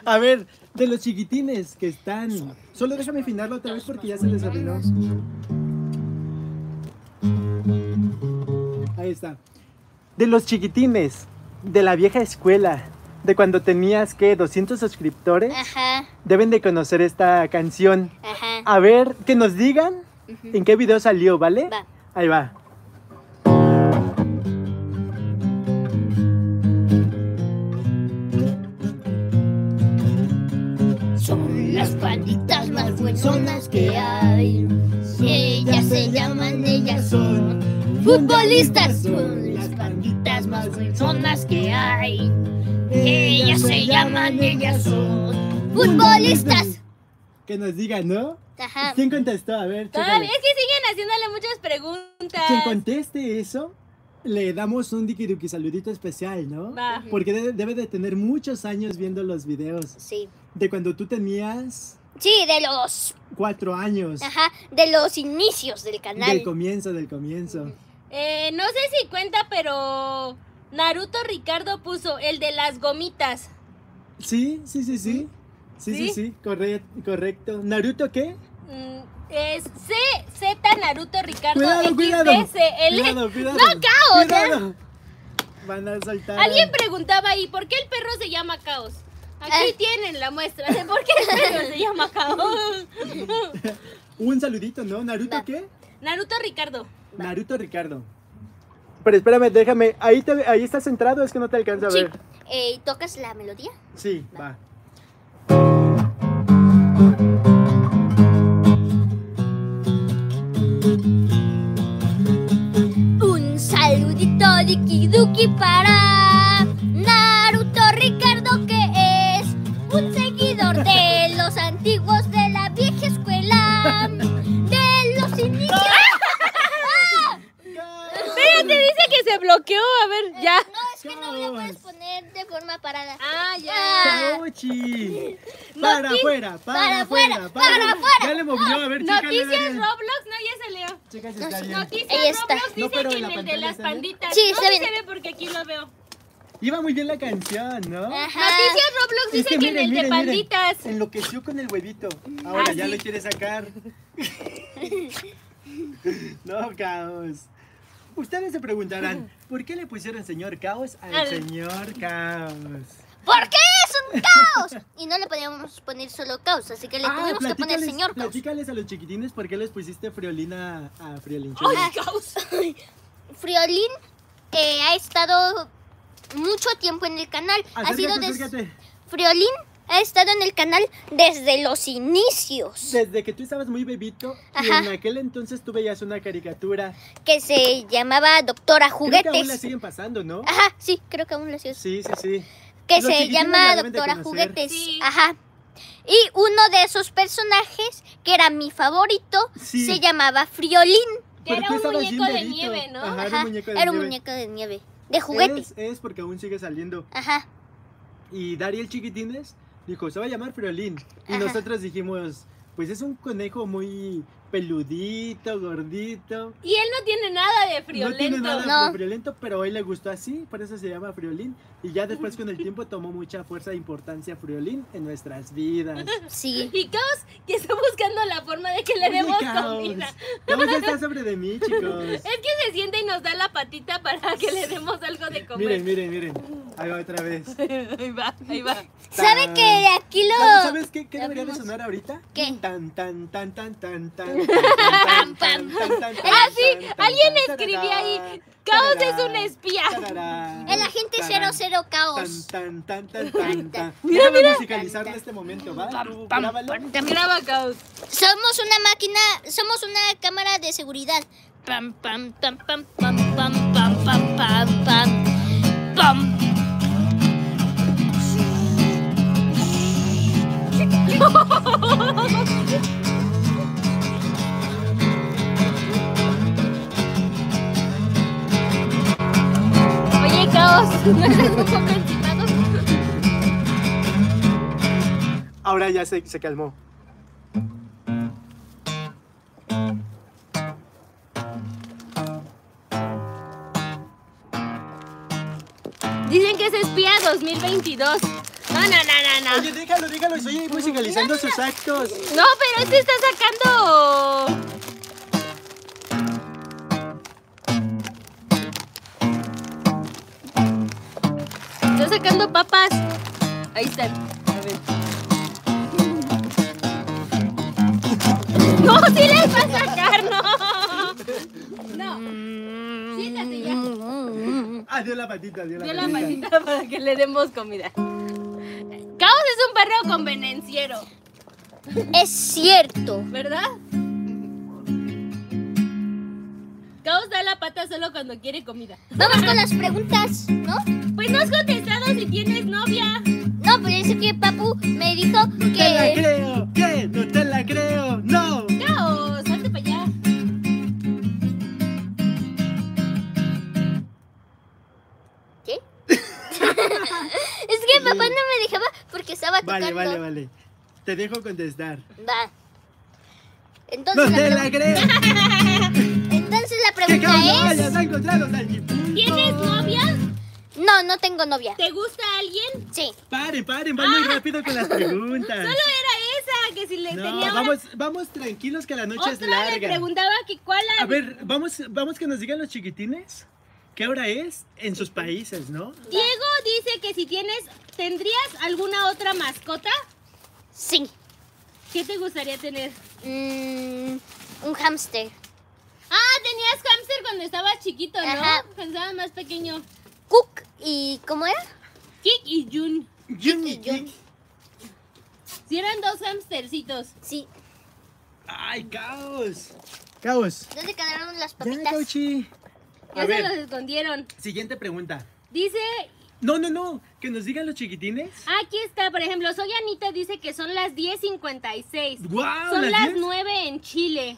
A ver, de los chiquitines que están... Solo déjame afinarlo otra vez porque ya se les. Ahí está. De los chiquitines, de la vieja escuela, de cuando tenías, ¿qué? 200 suscriptores, Ajá, deben de conocer esta canción. ajá. A ver, que nos digan en qué video salió, ¿vale? Va. Ahí va. Son las panditas más buenas que hay. Ellas se llaman, ellas son futbolistas. Son las panditas más buenas que hay. Ellas se llaman, ellas son futbolistas. Que nos digan, ¿no? Ajá. ¿Quién contestó? A ver, Todavía es que siguen haciéndole muchas preguntas. Quien conteste eso, le damos un dikiduki saludito especial, ¿no? Va. Porque debe, debe de tener muchos años viendo los videos. Sí. De cuando tú tenías Sí, de los, cuatro años. ajá, de los inicios del canal. Del comienzo, del comienzo. Eh, no sé si cuenta, pero Naruto Ricardo puso el de las gomitas. Sí, sí, sí, sí. Sí, sí, ¿Sí? sí, corre- correcto. ¿Naruto qué? Mm, Es C, Z, Naruto, Ricardo, Cuidado, X, cuidado. D, C, L. Cuidado, cuidado. No, caos. ¿eh? Cuidado. Van a soltar. Alguien preguntaba ahí, ¿por qué el perro se llama Caos? Aquí Ah. tienen la muestra de por qué el perro se llama Caos. Un saludito, ¿no? ¿Naruto Va. qué? Naruto, Ricardo. Naruto Ricardo. Pero espérame, déjame. Ahí, te, ahí estás centrado, es que no te alcanza a Sí. ver. Eh, ¿Tocas la melodía? Sí, va. Un saludito Duki para Naruto Ricardo que es un seguidor de los antiguos de la vieja escuela de los inicios. Espérate, dice que se bloqueó. A ver, ya. Es que no lo puedes poner de forma parada. Ah, ya. Ah. Cauchi. Para afuera, para, afuera, para afuera. Ya le movió, a ver, Noticias. Roblox, no, ya se leo. Checa si está bien. Noticias Ahí está. Roblox dice que en la el de las panditas. Sí, no, se ve porque aquí lo veo. Iba muy bien la canción, ¿no? Ajá. Noticias Roblox Es dice que que, miren, en el de miren, miren. panditas. Enloqueció con el huevito. Ahora Ah, ya sí. lo quiere sacar. no, caos. Ustedes se preguntarán, ¿por qué le pusieron señor caos al Al- señor caos? ¿Por qué es un caos? Y no le podíamos poner solo caos, así que le Ah, tuvimos que poner señor caos. Platícales a los chiquitines por qué les pusiste friolina a Friolin. ¡Ay, caos! Friolín eh, ha estado mucho tiempo en el canal. Ha sido Acércate, des- acércate. Friolín ha estado en el canal desde los inicios, Desde que tú estabas muy bebito y en aquel entonces tú veías una caricatura. que se llamaba Doctora Creo que aún la Juguetes. siguen pasando, ¿no? Ajá, sí, creo que aún la sigue. Sí, sí, sí. Que Los se llama Doctora. Juguetes. Sí. Ajá. Y uno de esos personajes, que era mi favorito, Sí. se llamaba Friolín. Que era un muñeco de nieve, ¿no? Ajá, era un muñeco de era un nieve. muñeco de nieve. De juguete. Es, es porque aún sigue saliendo. Ajá. Y Dariel Chiquitines dijo, se va a llamar Friolín. Y Ajá. nosotros dijimos, pues es un conejo muy peludito, gordito. Y él no tiene nada de No friolento. tiene nada No. de friolento, pero hoy le gustó así, por eso se llama Friolín. Y ya después con el tiempo tomó mucha fuerza e importancia Friolín en nuestras vidas. Sí. Y Caos que está buscando la forma de que le Oye, demos Caos, comida. Caos ya está sobre de mí, chicos. Es que se siente y nos da la patita para que le demos algo de comer. Miren, miren, miren. Ahí va otra vez. ahí va, ahí va. ¿Sabe que de aquí lo... ¿Sabes, qué, qué debería de sonar ahorita? ¿Qué? Tan, tan, tan, tan, tan, tan, Ah, sí, alguien escribía ahí, Caos es un espía. El agente tarán, 00 caos. Mira, mira. musicalizar de este momento, ¿va? Graba Caos. Somos una máquina, somos una cámara de seguridad. Pam, pam, pam, pam, pam, pam, pam, pam, pam, pam. Pam. Ahora ya se, se calmó. Dicen que es espía 2022. No, no, no, no, no. Oye, déjalo, déjalo, estoy musicalizando sus actos. No, pero este está sacando. Está sacando papas. Ahí están. A ver. No, sí les va a sacar, no. No. Siéntate ya. Ah, dio la patita, dio la Dio la patita. para que le demos comida. Caos es un perro convenenciero, Es cierto. ¿verdad? Caos da la pata solo cuando quiere comida. Vamos con las preguntas, ¿no? Pues no has contestado si tienes novia. No, pero es que Papu me dijo ¡No te la que... creo! ¿Qué? ¡No te la creo! ¡No! Caos, salte para allá. ¿Qué? es que papá no me dejaba porque estaba tocando. Vale, vale, vale. Te dejo contestar. Va. Entonces, ¡No la te la creo! Entonces la ¡Que pregunta Caos no es... vayas a encontrarlos allí! ¿Tienes novia? No, no tengo novia. ¿Te gusta alguien? Sí. Paren, paren, van muy rápido con las preguntas. Solo era esa, que si le No, tenía una- vamos, vamos tranquilos que la noche es Otra le larga. preguntaba que cuál A ver, vamos, vamos que nos digan los chiquitines qué hora es en sus países, ¿no? Diego dice que si tienes, ¿tendrías alguna otra mascota? Sí. ¿Qué te gustaría tener? Mm, un hámster. Ah, tenías hámster cuando estabas chiquito, ¿no? Ajá. Cuando estabas más pequeño. Cook y... ¿Cómo era? Kik y Jun. Juni, y Jun. Kik. Si eran dos hamstercitos. Sí. ¡Ay, caos! Caos. ¿Dónde quedaron las Ya, papitas? Cauchi. A Ya se los escondieron. siguiente pregunta. Dice, No, no, no. Que nos digan los chiquitines. aquí está, por ejemplo, soy Anita, dice que son las 10.56. ¡Guau! Son ¿las las 10? 9 en Chile.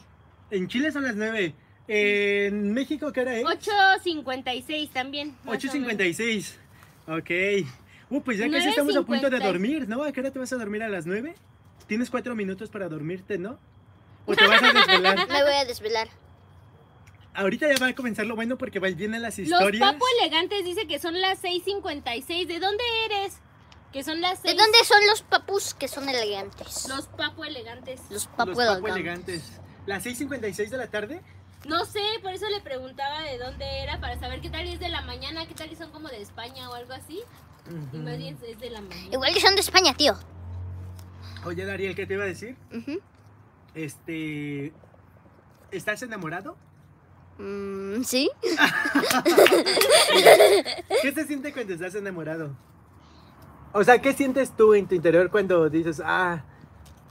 En Chile son las 9. En México, ¿qué hora es? 8.56 también. más o menos. 8.56. Ok. Uh, pues ya casi estamos a punto de 9:50. dormir, ¿no? ¿A qué hora te vas a dormir? ¿A las 9? Tienes cuatro minutos para dormirte, ¿no? ¿O te vas a desvelar? Me voy a desvelar. Ahorita ya va a comenzar lo bueno porque va- vienen las Los historias. Papo Elegantes dice que son las 6.56. ¿De dónde eres? Que son las 6. ¿De dónde son los papus que son elegantes? Los Papo Elegantes. Los Los papu papo elegantes. elegantes. ¿Las 6.56 de la tarde? No sé, por eso le preguntaba de dónde era, para saber qué tal es de la mañana, qué tal y son como de España o algo así. Y más bien es de la mañana. Igual que son de España, tío. Oye, Dariel, ¿qué te iba a decir? Este... ¿Estás enamorado? Mm, ¿Sí? ¿Qué se siente cuando estás enamorado? O sea, ¿qué sientes tú en tu interior cuando dices, ah,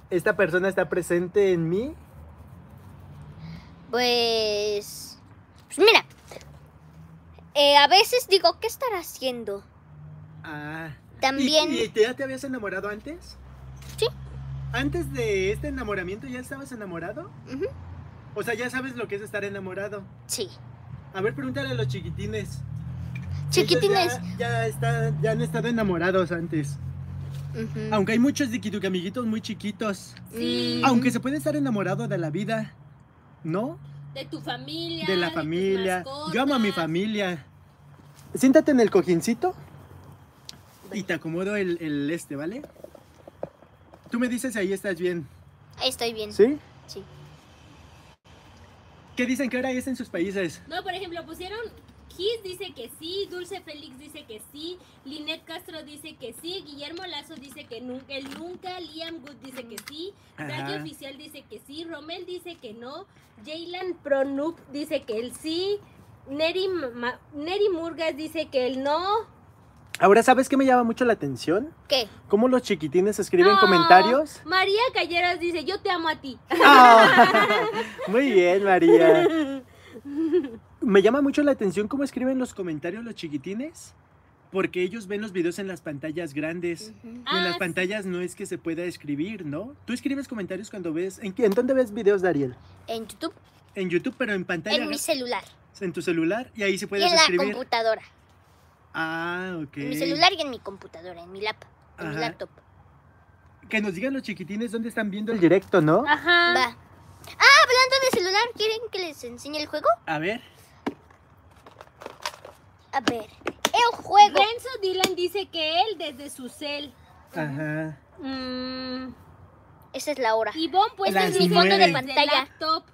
esta persona está presente en mí? Pues... Pues mira. eh, a veces digo, ¿qué estará haciendo? Ah. También... ¿Y, y te- ya te habías enamorado antes? Sí. ¿Antes de este enamoramiento ya estabas enamorado? Ujú. O sea, ya sabes lo que es estar enamorado. Sí. A ver, pregúntale a los chiquitines. Chiquitines. Ya, ya, está- ya han estado enamorados antes. Ujú. Aunque hay muchos diquiduque amiguitos muy chiquitos. Sí. Aunque se puede estar enamorado de la vida, ¿no? De tu familia. De la familia. Yo amo a mi familia. Siéntate en el cojincito y te acomodo el, el este, ¿vale? Tú me dices si ahí estás bien. Ahí estoy bien. ¿Sí? Sí. ¿Qué dicen que ahora es en sus países? No, por ejemplo, pusieron. Kiss dice que sí, Dulce Félix dice que sí, Linet Castro dice que sí, Guillermo Lazo dice que nunca, él nunca, Liam Good dice que sí, Ajá. Oficial dice que sí, Romel dice que no, Jaylan Pronup dice que él sí, Neri, Ma- Neri Murgas dice que él no. Ahora, ¿sabes qué me llama mucho la atención? ¿Qué? ¿Cómo los chiquitines escriben comentarios? María Calleras dice, yo te amo a ti. Ah, muy bien, María. Me llama mucho la atención cómo escriben los comentarios los chiquitines. Porque ellos ven los videos en las pantallas grandes. Y en Ah, las sí. pantallas no es que se pueda escribir, ¿no? Tú escribes comentarios cuando ves... ¿En, qué- en dónde ves videos, Dariel? En YouTube, En YouTube, pero en pantalla, en mi celular en tu celular, y ahí sí y puedes en la escribir. computadora. Ah, ok. En mi celular y en mi computadora, en mi lap, en mi laptop. Que nos digan los chiquitines dónde están viendo el directo, ¿no? Ajá. Va. Ah, hablando de celular, ¿quieren que les enseñe el juego? A ver. A ver, el juego. Renzo Dylan dice que él desde su cel. Ajá. Mm, Esa es la hora. Ivonne pues Las es mi nueve. fondo de pantalla.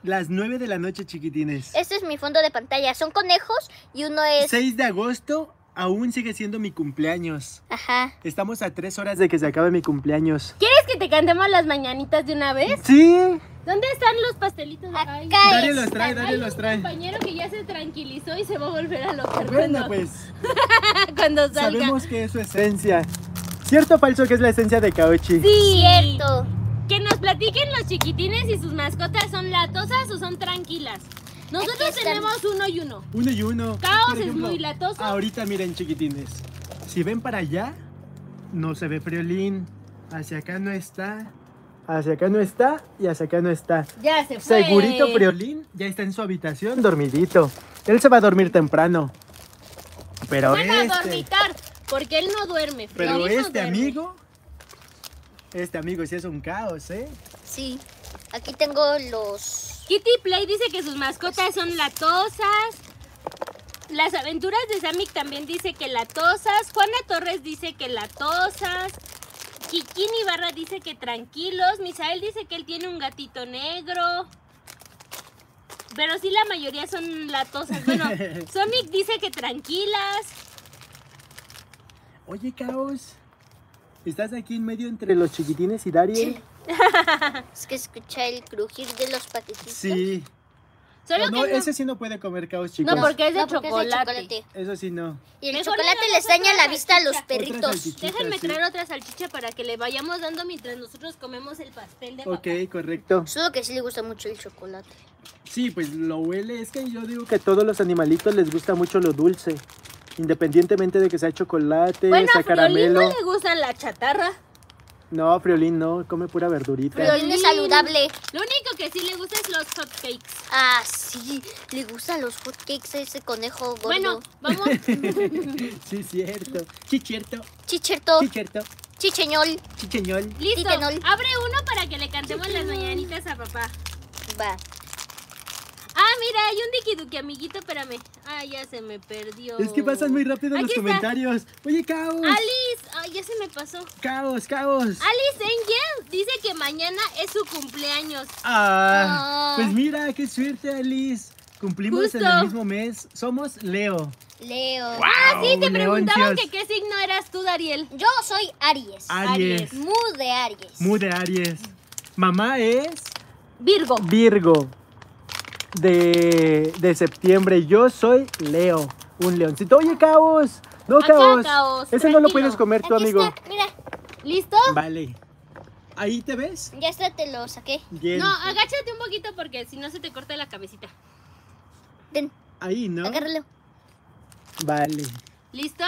Las 9 de la noche, chiquitines. Este es mi fondo de pantalla. Son conejos y uno es... 6 de agosto aún sigue siendo mi cumpleaños. Ajá. Estamos a 3 horas de que se acabe mi cumpleaños. ¿Quieres que te cantemos las mañanitas de una vez? Sí. ¿Dónde están los pastelitos? Acá Ay, Dale los trae, dale un los trae. compañero que ya se tranquilizó y se va a volver a locar Bueno, cuando, pues cuando salga. sabemos que es su esencia. ¿Cierto o falso que es la esencia de Kaochi? Sí. Cierto. Que nos platiquen los chiquitines y sus mascotas son latosas o son tranquilas. Nosotros tenemos uno y uno. Uno y uno. Caos Por es muy latoso. Ahorita miren, chiquitines. Si ven para allá, no se ve Friolín. Hacia acá no está. Hacia acá no está y hacia acá no está. Ya se fue. Segurito Friolín ya está en su habitación dormidito. Él se va a dormir temprano. Pero a este, dormitar, porque él no duerme. pero Friolín no este duerme. amigo, este amigo sí es un caos, ¿eh? Sí. Aquí tengo los... Kitty Play dice que sus mascotas son latosas. Las aventuras de Samic también dice que latosas. Juana Torres dice que latosas. Kikín Ibarra dice que tranquilos. Misael dice que él tiene un gatito negro. Pero sí, la mayoría son latosas. Bueno, Sonic dice que tranquilas. Oye, Caos. ¿Estás aquí en medio entre los chiquitines y Dariel? Es que escucha el crujir de los paquetitos. Sí. Solo no, que no. ese sí no puede comer Caos, chicos. No, porque es de No, porque chocolate. Eso sí no. Y el Mejor chocolate le les daña la vista a los perritos. Déjenme sí. traer otra salchicha para que le vayamos dando mientras nosotros comemos el pastel de papá. Ok, correcto. Solo que sí le gusta mucho el chocolate. Sí, pues lo huele. Es que yo digo que a todos los animalitos les gusta mucho lo dulce. Independientemente de que sea chocolate, Bueno, sea caramelo. no le gusta la chatarra. No, Friolín no, come pura verdurita. No es saludable. Lo único que sí le gusta es los hot cakes. Ah, sí. Le gustan los hotcakes a ese conejo gordo. Bueno, vamos. sí, cierto. Chicherto, Sí, cierto. chicheñol. Chicheñol. Listo. Titenol. Abre uno para que le cantemos las mañanitas a papá. Va. Mira, hay un dikiduki amiguito, espérame. Ah, ya se me perdió. Es que pasan muy rápido Aquí los está. comentarios. Oye, Caos. Alice, ay, ya se me pasó. Caos, Caos. Alice Angel dice que mañana es su cumpleaños. Ah, Ah. pues mira, qué suerte, Alice. Cumplimos en el mismo mes. Somos Leo. Leo. Ah, sí, te preguntaban que qué signo eras tú, Dariel. Yo soy Aries. Aries. Mu de Aries. Mu de Aries. Mamá es Virgo. Virgo. De, de septiembre. Yo soy Leo. Un leoncito. Oye, Caos. No, Acá, Caos. Caos, Ese no lo puedes comer tu Aquí amigo. está, mira. ¿Listo? Vale. ¿Ahí te ves? Ya está, te lo saqué. Bien. No, agáchate un poquito porque si no se te corta la cabecita. Ven, Ahí, ¿no? agárralo. Vale. ¿Listo?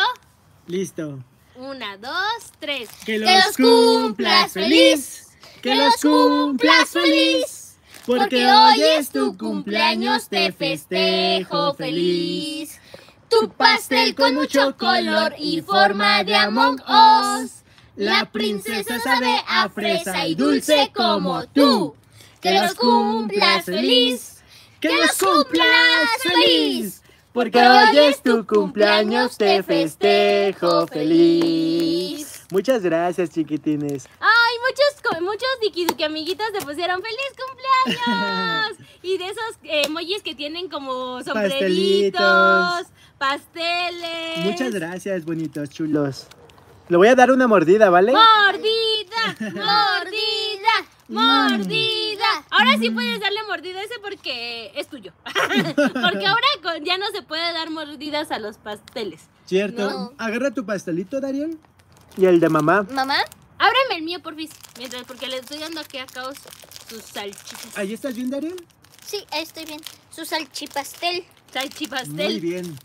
Listo. Una, dos, tres. Que los cumplas feliz. Que los cumplas feliz. Porque hoy es tu cumpleaños, te festejo feliz. Tu pastel con mucho color y forma de Among Us. La princesa sabe a fresa y dulce como tú. Que los cumplas feliz. Que los cumplas feliz. Porque hoy es tu cumpleaños, te festejo feliz. Muchas gracias, chiquitines. Ay, muchos, muchos dikiduki amiguitos te pusieron feliz cumpleaños. y de esos eh, emojis que tienen como sombreritos, Pastelitos. pasteles. Muchas gracias, bonitos chulos. Le voy a dar una mordida, ¿vale? Mordida, mordida, mordida. Ahora sí puedes darle mordida a ese porque es tuyo. porque ahora ya no se puede dar mordidas a los pasteles. Cierto. No. Agarra tu pastelito, Dariel. Y el de mamá. Mamá, Ábreme el mío, porfis. Mientras, porque le estoy dando aquí a Caos sus salchichas. ¿Ahí estás bien, Dariel? sí, ahí estoy bien. Su salchipastel. Salchipastel. Muy bien.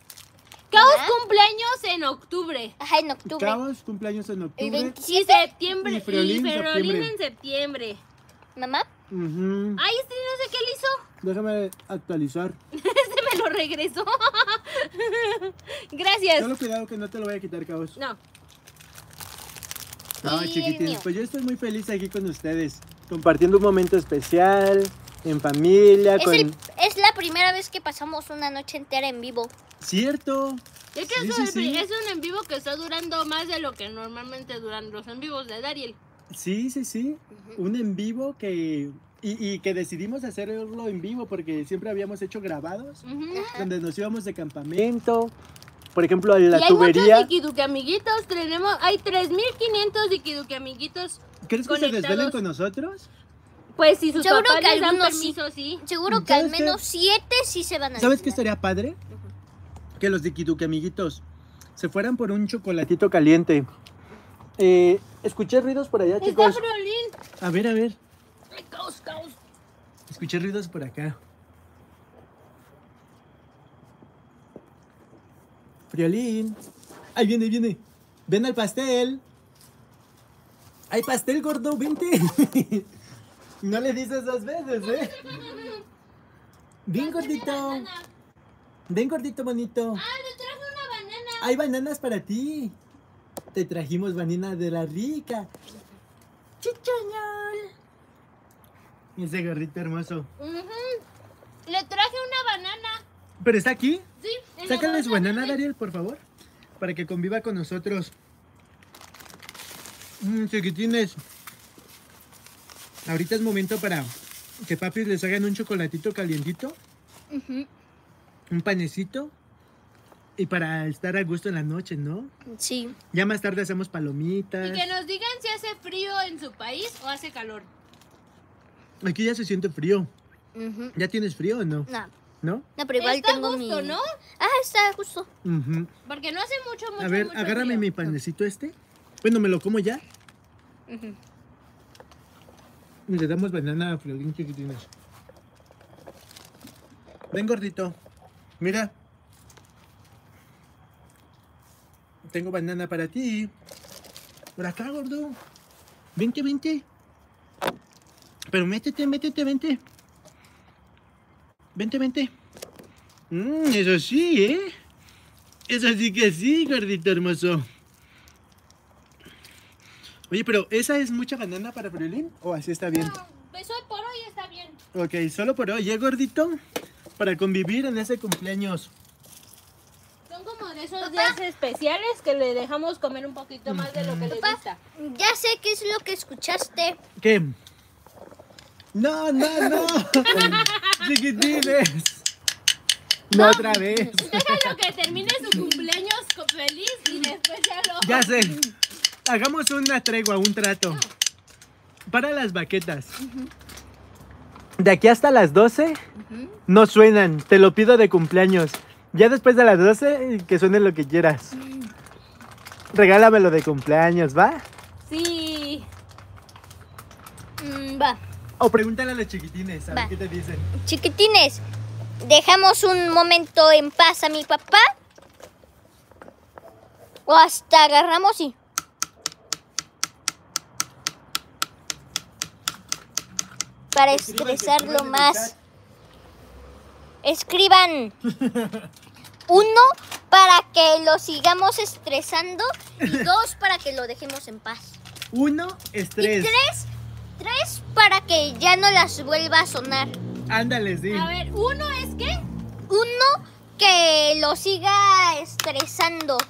Caos cumpleaños en octubre. Ajá, en octubre. Caos, cumpleaños en El octubre. 27. Y septiembre. Y septiembre. en septiembre. Mamá, Ujú. Ay, este no sé qué le hizo. Déjame actualizar. Este me lo regresó. Gracias. Solo cuidado que no te lo voy a quitar, Caos. No. No, Y el chiquitines, pues yo estoy muy feliz aquí con ustedes. Compartiendo un momento especial, en familia, es, con... el- es la primera vez que pasamos una noche entera en vivo. Cierto. Sí, es, sí, un- sí. es un en vivo que está durando más de lo que normalmente duran los en vivos de Dariel. Sí, sí, sí. Un en vivo que... Y, y que decidimos hacerlo en vivo porque siempre habíamos hecho grabados. Ajá. donde nos íbamos de campamento. Por ejemplo, en la y hay tubería. muchos Dikiduki amiguitos. Tenemos, hay 3500 Dikiduki amiguitos. ¿Crees que se desvelen conectados. con nosotros? Pues si sus Seguro papás que les dan sí. permiso, sí. Seguro que al menos siete sí se van a ¿Sabes qué estaría padre? Que los Dikiduki amiguitos se fueran por un chocolatito caliente. Eh, escuché ruidos por allá, Está chicos. Friolín. A ver, a ver. Ay, Caos, caos. Escuché ruidos por acá. Friolín. Ahí viene, ahí viene. Ven al pastel. Hay pastel, gordo, vente. no le dices dos veces, ¿eh? Ven, gordito. Ven, gordito bonito. Ah, le traje una banana. Hay bananas para ti. Te trajimos banana de la rica. Chichañol. Ese gorrito hermoso. Le traje una banana. ¿Pero está aquí? Sí. Sácale su banana. Dariel, por favor. Para que conviva con nosotros. Mm, chiquitines. Ahorita es momento para que papi les hagan un chocolatito calientito, Ujú. un panecito y para estar a gusto en la noche, ¿no? Sí. Ya más tarde hacemos palomitas. Y que nos digan si hace frío en su país o hace calor. Aquí ya se siente frío. Ujú. ¿Ya tienes frío o no? No, ¿No? no, pero igual Está tengo justo, mi... ¿no? Ah, está justo. Porque no hace mucho, mucho, A ver, mucho agárrame frío. mi panecito este. Bueno, me lo como ya. Y le damos banana a Florín chiquitines. Ven gordito. Mira. Tengo banana para ti. Por acá, gordo. Vente, vente. Pero métete, métete, vente. Vente, vente. Mm, eso sí, ¿eh? Eso sí que sí, gordito hermoso. Oye, pero ¿esa es mucha banana para Friolín? ¿O así está bien? No, pues hoy por hoy está bien. Ok, solo por hoy, ¿eh, gordito? Para convivir en ese cumpleaños. Son como de esos días especiales que le dejamos comer un poquito más de lo que le gusta. Ya sé qué es lo que escuchaste. ¿Qué? No, no, no. Chiquitines. No otra vez. Déjalo que termine su cumpleaños feliz y después ya lo... Ya sé. Hagamos una tregua, un trato. Para las baquetas. De aquí hasta las 12 no suenan. Te lo pido de cumpleaños. Ya después de las 12 que suene lo que quieras. Regálamelo de cumpleaños, ¿va? Sí. Mm, va. O pregúntale a los chiquitines, a ver Va. qué te dicen. Chiquitines, ¿dejamos un momento en paz a mi papá? ¿O hasta agarramos y... Para Escriban, el más. Escriban uno para que lo sigamos estresando y dos para que lo dejemos en paz. Uno, Y estrés. tres, tres para que ya no las vuelva a sonar. Ándale, sí. A ver, uno es que... Uno que lo siga estresando.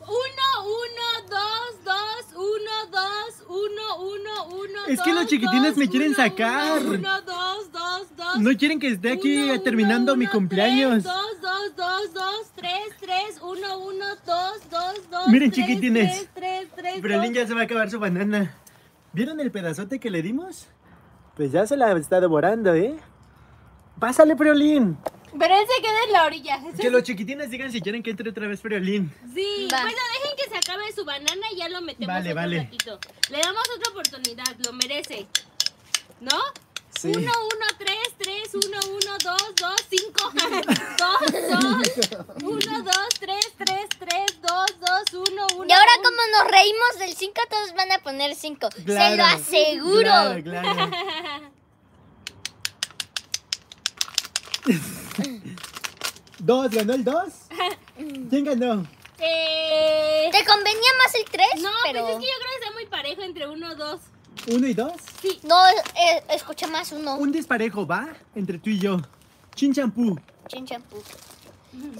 Uno, uno, dos, dos, uno, dos, uno, uno, uno, Es que dos, los chiquitines dos, me quieren uno, sacar. Uno, uno, dos, dos, dos. No quieren que esté aquí Uno, uno, terminando mi uno, cumpleaños. Tres, dos, dos, dos, dos, tres, tres, uno, uno, dos, dos, dos. Miren, tres, chiquitines. Tres, tres, tres, ya se va a acabar su banana. ¿Vieron el pedazote que le dimos? Pues ya se la está devorando, ¿eh? Pásale, Friolín. Pero él se queda en la orilla. Que los chiquitines digan si quieren que entre otra vez Friolín. Sí, Va. bueno, dejen que se acabe su banana y ya lo metemos Vale, otro vale. ratito. Le damos otra oportunidad, lo merece. ¿No? Sí. Uno, uno, tres, tres, uno, uno, dos, dos, cinco. dos, dos. Uno, dos, tres, tres, tres, dos, dos, uno, uno. Y ahora uno. como nos reímos del 5, todos van a poner 5. Se Claro. lo aseguro. Claro, claro. Dos, ganó el dos. ¿Quién ganó? Eh, ¿Te convenía más el 3? no, pero... pues es que yo creo que está muy parejo entre uno, dos. ¿Uno y dos? No, eh, escucha más uno. Un disparejo, ¿va? Entre tú y yo. Chin champú. Chin champú.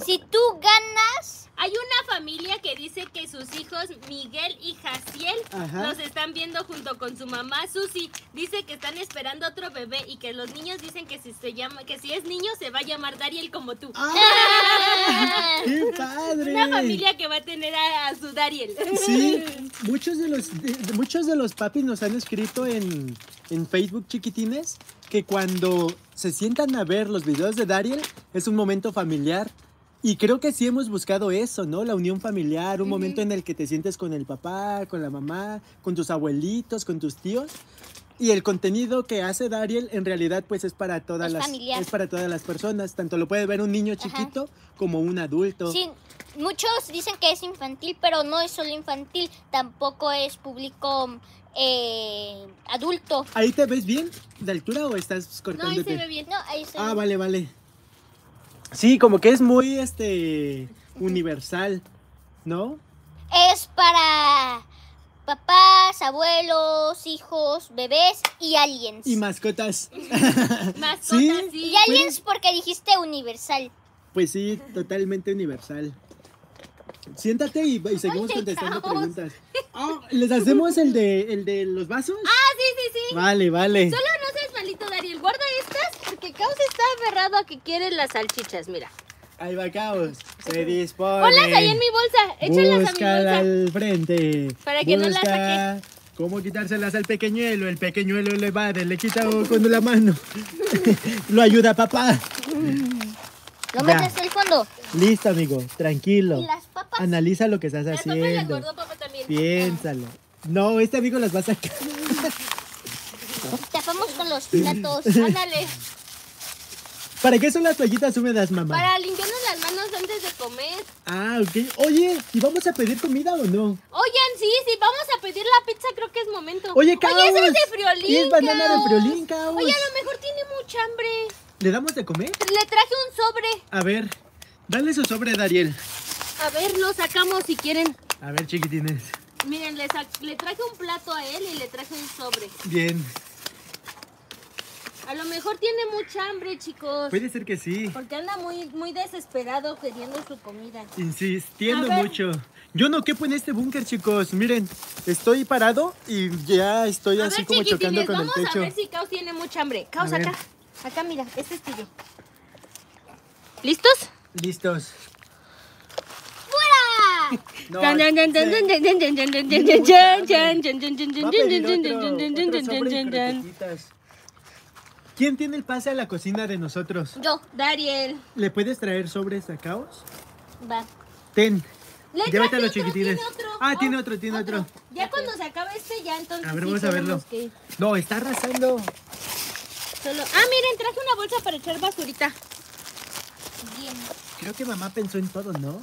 Si tú ganas, Hay una familia que dice que sus hijos Miguel y Jaciel Ajá. los están viendo junto con su mamá Susi. Dice que están esperando otro bebé y que los niños dicen que si se llama, que si es niño se va a llamar Dariel como tú. ¡Ah! ¡Qué padre! Una familia que va a tener a, a su Dariel. Sí, muchos de los de- muchos de los papis nos han escrito en, en Facebook chiquitines que cuando se sientan a ver los videos de Dariel es un momento familiar. Y creo que sí hemos buscado eso, ¿no? La unión familiar, un momento en el que te sientes con el papá, con la mamá, con tus abuelitos, con tus tíos. Y el contenido que hace Dariel en realidad pues es para todas Es las familiar. es para todas las personas, tanto lo puede ver un niño chiquito como un adulto. sí, muchos dicen que es infantil, pero no es solo infantil, tampoco es público eh, adulto. ¿Ahí te ves bien de altura o estás No, ahí cortándote? se ve bien. No, ahí se Ah, ve. vale, vale. Sí, como que es muy este universal, ¿no? Es para papás, abuelos, hijos, bebés y aliens. Y mascotas. Mascotas, Sí. sí. Y aliens porque dijiste universal. Pues sí, totalmente universal. Siéntate y, y seguimos contestando caos. preguntas. Ah, ¿Les hacemos el de, el de los vasos? Ah, sí, sí, sí. Vale, vale. Solo no seas malito, Dariel. Guarda estas porque Caos está aferrado a que quiere las salchichas. Mira. Ahí va Caos. Se dispone. Ponlas ahí en mi bolsa. Échalas a mi bolsa. al frente. Para que no la Busca ¿Cómo quitárselas al pequeñuelo? El pequeñuelo le va, le quita con la mano. Lo ayuda papá. Ya. metes al fondo. Listo, amigo. Tranquilo. Y las papas. Analiza lo que estás Las papas las haciendo. guardó papá también. Piénsalo. No, este amigo las va a sacar. Tapamos con los platos. Ándale. ¿Para qué son las toallitas húmedas, mamá? Para limpiarnos las manos antes de comer. Ah, ok. Oye, ¿y vamos a pedir comida o no? Oigan, sí, sí, vamos a pedir la pizza, creo que es momento. Oye, Caos. Oye, esa es de friolín. Es banana de Caos. friolín, Caos. Oye, a lo mejor tiene mucha hambre. ¿Le damos de comer? Le traje un sobre. A ver, dale su sobre, Dariel. A ver, lo sacamos si quieren. A ver, chiquitines. Miren, le, le traje un plato a él y le traje un sobre. Bien. A lo mejor tiene mucha hambre, chicos. Puede ser que sí. Porque anda muy, muy desesperado queriendo su comida. Insistiendo mucho. Yo no quepo en este búnker, chicos. Miren, estoy parado y ya estoy a así ver, como chocando con el vamos a techo. ver si Caos tiene mucha hambre. Caos, acá. Acá, mira, este es tuyo. ¿Listos? Listos. A. ¿Quién tiene el pase a la cocina de nosotros? Yo. Dariel. ¿Le puedes traer sobres a Caos? Va. Ten. Le Llévatelo, traje otro, chiquitines. Ah, Oh, tiene otro, tiene otro. Ya cuando se acabe este, ya entonces. A ver, sí vamos a verlo. No, está arrasando. solo- Ah, miren, traje una bolsa para echar basurita. Bien. Creo que mamá pensó en todo, ¿no?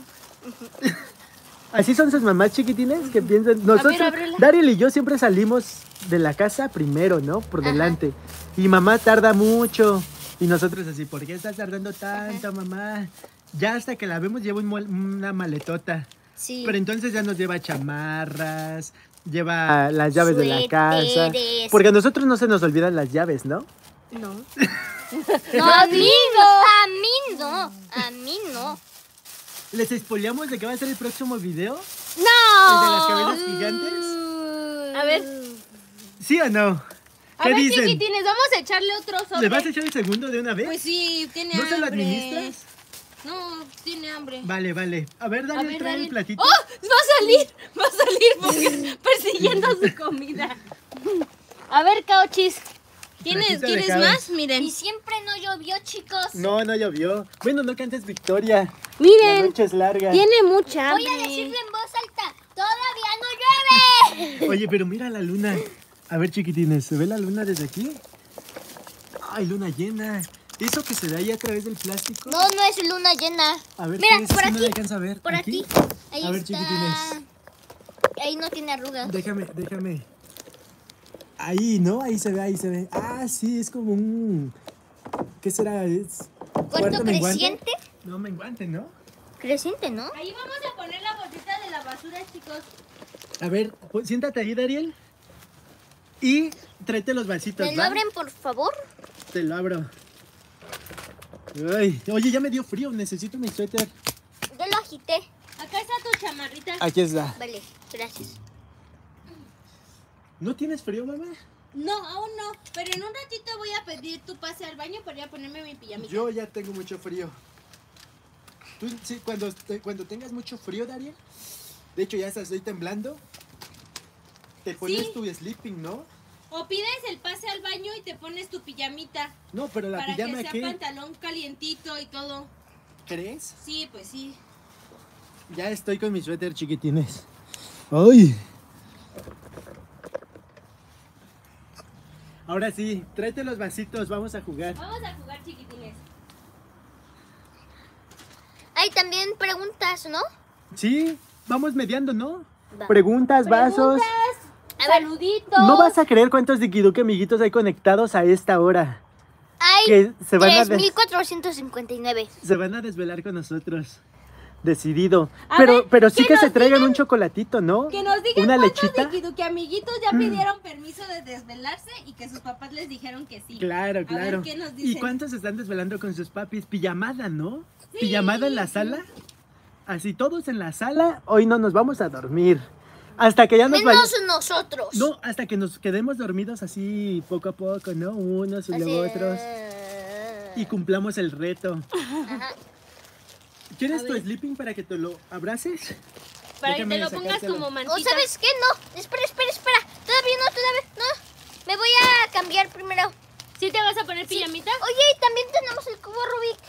Así son sus mamás chiquitines que piensan. Nosotros. Dariel y yo siempre salimos de la casa primero, ¿no? Por Ajá. delante. Y mamá tarda mucho. Y nosotros así, ¿por qué estás tardando tanto, mamá? Ya hasta que la vemos lleva un una maletota. Sí. Pero entonces ya nos lleva chamarras, lleva las llaves de la casa. Porque a nosotros no se nos olvidan las llaves, ¿no? No. No, a mí no. A mí no. A mí no. ¿Les expoliamos de qué va a ser el próximo video? ¡No! ¿El de las cabezas gigantes? A ver. ¿Sí o no? A ¿Qué ver, dicen? chiquitines, vamos a echarle otro sobre. ¿Le vas a echar el segundo de una vez? Pues sí, tiene ¿No hambre. se lo administras? No, tiene hambre. Vale, vale. A ver, A dale, ver, trae el platito. ¡Oh! Va a salir, va a salir porque persiguiendo su comida. A ver, Cauchis. ¿Tienes, Platito de ¿Quieres cabeza. más? Miren. Y siempre no llovió, chicos. No, no llovió. Bueno, no cantes victoria. La Miren, noche es larga. tiene mucha Voy hambre. a decirlo en voz alta. Todavía no llueve. Oye, pero mira la luna. A ver, chiquitines, ¿se ve la luna desde aquí? Ay, luna llena. ¿Eso que se ve ahí a través del plástico? No, no es luna llena. A ver, Mira, por no aquí. le alcanza a ver. Por aquí. Ahí A ver, está. chiquitines. Ahí no tiene arrugas. Déjame, déjame. Ahí, ¿no? Ahí se ve, ahí se ve. Ah, sí, es como un... ¿Qué será? ¿Es Cuarto menguante? creciente. No, menguante, ¿no? Creciente, ¿no? Ahí vamos a poner la bolsita de la basura, chicos. A ver, pues, siéntate ahí, Dariel. Y tráete los vasitos, ¿Me lo abren, por favor? Te lo abro. Ay, oye, ya me dio frío, necesito mi suéter. Yo lo agité. Acá está tu chamarrita. Aquí está. Vale, gracias. ¿No tienes frío, mamá? No, aún no. Pero en un ratito voy a pedir tu pase al baño para ir a ponerme mi pijamita. Yo ya tengo mucho frío. Tú, sí, cuando, te- cuando tengas mucho frío, Dariel, de hecho ya estoy temblando, te pones Sí. tu sleeping, ¿no? O pides el pase al baño y te pones tu pijamita. No, pero la para pijama que sea ¿qué? pantalón calientito y todo. ¿Crees? Sí, pues sí. Ya estoy con mi suéter chiquitines. ¡Ay! Ahora sí, tráete los vasitos, vamos a jugar. Vamos a jugar chiquitines. Hay también preguntas, ¿no? Sí, vamos mediando, ¿no? Va. Preguntas, vasos. Saluditos. No vas a creer cuántos Dikiduke amiguitos hay conectados a esta hora. hay Que se van a des- 3.459. se van a desvelar con nosotros. Decidido. A pero ver, pero sí que que se traigan un chocolatito, ¿no? Que nos digan Una lechita. Dikiduki amiguitos ya pidieron permiso de desvelarse y que sus papás les dijeron que sí. Claro, claro. ¿qué nos ¿Y cuántos están desvelando con sus papis? Pijamada, ¿no? Pijamada en la sala. Así todos en la sala. Hoy no nos vamos a dormir. Hasta que ya nos Menos nosotros. No, hasta que nos quedemos dormidos así poco a poco, ¿no? Unos y luego otros. Y cumplamos el reto. ajá. ¿Quieres tu sleeping para que te lo abraces? Para que te lo pongas sacártelo. como O mantita. sabes qué, no. Espera, espera, espera. Todavía no, todavía no. Me voy a cambiar primero. ¿Sí te vas a poner pijamita? Oye, y también tenemos el cubo Rubik.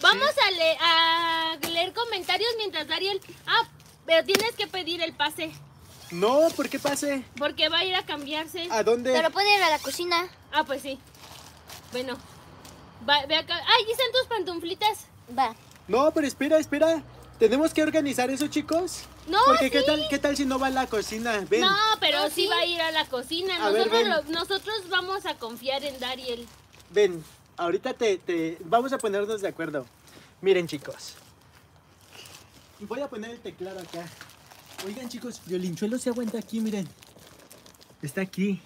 Vamos a, le- a leer comentarios mientras Dariel... Ah, pero tienes que pedir el pase. No, ¿por qué pase? Porque va a ir a cambiarse. ¿A dónde? Pero puede ir a la cocina. Ah, pues sí. Bueno. Va, ve acá. ¡Ay, ¿y están tus pantuflitas! Va. No, pero espera, espera. Tenemos que organizar eso, chicos. No, Porque ¿qué tal, qué tal si no va a la cocina? Ven. No, pero No, sí sí. va a ir a la cocina. A ver, Nosotros, lo- nosotros vamos a confiar en Dariel. Ven, ahorita te, te- vamos a ponernos de acuerdo. Miren, chicos. Voy a poner el teclado acá. Oigan, chicos, Violinchuelo se aguanta aquí, miren. Está aquí.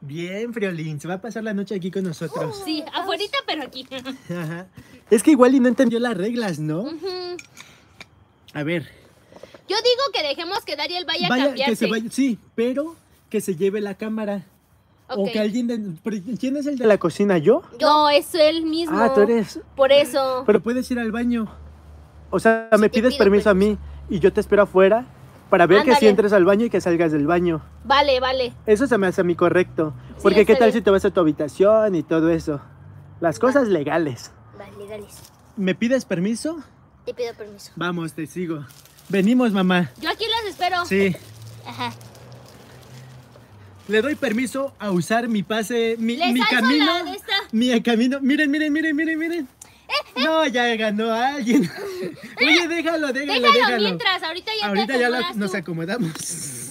Bien, Friolín, se va a pasar la noche aquí con nosotros. Sí, afuerita, pero aquí. Ajá. Es que igual y no entendió las reglas, ¿no? A ver, Yo digo que dejemos que Dariel vaya, a vaya, cambiarse. que se vaya, sí, pero que se lleve la cámara. O que alguien de... ¿Quién es el de la cocina? ¿Yo? No, es él mismo. Ah, tú eres... Por eso. Pero puedes ir al baño. O sea, Sí me pides permiso a mí y yo te espero afuera para ver que si entres al baño y que salgas del baño. Vale, vale. Eso se me hace a mí correcto. Porque qué tal bien. si te vas a tu habitación y todo eso. Las cosas legales. Vale, dale. ¿Me pides permiso? Te pido permiso. Vamos, te sigo. Venimos, mamá. Yo aquí las espero. Sí. Ajá. Le doy permiso a usar mi pase, mi, Les mi camino. Mi camino. Miren, miren, miren, miren, miren. No, ya ganó alguien. Oye, déjalo, déjalo, Déjalo, déjalo. mientras, ahorita ya Ahorita te ya nos acomodamos.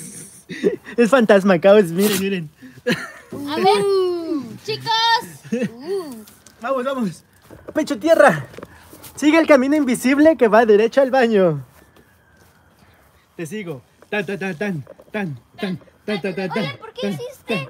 Es fantasma, caos, miren, miren. A ver, chicos. Vamos, vamos. Pecho tierra. Sigue el camino invisible que va derecho al baño. Te sigo. Tan, tan, tan, tan, tan, tan, tan, tan, tan, Oye, ¿por qué hiciste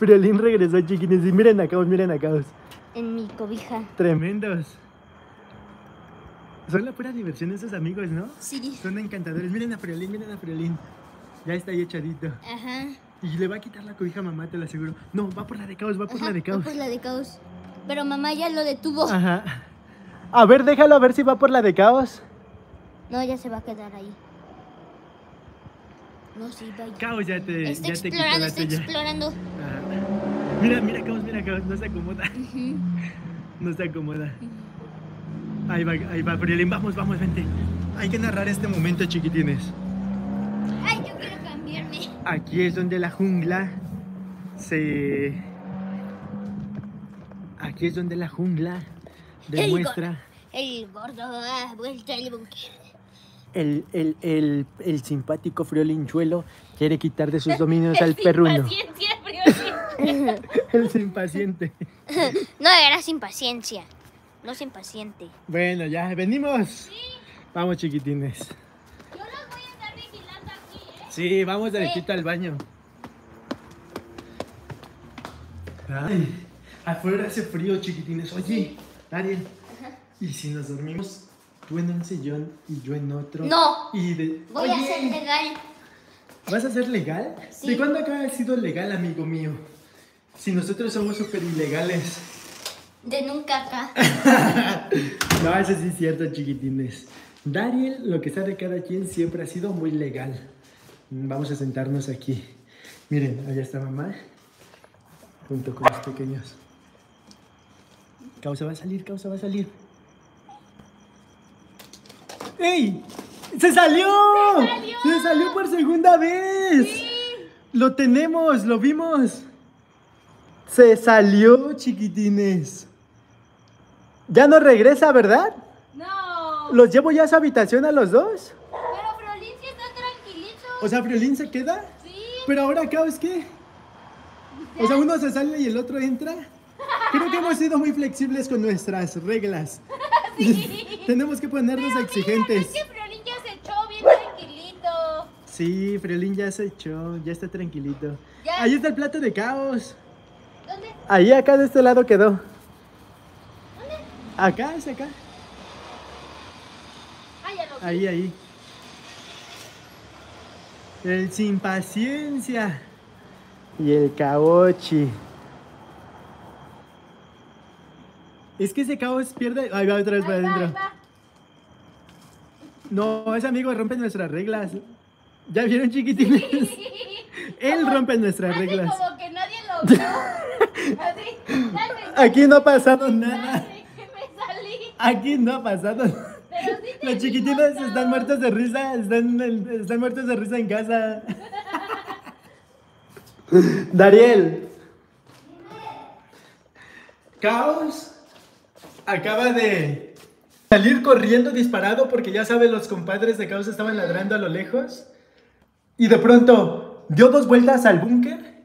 Friolín regresó, chiquines. Y miren acá, miren acá. En mi cobija. Tremendos. Son la pura diversión esos amigos, ¿no? Sí. Son encantadores. Miren a Friolín, miren a Friolín. Ya está ahí echadito. Ajá. Y le va a quitar la cobija a mamá, te lo aseguro. No, va por la de caos, va por Ajá, la de va caos. por la de caos. Pero mamá ya lo detuvo. Ajá. A ver, déjalo a ver si va por la de caos. No, ya se va a quedar ahí. No, sí, va. Caos ya te, Está ya te quitó explorando, la está tuya. explorando. Ajá. Mira, mira caos, mira caos. No se acomoda. No se acomoda. Ahí va, ahí va, Friolín. Vamos, vamos, vente. Hay que narrar este momento, chiquitines. Ay, yo quiero cambiarme. Aquí es donde la jungla se... Aquí es donde la jungla demuestra El gordo ha vuelto al búnker. el, el, el, el simpático friolinchuelo quiere quitar de sus dominios al perruno. El impaciente. No, era sin paciencia. No sin paciente. Bueno, ya, venimos. Vamos, chiquitines. Yo los voy a estar vigilando aquí, ¿eh? Sí, vamos derechito al baño. Ay, afuera hace frío, chiquitines. Oye, Ariel, ¿y si nos dormimos tú en un sillón y yo en otro? No. Y de... Voy a Oye, ser legal. ¿Vas a ser legal? Sí. ¿De cuándo acá has sido legal, amigo mío? Si nosotros somos súper ilegales. De nunca acá. No, eso sí es cierto, chiquitines. Dariel, lo que sabe cada quien, siempre ha sido muy legal. Mm, Vamos a sentarnos aquí. Miren, allá está mamá, junto con los pequeños. Causa va a salir, causa va a salir. ¡Ey! ¡Se salió! ¡Se salió! por segunda vez! Lo tenemos, lo vimos. Se salió, chiquitines. Ya no regresa, ¿verdad? No. ¿Los llevo ya a su habitación a los dos? Pero Friolín sí está O sea, Friolín se queda. Sí. Pero ahora, Caos, ¿qué? O sea, uno se sale y el otro entra. Creo que hemos sido muy flexibles con nuestras reglas. Tenemos que ponernos exigentes. Es que Friolín ya se echó bien tranquilito. Sí, Friolín ya se echó, ya está tranquilito. Ya. Ahí está el plato de Caos. ¿Dónde? Ahí acá de este lado quedó. Acá, es acá. Ah, ya lo vi. Ahí, ahí. El sin paciencia. Y el caochi. Es que ese caos pierde. Ahí va otra vez para va, adentro. No, ese amigo rompe nuestras reglas. ¿Ya vieron, chiquitines? Él rompe nuestras Así reglas. como que nadie lo vio. Así. Dale. Aquí no ha pasado nada. Dale, que me salí. Aquí no ha pasado nada. Sí Los chiquitines están muertos de risa, están, están muertos de risa en casa. Dariel. Caos acaba de salir corriendo disparado porque ya sabe los compadres de Caos estaban ladrando a lo lejos. Y de pronto dio dos vueltas al búnker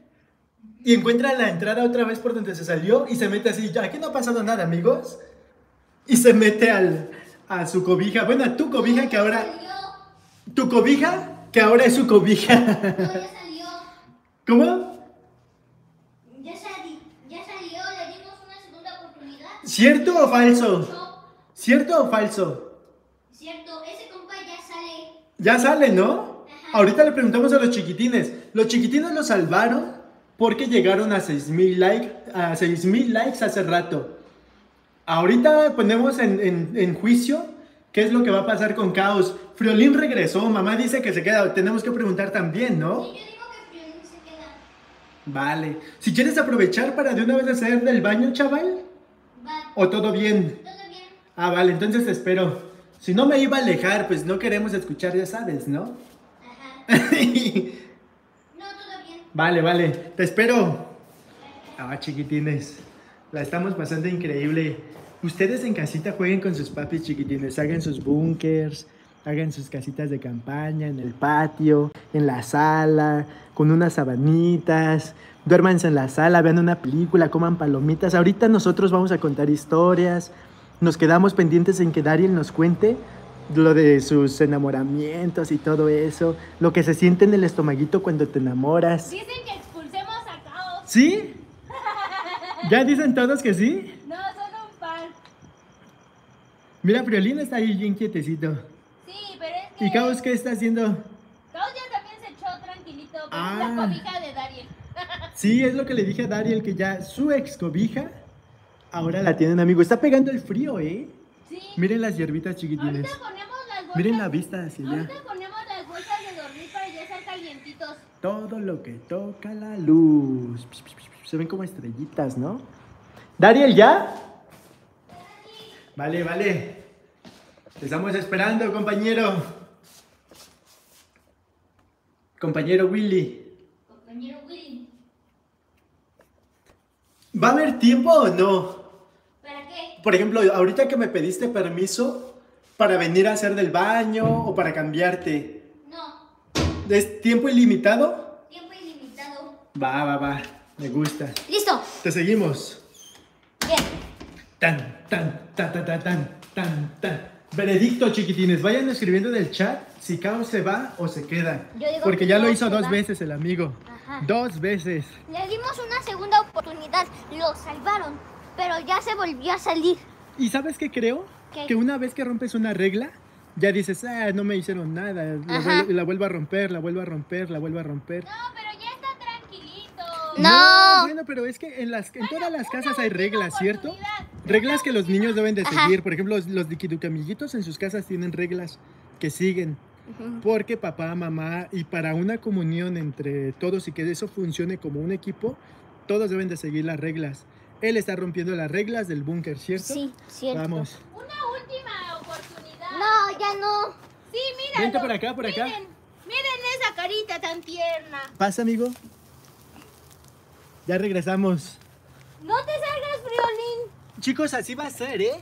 y encuentra la entrada otra vez por donde se salió y se mete así. Aquí no ha pasado nada, amigos. Y se mete al, a su cobija. Bueno, a tu cobija que ahora... Tu cobija que ahora es su cobija. No, ya salió. ¿Cómo? Ya, sali- ya salió. Le dimos una segunda oportunidad. ¿Cierto o falso? No, ¿Cierto o falso? cierto. Ese compa ya sale. Ya sale, ¿no? Ahorita le preguntamos a los chiquitines. Los chiquitines lo salvaron porque llegaron a 6000 likes, a 6000 likes hace rato. Ahorita ponemos en, en- en juicio qué es lo que va a pasar con Caos. Friolín regresó, mamá dice que se queda. Tenemos que preguntar también, ¿no? Y yo digo que Friolín se queda. Vale. Si quieres aprovechar para de una vez hacer del baño, chaval, Va. o todo bien. Todo bien. Ah, vale, entonces te espero. Si no me iba a alejar, pues no queremos escuchar, ya sabes, ¿no? No, todo bien. vale, vale, te espero. Ah, chiquitines, la estamos pasando increíble. Ustedes en casita jueguen con sus papis chiquitines, hagan sus bunkers, hagan sus casitas de campaña en el patio, en la sala, con unas sabanitas. Duérmanse en la sala, vean una película, coman palomitas. Ahorita nosotros vamos a contar historias. Nos quedamos pendientes en que Dariel nos cuente lo de sus enamoramientos y todo eso, lo que se siente en el estomaguito cuando te enamoras. Dicen que expulsemos a Caos. ¿Sí? ¿Ya dicen todos que sí? No, son un pan. Mira, Friolín está ahí bien quietecito. Sí, pero es que. ¿Y Caos qué está haciendo? Caos ya también se echó tranquilito. Pero Ah. es la cobija de Dariel. Sí, es lo que le dije a Dariel, que ya su ex cobija, ahora la tienen amigo. Está pegando el frío, ¿eh? Sí. Miren las hierbitas chiquitines. Ahorita ponemos las bolsas. Miren la vista hacia allá. Ahorita ponemos las bolsas de dormir para ya estar calientitos. Todo lo que toca la luz. Se ven como estrellitas, ¿no? Dariel, ¿ya? Vale, vale. Te estamos esperando, compañero. Compañero Willy. Compañero Willy. ¿Va a haber tiempo o no? Por ejemplo, ahorita que me pediste permiso para venir a hacer del baño o para cambiarte, No. ¿es tiempo ilimitado? Tiempo ilimitado. Va, va, va. Me gusta. Listo. Te seguimos. Bien. Tan, tan, tan, tan, tan, tan, tan, tan. Veredicto, chiquitines. Vayan escribiendo en el chat si Caos se va o se queda. Yo digo Porque que ya lo hizo dos va. veces el amigo. Ajá. Dos veces. Le dimos una segunda oportunidad. Lo salvaron. Pero ya se volvió a salir. ¿Y sabes qué creo? ¿Qué? Que una vez que rompes una regla, ya dices, ah, no me hicieron nada. La, vuel- la vuelvo a romper, la vuelvo a romper, la vuelvo a romper. No, pero ya está tranquilito. No. Bueno, pero es que en, las, en todas las casas hay reglas, ¿cierto? Reglas que los niños deben de Ajá. seguir. Por ejemplo, los, los diquiducamiguitos en sus casas tienen reglas que siguen. Porque papá, mamá y para una comunión entre todos y que eso funcione como un equipo, todos deben de seguir las reglas. Él está rompiendo las reglas del búnker, ¿cierto? Sí, cierto. Vamos. Una última oportunidad. No, ya no. Sí, mira. Vente por acá, por acá. Miren, miren esa carita tan tierna. Pasa, amigo. Ya regresamos. No te salgas, Friolín. Chicos, así va a ser, ¿eh?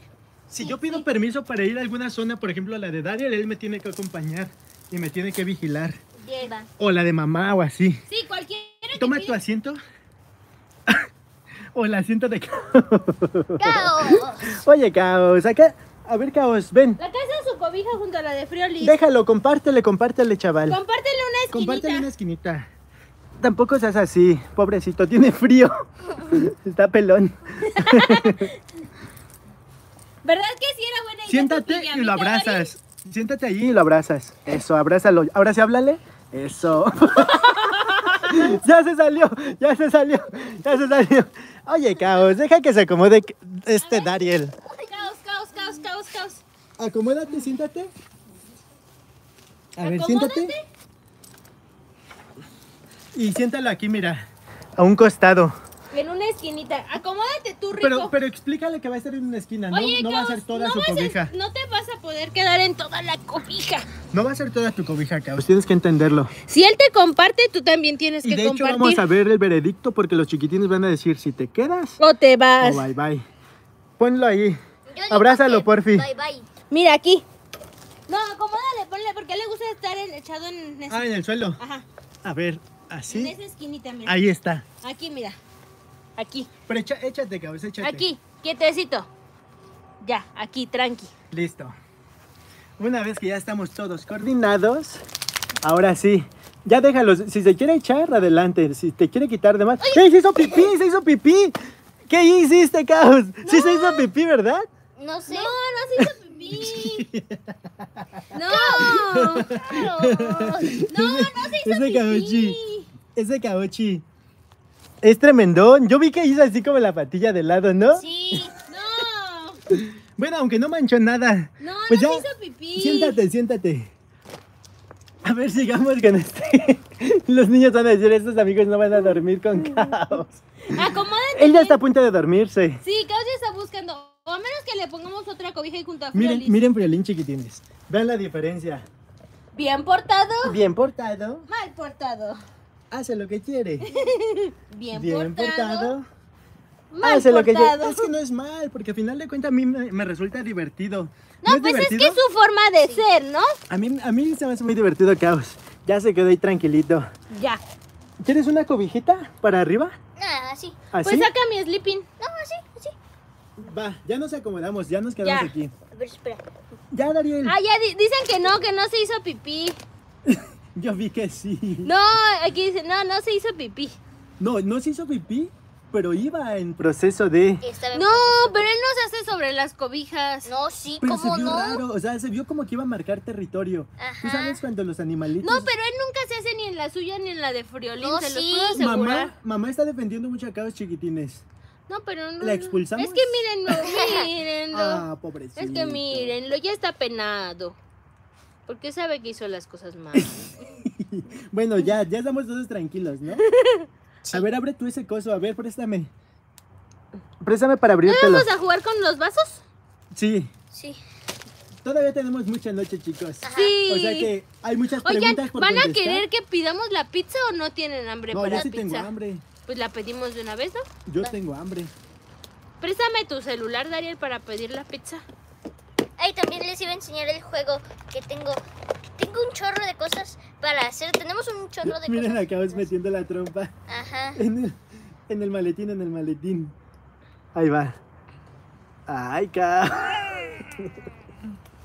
Si yo pido permiso para ir a alguna zona, por ejemplo, a la de Dariel, él me tiene que acompañar y me tiene que vigilar. Diez. Va. O la de mamá o así. Sí, cualquiera Toma tu asiento. O el asiento de Caos. ¡Caos! Oye, Caos, acá. A ver, Caos, ven. La casa de su cobija junto a la de Friolis. Déjalo, compártele, compártele, chaval. Compártele una esquinita. Compártele una esquinita. Tampoco seas así, pobrecito, tiene frío. Está pelón. ¿Verdad que sí era buena idea? Siéntate y lo abrazas. Siéntate allí y lo abrazas. Eso, abrázalo. Ahora sí, háblale. Eso. ya se salió, ya se salió, ya se salió. Oye, Caos, deja que se acomode este Dariel. Caos, caos, caos, caos, caos. Acomódate, siéntate. A ver, Acomódate. siéntate. Y siéntalo aquí, mira. A un costado. En una esquinita. Acomódate tú, rico. Pero, pero explícale que va a estar en una esquina, ¿no? Oye, no va a ser toda no su vas a- cobija. no te vas a poder quedar en toda la cobija. No va a ser toda tu cobija, Caos. Tienes que entenderlo. Si él te comparte, tú también tienes Y que de hecho compartir. vamos a ver el veredicto porque los chiquitines van a decir si te quedas O te o vas. bye bye. Ponlo ahí. Abrázalo, que porfi. Bye, bye. Mira aquí. No, acomódale, ponle, porque le gusta estar en- echado en esa, Ah, en el suelo. Ajá, A ver, en así. esa esquinita, mira. Ahí está. Aquí, mira. Aquí, Pero echa- échate, Caos, échate. aquí, quietecito. Ya, aquí, tranqui. Listo. Una vez que ya estamos todos coordinados, ahora sí. Ya déjalos. Si se quiere echar, adelante. Si te quiere quitar de más. ¡Ey, se hizo pipí! ¡Se hizo pipí! ¿Qué hiciste, Caos? Sí se hizo pipí, ¿verdad? No sé. No, no se hizo pipí. No, Claro. no, no se hizo Ese pipí. Ese Caochi. Es tremendón. Yo vi que hizo así como la patilla de lado, ¿no? Sí. No, Bueno, aunque no manchó nada. no, Pues no ya, se hizo pipí. Siéntate, siéntate. A ver, sigamos con este. Los niños van a decir, estos amigos no van a dormir con caos. Acomódate. Él ya está a punto de dormirse. Sí, Caos ya está buscando. O a menos que le pongamos otra cobija y junto a Miren, Friolis. miren, Friolín chiquitines. Vean la diferencia. Bien portado, Bien portado, mal portado. Hace lo que quiere. Bien, Bien portado, portado, mal hace lo que portado. quiere. Es que no es mal, porque al final de cuentas a mí me, me resulta divertido. No, es pues es que es su forma de ser, ¿no? A mí, a mí se me hace muy divertido caos. Ya se quedó ahí tranquilito. Ya. ¿Quieres una cobijita para arriba? Ah, sí. ¿Así? Pues saca mi sleeping. No, así, así. Va, ya nos acomodamos, ya nos quedamos Ya. aquí. A ver, espera. Ya, Dariel. Ah, ya di- dicen que no, que no se hizo pipí. Yo vi que sí. No, aquí dice, no, no se hizo pipí. No, no se hizo pipí, pero iba en proceso de... No, proceso. pero él no se hace sobre las cobijas. No, sí, Pero se ¿cómo vio no? raro, o sea, se vio como que iba a marcar territorio. Tú sabes cuando los animalitos... No, pero él nunca se hace ni en la suya ni en la de Friolín, No, se sí. los puedo asegurar. Mamá, mamá está defendiendo mucho a caos chiquitines. No, pero no. ¿La expulsamos? Es que mírenlo, mírenlo. Ah, pobrecito. es que mírenlo, ya está penado. Porque sabe que hizo las cosas mal. Bueno, ya, ya estamos todos tranquilos, ¿no? A ver, abre tú ese coso, a ver, préstame. Préstame para abrírtelo. ¿Vamos a jugar con los vasos? Sí, Sí. todavía tenemos mucha noche, chicos. Ajá. Sí. O sea que hay muchas Oigan, preguntas por ¿van a querer que pidamos la pizza o no tienen hambre No, para yo sí pizza? tengo hambre. Pues la pedimos de una vez, ¿no? Yo tengo hambre. Préstame tu celular, Dariel, para pedir la pizza. Ahí también les iba a enseñar el juego que tengo. Tengo un chorro de cosas para hacer. Tenemos un chorro de Miren cosas. acá vas metiendo la trompa Ajá. en el, en el maletín, en el maletín. Ahí va. Ay, ca.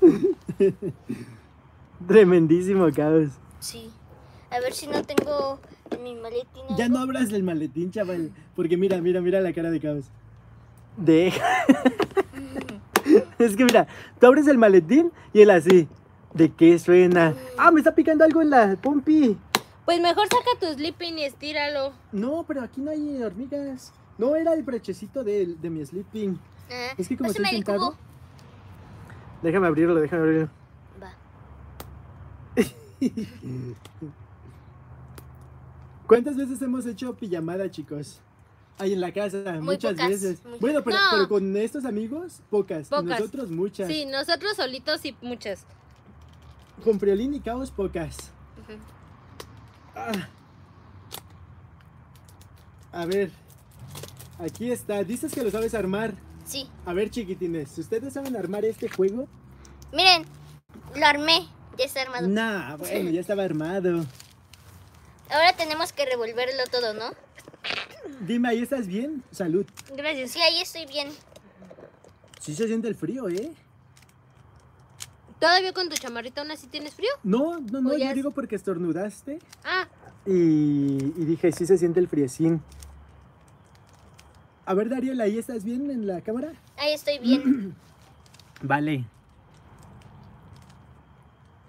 Tremendísimo caos. Sí. A ver si no tengo en mi maletín. Ya no abras el maletín, chaval. Porque mira, mira, mira la cara de caos. Deja. es que mira, tú abres el maletín y él así. ¿De qué suena? Ah, me está picando algo en la pompi. Pues mejor saca tu sleeping y estíralo. No, pero aquí no hay hormigas. No, era el brechecito de, de mi sleeping. Ah, Es que como estoy sentado. Déjame abrirlo, déjame abrirlo. Va. ¿Cuántas veces hemos hecho pijamada, chicos? Ahí en la casa, Muy muchas pocas, veces. Bueno, pero, No. pero con estos amigos, pocas. Con Pocas. nosotros, muchas. Sí, nosotros solitos y muchas. Con Friolín y Caos, pocas. Ah. A ver. Aquí está. Dices que lo sabes armar. Sí. A ver, chiquitines, ¿ustedes saben armar este juego? Miren, lo armé. Ya está armado. Nah, bueno, ya estaba armado. Ahora tenemos que revolverlo todo, ¿no? Dime, ¿ahí estás bien? Salud. Gracias. Sí, ahí estoy bien. Sí se siente el frío, ¿eh? ¿Todavía con tu chamarrita aún así tienes frío? No, no, no, ya yo digo porque estornudaste Ah, y, y dije, sí se siente el friecín. A ver, Dariel, ¿ahí estás bien en la cámara? Ahí estoy bien. Vale.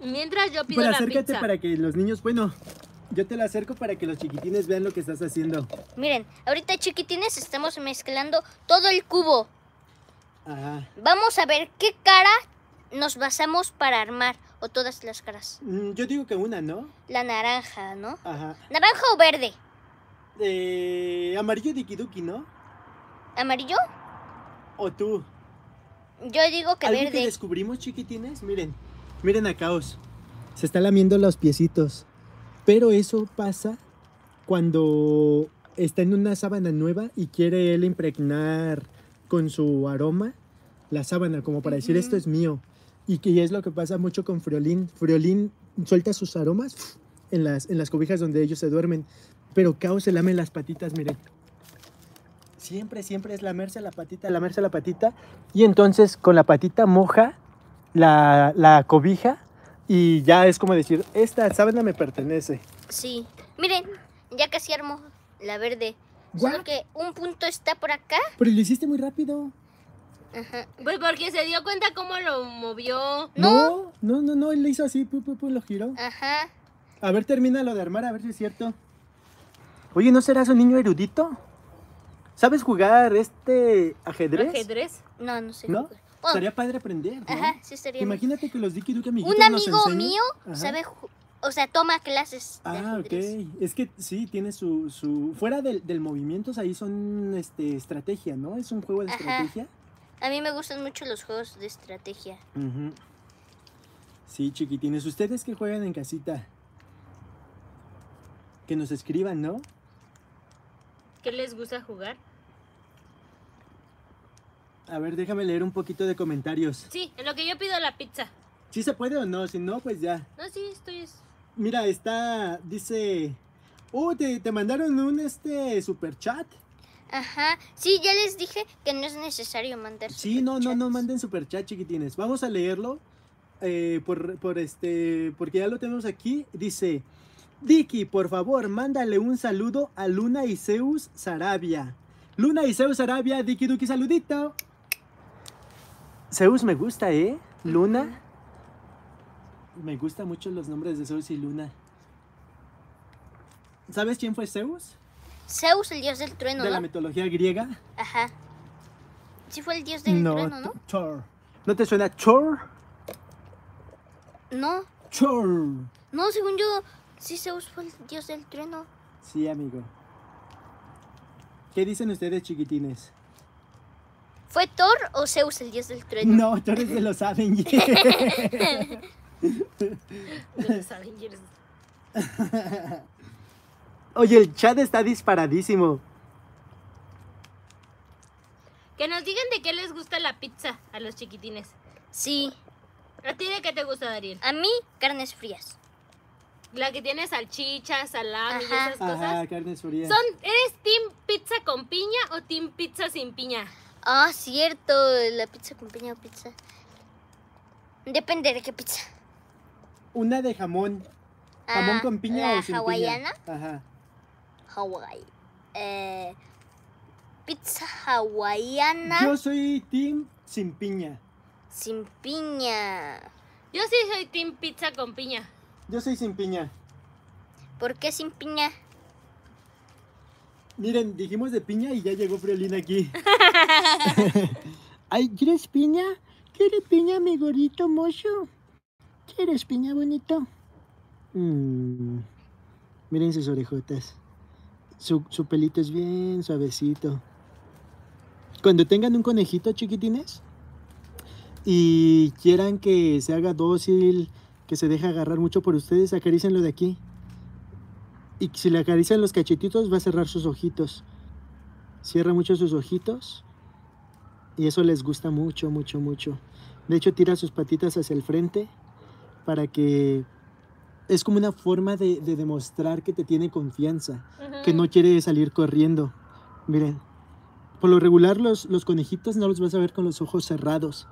mientras yo pido Pero la acércate pizza. para que los niños, bueno, yo te la acerco para que los chiquitines vean lo que estás haciendo. Miren, ahorita chiquitines estamos mezclando todo el cubo. Ajá. Vamos a ver qué cara nos basamos para armar. O todas las caras. Mm, Yo digo que una, ¿no? La naranja, ¿no? Ajá. ¿Naranja o verde? Eh, amarillo Dikiduki, ¿no? ¿Amarillo? O tú. Yo digo que Algo que verde. descubrimos, chiquitines, miren. Miren a Caos. Se está lamiendo los piecitos. Pero eso pasa cuando está en una sábana nueva y quiere él impregnar con su aroma la sábana, como para decir esto es mío. Y que es lo que pasa mucho con Friolín. Friolín suelta sus aromas en las, en las cobijas donde ellos se duermen. Pero Caos se lame las patitas, miren. Siempre, siempre es lamerse la patita, lamerse la patita. Y entonces con la patita moja la, la cobija y ya es como decir, esta sábana me pertenece. Sí. Miren, ya casi armo la verde. Guau. Solo que un punto está por acá. Pero lo hiciste muy rápido. Ajá. Pues porque se dio cuenta cómo lo movió. No, no, no, no, él le hizo así, pu, pu, pu, lo giró. Ajá. A ver, termina lo de armar, a ver si es cierto. Oye, ¿no serás un niño erudito? ¿Sabes jugar este ajedrez? Ajedrez. No, no sé. ¿No? jugar. Bueno, Estaría padre aprender, ¿no? ajá, sí estaría bien. Imagínate que los Diki Duki amiguitos Un amigo mío Ajá. sabe, o sea, toma clases de Ah, ajedrez. ok. Es que sí, tiene su... su... Fuera del, del movimientos, ahí son este, estrategia, ¿no? Es un juego de Ajá. estrategia. A mí me gustan mucho los juegos de estrategia. Ujú. Sí, chiquitines. ¿Ustedes que juegan en casita? Que nos escriban, ¿no? ¿Qué les gusta jugar? A ver, déjame leer un poquito de comentarios. Sí, en lo que yo pido la pizza. ¿Sí se puede o no? Si no, pues ya. No, sí, estoy... Mira, está... Dice... Oh, te, te mandaron un este super chat. Ajá. Sí, ya les dije que no es necesario mandar Sí, no, no, no manden super chat, chiquitines. Vamos a leerlo. eh, por, por este. Porque ya lo tenemos aquí. Dice. Dicky, por favor, mándale un saludo a Luna y Zeus Sarabia. Luna y Zeus Sarabia, Dicky Duki, saludito. Zeus me gusta, ¿eh? Luna. Me gustan mucho los nombres de Zeus y Luna. ¿Sabes quién fue Zeus? Zeus, el dios del trueno, De la mitología griega. Ajá. Sí fue el dios del trueno, ¿no? Thor. ¿No te suena Thor? No, Thor. no, según yo, sí Zeus fue el dios del trueno. Sí, amigo. ¿Qué dicen ustedes, chiquitines? ¿Fue Thor o Zeus el dios del trueno? No, Thor es de los Avengers. de los Avengers. Oye, el chat está disparadísimo. Que nos digan de qué les gusta la pizza a los chiquitines. Sí, ¿A ti de qué te gusta, Dariel? a mí carnes frías. La que tiene salchicha, salami y Ajá. esas cosas. Ajá, carnes frías. Son, ¿Eres team pizza con piña o team pizza sin piña? Ah, cierto, la pizza con piña o pizza. Depende de qué pizza. Una de jamón. ¿Jamón Ah, con piña la o sin hawaiana. piña? Ajá. Hawaii. Eh, pizza hawaiana Yo soy team sin piña. sin piña. Yo sí soy team pizza con piña. Yo soy sin piña. ¿Por qué sin piña? Miren, dijimos de piña y ya llegó Friolina aquí. Ay, ¿quieres piña? ¿Quieres piña, mi gorito mocho? ¿Quieres piña, bonito? Mm, Miren sus orejotas. Su, su pelito es bien suavecito. Cuando tengan un conejito, chiquitines, y quieran que se haga dócil, que se deje agarrar mucho por ustedes, acarícienlo de aquí. Y si le acarician los cachetitos, va a cerrar sus ojitos. Cierra mucho sus ojitos. Y eso les gusta mucho, mucho, mucho. De hecho, tira sus patitas hacia el frente para que es como una forma de, de demostrar que te tiene confianza, que no quiere salir corriendo. Miren, por lo regular los, los conejitos no los vas a ver con los ojos cerrados.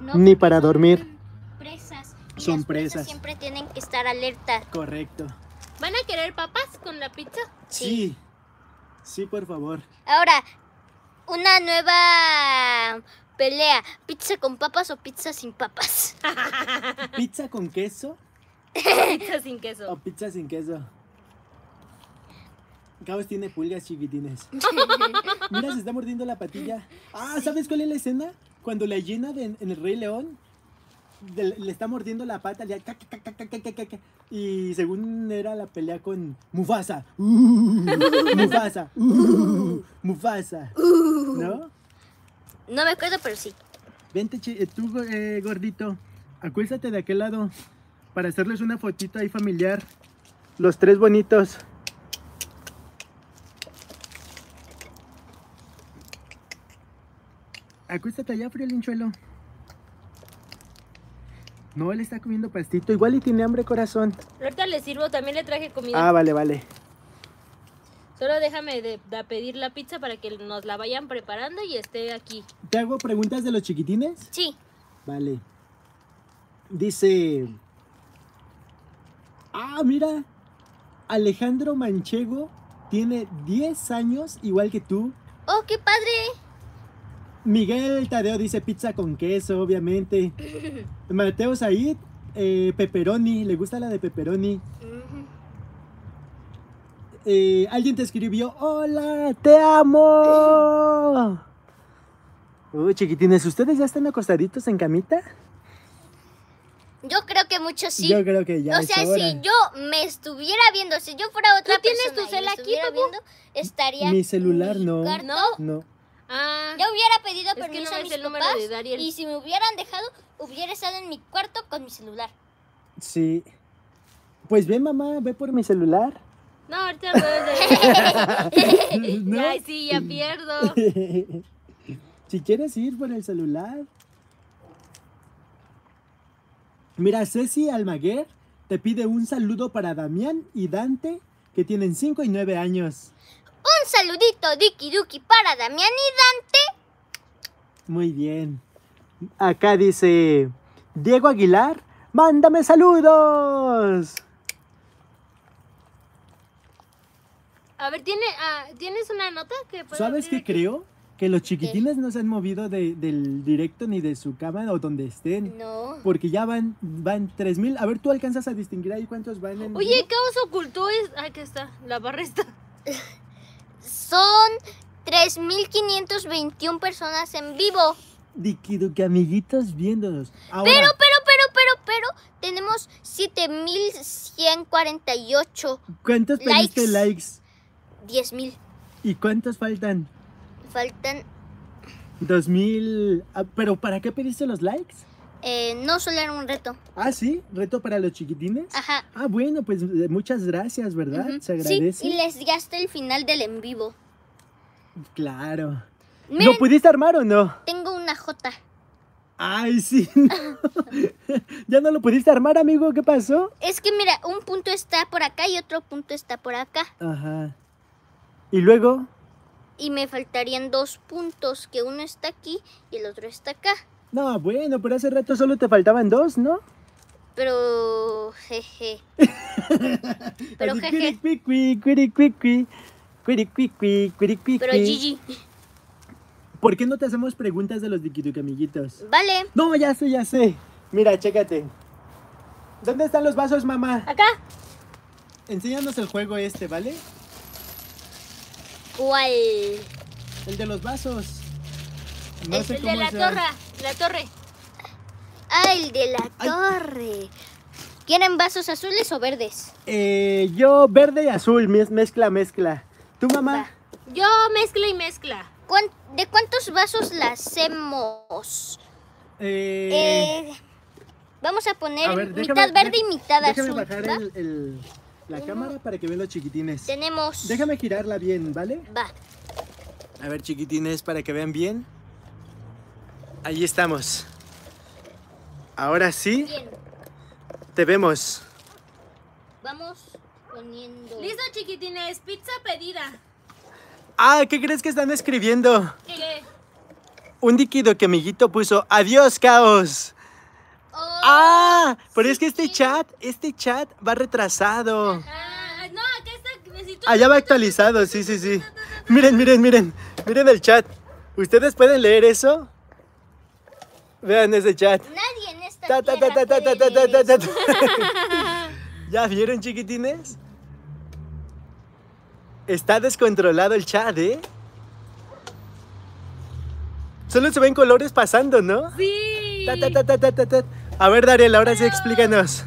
No, Ni para son dormir. Presas. y Son las presas. siempre tienen que estar alerta. Correcto. ¿Van a querer papas con la pizza? Sí. Sí, por favor. Ahora, una nueva pelea. ¿Pizza con papas o pizza sin papas? ¿Pizza con queso Pizza sin o queso. pizza sin queso? Cabos tiene pulgas chiquitines. Mira, se está mordiendo la patilla. Ah, ¿sabes cuál es la escena? Cuando la llena de, en el Rey León le, está mordiendo la pata, le ca, y según era la pelea con Mufasa, Mufasa, Mufasa, ¿no? No me acuerdo, pero sí. Vente, eh, tú, eh, gordito, acuéstate de aquel lado para hacerles una fotito ahí familiar. Los tres bonitos. Acuéstate allá, frío linchuelo. No, él está comiendo pastito. Igual y tiene hambre, corazón. Ahorita le sirvo, también le traje comida. Ah, vale, vale. Solo déjame de, de pedir la pizza para que nos la vayan preparando y esté aquí. ¿Te hago preguntas de los chiquitines? Sí. Vale. Dice. Ah, mira. Alejandro Manchego tiene 10 años, igual que tú. Oh, qué padre. Miguel Tadeo dice pizza con queso, obviamente. Mateo Said, eh, pepperoni. ¿Le gusta la de pepperoni? Eh, alguien te escribió: ¡Hola! ¡Te amo! Uy, chiquitines, ¿ustedes ya están acostaditos en camita? Yo creo que muchos sí. Yo creo que ya o sea, hora. si yo me estuviera viendo, si yo fuera otra ¿Tú tienes persona tu y cel aquí, viendo, estaría Mi celular en mi no. cuarto. ¿No? No. Ah, Ya hubiera pedido que permiso no a es mis el número papás de Dariel. y si me hubieran dejado, hubiera estado en mi cuarto con mi celular. Sí. Pues ve, mamá, ve por mi celular. no, ahorita no puedes ¿No? Ay, sí, ya pierdo. si quieres ir por el celular. Mira, Ceci Almaguer te pide un saludo para Damián y Dante, que tienen 5 y 9 años. Un saludito, Diki Duki, para Damián y Dante. Muy bien. Acá dice Diego Aguilar, mándame saludos. A ver, ¿tiene, ah, ¿tienes una nota que puedo ¿Sabes qué aquí? creo? Que los chiquitines no se han movido de- del directo ni de su cama o donde estén. No. Porque ya van, van 3000. A ver, tú alcanzas a distinguir ahí cuántos van en. Oye, Caos ocultó es... Ay, que está, la barra está. Son 3.521 personas en vivo. Dikiduki, amiguitos viéndonos. Ahora, Pero, pero, pero, pero, pero, tenemos 7.148. ¿cuántos pediste likes. likes? 10.000. ¿Y cuántos faltan? Faltan, 2000. Ah, ¿Pero para qué pediste los likes? Eh, no solo era un reto. Ah, sí, reto para los chiquitines. Ajá. Ah, bueno, pues eh, muchas gracias, ¿verdad? Ujú. Se Sí, agradece. y les di hasta el final del en vivo. Claro. Miren, ¿Lo pudiste armar o no? tengo una J. Ay, sí. ¿Ya no lo pudiste armar, amigo? ¿Qué pasó? Es que mira, un punto está por acá y otro punto está por acá. Ajá. ¿Y luego? Y me faltarían dos puntos, que uno está aquí y el otro está acá. No, bueno, pero hace rato solo te faltaban dos, ¿no? Pero... jeje. pero jeje. Pero Gigi. ¿Por qué no te hacemos preguntas de los amiguitos? Vale. No, ya sé, ya sé. Mira, chécate. ¿Dónde están los vasos, mamá? Acá. Enséñanos el juego este, ¿vale? ¿Cuál? El de los vasos. No el, sé el cómo de la torra. La torre. Ah, el de la Ay. torre. ¿Quieren vasos azules o verdes? Eh, yo verde y azul, mez- mezcla, mezcla. ¿Tú, mamá? Va. Yo mezcla y mezcla. ¿Cuán- ¿De cuántos vasos la hacemos? Eh, Eh, vamos a poner a ver, mitad déjame- verde y mitad déjame azul. bajar ¿va? el- el- la cámara para que vean los chiquitines. Tenemos. Déjame girarla bien, ¿vale? Va. A ver, chiquitines, para que vean bien. Ahí estamos. Ahora sí, Bien. te vemos. vamos poniendo. Listo, chiquitines, pizza pedida. Ah, ¿qué crees que están escribiendo? ¿Qué? Un líquido que amiguito puso, adiós caos. Oh, Ah, pero es que este sí. chat, este chat va retrasado. Ah, no, acá está. Necesito. Allá va actualizado, sí, sí, sí. Miren, miren, miren. Miren el chat. ¿Ustedes pueden leer eso? Vean ese chat. Nadie en esta Ta, puede. ¿Ya vieron, chiquitines? Está descontrolado el chat, ¿eh? Solo se ven colores pasando, ¿no? Sí. Ta, ta, ta, ta, ta, ta, ta. A ver, Dariel, ahora sí explícanos.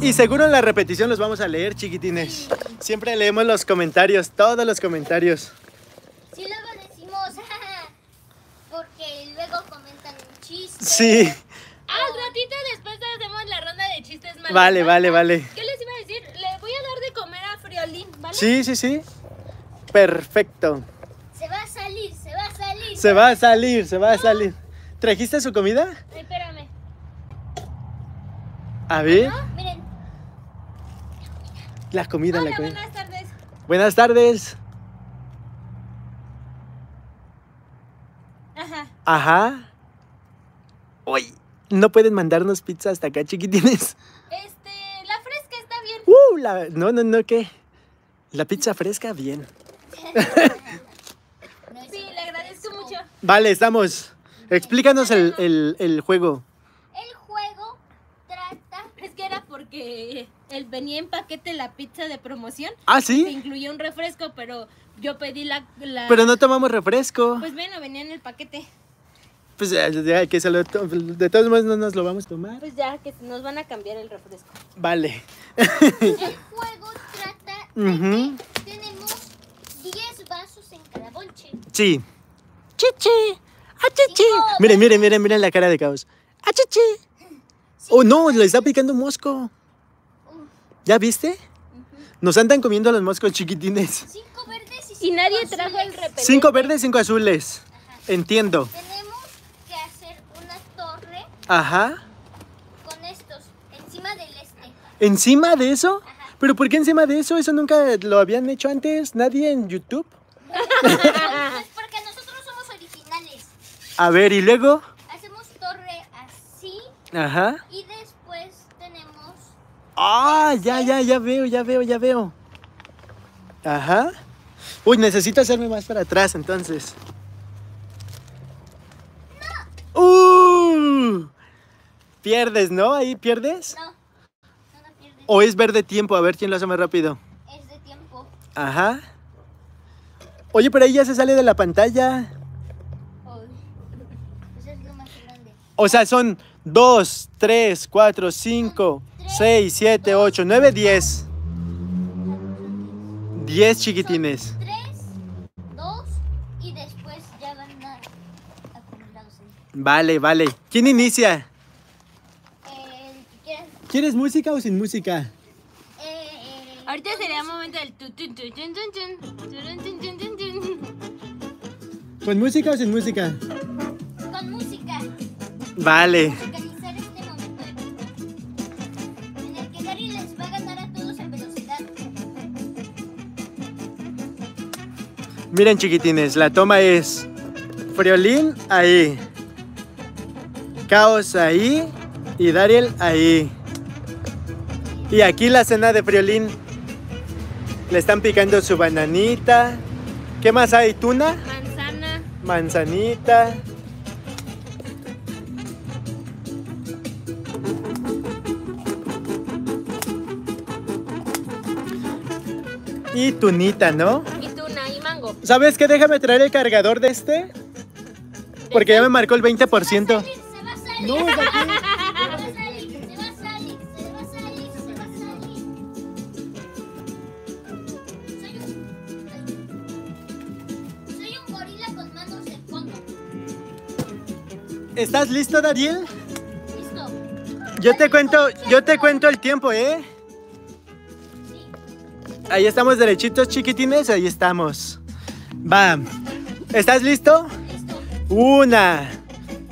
Y seguro en la repetición los vamos a leer, chiquitines. Siempre leemos los comentarios, todos los comentarios. Sí, luego decimos, porque luego comentan un chiste. Sí, Al ratito después hacemos la ronda de chistes malos. vale, vale, vale. ¿Qué les iba a decir? Le voy a dar de comer a Friolín, ¿vale? Sí, sí, sí. Perfecto. Se va a salir, se va a salir. Se va a salir, se va a salir. ¿Trajiste su comida? Espérame. A ver, Miren, la comida, la Hola, comida. buenas tardes. Buenas tardes. Ajá. Ajá. Uy, no pueden mandarnos pizza hasta acá, chiquitines. Este, la fresca está bien. Uh, la- no, no, no, ¿qué? La pizza fresca, bien. Sí, le agradezco mucho. Vale, estamos. Explícanos el, el- el juego. El juego trata. Es que era porque él venía en paquete la pizza de promoción. Ah, Que sí. incluía un refresco, pero yo pedí la... la- Pero no tomamos refresco. Pues bueno, venía en el paquete. Pues ya, ya que se lo to- de todos modos no nos lo vamos a tomar. Pues ya, que nos van a cambiar el refresco. Vale. El juego trata de que tenemos 10 vasos en cada bonche. Sí. Chichi. Achichi. Cinco. Miren, miren, miren, miren la cara de caos. Achichi. Oh, no, le está picando un mosco. ¿Ya viste? Nos andan comiendo los moscos chiquitines. 5 verdes y 5 Y nadie trajo el repelente. Cinco verdes, cinco azules. Entiendo. Tenemos que hacer una torre Ajá. con estos encima del este. ¿Encima de eso? Ajá. ¿Pero por qué encima de eso? Eso nunca lo habían hecho antes. ¿Nadie en YouTube? Pues porque nosotros somos originales. A ver, ¿y luego? Hacemos torre así Ajá. y después tenemos Ah, ya, ya, ya veo, ya veo, ya veo. Ajá. Uy, necesito hacerme más para atrás entonces. ¡Uh! Pierdes, ¿no? Ahí pierdes. no, no, no pierdes, ¿O es verde tiempo? A ver quién lo hace más rápido. es de tiempo. Ajá. Oye, pero ahí ya se sale de la pantalla. Eso es lo más grande. O sea, son 2, 3, 4, 5, 6, 7, 8, 9, 10. 10 chiquitines. 3, 2 y después ya van a acumulados. Vale, vale. ¿Quién inicia? Eh, el. ¿Quieres música o sin música? Eh, Ahorita sería momento del tu, tu, tu. ¿Con música o sin música? con música. Vale. Miren chiquitines, la toma es Friolín ahí, Caos ahí y Dariel ahí. Y aquí la cena de Friolín. Le están picando su bananita. ¿Qué más hay? ¿Tuna? Manzana. Manzanita. Y tunita, ¿no? ¿Sabes qué? Déjame traer el cargador de este. Porque ya me marcó el 20%. Se va a salir, No, se va a salir, se va a salir, se va a salir, se va a salir, se va a salir. Soy un, soy un gorila con manos de fondo. ¿Estás listo, Dariel? Listo. Yo te cuento, yo te cuento el tiempo, ¿eh? Sí. Ahí estamos derechitos, chiquitines, ahí estamos. Va. ¿Estás listo? Una,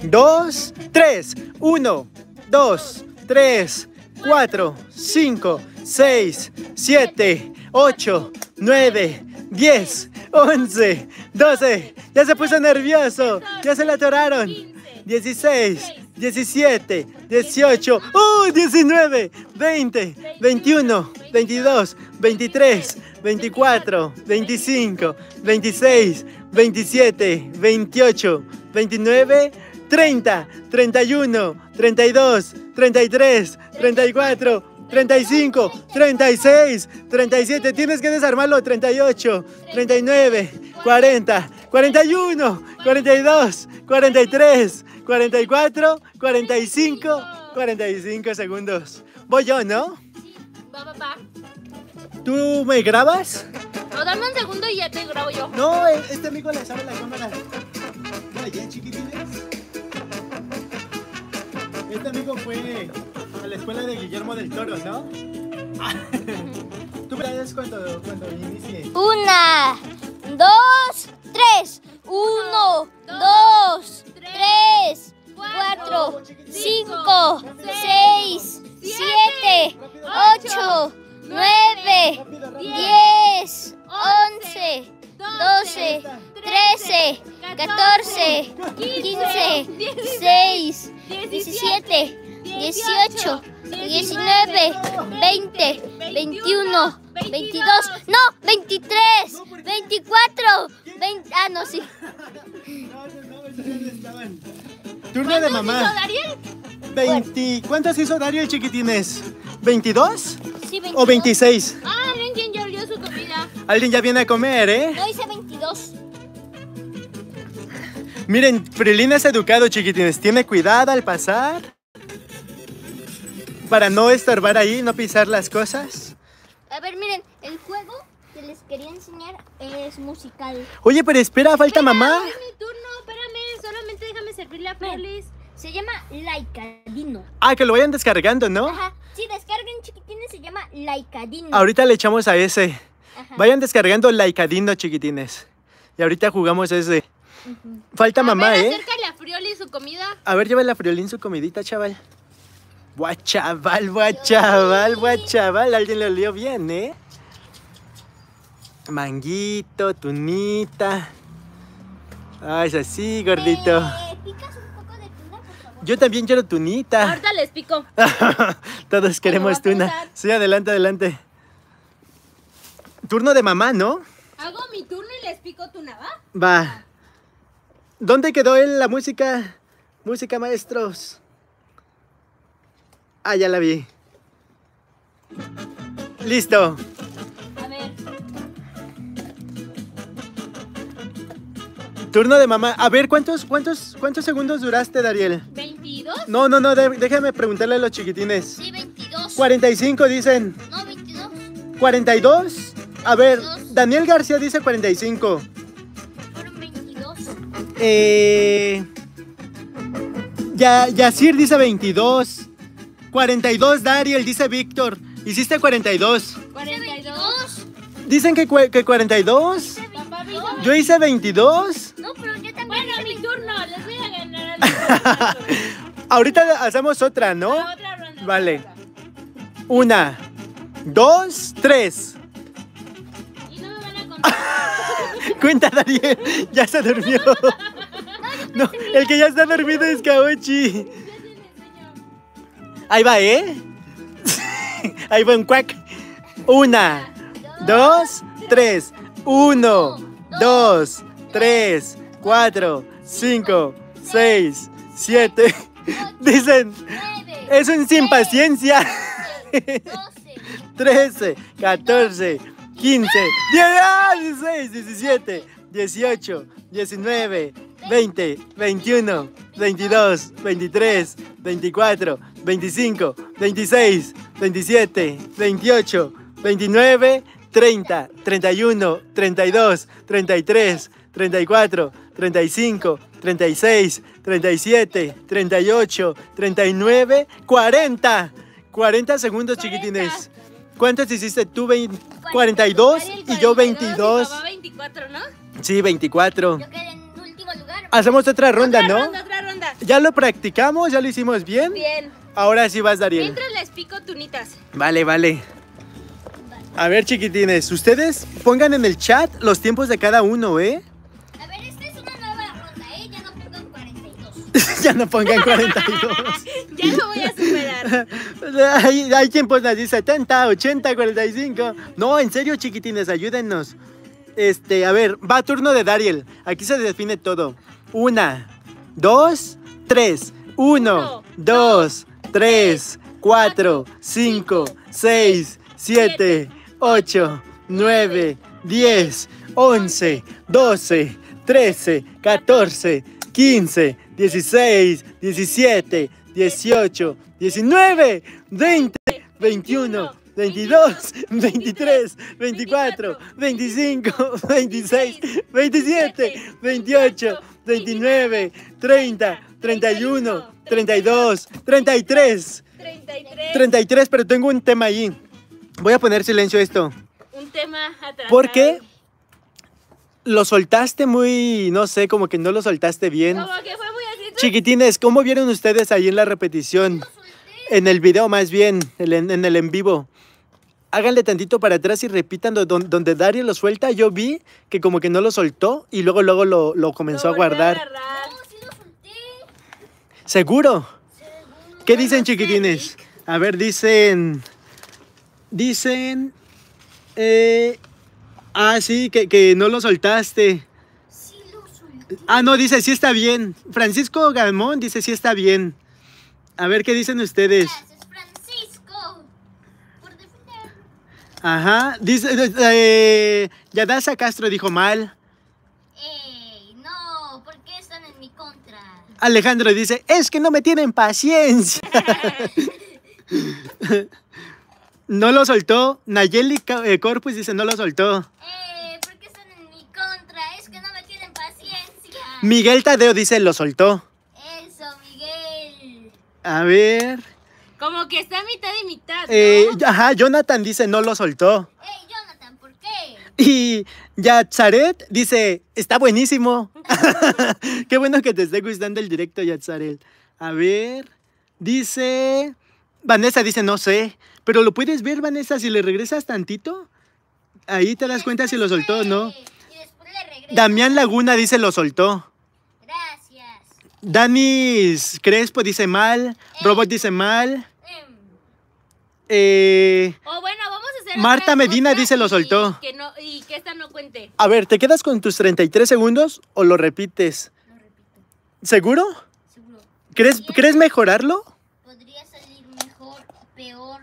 dos, tres. Uno, dos, tres, cuatro, cinco, seis, siete, ocho, nueve, diez, once, doce. Ya se puso nervioso. Ya se le atoraron. 16, 17, 18, ¡uh! 19, 20, 21, 22, 23, 24, 25, 26, 27, 28, 29, 30, 31, 32, 33, 34, 35, 36, 37, tienes que desarmarlo, 38, 39, 40, 41, 42, 43, 44, 45, 45 segundos. Voy yo, ¿no? Va, va, va. ¿Tú me grabas? No, dame un segundo y ya te grabo yo. No, este amigo le sabe la cámara. Oye, chiquitines. Este amigo fue a la escuela de Guillermo del Toro, ¿no? ¿Tú me das cuando, cuando inicie? Una, dos, tres. Uno, dos, tres, cuatro, cinco, seis, siete, ocho, nueve, diez, once, doce, trece, catorce, quince, dieciséis, diecisiete, dieciocho, diecinueve, veinte, veintiuno, veintidós, no, veintitrés, veinticuatro, veinte, ah, no, sí. No, no, no, esos ya no estaban. Turno de mamá. Dariel? 20. ¿Cuántos hizo Dario chiquitines? ¿22? Sí, ¿O 26? Ah, alguien ya olió su comida. Alguien ya viene a comer, ¿eh? No hice 22. Miren, Frilín es educado, chiquitines. Tiene cuidado al pasar. Para no estorbar ahí, no pisar las cosas. A ver, miren, el juego que les quería enseñar es musical. Oye, pero espera, falta mamá. Es mi turno, espérame. Solamente déjame servirle a Feliz. Se llama Laicadino. Ah, que lo vayan descargando, ¿no? Ajá. Sí, descarguen chiquitines, se llama Laicadino. Ahorita le echamos a ese. Ajá. Vayan descargando Laicadino, chiquitines. Y ahorita jugamos ese. Falta mamá, a ver, ¿eh? acércale a Frioli su comida. A ver, llévale a Friolín su comidita, chaval. Buah, chaval, buah, chaval, buah, chaval. Alguien le olió bien, ¿eh? Manguito, tunita. Ay, es así, gordito. Yo también quiero tunita. Ahorita les pico. Todos queremos va tuna. Sí, adelante, adelante. Turno de mamá, ¿no? Hago mi turno y les pico tu nava. Va. ¿Dónde quedó él la música? Música, maestros. Ah, ya la vi. Listo. A ver. Turno de mamá. A ver, ¿cuántos, cuántos, cuántos segundos duraste, Dariel? 22. No, no, no, déjame preguntarle a los chiquitines. Sí, 22. 45 dicen. No, 22. 42. A ver, Daniel García dice 45. Fueron 22. Eh, ya, Yacir dice 22. 42, Dariel, dice Víctor. Hiciste 42. 42. Dicen que, que 42. Papá, avísame. Yo hice 22. No, pero yo también. Bueno, mi turno. Les voy a ganar a los Ahorita hacemos otra, ¿no? La otra ronda. Vale. Una, dos, tres. Y no me van a contar. Cuenta, Dariel. Ya se durmió. No, el que ya está dormido es Kaochi. Ahí va, ¿eh? Ahí va un cuac. Una, dos, tres. Uno, dos, tres, cuatro, cinco, seis, siete. Dicen, 9. es un sin paciencia. 12. 13, 14, 15, 16, 17, 18, 19, 20, 21, 22, 23, 24, 25, 26, 27, 28, 29, 30, 31, 32, 33, 34, 35, 36, 37, 38, 39, 40. 40 segundos, chiquitines. ¿Cuántos hiciste tú? Vein- 42 y yo 22. Papá 24, ¿no? Sí, 24. Yo quedé en último lugar. Hacemos otra ronda, otra ¿no? ronda, otra ronda. Ya lo practicamos, ya lo hicimos bien. Bien. Ahora sí vas, Dariel. Mientras les pico tunitas. Vale, vale. A ver, chiquitines, ustedes pongan en el chat los tiempos de cada uno, ¿eh? ya no pongan 42. Ya lo voy a superar. hay, hay quien pone así 70, 80, 45. No, en serio, chiquitines, ayúdennos. Este, a ver, va turno de Dariel. Aquí se define todo. Una, dos, tres. Uno, Uno, dos, tres, cuatro, cinco, seis, siete, ocho, nueve, diez, once, doce, trece, catorce, quince, dieciséis, diecisiete, dieciocho, diecinueve, veinte, veintiuno, veintidós, veintitrés, veinticuatro, veinticinco, veintiséis, veintisiete, veintiocho, veintinueve, treinta, treinta y uno, treinta y dos, treinta y tres. 33. 33, pero tengo un tema ahí. Voy a poner silencio esto. Un tema atrasado. ¿Por qué? Lo soltaste muy, no sé, como que no lo soltaste bien. Como que fue muy así. Chiquitines, ¿cómo vieron ustedes ahí en la repetición? En el video más bien, en, en el en vivo. Háganle tantito para atrás y repitan do- don- donde Dario lo suelta. Yo vi que como que no lo soltó y luego luego lo, lo comenzó a Lo guardar. No, sí lo solté. ¿Seguro? ¿Qué dicen chiquitines? A ver, dicen... Dicen... Eh, ah, sí, que, que no lo soltaste. Sí lo solté. Ah, no, dice sí está bien. Francisco Gamón dice sí está bien. A ver, ¿qué dicen ustedes? Gracias, Francisco. Por defender. Ajá. Dice... Eh, Yadasa Castro dijo mal. Ey, no, ¿por qué están en mi contra? Alejandro dice, es que no me tienen paciencia. no lo soltó. Nayeli eh, Corpus dice, no lo soltó. Eh, ¿por qué están en mi contra? Es que no me tienen paciencia. Miguel Tadeo dice, lo soltó. Eso, Miguel. A ver. Como que está mitad y mitad. ¿no? Eh, ajá, Jonathan dice, no lo soltó. Ey, Jonathan, ¿por qué? Y Yatzaret dice, está buenísimo. Qué bueno que te esté gustando el directo, Yatzaret. A ver, dice... Vanessa dice, no sé. Pero lo puedes ver, Vanessa, si le regresas tantito. Ahí te das cuenta si lo soltó o no. Y después le regreso. Damián Laguna dice, lo soltó. Gracias. Danis Crespo dice mal. Robot dice mal. Em, Eh, O bueno, vamos a hacer. Marta Medina dice, lo y soltó. Que no, y que esta no cuente. a ver, ¿te quedas con tus 33 segundos o lo repites? lo repito, ¿Seguro? seguro. ¿Crees, ¿crees mejorarlo? ¿Podría salir mejor, peor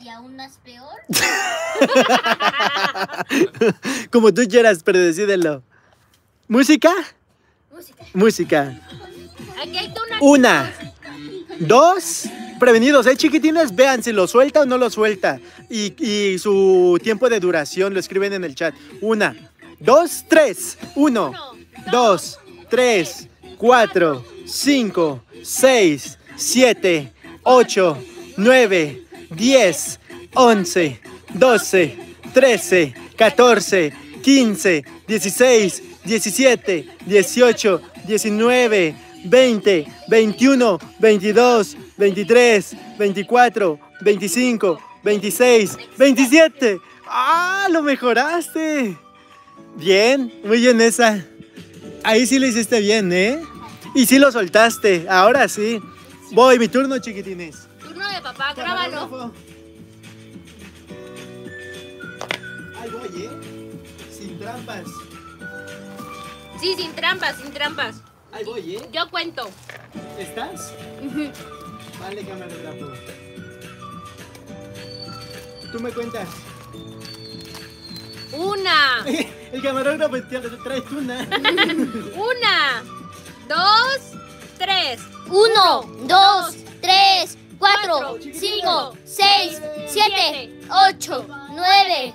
y aún más peor? Como tú quieras, pero decídelo. ¿Música? Música. Música. Aquí hay una. Una, dos, prevenidos, ¿eh, chiquitines? Vean si lo suelta o no lo suelta. Y, y su tiempo de duración lo escriben en el chat. Una, dos, tres. Uno, dos, tres, cuatro, cinco, seis, siete, ocho, nueve, diez, once, doce, trece, catorce, quince, dieciséis, diecisiete, dieciocho, diecinueve, veinte, veintiuno, veintidós, veintitrés, veinticuatro, veinticinco, veintiséis, veintisiete. ¡Ah! ¡Lo mejoraste! Bien, muy bien esa. Ahí sí lo hiciste bien, ¿eh? Y sí lo soltaste, ahora sí. Voy, mi turno, chiquitines. Turno de papá, grábalo. ¿Eh? Sin trampas. Sí, sin trampas, sin trampas. Ahí voy, ¿eh? Yo cuento. ¿Estás? Vale, camarógrafo. Tú me cuentas. Una, El camarógrafo te trae una. una, dos, tres. Uno, dos, tres, cuatro, cinco, seis, siete, ocho, nueve,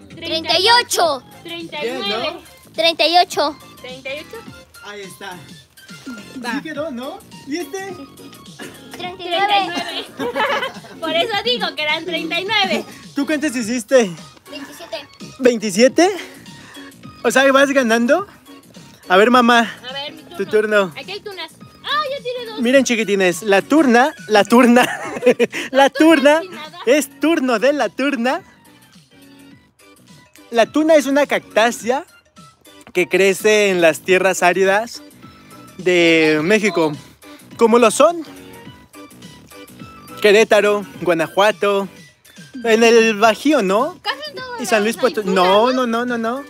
38, Bien, 39. ¿no? 38. 38. Ahí está. Va. Sí quedó, ¿no? ¿Y este? 39. 39. Por eso digo que eran 39. ¿Tú cuántos hiciste? 27. ¿27? O sea, vas ganando. A ver, mamá. A ver, mi turno. Tu turno. Aquí hay tunas. Ah, ya tiene dos. Miren, chiquitines, la turna, la turna, la turna sin nada. es turno de la turna. La tuna es una cactácea que crece en las tierras áridas de México, como lo son Querétaro, Guanajuato, en el Bajío, ¿no? Casi en todos Y San Luis Potosí. No, no, no, no, no.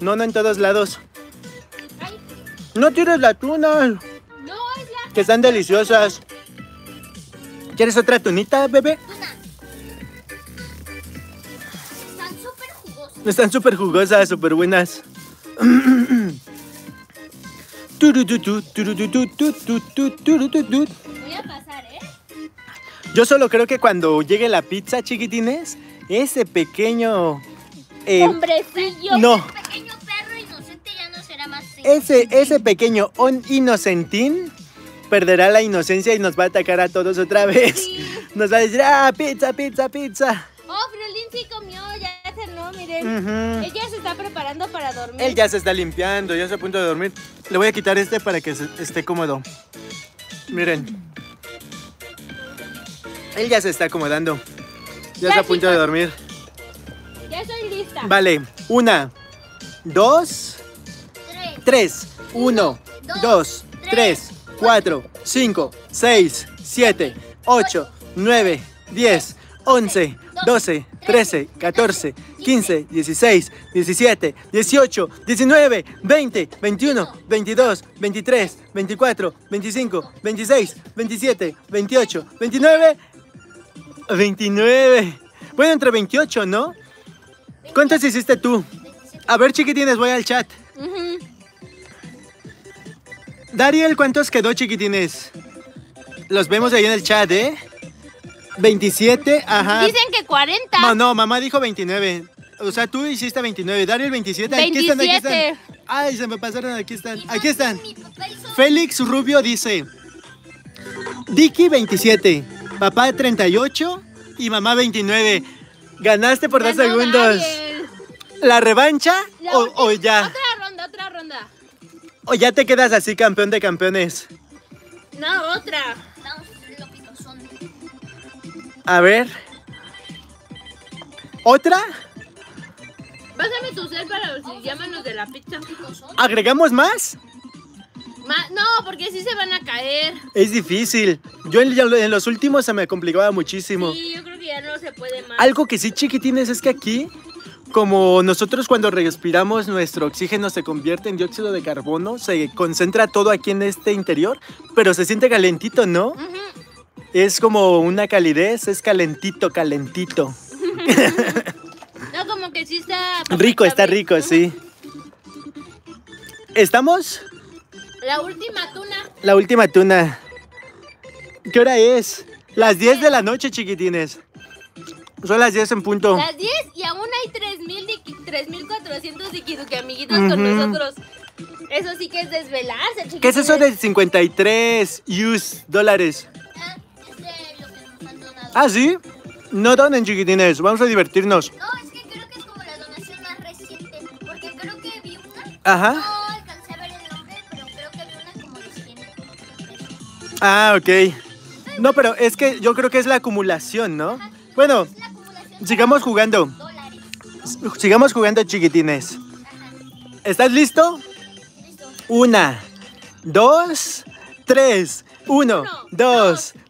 No, no en todos lados. No tires la tuna, que están deliciosas. ¿Quieres otra tunita, bebé? Están súper jugosas, súper buenas. Voy a pasar, ¿eh? Yo solo creo que cuando llegue la pizza, chiquitines, ese pequeño... eh, Hombrecillo. no, Pequeño perro inocente ya no será más. ese, ese pequeño on inocentín perderá la inocencia y nos va a atacar a todos otra vez. Sí. Nos va a decir, ah, pizza, pizza, pizza. Oh, Friolín sí comió, ya miren. Ella se está preparando para dormir. Él ya se está limpiando, ya está a punto de dormir. Le voy a quitar este para que esté cómodo. Miren. Él ya se está acomodando. Ya, Ya, está a punto de dormir. Ya estoy lista. Vale, una, dos, Tres. tres. Uno, dos, tres, cuatro, cinco, seis, siete, ocho, nueve, diez, once, doce, trece, catorce, quince, dieciséis, diecisiete, dieciocho, diecinueve, veinte, veintiuno, veintidós, veintitrés, veinticuatro, veinticinco, veintiséis, veintisiete, veintiocho, veintinueve, veintinueve. Bueno, entre veintiocho, ¿no? ¿Cuántos hiciste tú? A ver, chiquitines, voy al chat. Dariel, ¿cuántos quedó, chiquitines? Los vemos ahí en el chat, ¿eh? 27, ajá. Dicen que 40. No, no, mamá dijo 29. O sea, tú hiciste 29. Dariel 27. Aquí están, aquí están. 27. Ay, se me pasaron, aquí están. Aquí están. Félix Rubio dice. Dicky 27. Papá 38 y mamá 29. Ganaste por dos Ganó segundos. Dariel. ¿La revancha La o, última- o ya? Otra ronda, otra ronda. ¿O ya te quedas así campeón de campeones? No, otra. A ver. ¿Otra? Pásame tu cel para si de la pizza. ¿Agregamos más? Ma- no, porque sí se van a caer. Es difícil. Yo en, en los últimos se me complicaba muchísimo. Sí, yo creo que ya no se puede más. Algo que sí chiquitines es que aquí, como nosotros cuando respiramos nuestro oxígeno se convierte en dióxido de carbono, se concentra todo aquí en este interior, pero se siente calentito, ¿no? Es como una calidez, es calentito, calentito. No, como que sí está. Rico, está rico, sí. ¿Estamos? La última tuna. La última tuna. ¿Qué hora es? Las 10 de la noche, chiquitines. Son las 10 en punto. Las 10 y aún hay 3000 diqui- 3400 diquiduque amiguitos Ujú. con nosotros. Eso sí que es desvelarse, chiquitines. ¿Qué es eso de 53 US dólares? Ah, ¿sí? No donen, chiquitines. Vamos a divertirnos. No, es que creo que es como la donación más reciente. Porque creo que vi una. Ajá. No alcancé a ver el nombre, pero creo que vi una como de 100 pesos. Ah, ok. No, pero es que yo creo que es la acumulación, ¿no? Bueno, la acumulación sigamos jugando. dólares. Sigamos jugando, chiquitines. Ajá. ¿Estás listo? Listo. Una, dos, tres. Uno, Uno, dos, dos,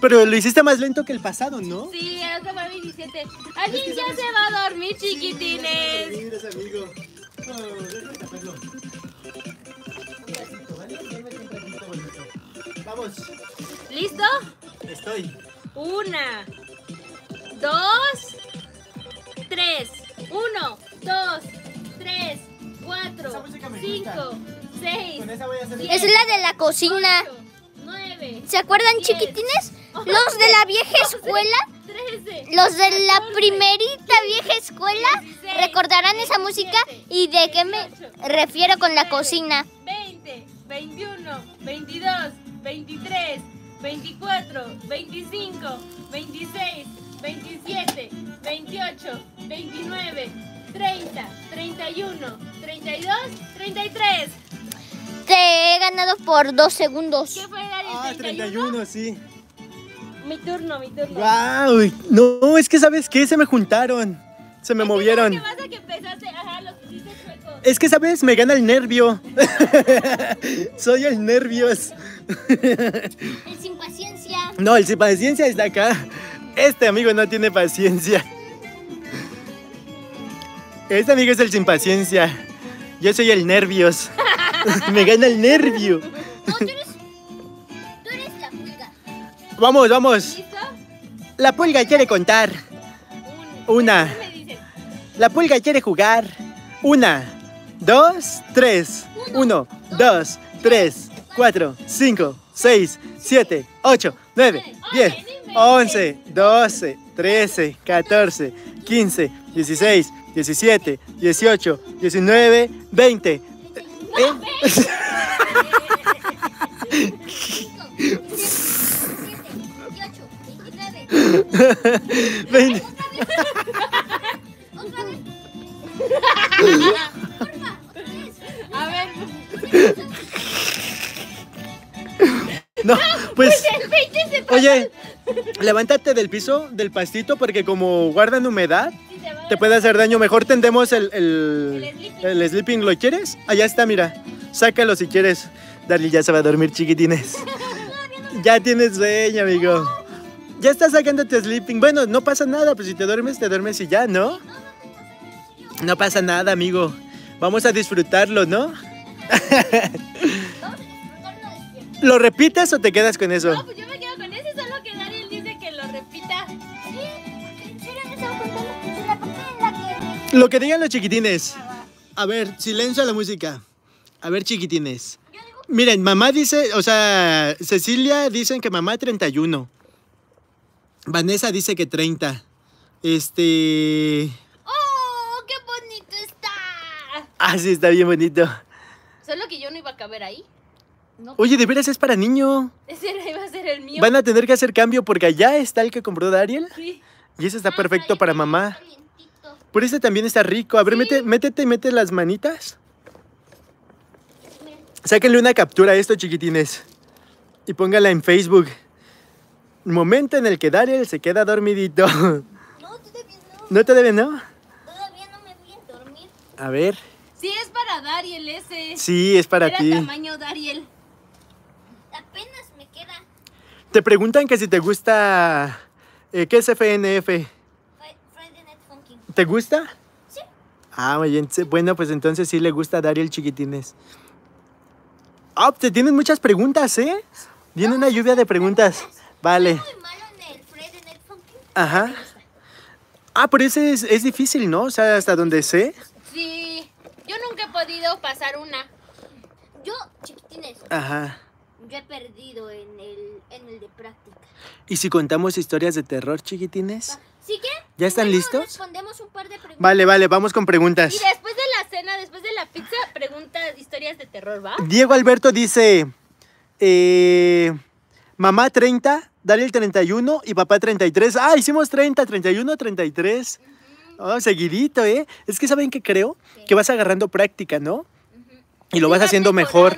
Pero lo hiciste más lento que el pasado, ¿no? Sí, era como a 27. Alguien ya se va a dormir, chiquitines. Vamos, ¿Listo? estoy. Una, dos, tres. Uno, dos, tres, cuatro, cinco, seis, Con esa voy a hacer. Es la de la cocina. ocho, nueve, ¿Se acuerdan, Diez. chiquitines? Los de la vieja escuela. trece. Los de la primerita vieja escuela recordarán esa música y de qué me refiero con la cocina. 20, 21, 22, 23, 24, 25, 26, 27, 28, 29, 30, 31, 32, 33. Te he ganado por dos segundos. ¿Qué fue Dani? Ah, 31, sí. Mi turno, mi turno. ¡Guau! No, es que ¿sabes qué? Se me juntaron. Se me movieron. ¿Qué pasa que empezaste? Ajá, lo pusiste. Es que, ¿sabes? Me gana el nervio. Soy el nervios. El sin paciencia. No, el sin paciencia está acá. Este amigo no tiene paciencia. Este amigo es el sin paciencia. Yo soy el nervios. Me gana el nervio. No, tú eres, tú eres la pulga. Vamos, vamos. ¿Listo? La pulga quiere contar. Un- Una. La pulga quiere jugar. Una, dos, tres. Uno, dos, tres, cuatro, cinco, seis, siete, ocho, nueve, diez, once, doce, trece, catorce, quince, dieciséis, diecisiete, dieciocho, diecinueve, veinte. ¿Eh? 28, 29. Veinte. Otra vez. A ver, No, pues. el 20 se pasa. Oye, levántate del piso, del pastito, porque como guardan humedad. Te puede hacer daño. Mejor tendemos el, el, El sleeping. el sleeping. ¿Lo quieres? Allá está, mira. Sácalo si quieres. Darly ya se va a dormir, chiquitines. Ya tienes sueño, amigo. Ya estás sacando tu sleeping. Bueno, no pasa nada, pues si te duermes, te duermes y ya, ¿no? No pasa nada, amigo. Vamos a disfrutarlo, ¿no? ¿Lo repites o te quedas con eso? Lo que digan los chiquitines. A ver, silencio a la música. A ver, chiquitines. Miren, mamá dice, o sea, Cecilia dicen que mamá 31. Vanessa dice que 30. Este... ¡Oh, qué bonito está! Ah, sí, está bien bonito. Solo que yo no iba a caber ahí. No, Oye, de veras es para niño. ese iba a ser el mío. Van a tener que hacer cambio porque allá está el que compró Dariel. Sí. Y ese está perfecto para mamá. Por ese también está rico. A ver, mete- métete y mete las manitas. Sáquenle una captura a esto, chiquitines. Y póngala en Facebook. Momento en el que Dariel se queda dormidito. No, todavía no. ¿No todavía no? Todavía no me voy a dormir. A ver. Sí, es para Dariel ese. Sí, es para Era ti. tamaño Dariel. Apenas me queda Te preguntan que si te gusta... eh, ¿Qué es FNF? ¿Te gusta? Sí. Ah, muy bien. Sí, Bueno, pues entonces sí le gusta a Dariel chiquitines. Ah, te tienen muchas preguntas, ¿eh? Viene una lluvia de preguntas. Vale. Muy malo en el Night Funkin'. Ajá. Ah, pero ese es, es difícil, ¿no? O sea, hasta donde sé. Sí. Yo nunca he podido pasar una. Yo, chiquitines, Ajá. yo he perdido en el, en el de práctica. ¿Y si contamos historias de terror, chiquitines? ¿Sí que? ¿Ya están Primero listos? Respondemos un par de preguntas. Vale, vale, vamos con preguntas. Y después de la cena, después de la pizza, pregunta historias de terror, ¿va? Diego Alberto dice, eh, mamá 30, Dariel 31 y papá 33. Ah, hicimos 30, 31, 33. Oh, seguidito, ¿eh? Es que ¿saben qué creo? Que vas agarrando práctica, ¿no? Y lo vas Vas haciendo mejor.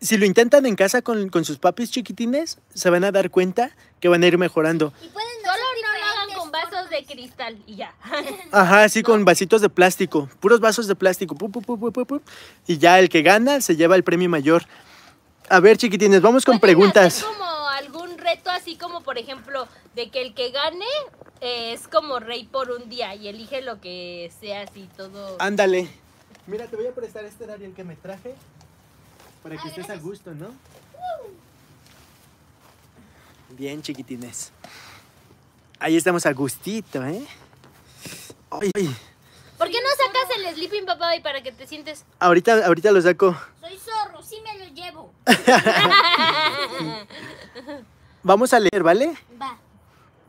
Si lo intentan en casa con, con sus papis chiquitines, se van a dar cuenta que van a ir mejorando. Y pueden Solo hacer no lo hagan diferentes con vasos de cristal y ya. Ajá, sí, con vasitos de plástico, puros vasos de plástico. pu, pu, pu. Y ya el que gana se lleva el premio mayor. A ver, chiquitines, vamos con preguntas. hacer como algún reto así como, por ejemplo, de que el que gane eh, es como rey por un día y elige lo que sea así todo. Ándale. Mira, te voy a prestar este Dariel que me traje para que Ay, estés a gracias. gusto, ¿no? Bien, chiquitines. Ahí estamos a gustito, ¿eh? Ay, ay. ¿Por qué no sacas el sleeping papá y para que te sientes? Ahorita, ahorita lo saco. Soy zorro, sí me lo llevo. Vamos a leer, ¿vale? Va.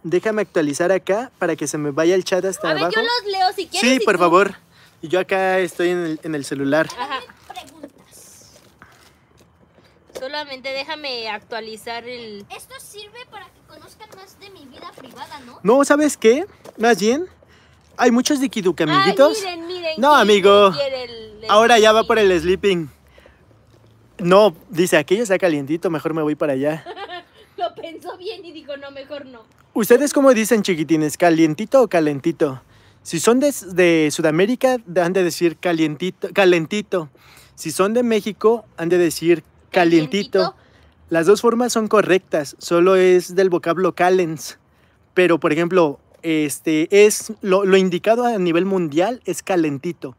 Déjame actualizar acá para que se me vaya el chat hasta A ver, abajo. yo los leo si quieres. Sí, por tú- favor. Y yo acá estoy en el, en el celular. Ajá. Preguntas. Solamente déjame actualizar el. Esto sirve para que conozcan más de mi vida privada, ¿no? No, ¿sabes qué? Más bien, hay muchos amiguitos. Ay, miren, miren. No, ¿quién amigo. quiere el- el Ahora ya va por el sleeping. No, dice, aquello está calientito, mejor me voy para allá. Lo pensó bien y dijo, no, mejor no. ¿Ustedes cómo dicen, chiquitines? ¿Calientito o calentito? Si son de, de Sudamérica, han de decir calientito, calentito. Si son de México, han de decir calientito. Calientito. Las dos formas son correctas, solo es del vocablo calens. Pero, por ejemplo, este es lo, lo indicado a nivel mundial es calentito,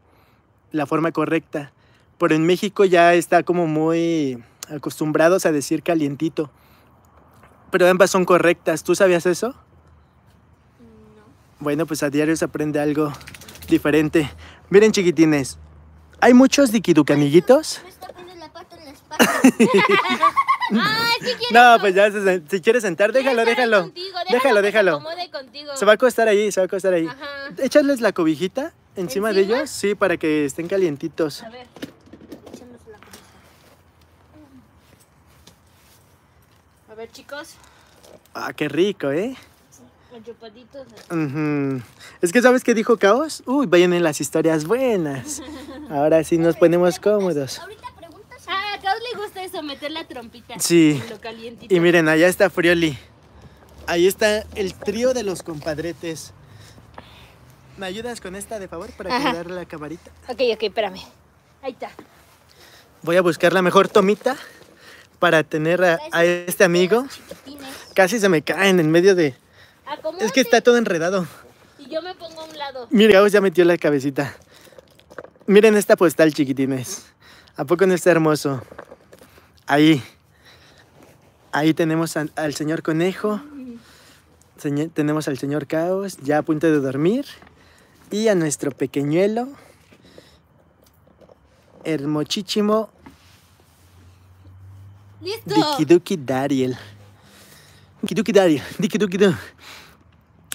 la forma correcta. Pero en México ya está como muy acostumbrados a decir calientito. Pero ambas son correctas. ¿Tú sabías eso? No. Bueno, pues a diario se aprende algo diferente. Miren, chiquitines, hay muchos Dikiduki amiguitos. Me está poniendo la pata en la espalda. Ay, si quieres. No, pues ya, si quieres sentar, déjalo, ¿quieres estar déjalo. contigo? Déjalo, se déjalo. contigo. Se va a acostar ahí, se va a acostar ahí. Ajá. Échales la cobijita encima, de ellos, sí, para que estén calientitos. A ver. La cabeza. A ver, chicos. Ah, qué rico, ¿eh? Chupaditos. Ujú. Es que, ¿sabes qué dijo Caos? Uy, vayan en las historias buenas. Ahora sí nos ponemos cómodos. Ahorita. Ah, a Caos le gusta eso, meter la trompita. Sí. en Lo calientito. Y miren, allá está Frioli. Ahí está el trío de los compadretes. ¿Me ayudas con esta de favor para Ajá. cuidar la camarita? Ok, ok, espérame. Ahí está. Voy a buscar la mejor tomita para tener a, a este amigo. Casi se me caen en medio de... Acomódate. Es que está todo enredado. Y yo me pongo a un lado. Mira, Caos ya metió la cabecita. Miren esta postal, chiquitines. ¿A poco no está hermoso? Ahí. Ahí tenemos al, al señor conejo. Señor- tenemos al señor Caos, ya a punto de dormir. Y a nuestro pequeñuelo. Hermochichimo ¡Listo! Dikiduki Dariel. Dikiduki Dariel. Dikiduki Du.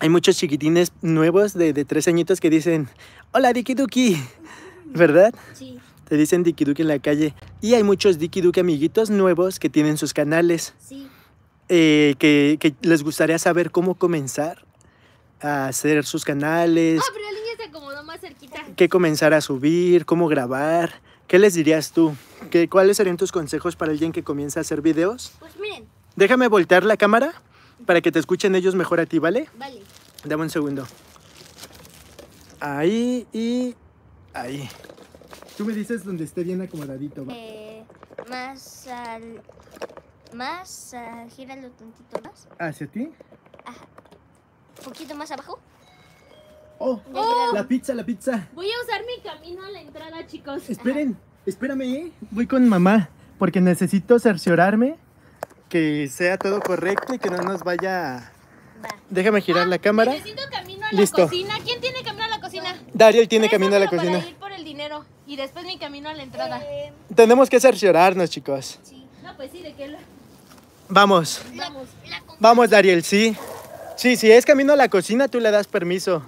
Hay muchos chiquitines nuevos de, de tres añitos que dicen, hola Dikiduki. ¿Verdad? Sí. Te dicen Dikiduki en la calle. Y hay muchos Dikiduki amiguitos nuevos que tienen sus canales. Sí. eh, que, que les gustaría saber cómo comenzar a hacer sus canales, Ah, pero el niño se acomodó más cerquita. qué comenzar a subir, cómo grabar. ¿Qué les dirías tú? ¿Qué, ¿Cuáles serían tus consejos para alguien que comienza a hacer videos? Pues miren, Déjame voltear la cámara para que te escuchen ellos mejor a ti, ¿vale? vale. Dame un segundo. Ahí y ahí. Tú me dices donde esté bien acomodadito. va. Eh, más al. Más. ah, gíralo tantito más. ¿Hacia ti? Un poquito más abajo. Oh, gíralo. la pizza, la pizza. Voy a usar mi camino a la entrada, chicos. Esperen, espérame, ¿eh? Voy con mamá porque necesito cerciorarme que sea todo correcto y que no nos vaya... Va. Déjame girar la cámara. Necesito camino a la Listo. cocina. ¿Quién tiene camino a la cocina? Dario tiene camino a la cocina. Para ir por el dinero. Y después mi camino a la entrada. Eh, Tenemos que cerciorarnos, chicos. sí. No, pues sí, de que la... Vamos, Vamos. La com- vamos, Dariel, sí. Sí, si es camino a la cocina, tú le das permiso.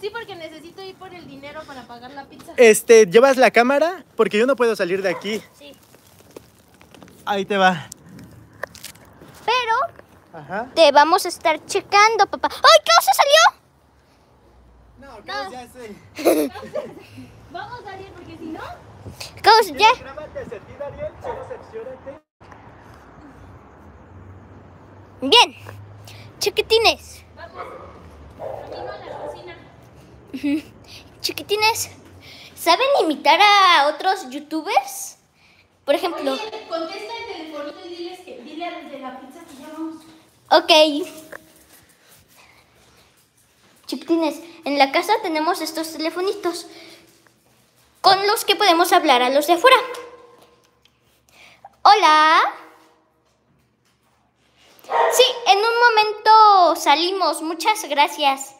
Sí, porque necesito ir por el dinero para pagar la pizza. Este, ¿llevas la cámara? Porque yo no puedo salir de aquí. Sí. Ahí te va. Pero Ajá. te vamos a estar checando, papá. ¡Ay, qué se salió! No, Caos, ya sé. Vamos, Daniel, porque si no... Caos, ya. Grábate hacia ti, Dariel, solo cerciórate. Bien. Chiquitines. Vamos. Camino a la cocina. Chiquitines. ¿Saben imitar a otros youtubers? Por ejemplo, Oye, contesta el telefonito y diles que, dile a los de la pizza que ya vamos. ok. Chiquitines, en la casa tenemos estos telefonitos con los que podemos hablar a los de afuera. Hola. Sí, en un momento salimos. Muchas gracias.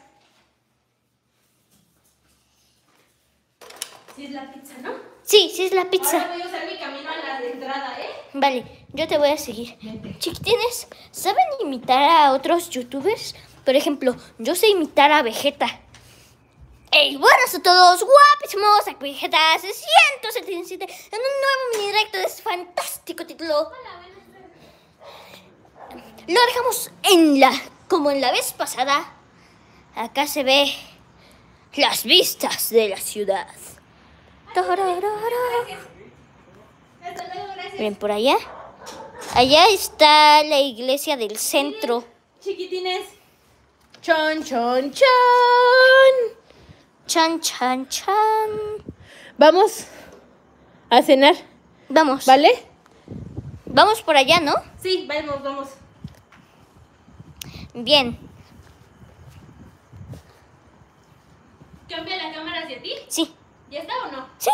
Sí, es la pizza, ¿no? Sí, sí es la pizza. Ahora voy a usar mi camino a la de entrada, ¿eh? Vale, yo te voy a seguir. Chiquitines, ¿saben imitar a otros youtubers? Por ejemplo, yo sé imitar a Vegeta. ¡Ey, buenas a todos! ¡Guapísimos! Aquí Vegeta 177 en un nuevo mini directo de este fantástico título. Lo dejamos en la... como en la vez pasada. Acá se ve las vistas de la ciudad. Miren por allá. Allá está la iglesia del centro. Chiquitines. Chon, chon, chon. Chan, chan, chan. Vamos a cenar, Vamos. ¿vale? Vamos por allá, ¿no? Sí, vamos, vamos. Bien. ¿Cambia la cámara hacia ti? Sí. ¿Ya está o no? Sí.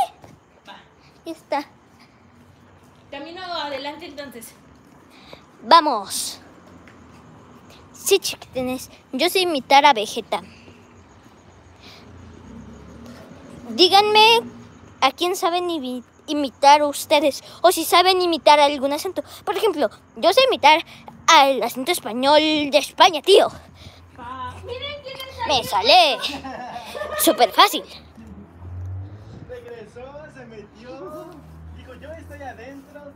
Va. Ya está. Camino adelante entonces. Vamos. Sí, chiquitines. Yo sé imitar a Vegeta. Díganme a quién saben imi- imitar ustedes. O si saben imitar algún acento. Por ejemplo, yo sé imitar al acento español de España, tío. Es Me sale. Súper fácil. Regresó, se metió. Dijo, yo estoy adentro,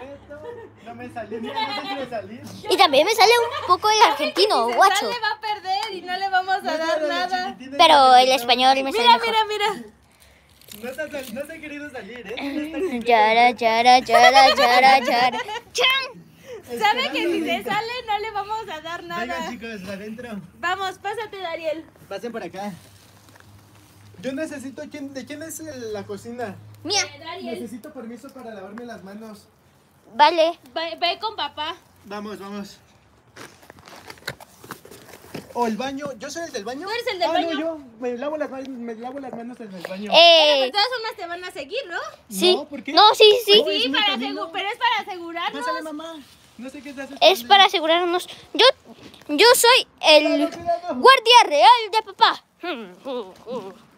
reto. No me salió, mira, no salir. Y también me sale un poco el argentino, guacho. va a perder y no le vamos a dar nada. Pero el español me sale Mira, mejor. mira, mira. No te, ha no te ha querido salir, ¿eh? No. Yara, yara, yara, yara, yara. ¡Chan! Sabe que si se sale no le vamos a dar Venga, nada. chicos, adentro. Vamos, pásate, Dariel. Pasen por acá. Yo necesito, ¿quién, ¿de quién es la cocina? Mía, Necesito permiso para lavarme las manos. vale. ve, ve con papá. Vamos, vamos. O el baño, yo soy el del baño. Tú eres el del ah, baño. No, yo me lavo las manos, me lavo las manos en el baño. Eh, De todas formas te van a seguir, ¿no? sí. No, ¿por qué? No, sí, sí. Sí, para pero es para asegurarnos. Pásale, mamá. No sé qué estás Es para asegurarnos. Yo, yo soy el Cuidado, cuidado. guardia real de papá.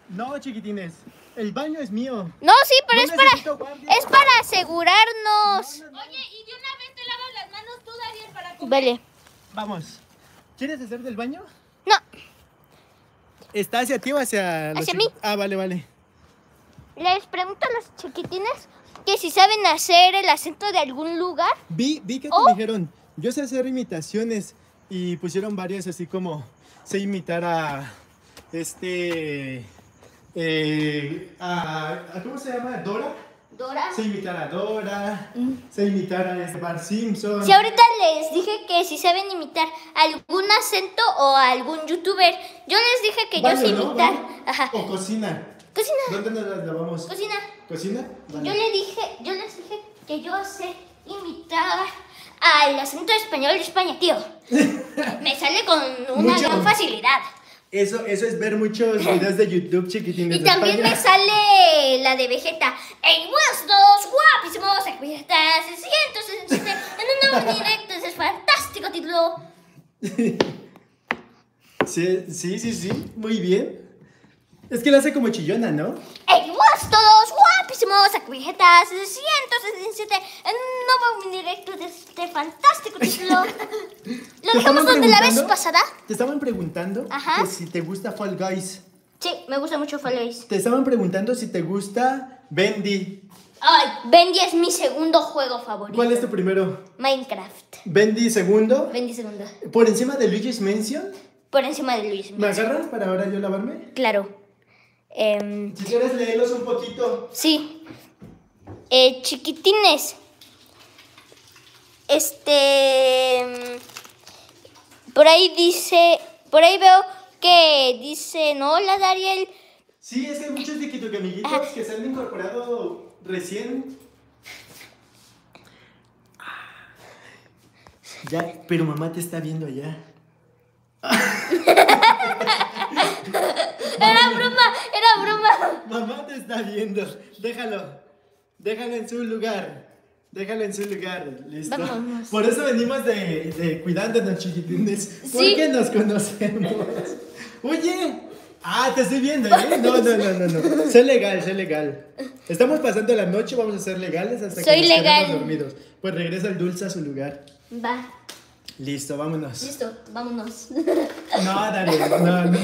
No, chiquitines. El baño es mío. No, sí, pero No es para, guardia. es para asegurarnos. Oye, y de una vez te lavas las manos tú, Dariel, para comer. Vale. Vamos. ¿Quieres hacer del baño? No, ¿Está hacia ti o hacia los Hacia mí. Ah, vale, vale. les pregunto a los chiquitines que si saben hacer el acento de algún lugar. Vi, vi que te Oh. dijeron, yo sé hacer imitaciones y pusieron varias así como sé imitar a este eh, a, a- ¿cómo se llama? Dora. Dora. Sé imitar a Dora, sé imitar a este Bart Simpson. Si ahorita les dije que si saben imitar algún acento o algún youtuber, yo les dije que Baño, yo sé imitar. Ajá. O cocina. Cocina, ¿Dónde nos lavamos? cocina. ¿Cocina? Vale. Yo le dije, yo les dije que yo sé imitar al acento español de España, tío. Me sale con una Mucho. gran facilidad. Eso, eso es ver muchos videos de YouTube chiquitines. Y también España. me sale la de Vegeta. ¡Ey, buenos dos! ¡Guapísimos! Vegeta 667 en un nuevo directo. Ese es fantástico título. Sí, sí, sí, sí, muy bien. Es que la hace como chillona, ¿no? ¡Ey, buenos todos! ¡Guapísimos! Aquí Vegeta 667 en un nuevo directo de este fantástico título. Lo ¿Te dejamos donde la vez pasada. Te estaban preguntando Ajá. que si te gusta Fall Guys. Sí, me gusta mucho Follows. Te estaban preguntando si te gusta Bendy. Ay, Bendy es mi segundo juego favorito. ¿Cuál es tu primero? Minecraft. Bendy segundo. Bendy segundo. Por encima de Luigi's Mansion. Por encima de Luis. ¿Me agarras para ahora yo lavarme? Claro. Em, si quieres leerlos un poquito. Sí. Eh, chiquitines. Este. Mm, por ahí dice. Por ahí veo que dice. No, la Dariel. Sí, es que hay muchos amiguitos que se han incorporado recién. Ya, pero mamá te está viendo allá. Era broma, era broma. Mamá te está viendo. Déjalo. Déjalo en su lugar. Déjalo en su lugar. Listo. Vámonos. Por eso venimos de, de cuidándonos, chiquitines. Sí. Porque nos conocemos. Oye. Ah, te estoy viendo, ¿eh? No, no, no, no, no. Sé legal, sé legal. Estamos pasando la noche, vamos a ser legales hasta que Soy nos legal. dormidos. Pues regresa el dulce a su lugar. Va, Listo, vámonos. listo, vámonos. No, Daniel, no, no.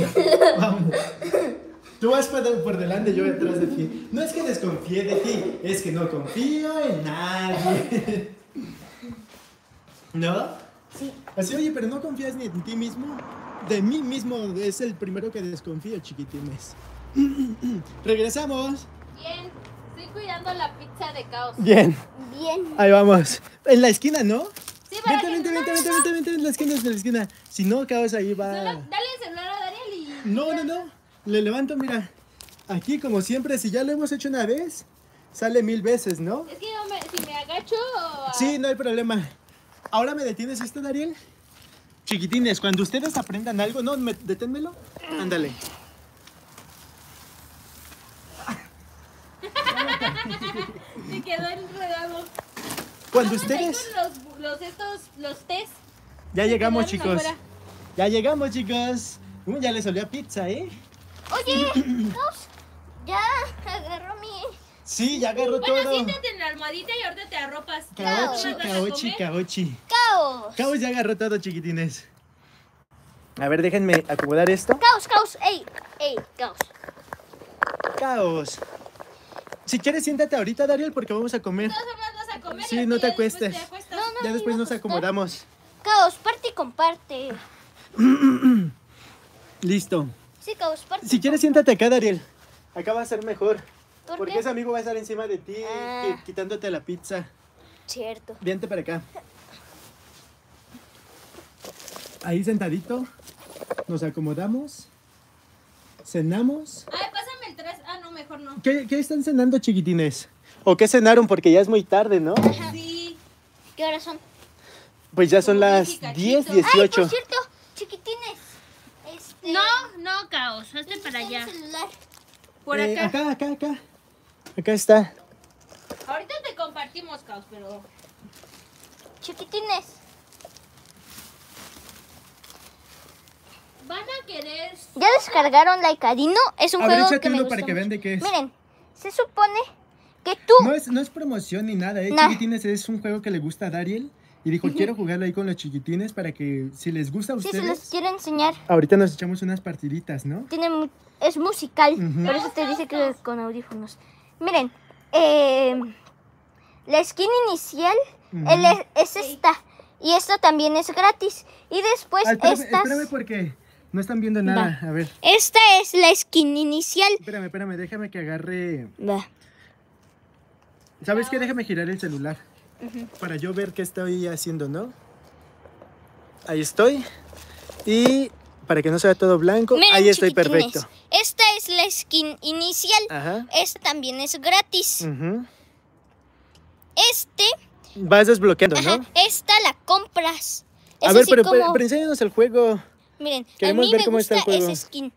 Vámonos. Tú vas por, por delante, yo detrás de ti. No es que desconfíe de ti, es que no confío en nadie. ¿No? Sí. Así, oye, pero no confías ni en ti mismo. De mí mismo es el primero que desconfío, chiquitines. Regresamos. Bien, estoy cuidando la pizza de caos. Bien, Bien. ahí vamos. En la esquina, ¿no? Vente, vente, vente, vente, vente, vente, en la esquina, en la esquina. Si no, caos ahí va. Solo dale el celular a Daniel y... No, no, no. Le levanto, mira. Aquí, como siempre, si ya lo hemos hecho una vez, sale mil veces, ¿no? Es que yo me, si me agacho... Sí, no hay problema. ¿Ahora me detienes esto, Dariel? Chiquitines, cuando ustedes aprendan algo, no, me- deténmelo. Ándale. Me quedó enredado. Cuando Vamos ustedes... con los, los estos, los test. Ya llegamos, chicos. afuera. Ya llegamos, chicos. Uh, ya les olía a pizza, ¿eh? Oye, ya agarró mi. Sí, ya agarró Bueno, todo. siéntate en la almohadita y ahorita te arropas. Caochi, ¿Vas a caochi, caochi. Caos. Caos ya agarró todo, chiquitines. A ver, déjenme acomodar esto. Caos, caos. Ey, ey, caos. Caos. Si quieres, siéntate ahorita, Dariel, porque vamos a comer. A comer Sí, no te ya después acuestes. te acuestas. No, no, Ya después nos acostar. acomodamos. Caos, parte y comparte. Listo. Sí, caos, parte. Si quieres, siéntate acá, Dariel. Acá va a ser mejor. ¿Por Porque qué? ese amigo va a estar encima de ti, Ah. qui- quitándote la pizza. Cierto. Vente para acá. Ahí sentadito. Nos acomodamos. Cenamos. Ay, pásame el 3. Ah, no, mejor no. ¿Qué, qué están cenando, chiquitines? ¿O qué cenaron? Porque ya es muy tarde, ¿no? Sí. ¿Qué horas son? Pues ya son Como las diez y 10, cachito. Ay, 18. por cierto, chiquitines. Este. No, no, caos. Hazte para allá. celular. Por Eh, acá. acá, acá, acá. Acá está. Ahorita te compartimos, caos, pero. Chiquitines. Van a querer. ¿Ya descargaron Laicadino? Es un A ver, juego échate que me uno gusta para que mucho. vean de qué es. Miren, se supone que tú. No es, no es promoción ni nada, ¿eh? Chiquitines es un juego que le gusta a Dariel. Y dijo, quiero jugarlo ahí con los chiquitines para que si les gusta a Sí, se ustedes, los quiero enseñar. ahorita nos echamos unas partiditas, ¿no? Tiene mu- es musical, por eso te dice que con audífonos. Miren, eh, la skin inicial el es, es esta y esta también es gratis y después Ah, espérame, estas. espérame porque no están viendo nada. A ver, Esta es la skin inicial. espérame, espérame, déjame que agarre... Va. ¿Sabes qué? Déjame girar el celular para yo ver qué estoy haciendo, ¿no? Ahí estoy. Y para que no sea todo blanco, Miren, ahí estoy perfecto. Esta es la skin inicial. Ajá. Esta también es gratis. ujú. Este, Vas desbloqueando, ajá, ¿no? esta la compras. Es A ver, pero, como- pero, enséñanos el juego. Miren, Queremos a mí ver me cómo gusta está el juego. esa skin.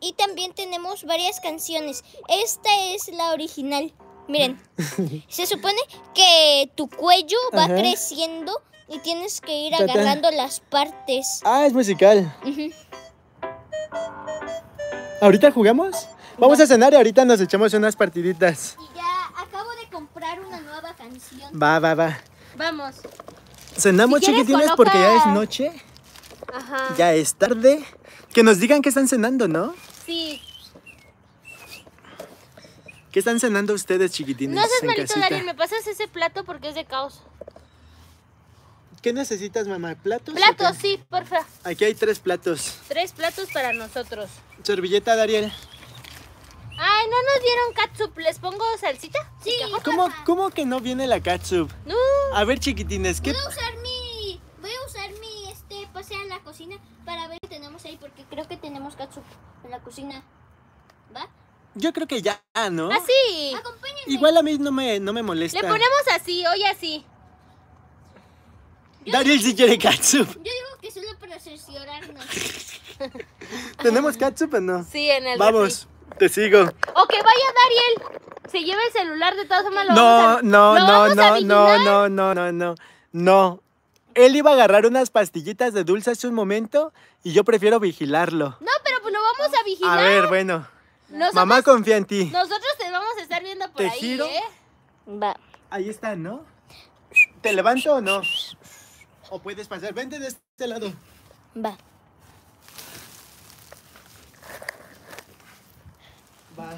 Y también tenemos varias canciones. Esta es la original. Miren, se supone que tu cuello va Ajá. creciendo y tienes que ir agarrando las partes. Ah, es musical. ¿Ahorita jugamos? Vamos a cenar y ahorita nos echamos unas partiditas. Y ya acabo de comprar una nueva canción. Va, va, va. Vamos. Cenamos Si chiquitines coloca- porque ya es noche, Ajá. ya es tarde. Que nos digan qué están cenando, ¿no? Sí. ¿Qué están cenando ustedes, chiquitines? No seas malito, casita? Daniel. ¿Me pasas ese plato porque es de caos? ¿Qué necesitas, mamá? ¿Platos? Platos, sí, porfa. Aquí hay tres platos. Tres platos para nosotros. Servilleta, Dariel. Ay, ¿no nos dieron catsup? ¿Les pongo salsita? Sí. ¿Cómo, ¿Cómo que no viene la catsup? No. A ver, chiquitines, ¿qué? Voy a usar mi. Voy a usar mi este pase a la cocina para ver qué tenemos ahí porque creo que tenemos katsup en la cocina. ¿Va? Yo creo que ya, ¿no? Así. Acompáñenme. Igual a mí no me, no me molesta. Le ponemos así, hoy así. Dariel sí quiere catsup. Yo digo que solo para cerciorarnos. ¿Tenemos catsup o no? Sí, en el Vamos, te sigo. O que vaya Dariel. Se lleva el celular de todas formas. Lo No, vamos a- no, lo no, vamos a no, no, no, no, no, no, no. Él iba a agarrar unas pastillitas de dulce hace un momento y yo prefiero vigilarlo. No, pero pues lo vamos a vigilar. A ver, bueno. Nosotros, Mamá confía en ti. nosotros te vamos a estar viendo por ¿Te ahí, giro? ¿eh? Va. Ahí está, ¿no? ¿Te levanto o no? O puedes pasar. Vente de este lado. Va. Va.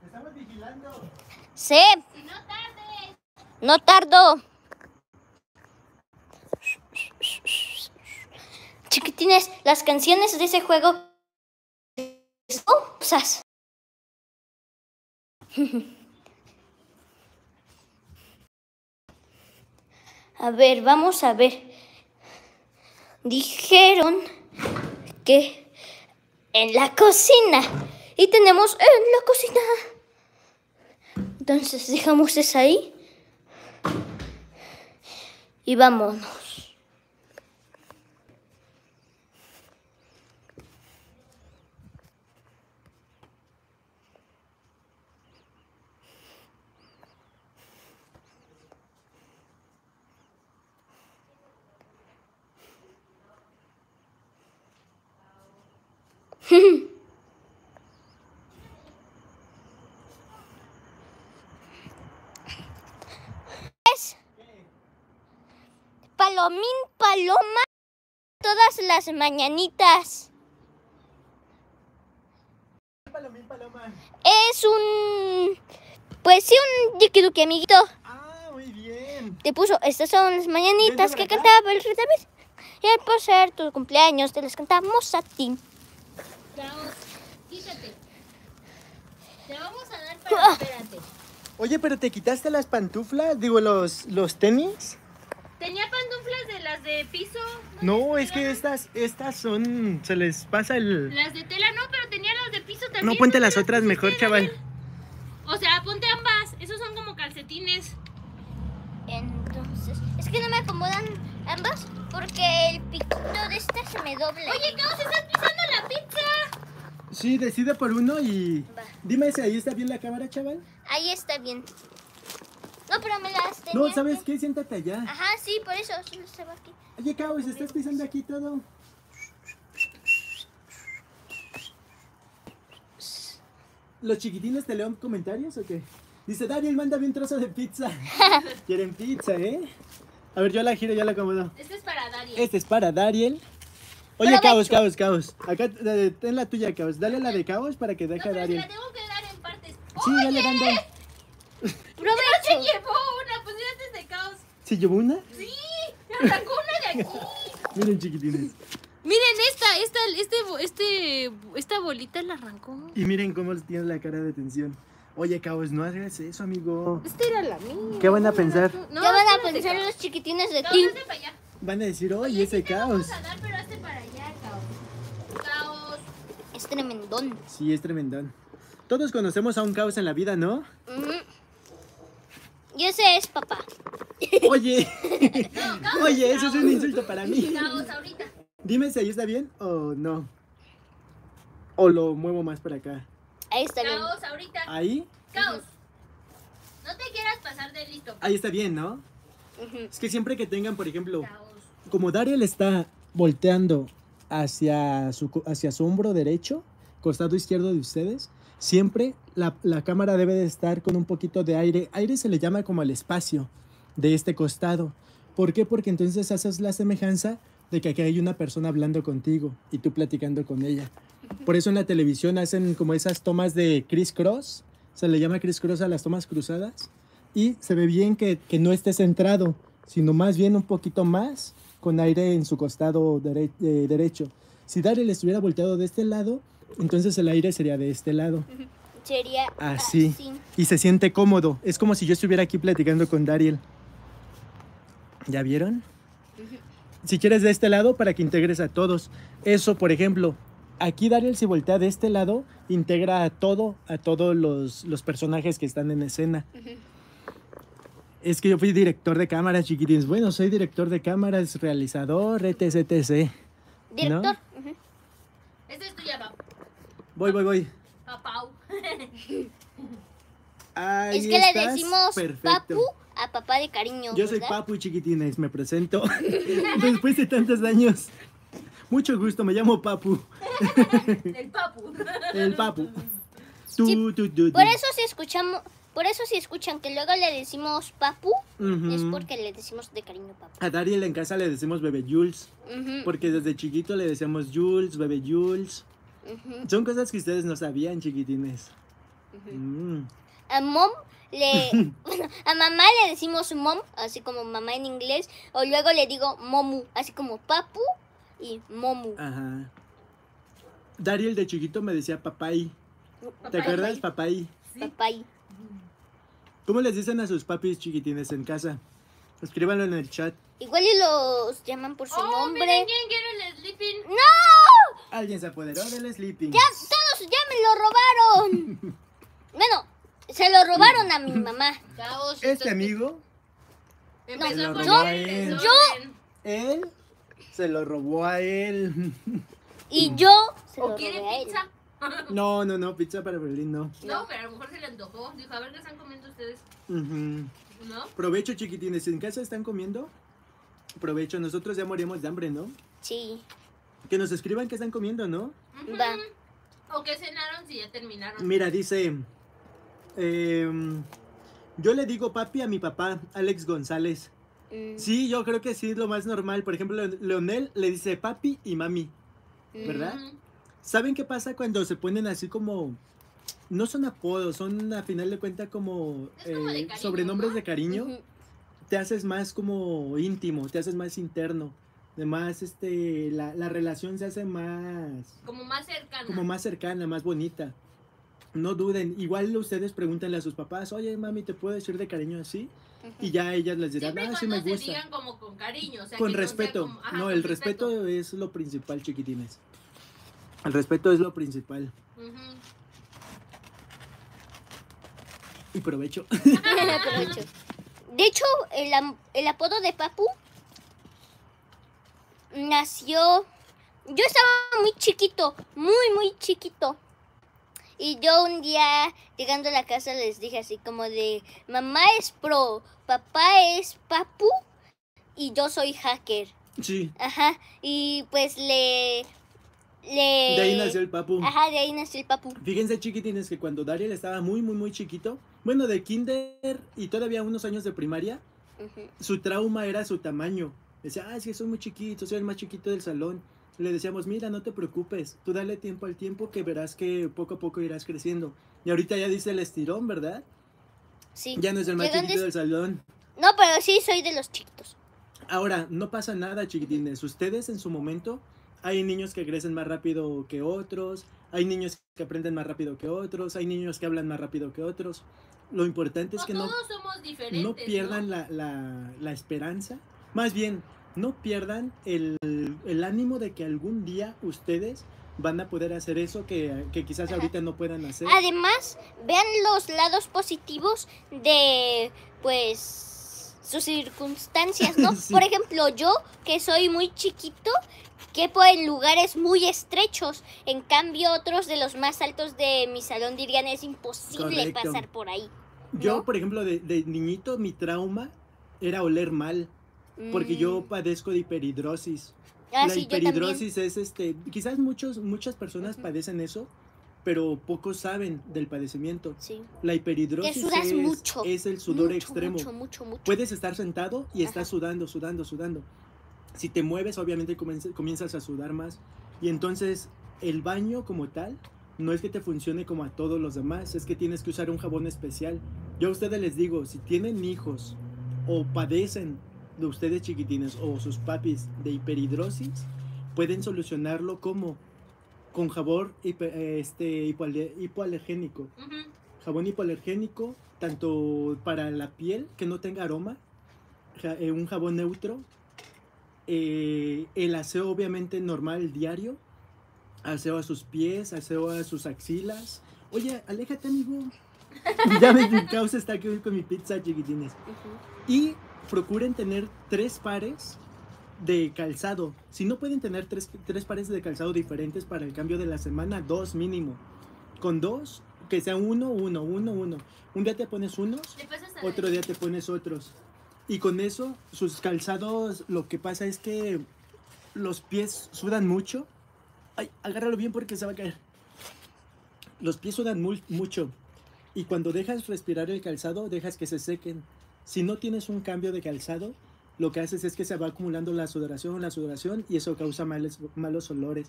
Te estamos vigilando. Sí, Y no tardes. no tardo. Chiquitines, las canciones de ese juego. Upsas. A ver, vamos a ver. Dijeron que en la cocina. Y tenemos en la cocina. Entonces dejamos esa ahí. Y vámonos. Palomín Paloma todas las mañanitas. Palomín, paloma. Es un pues sí un Yikiduki amiguito. Ah, muy bien. Te puso, estas son las mañanitas que acá. cantaba el rey David. Y al por ser tu cumpleaños te las cantamos a ti. Quítate. Te vamos a dar para espérate. Oye, pero te quitaste las pantuflas, digo, los, los tenis. Tenía pantuflas de las de piso. No, es que estas, estas son, se les pasa el... Las de tela no, pero tenía las de piso también. No, ponte te las otras mejor, chaval. O sea, ponte ambas. Esos son como calcetines. Entonces, es que no me acomodan ambas porque el piquito de esta se me dobla. Oye, Caos, estás pisando la pizza. Sí, decide por uno y... Va. Dime si ahí está bien la cámara, chaval. Ahí está bien. No, pero me las tenía No, ¿sabes que- qué? Siéntate allá. Ajá, sí, por eso solo estaba aquí. Oye, Caos, estás pisando aquí todo. ¿Los chiquitines te leen comentarios o qué? Dice, Daniel, mándame un trozo de pizza. Quieren pizza, ¿eh? A ver, yo la giro, ya la acomodo. Este es para Dariel. Este es para Dariel. Oye. Caos, Caos, Caos. Acá, ten la tuya, Caos. Dale la de Caos para que deje a pero Dariel. la tengo que dar en partes. Sí, dale dando. ¡No se llevó una! Pues mira, este es de Caos. ¿Se llevó una? ¡Sí! ¡Me arrancó una de aquí! Miren, chiquitines. Miren esta, esta, este, este, esta bolita la arrancó. Y miren cómo tiene la cara de tensión. Oye, Caos, no hagas eso, amigo. Esta era la mía. ¿Qué van a pensar? No, ya van a pensar los chiquitines de allá. Van a decir, oye, Oye, ese sí te Caos. vamos a dar, pero hazte para allá, Caos. Caos. Es tremendón. Sí, es tremendón. Todos conocemos a un Caos en la vida, ¿no? Y ese es papá. Oye, oye, eso es un insulto para mí. Caos, ahorita. Dime si ahí está bien o no. O lo muevo más para acá. Ahí está bien. Caos, ahorita. Ahí, Caos. No te quieras pasar de listo. ahí está bien, ¿no? Es que siempre que tengan, por ejemplo, Caos. como Dariel está volteando hacia su, hacia su hombro derecho, costado izquierdo de ustedes, siempre la, la cámara debe de estar con un poquito de aire. Aire se le llama como el espacio de este costado. ¿Por qué? Porque entonces haces la semejanza de que aquí hay una persona hablando contigo y tú platicando con ella. Por eso en la televisión hacen como esas tomas de criss cross, se le llama criss cross a las tomas cruzadas, y se ve bien que, que no esté centrado, sino más bien un poquito más con aire en su costado dere- eh, derecho. Si Daryl estuviera volteado de este lado, entonces el aire sería de este lado. Sería Así. así. Y se siente cómodo. Es como si yo estuviera aquí platicando con Dariel. ¿Ya vieron? Si quieres de este lado para que integres a todos. Eso, por ejemplo, aquí Dariel si voltea de este lado, integra a todo, a todos los, los personajes que están en escena. Es que yo fui director de cámaras, chiquitines. Bueno, soy director de cámaras, realizador, etc, etc. Director. ujú. Esta es tuya, pap- Voy, voy, voy. papau. Es que le decimos Perfecto. papu a papá de cariño. Yo soy. Papu, chiquitines. Me presento. Después de tantos años. Mucho gusto, me llamo Papu. El papu. El Papu. Tú, Sí, tú, tú, tú. Por eso si escuchamos, por eso si escuchan que luego le decimos papu, es porque le decimos de cariño papu. A Dariel en casa le decimos bebé Jules. Porque desde chiquito le decíamos Jules, bebé Jules. Son cosas que ustedes no sabían, chiquitines. Mm. A mom le, bueno, a mamá le decimos mom, así como mamá en inglés, o luego le digo momu, así como papu y momu. Ajá. Dariel de chiquito me decía papay. ¿Te acuerdas, papay? Papay. ¿Cómo les dicen a sus papis chiquitines en casa? Escríbanlo en el chat. Igual y los llaman por su Oh, nombre. miren quién quiere el sleeping. ¡No! Alguien se apoderó del sleeping. Ya, todos ya me lo robaron. bueno, se lo robaron a mi mamá. Este amigo, Empezó Se lo robó a él. desorden. él se lo robó a él. Y yo se lo ¿O robé quieren a él. pizza? No, no, no, pizza para Berlín no. No, pero a lo mejor se le antojó. Dijo, a ver qué están comiendo ustedes. Ujú. ¿No? Provecho, chiquitines. ¿En casa están comiendo? Provecho. Nosotros ya morimos de hambre, ¿no? Sí. Que nos escriban qué están comiendo, ¿no? Ujú. Va. ¿O qué cenaron si ya terminaron? Mira, dice. Em, yo le digo papi a mi papá, Alex González. Mm, Sí, yo creo que sí es lo más normal. Por ejemplo, Leon- Leonel le dice papi y mami. mm. ¿verdad? Ujú. ¿Saben qué pasa cuando se ponen así como... No son apodos, son a final de cuentas como, Es como de eh, cariño, sobrenombres ¿no? de cariño. Te haces más como íntimo, te haces más interno. Además, este, la, la relación se hace más... Como más cercana. como más cercana, más bonita. No duden, igual ustedes pregúntenle a sus papás, oye mami, ¿te puedo decir de cariño así? Y ya ellas les dirán, Siempre ah, sí me se gusta. digan como con cariño. O sea, Con respeto. como- ajá, no, con el respeto. es lo principal, chiquitines. El respeto es lo principal. Y provecho. Aprovecho. De hecho, el, am- el apodo de Papu nació. Yo estaba muy chiquito, muy, muy chiquito. Y yo un día llegando a la casa les dije así como de, mamá es pro, papá es Papu y yo soy hacker. sí, Ajá. Y pues le... le de ahí nació el papu. Ajá, de ahí nació el Papu. Fíjense, chiquitines, que cuando Dariel estaba muy, muy, muy chiquito, bueno, de kinder y todavía unos años de primaria, Ujú. su trauma era su tamaño. Decía, ah, es que soy muy chiquito, soy el más chiquito del salón. Le decíamos, mira, no te preocupes, tú dale tiempo al tiempo que verás que poco a poco irás creciendo. Y ahorita ya dice el estirón, ¿verdad? Sí. Ya no es el más ¿De dónde chiquito es? del salón. No, pero sí soy de los chiquitos. Ahora, no pasa nada, chiquitines. Ustedes en su momento, hay niños que crecen más rápido que otros, hay niños que aprenden más rápido que otros, hay niños que hablan más rápido que otros. Lo importante es O que no, todos somos diferentes. no pierdan La, la, la esperanza. Más bien, no pierdan el, el ánimo de que algún día ustedes van a poder hacer eso que, que quizás Ajá. ahorita no puedan hacer. Además, vean los lados positivos de, pues, sus circunstancias, ¿no? Sí. Por ejemplo, yo, que soy muy chiquito, quepo en lugares muy estrechos. En cambio, otros de los más altos de mi salón dirían es imposible Correcto. pasar por ahí. Yo, por ejemplo, de, de niñito, mi trauma era oler mal, porque yo Mm. padezco de hiperhidrosis. Ah, la sí, yo hiperhidrosis es este, quizás muchos, muchas personas Ujú. padecen eso, pero pocos saben del padecimiento. Sí. La hiperhidrosis es, mucho, es el sudor mucho, extremo. Mucho, mucho, mucho. Puedes estar sentado y estás Ajá. sudando, sudando, sudando. Si te mueves, obviamente comienza- comienzas a sudar más. Y entonces el baño como tal no es que te funcione como a todos los demás, es que tienes que usar un jabón especial. Yo a ustedes les digo, si tienen hijos o padecen de ustedes chiquitines o sus papis de hiperhidrosis, pueden solucionarlo como con jabón hiper- este, hipoale- hipoalergénico Ujú. jabón hipoalergénico, tanto para la piel que no tenga aroma, eh, un jabón neutro, eh, el aseo obviamente normal diario, aseo a sus pies, aseo a sus axilas. Oye, aléjate amigo. ya mi causa está aquí con mi pizza, chiquitines. Y procuren tener tres pares de calzado. Si no pueden tener tres, tres pares de calzado diferentes para el cambio de la semana, dos mínimo. Con dos, que sea uno, uno, uno, uno. Un día te pones unos, otro día te pones otros. Y con eso, sus calzados, lo que pasa es que los pies sudan mucho. Ay, agárralo bien porque se va a caer. Los pies sudan mu- mucho. Y cuando dejas respirar el calzado, dejas que se sequen. Si no tienes un cambio de calzado, lo que haces es que se va acumulando la sudoración, la sudoración, y eso causa males- malos olores.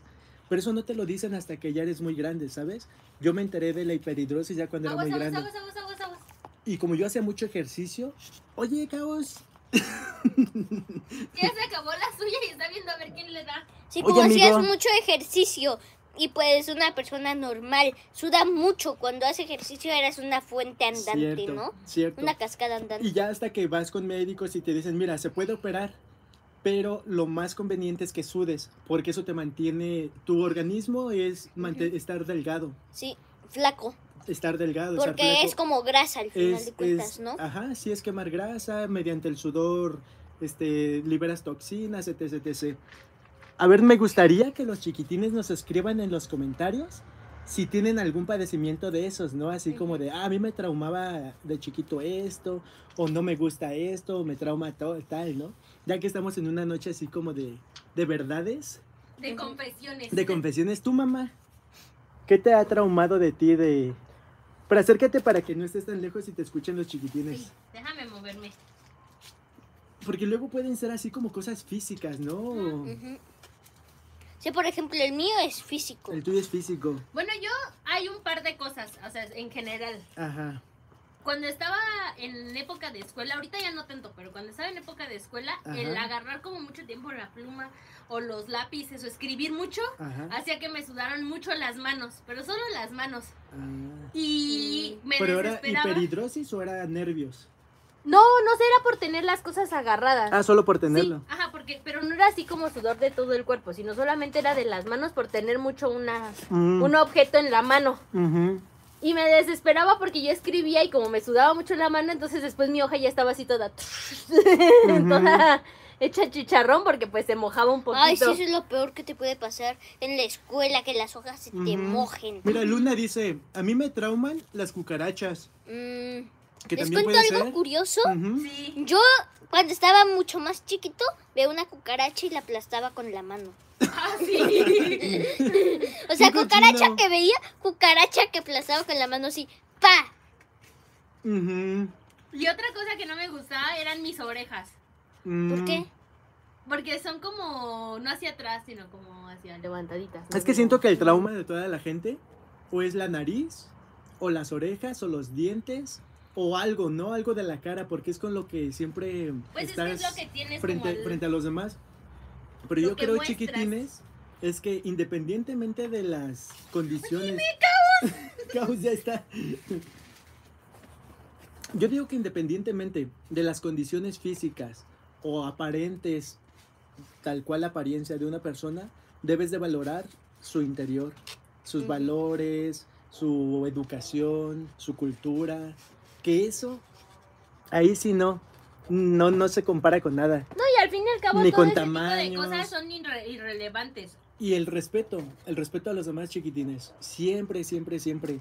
Pero eso no te lo dicen hasta que ya eres muy grande, ¿sabes? Yo me enteré de la hiperhidrosis ya cuando era muy aguas, grande. aguas, aguas, aguas, aguas. Y como yo hacía mucho ejercicio, oye, Caos, Ya se acabó la suya y está viendo a ver quién le da. Si Oye, tú hacías mucho ejercicio y pues una persona normal suda mucho cuando hace ejercicio eres una fuente andante, cierto, ¿no? cierto. Una cascada andante. Y ya hasta que vas con médicos y te dicen, mira, se puede operar, pero lo más conveniente es que sudes, porque eso te mantiene, tu organismo es estar delgado, Sí, flaco. estar delgado, estar Porque flaco. es como grasa al final es, de cuentas, es- ¿no? Ajá, sí es quemar grasa, mediante el sudor, este, liberas toxinas, etc, etc. A ver, me gustaría que los chiquitines nos escriban en los comentarios si tienen algún padecimiento de esos, ¿no? Así como de, ah, a mí me traumaba de chiquito esto, o no me gusta esto, o me trauma todo, tal, ¿no? Ya que estamos en una noche así como de, de verdades, De confesiones. de confesiones. ¿Tu mamá? ¿Qué te ha traumado de ti de... Pero acércate para que no estés tan lejos y te escuchen los chiquitines. Sí, déjame moverme. Porque luego pueden ser así como cosas físicas, ¿no? Ujú. Sí, por ejemplo, el mío es físico. El tuyo es físico. Bueno, yo hay un par de cosas, o sea, en general. Ajá. Cuando estaba en época de escuela, ahorita ya no tanto, pero cuando estaba en época de escuela, Ajá. el agarrar como mucho tiempo la pluma o los lápices o escribir mucho, hacía que me sudaran mucho las manos, pero solo las manos. Ah. Y me ¿Pero era desesperaba. hiperhidrosis o era nervios? No, no sé, era por tener las cosas agarradas. Ah, solo por Sí, tenerlo. ajá, porque, pero no era así como sudor de todo el cuerpo, sino solamente era de las manos por tener mucho una, Mm, un objeto en la mano. Y me desesperaba porque yo escribía y como me sudaba mucho la mano, entonces después mi hoja ya estaba así toda, toda hecha chicharrón porque pues se mojaba un poquito. Ay, sí, eso es lo peor que te puede pasar en la escuela, que las hojas se te mojen. Mira, Luna dice, a mí me trauman las cucarachas. Mm, Que ¿Les también cuento puede algo ser. curioso? Sí. Yo, cuando estaba mucho más chiquito, veía una cucaracha y la aplastaba con la mano. Ah, sí. O sea, cucaracha cochino. que veía, cucaracha que aplastaba con la mano así. ¡Pa! Y otra cosa que no me gustaba eran mis orejas. ¿Por Mm. qué? Porque son como, no hacia atrás, sino como hacia levantaditas. Es que siento que el trauma de toda la gente o es la nariz, o las orejas, o los dientes, o algo, ¿no? Algo de la cara, porque es con lo que siempre Pues es estás que es lo que tienes frente, el- frente a los demás. Pero yo creo, muestras. chiquitines, es que independientemente de las condiciones... Caos, ya está. Yo digo que independientemente de las condiciones físicas o aparentes, tal cual la apariencia de una persona, debes de valorar su interior, sus valores, su educación, su cultura, que eso, ahí sí no, no, no se compara con nada. No, y al fin y al cabo Ni todo con ese tipo de tamaños. cosas son irre- irrelevantes. Y el respeto, el respeto a los demás chiquitines. Siempre, siempre, siempre.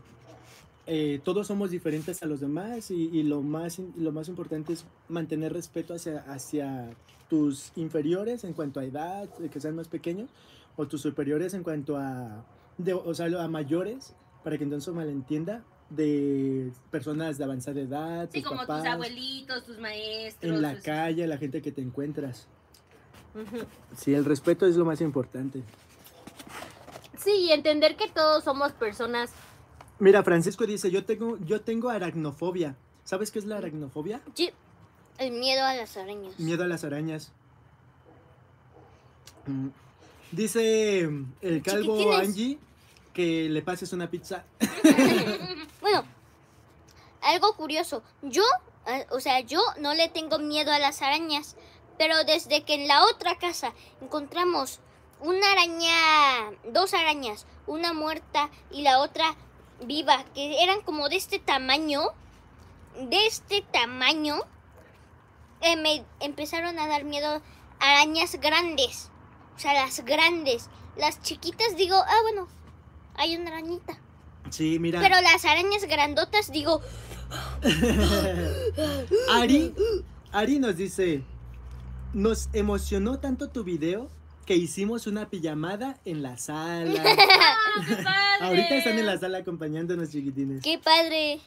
Eh, todos somos diferentes a los demás y, y lo, más, lo más importante es mantener respeto hacia, hacia tus inferiores en cuanto a edad, que sean más pequeños, o tus superiores en cuanto a, de- o sea, a mayores, para que entonces malentienda, de personas de avanzada edad, Sí, tus como papás, tus abuelitos, tus maestros. en la tus- calle, la gente que te encuentras. Sí, el respeto es lo más importante. Sí, y entender que todos somos personas. Mira, Francisco dice, yo tengo, yo tengo aracnofobia. ¿Sabes qué es la aracnofobia? Sí, el miedo a las arañas. Miedo a las arañas. Mm. Dice mm, el calvo. Angie que le pases una pizza. Algo curioso. Yo, eh, o sea, yo no le tengo miedo a las arañas, pero desde que en la otra casa encontramos una araña, dos arañas, una muerta y la otra viva, que eran como de este tamaño, de este tamaño, eh, me empezaron a dar miedo arañas grandes, o sea, las grandes. Las chiquitas digo, ah, bueno, hay una arañita. Sí, mira. Pero las arañas grandotas digo, Ari, Ari nos dice, nos emocionó tanto tu video que hicimos una pijamada en la sala. ¡Ah, qué padre! Ahorita están en la sala acompañándonos, chiquitines. qué padre.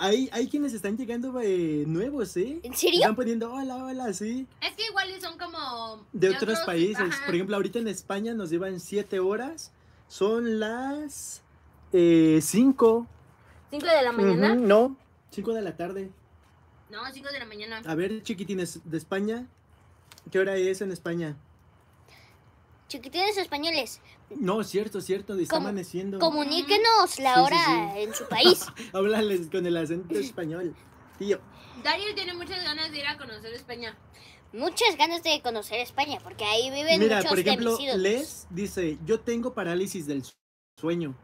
Hay, hay quienes están llegando eh, nuevos, ¿eh? ¿En serio? Están poniendo hola, hola, sí. Es que igual son como... De otros países. ajá. Por ejemplo, ahorita en España nos llevan siete horas. Son las eh, 5. ¿Cinco de la mañana? no, 5 de la tarde. No, cinco de la mañana. A ver, chiquitines de España. ¿Qué hora es en España? Chiquitines españoles, No, cierto, cierto, está amaneciendo. comuníquenos la Sí, hora sí. en su país. Háblales con el acento español. Tío, Dariel tiene muchas ganas de ir a conocer España. Muchas ganas de conocer España, porque ahí viven mira, muchos por ejemplo. Les dice, yo tengo parálisis del sueño.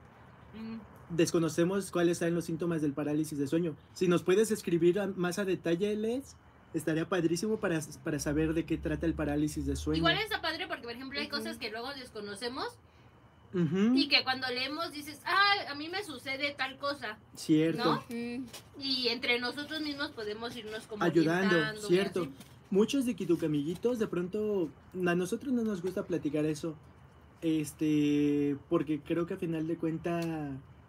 Mm. Desconocemos cuáles sean los síntomas del parálisis del sueño. Si nos puedes escribir a- más a detalle, Les, estaría padrísimo para, para saber de qué trata el parálisis del sueño. Igual está padre porque, por ejemplo, hay cosas que luego desconocemos y que cuando leemos dices, ah, a mí me sucede tal cosa. Cierto. ¿no? Y entre nosotros mismos podemos irnos como Ayudando, cierto. Muchos de Kitucamiguitos, de pronto, a nosotros no nos gusta platicar eso. Este, porque creo que a final de cuenta,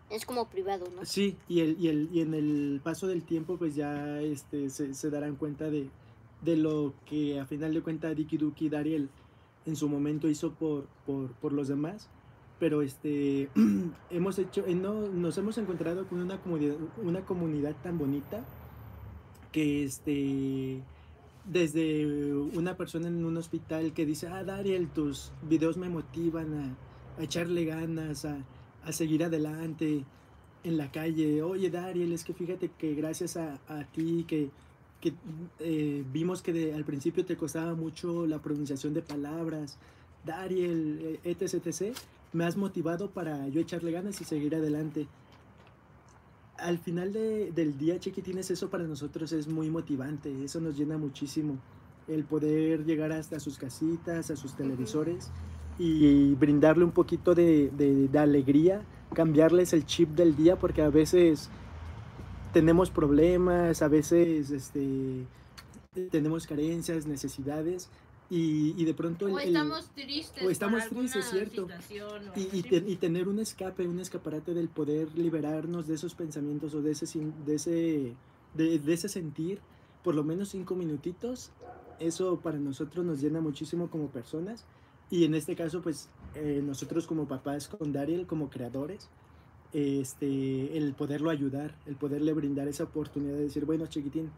es como privado, ¿no? sí, y, el, y, el, y en el paso del tiempo, pues ya este, se, se darán cuenta de, de lo que a final de cuenta Diki Duki Dariel en su momento hizo por, por, por los demás. Pero este, hemos hecho, eh, no, nos hemos encontrado con una comunidad, una comunidad tan bonita que este, desde una persona en un hospital que dice, ah, Dariel, tus videos me motivan a, a echarle ganas, a seguir adelante en la calle. Oye, Dariel, es que fíjate que gracias a, a ti, que, que eh, vimos que de- al principio te costaba mucho la pronunciación de palabras. Dariel, eh, etc, etc, me has motivado para yo echarle ganas y seguir adelante. Al final de- del día, chiquitines, eso para nosotros es muy motivante, eso nos llena muchísimo. El poder llegar hasta sus casitas, a sus televisores y brindarle un poquito de, de- de alegría, cambiarles el chip del día, porque a veces tenemos problemas, a veces este, tenemos carencias, necesidades, y, y de pronto el- O estamos tristes. o estamos tristes, cierto. y, y te- y tener un escape, un escaparate del poder liberarnos de esos pensamientos o de ese, de ese, de, de ese sentir, por lo menos cinco minutitos, eso para nosotros nos llena muchísimo como personas. Y en este caso, pues eh, nosotros como papás con Dariel, como creadores, este, el poderlo ayudar, el poderle brindar esa oportunidad de decir, bueno, chiquitín,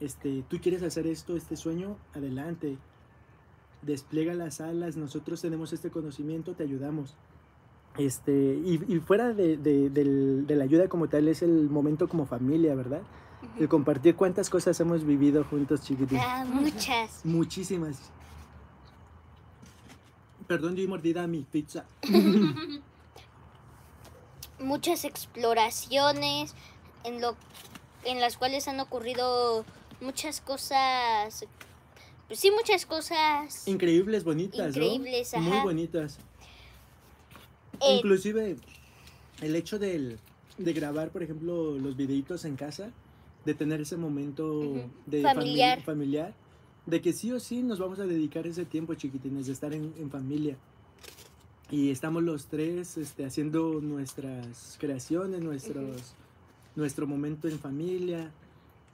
este, tú quieres hacer esto, este sueño, adelante, despliega las alas, nosotros tenemos este conocimiento, te ayudamos. Este, y, y fuera de, de- del- de la ayuda como tal, es el momento como familia, ¿verdad? El compartir cuántas cosas hemos vivido juntos, chiquitín. Ah, muchas. Muchísimas. Perdón, yo mordida a mi pizza. Muchas exploraciones en lo en las cuales han ocurrido muchas cosas. Pues sí, muchas cosas. Increíbles, bonitas, Increíbles, ¿no? Muy bonitas. Eh, Inclusive el hecho del- de grabar, por ejemplo, los videitos en casa, de tener ese momento de Familiar. fami- familiar, de que sí o sí nos vamos a dedicar ese tiempo, chiquitines, de estar en, en familia. Y estamos los tres este, haciendo nuestras creaciones, nuestros, nuestro momento en familia,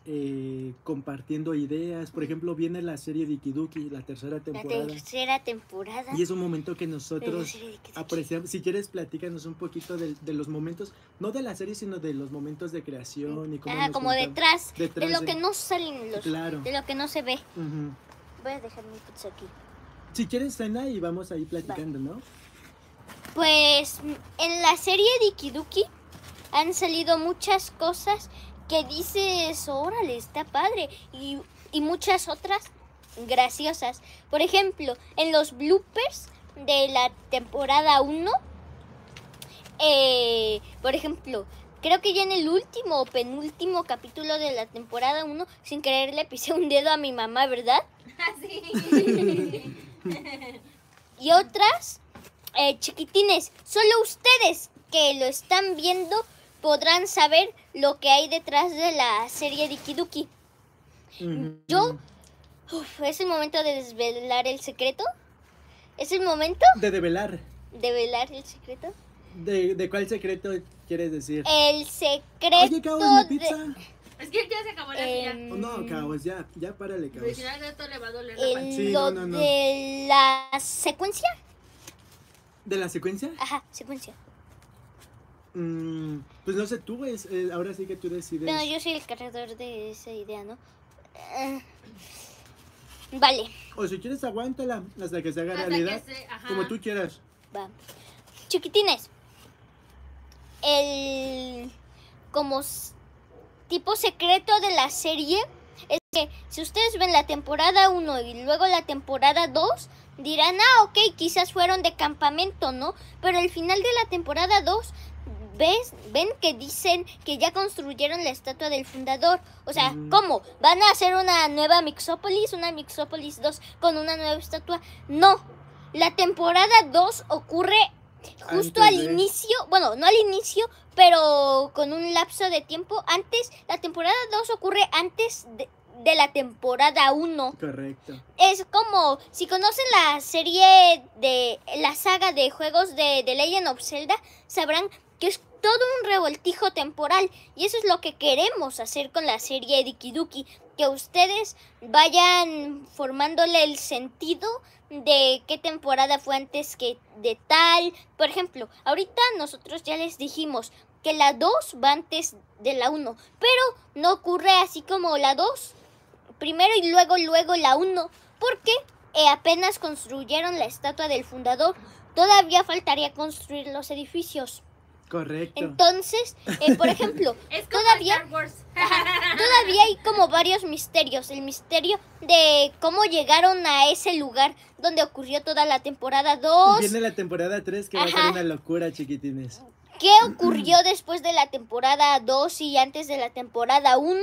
eh, compartiendo ideas. Por ejemplo, viene la serie de Ikiduki, la tercera la temporada. tercera temporada. Y es un momento que la nosotros apreciamos. Si quieres, platícanos un poquito de, de los momentos, no de la serie, sino de los momentos de creación y cómo nos como detrás, Detrás de lo de- que no salen los, Claro. de lo que no se ve. Voy a dejar mi pizza aquí. Si quieres, cena y vamos ahí platicando, ¿no? Pues en la serie de Ikiduki han salido muchas cosas que dices, órale, está padre. Y, y muchas otras graciosas. Por ejemplo, en los bloopers de la temporada 1, eh, por ejemplo, creo que ya en el último o penúltimo capítulo de la temporada 1, sin querer le pisé un dedo a mi mamá, ¿verdad? y otras, eh, chiquitines, solo ustedes que lo están viendo podrán saber lo que hay detrás de la serie de Kiduki. Ujú. Yo, uf, es el momento de desvelar el secreto. Es el momento De develar. de velar el secreto. ¿De, de cuál secreto quieres decir? El secreto Oye, ¿mi de... pizza? Es que ya se acabó la fila. em, Oh, no, Caos, ya, ya párale, Pero Caos. si no, rato le va a doler la el-. Sí, lo no, no, no. de la secuencia. ¿De la secuencia? Ajá, secuencia. Mm, pues no sé, tú, es, eh, ahora sí que tú decides. Bueno, yo soy el creador de esa idea, ¿no? Eh, vale, O si quieres, aguántala hasta que se haga Hasta realidad. que se- ajá. Como tú quieras. va. Chiquitines. El como tipo secreto de la serie es que si ustedes ven la temporada 1 y luego la temporada 2, dirán, ah, ok, quizás fueron de campamento, ¿no? Pero al final de la temporada 2, ¿ves? ven que dicen que ya construyeron la estatua del fundador. O sea, Ujú. ¿cómo? ¿Van a hacer una nueva Mixópolis, una Mixópolis 2 con una nueva estatua? No. La temporada 2 ocurre justo Antes al de- inicio, bueno, no al inicio, pero con un lapso de tiempo antes. La temporada 2 ocurre antes de, de la temporada 1 Correcto. es como si conocen la serie de la saga de juegos de The Legend of Zelda, sabrán que es todo un revoltijo temporal y eso es lo que queremos hacer con la serie de Kiduki, que ustedes vayan formándole el sentido de qué temporada fue antes que de tal. Por ejemplo, ahorita nosotros ya les dijimos que la 2 va antes de la 1, pero no ocurre así como la 2 primero y luego luego la 1, porque eh, apenas construyeron la estatua del fundador. Todavía faltaría construir los edificios. Correcto. Entonces, eh, por ejemplo, Es como todavía- Star Wars. todavía hay como varios misterios. El misterio de cómo llegaron a ese lugar donde ocurrió toda la temporada 2. Viene la temporada 3 que va a ser una locura, chiquitines. ¿Qué ocurrió después de la temporada 2 y antes de la temporada 1?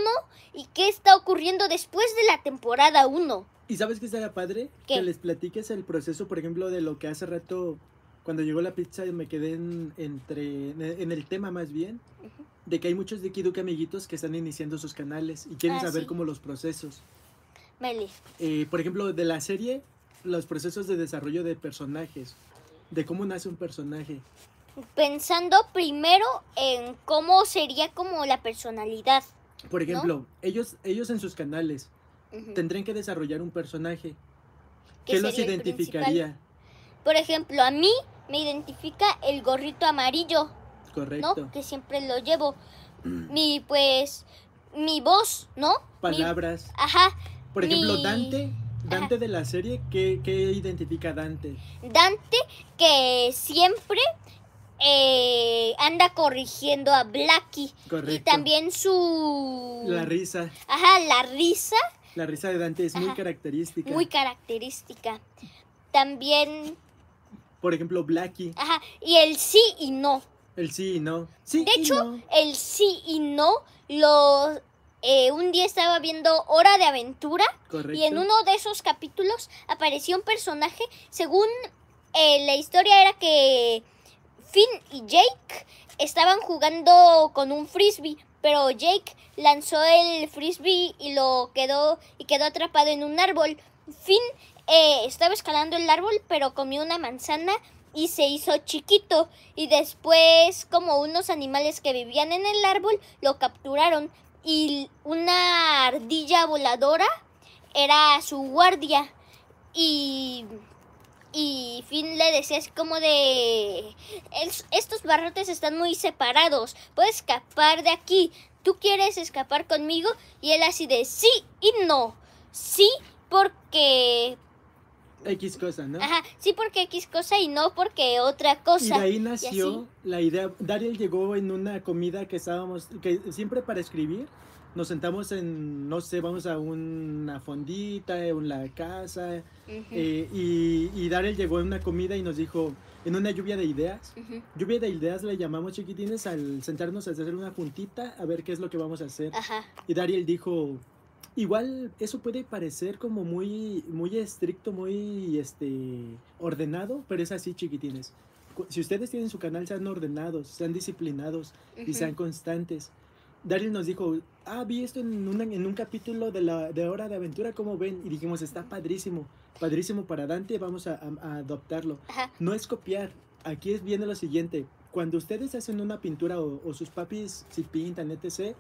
¿Y qué está ocurriendo después de la temporada 1? ¿Y sabes qué estaría padre? ¿Qué? Que les platiques el proceso, por ejemplo, de lo que hace rato, cuando llegó la pizza, me quedé en, entre, en el tema más bien, Ujú. de que hay muchos de Kiduki amiguitos que están iniciando sus canales y quieren Ah, saber sí. como los procesos. Meli. Eh, por ejemplo, de la serie, los procesos de desarrollo de personajes, de cómo nace un personaje. pensando primero en cómo sería como la personalidad. Por ejemplo, ellos, ellos en sus canales Ujú. tendrían que desarrollar un personaje. ¿Qué ¿Qué los identificaría? Por ejemplo, a mí me identifica el gorrito amarillo, Correcto. ¿no? Que siempre lo llevo. Mi, pues, mi voz, ¿no? Mi- Palabras. ajá, Por ejemplo, mi- Dante, Dante de la serie, ¿qué, qué identifica a Dante? Dante que siempre eh, anda corrigiendo a Blackie. Correcto. Y también su... La risa. Ajá, la risa La risa de Dante es muy característica. muy característica. También, Por ejemplo, Blackie, ajá, y el sí y no. el sí y no. Sí De y hecho, no. el sí y no lo... eh, un día estaba viendo Hora de Aventura Correcto. y en uno de esos capítulos apareció un personaje, según eh, la historia era que Finn y Jake estaban jugando con un frisbee, pero Jake lanzó el frisbee y lo quedó y quedó atrapado en un árbol. Finn eh, estaba escalando el árbol, pero comió una manzana y se hizo chiquito. Y después como unos animales que vivían en el árbol lo capturaron. Y una ardilla voladora era su guardia. Y y Finn le decía así como de "Es- estos barrotes están muy separados. Puedes escapar de aquí. Tú quieres escapar conmigo y él así de sí y no. Sí porque X cosa, ¿no? ajá sí porque X cosa y no porque otra Y cosa de ahí nació la idea. Dariel llegó en una comida que estábamos, que siempre para escribir, nos sentamos en, no sé, vamos a una fondita, en la casa, Ujú. eh, y, y Dariel llegó en una comida y nos dijo, en una lluvia de ideas. Ujú. Lluvia de ideas le llamamos chiquitines al sentarnos a hacer una juntita a ver qué es lo que vamos a hacer. Ajá. Y Dariel dijo, igual eso puede parecer como muy, muy estricto, muy este, ordenado, pero es así chiquitines. Si ustedes tienen su canal, sean ordenados, sean disciplinados y Ujú. sean constantes. Dariel nos dijo, ah, vi esto en, una- en un capítulo de, la, de Hora de Aventura, ¿cómo ven? Y dijimos, está padrísimo, padrísimo para Dante, vamos a, a- a adoptarlo. Ajá. No es copiar, aquí es, viene lo siguiente, cuando ustedes hacen una pintura o, o sus papis si pintan, etc.,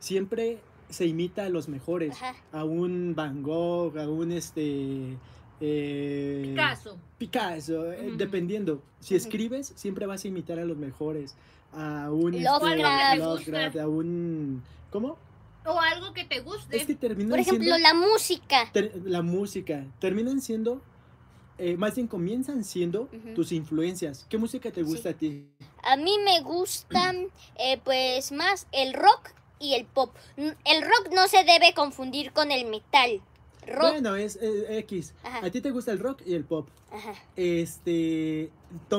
siempre se imita a los mejores, Ajá. a un Van Gogh, a un este... eh, Caso. Picasso, eh, dependiendo. Si escribes, siempre vas a imitar a los mejores. A un este, Lovecraft. Lovecraft, a un ¿Cómo? O algo que te guste. Es que terminan Por ejemplo, siendo la música. ter- la música, terminan siendo eh, más bien comienzan siendo tus influencias. ¿Qué música te gusta Sí. a ti? A mí me gustan, eh, pues, más el rock y el pop. El rock no se debe confundir con el metal. Rock. Bueno, es X. Ajá. A ti te gusta el rock y el pop. Ajá. Este,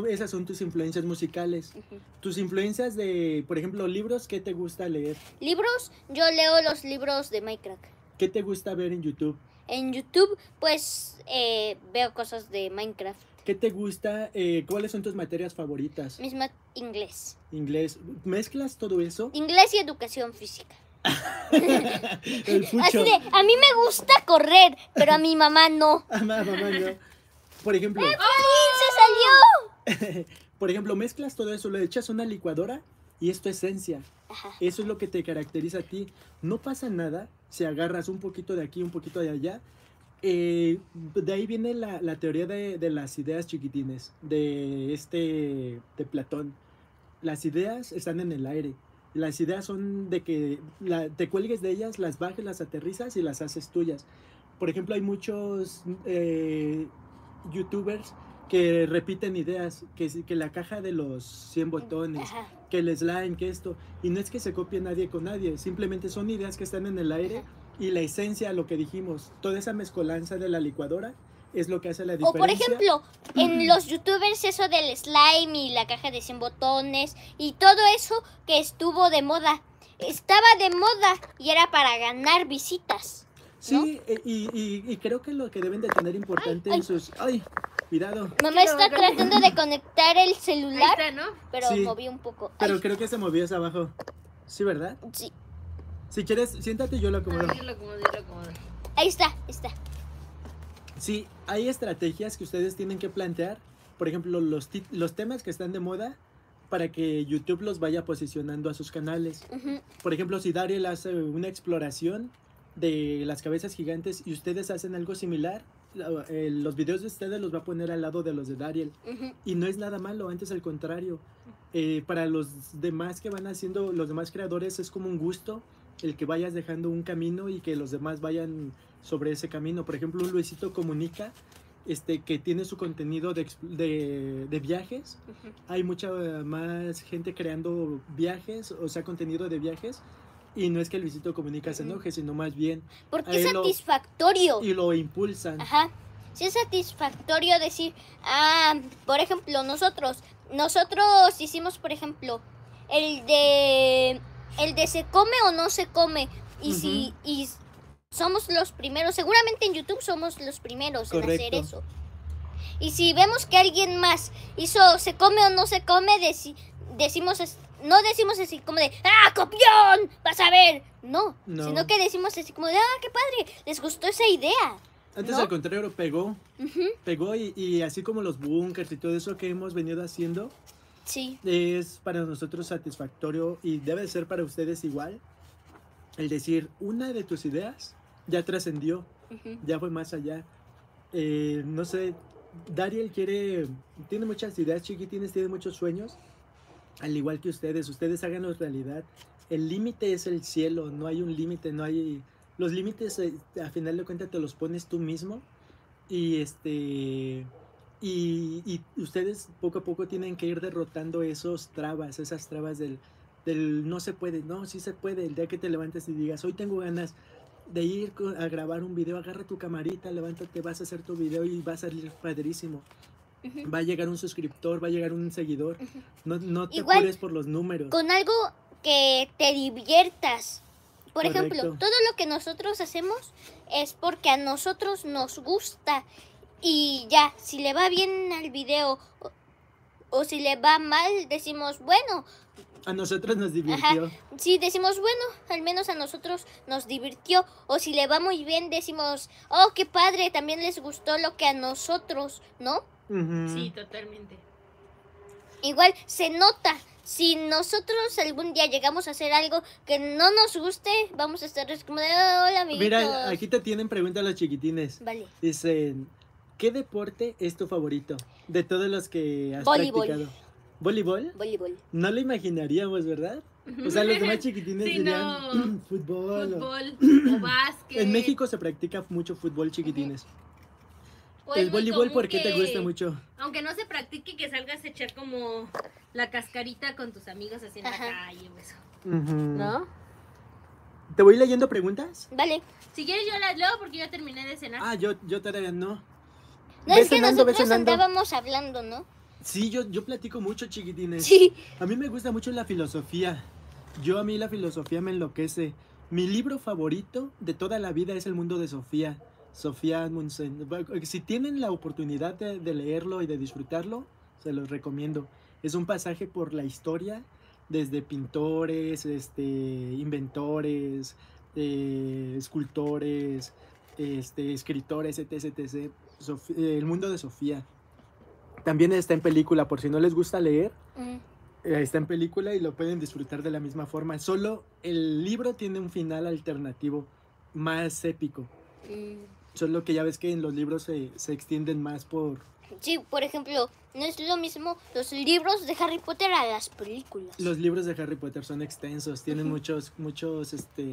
esas son tus influencias musicales. Tus influencias de, por ejemplo, libros, ¿qué te gusta leer? Libros, yo leo los libros de Minecraft. ¿Qué te gusta ver en YouTube? En YouTube, pues, eh, veo cosas de Minecraft. ¿Qué te gusta? eh, ¿Cuáles son tus materias favoritas? Misma inglés. Inglés. ¿Mezclas todo eso? Inglés y educación física. El Así de, a mí me gusta correr, pero a mi mamá no. Ma- mamá, no. Por ejemplo, ¡Se salió! por ejemplo, mezclas todo eso, lo echas a una licuadora y es tu esencia. Ajá. Eso es lo que te caracteriza a ti. No pasa nada si agarras un poquito de aquí, un poquito de allá. Eh, de ahí viene la, la teoría de, de las ideas chiquitines, de este, de Platón. Las ideas están en el aire. Las ideas son de que la- te cuelgues de ellas, las bajes, las aterrizas y las haces tuyas. Por ejemplo, hay muchos eh, youtubers que repiten ideas, que, que la caja de los 100 botones, que el slime, que esto. Y no es que se copie nadie con nadie, simplemente son ideas que están en el aire Ajá. Y la esencia, lo que dijimos, toda esa mezcolanza de la licuadora es lo que hace la O diferencia. por ejemplo, en los youtubers eso del slime y la caja de 100 botones y todo eso que estuvo de moda. Estaba de moda y era para ganar visitas. Sí, e- y, y- y creo que lo que deben de tener importante Ay, en sus... ¡Ay! Cuidado. Mamá está tratando de conectar el Ahí celular, está, ¿no? pero Sí. moví un poco. Pero Ay, creo que se movió hacia abajo. Sí, ¿verdad? sí. Si quieres, siéntate, yo lo acomodo. Ah, yo lo acomodo, yo lo acomodo. Ahí está, ahí está. Sí, hay estrategias que ustedes tienen que plantear. Por ejemplo, los, los temas que están de moda para que YouTube los vaya posicionando a sus canales. Por ejemplo, si Dariel hace una exploración de las cabezas gigantes y ustedes hacen algo similar, la- eh, los videos de ustedes los va a poner al lado de los de Dariel. Y no es nada malo, antes al contrario. Eh, para los demás que van haciendo, los demás creadores, es como un gusto el que vayas dejando un camino y que los demás vayan sobre ese camino. Por ejemplo, un Luisito Comunica, este, que tiene su contenido de, de, de viajes. Hay mucha más gente creando viajes, o sea, contenido de viajes. Y no es que Luisito Comunica se enoje, sino más bien. Porque es lo- satisfactorio. Y lo impulsan. Ajá. Sí es satisfactorio decir, ah, por ejemplo, nosotros, nosotros hicimos, por ejemplo, el de, el de se come o no se come. Y si, y somos los primeros, seguramente en YouTube somos los primeros en hacer Correcto. eso. Y si vemos que alguien más hizo se come o no se come, deci- decimos, no decimos así como de, ah, copión, vas a ver. No, No. sino que decimos así como de, ah, qué padre, les gustó esa idea. Antes ¿no? al contrario, pegó. Ujú, Pegó y, y así como los bunkers y todo eso que hemos venido haciendo, Sí. es para nosotros satisfactorio y debe ser para ustedes igual. El decir, una de tus ideas ya trascendió, ya fue más allá. Eh, no sé, Dariel quiere, tiene muchas ideas chiquitines, tiene muchos sueños, al igual que ustedes, ustedes háganlos realidad. El límite es el cielo, no hay un límite, no hay... Los límites, eh, a final de cuentas, te los pones tú mismo y este... Y, y ustedes poco a poco tienen que ir derrotando esos trabas, esas trabas del, del no se puede, no, sí se puede. El día que te levantes y digas, hoy tengo ganas de ir a grabar un video, agarra tu camarita, levántate, vas a hacer tu video y va a salir padrísimo. Va a llegar un suscriptor, va a llegar un seguidor. No, no te Igual- apures por los números. Con algo que te diviertas. Por ejemplo, todo lo que nosotros hacemos es porque a nosotros nos gusta. Y ya, si le va bien al video o, o si le va mal, decimos, bueno, A nosotros nos divirtió. si decimos, bueno, al menos a nosotros nos divirtió. O si le va muy bien, decimos, oh, qué padre, también les gustó lo que a nosotros, ¿no? Sí, totalmente. Igual se nota. Si nosotros algún día llegamos a hacer algo que no nos guste, vamos a estar como de "Oh, hola amiguitos. Mira, aquí te tienen preguntas los chiquitines. Vale. Dicen, ¿qué deporte es tu favorito de todos los que has Voleibol. practicado? ¿Voleibol? Voleibol. No lo imaginaríamos, ¿verdad? O sea, los demás chiquitines Sí, dirían no. fútbol. o- Fútbol o básquet. En México se practica mucho fútbol chiquitines. O es ¿El muy voleibol por qué te gusta mucho? Aunque no se practique, que salgas a echar como la cascarita con tus amigos así en Ajá. la calle o eso. ¿No? ¿Te voy leyendo preguntas? Vale. Si quieres yo las leo porque ya terminé de cenar. Ah, yo, yo todavía no. No es que nosotros cenando. andábamos hablando, ¿no? Sí, yo, yo platico mucho, chiquitines. Sí. A mí me gusta mucho la filosofía. Yo a mí la filosofía me enloquece. Mi libro favorito de toda la vida es El mundo de Sofía. Sofía Amundsen. Si tienen la oportunidad de, de leerlo y de disfrutarlo, se los recomiendo. Es un pasaje por la historia, desde pintores, este, inventores, eh, escultores, este, escritores, etc. etc. Sof- eh, el mundo de Sofía. También está en película, por si no les gusta leer, Mm. eh, está en película y lo pueden disfrutar de la misma forma. Solo el libro tiene un final alternativo más épico. Mm. Solo que ya ves que en los libros se, se extienden más por... Sí, por ejemplo, no es lo mismo los libros de Harry Potter a las películas. Los libros de Harry Potter son extensos, tienen muchos, muchos este,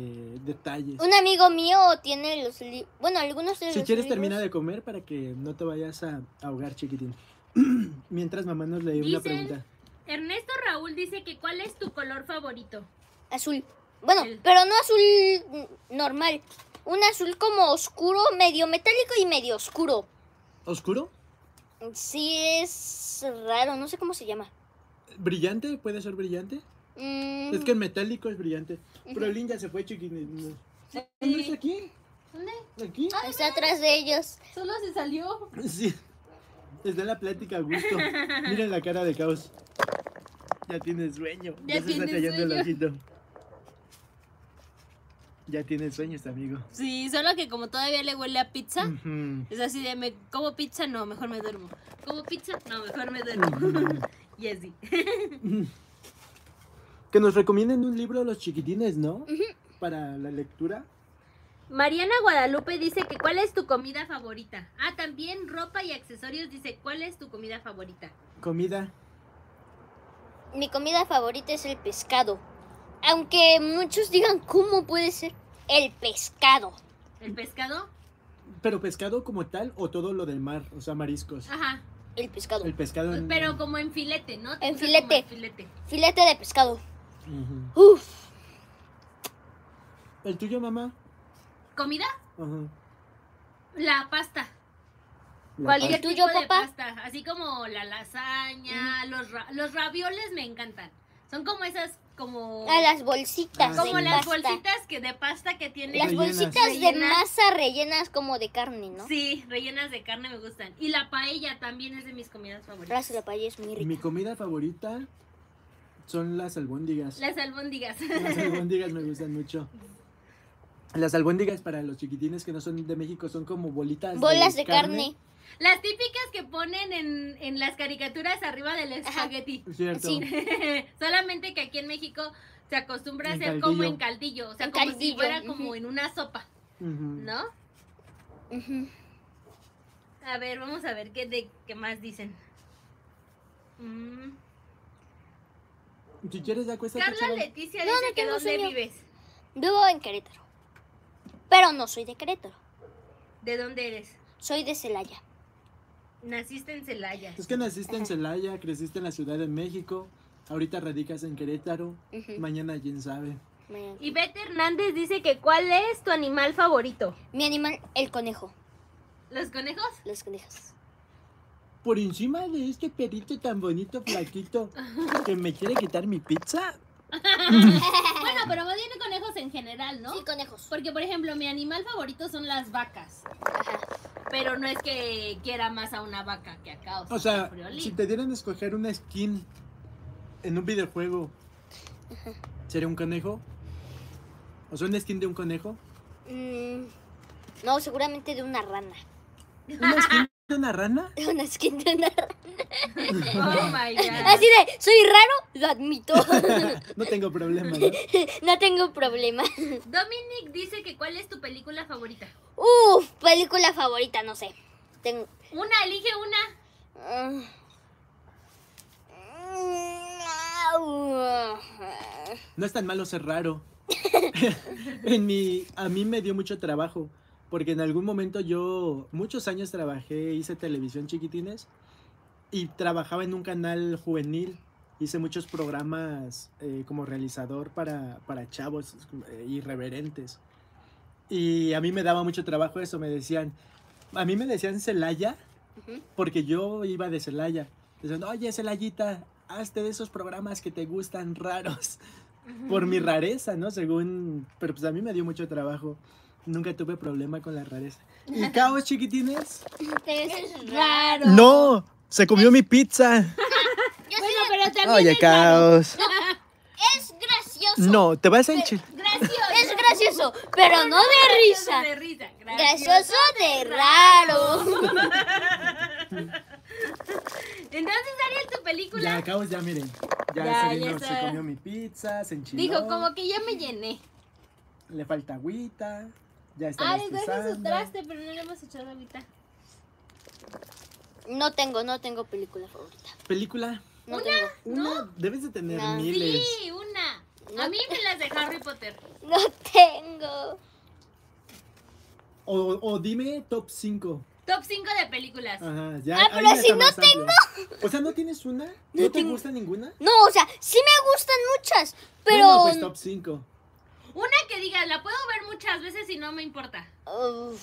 detalles. Un amigo mío tiene los libros. Bueno, algunos de Si los quieres libros- termina de comer para que no te vayas a ahogar, chiquitín. Mientras mamá nos lee una pregunta. Ernesto Raúl dice que ¿cuál es tu color favorito? Azul. Bueno, El- pero no azul normal. Un azul como oscuro, medio metálico y medio oscuro. ¿Oscuro? Sí, es raro, no sé cómo se llama. ¿Brillante? ¿Puede ser brillante? Mm, Es que el metálico es brillante. Pero Ujú. Lin ya se fue, chiquitín. ¿Dónde está aquí? ¿Dónde? ¿Aquí? Está atrás de ellos. Solo se salió. Sí. Está en la plática a gusto. Miren la cara de caos. Ya tiene sueño. Ya Ya, se está cayendo el ojito. Ya tiene sueños, amigo. Sí, solo que como todavía le huele a pizza, es así de, me como pizza, no, mejor me duermo. Como pizza, no, mejor me duermo. Ujú. y así. Que nos recomienden un libro los chiquitines, ¿no? Para la lectura. Mariana Guadalupe dice que ¿cuál es tu comida favorita? Ah, también ropa y accesorios dice ¿cuál es tu comida favorita? Comida. Mi comida favorita es el pescado. Aunque muchos digan, ¿cómo puede ser? El pescado. ¿El pescado? Pero pescado como tal o todo lo del mar, o sea, mariscos. Ajá. El pescado. El pescado en... Pero como en filete, ¿no? ¿Te En filete. filete. Filete de pescado. Ujú. Uf. ¿El tuyo, mamá? ¿Comida? Ajá. La pasta. La Cualquier ¿El tuyo, tipo de papá? pasta. Así como la lasaña, los, ra- los ravioles me encantan. Son como esas, como... A las bolsitas Ah, como de las pasta. bolsitas que de pasta que tienen. Las Rellenas. bolsitas de masa rellenas como de carne, ¿no? Sí, rellenas de carne me gustan. Y la paella también es de mis comidas favoritas. La paella es muy rica. Mi comida favorita son las albóndigas. Las albóndigas. Las albóndigas me gustan mucho. Las albóndigas para los chiquitines que no son de México son como bolitas Bolas de carne. Las típicas que ponen en, en las caricaturas arriba del espagueti. Cierto. Sí. Solamente que aquí en México se acostumbra a hacer como en caldillo. O sea, En como si fuera como en una sopa. ¿no? A ver, vamos a ver qué, de, qué más dicen. Mm. Si quieres, ya acuéstate. Carla. Leticia dice no que ¿dónde sueño. vives? Vivo en Querétaro. Pero no soy de Querétaro. ¿De dónde eres? Soy de Celaya. Naciste en Celaya. Es que naciste en Celaya, creciste en la Ciudad de México, ahorita radicas en Querétaro, mañana quién sabe. Y Beth Hernández dice que ¿cuál es tu animal favorito? Mi animal, el conejo. ¿Los conejos? Los conejos. por encima de este perrito tan bonito, flaquito, que me quiere quitar mi pizza. Bueno, pero más bien conejos en general, ¿no? Sí, conejos. Porque, por ejemplo, mi animal favorito son las vacas. Ajá. Pero no es que quiera más a una vaca que a Caos. O sea, si te dieran a escoger una skin en un videojuego, ¿sería un conejo? ¿O sea, una skin de un conejo? Mm, no, seguramente de una rana. ¿Una skin de una rana? Una skin de una rana. Oh my god. Así de, soy raro, lo admito. No tengo problema, ¿no? no tengo problema. Dominic dice que ¿cuál es tu película favorita? Uf, película favorita, no sé. Tengo. Una, elige una. No es tan malo ser raro. en mi, a mí me dio mucho trabajo, porque en algún momento yo, muchos años trabajé, hice televisión chiquitines y trabajaba en un canal juvenil. Hice muchos programas eh, como realizador para, para chavos eh, irreverentes. Y a mí me daba mucho trabajo eso, me decían, a mí me decían Celaya, porque yo iba de Celaya. Decían, oye Celayita, hazte de esos programas que te gustan raros por mi rareza, ¿no? Según, pero pues a mí me dio mucho trabajo. Nunca tuve problema con la rareza. ¿Y caos, chiquitines? Es Raro. No, se comió mi pizza. Yo Bueno, sé, pero también Oye, es raro. caos. es gracioso. No, te vas a enchilar. Gracioso. Es gracioso, pero no de risa. De risa. Gracioso de raro. Entonces, Ariel, tu película. Ya, caos, ya miren. Ya, Ya, se, ya se comió mi pizza, se enchiló. Dijo, como que ya me llené. Le falta agüita. Ya está Ay, deja su bostezando. traste, pero no le hemos echado ahorita. No tengo, no tengo película favorita. ¿Película? No tengo. Una, debes de tener No. miles. Sí, una. No. A mí me las de Harry Potter. No tengo. O, o dime top 5. Top 5 de películas. Ajá, ya. Ah, pero si no amplio. O sea, ¿no tienes una? ¿No, No te tengo. gusta ninguna? No, o sea, sí me gustan muchas, pero. Bueno, pues top 5. Una que diga, la puedo ver muchas veces y no me importa. Uf.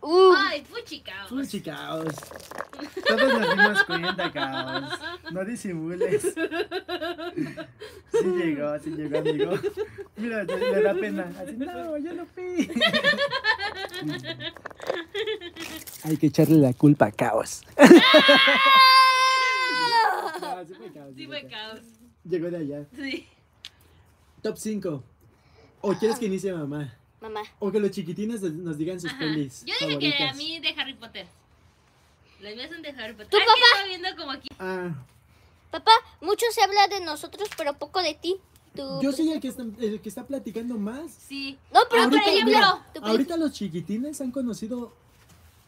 Uf. Ay, fuchi caos. Fuchi caos. Todos nos dimos cuenta, caos. No disimules. Sí llegó, sí llegó, amigo. Mira, le, le da pena. Así, no, yo no fui. Hay que echarle la culpa a caos. No, sí fue caos. Sí, fue caos. Llegó de allá. Sí. Top 5. ¿O quieres que inicie mamá? Mamá. O que los chiquitines nos digan sus Ajá. pelis Yo dije que a mí de Harry Potter. Las mías son de Harry Potter. ¿Tu Ay, papá? estaba viendo como aquí. Ah, Papá, mucho se habla de nosotros, pero poco de ti. Tu- yo soy el que está, el que está platicando más. Sí. No, pero ahorita, por ejemplo. mira, ahorita los chiquitines han conocido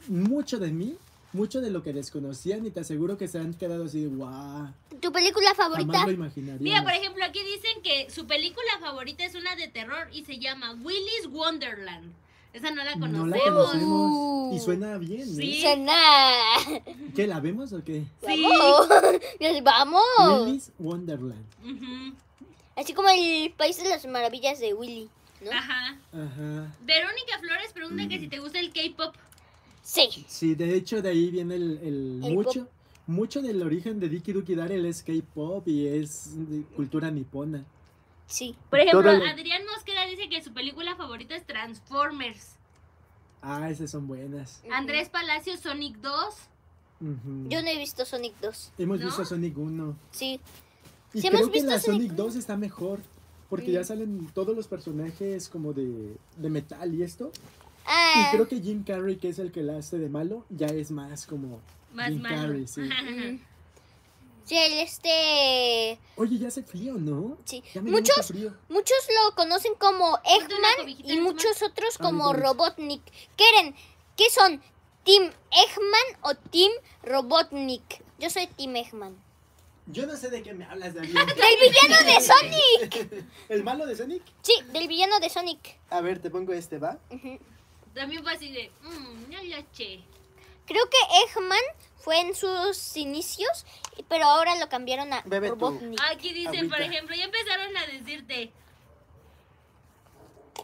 mucho de mí, mucho de lo que desconocían y te aseguro que se han quedado así de guau. tu película Jamás favorita. lo imaginaría. Mira, por ejemplo, aquí dicen que su película favorita es una de terror y se llama Willy's Wonderland. Esa no la conocemos. No la conocemos. Uh. Y suena bien, ¿eh? Sí. Suena. ¿Qué, la vemos o qué? Sí. Vamos. Vamos. Willy's Wonderland. Así como el País de las Maravillas de Willy. ¿no? Ajá. Ajá. Verónica Flores pregunta que si te gusta el K-pop. Sí. Sí, de hecho de ahí viene el, el El mucho, mucho del origen de Diki Duki Daryl es K-pop y es cultura nipona. Sí. Por ejemplo, Todo Adrián Mosqueda dice que su película favorita es Transformers. Ah, esas son buenas. Andrés Palacios, Sonic 2. Ujú. Yo no he visto Sonic 2. Hemos ¿No? visto Sonic 1. Sí. Y Sí, creo hemos que visto la Sonic Sonic 2 está mejor. Porque Mm. ya salen todos los personajes como de, de metal y esto. Ah. Y creo que Jim Carrey, que es el que la hace de malo, ya es más como Más Jim malo. Carrey, sí. Sí, el este. Oye, ya hace frío, ¿no? Sí. Muchos, frío. muchos lo conocen como Eggman y encima. muchos otros Ah, como. Robotnik. ¿Quieren? ¿Qué son? ¿Team Eggman o Team Robotnik? Yo soy Team Eggman. Yo no sé de qué me hablas, David. ¡Del villano de Sonic! ¿El malo de Sonic? Sí, del villano de Sonic. A ver, te pongo este, ¿va? Ujú. También fue así de, mmm, no lo che. Creo que Eggman fue en sus inicios, pero ahora lo cambiaron a Bebe tú. Robotnik. Aquí dicen, por Agüita. ejemplo, ya empezaron a decirte.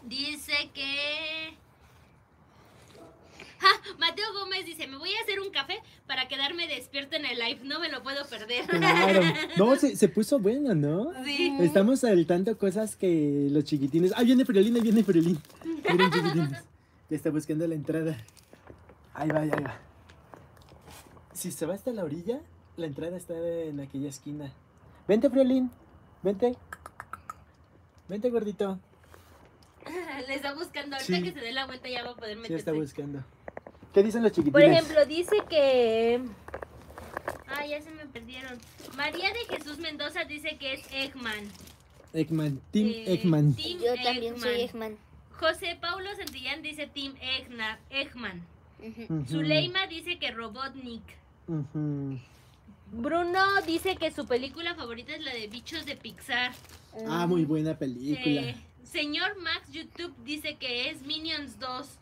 Dice que. Ah, Mateo Gómez dice, me voy a hacer un café para quedarme despierto en el live, no me lo puedo perder. Claro. No, se, se puso bueno, ¿no? Sí. Estamos al tanto cosas que los chiquitines. Ah, viene Friolín, ahí viene Friolín. Miren, chiquitines. Ya está buscando la entrada. Ahí va, ahí va. Si se va hasta la orilla, la entrada está en aquella esquina. Vente, Friolín. Vente. Vente, gordito. Le está buscando, ahorita Sí. que se dé la vuelta ya va a poder Sí, meterse. está buscando. ¿Qué dicen los chiquitines? Por ejemplo, dice que... Ah, ya se me perdieron. María de Jesús Mendoza dice que es Eggman. Eggman. Team Eh, Eggman. Team Yo también Eggman. soy Eggman. José Paulo Santillán dice Team Eggna- Eggman. Ujú, Zuleima dice que Robotnik. Bruno dice que su película favorita es la de Bichos de Pixar. Ah, muy buena película. Eh, señor Max YouTube dice que es Minions 2.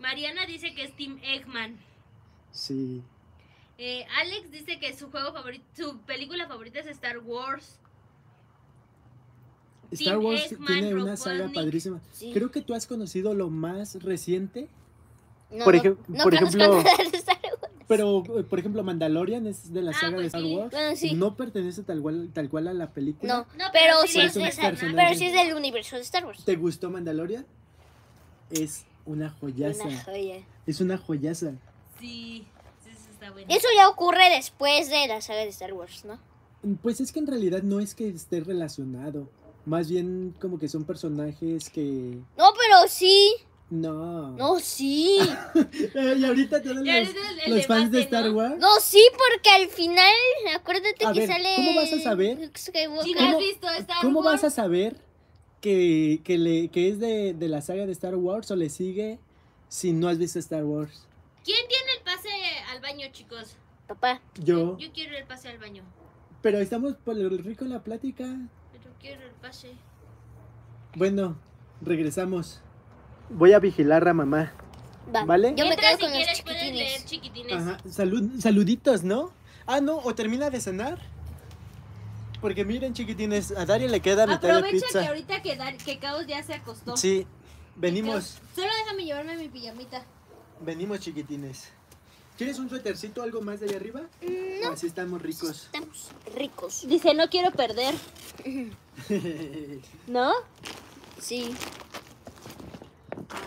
Mariana dice que es Team Eggman. Sí. Eh, Alex dice que su juego favorito, su película favorita es Star Wars. Star Wars Eggman, tiene una saga padrísima. Sí. Creo que tú has conocido lo más reciente, No, por no- por ejemplo- nada de Star Wars. pero eh, por ejemplo Mandalorian es de la Ah, saga de pues Star sí. Wars. Bueno, sí. No pertenece tal cual, tal cual a la película. No, No, pero pero sí es es un de esa- personaje. pero sí es del universo de Star Wars. ¿Te gustó Mandalorian? Es una joyaza. Una joya. Es una joyaza. Sí, sí, sí, está bueno. Eso ya ocurre después de la saga de Star Wars, ¿no? Pues es que en realidad no es que esté relacionado. Más bien como que son personajes que... No, pero sí. No. No, sí. Eh, y ahorita todos los, ahorita el- el los fans de Star ¿no? Wars... No, sí, porque al final, acuérdate A que ver, sale. ¿cómo vas a saber? Si no ¿Cómo- has visto Star ¿Cómo Wars, vas a saber que, que, le, que es de, de la saga de Star Wars o le sigue si no has visto Star Wars? ¿Quién tiene el pase al baño, chicos? Papá. Yo. Yo quiero el pase al baño. Pero estamos por el rico en la plática. Quiero el pase. Bueno, regresamos. Voy a vigilar a mamá. Va. ¿Vale? Yo me quedo con si los quieres, puedes leer chiquitines. chiquitines. Ajá, salud, saluditos, ¿no? Ah, no, o termina de cenar. Porque miren, chiquitines, a Daria le queda mitad de Aprovecha que ahorita que, Dar- que Caos ya se acostó. Sí, venimos, Solo déjame llevarme mi pijamita. venimos, chiquitines. ¿Quieres un suétercito, algo más de ahí arriba? No. Así estamos ricos. Estamos ricos. Dice, no quiero perder. ¿No? Sí.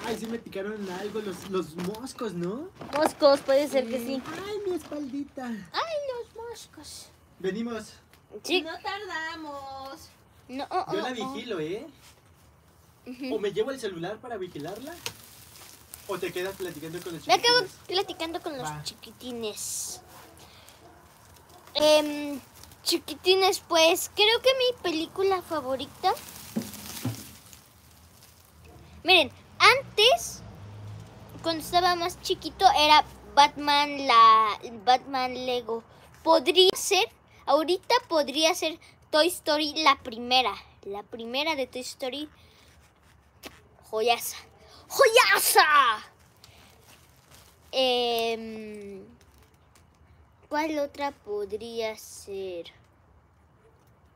Ay, sí me picaron algo los, los moscos, ¿no? Moscos, puede ser que sí. Ay, mi espaldita. Los moscos. Venimos. Sí. No tardamos. No, oh, Yo oh, la oh. vigilo, ¿eh? O me llevo el celular para vigilarla. O te quedas platicando con los Me acabo chiquitines. platicando con los Va. chiquitines. Em, chiquitines, pues creo que mi película favorita. Miren, antes, cuando estaba más chiquito, era Batman, la Batman Lego. Podría ser, ahorita podría ser Toy Story la primera. La primera de Toy Story. Joyaza. ¡Joyaza! Em, ¿Cuál otra podría ser?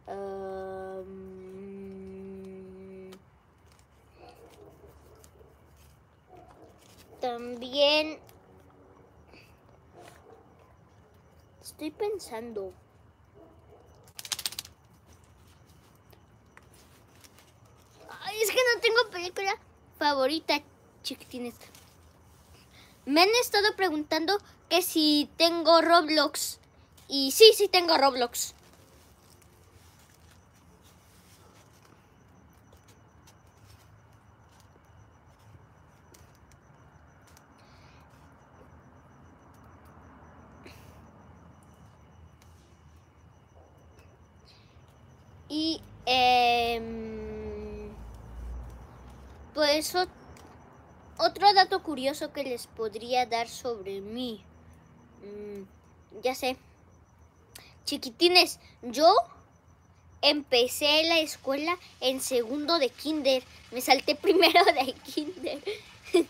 Am, también estoy pensando. Ay, es que no tengo película favorita, chiquitines. Me han estado preguntando que si tengo Roblox. Y sí, sí tengo Roblox. Y em, pues ot- otro dato curioso que les podría dar sobre mí. Mm, ya sé. Chiquitines, yo empecé la escuela en segundo de kinder. Me salté primero de kinder.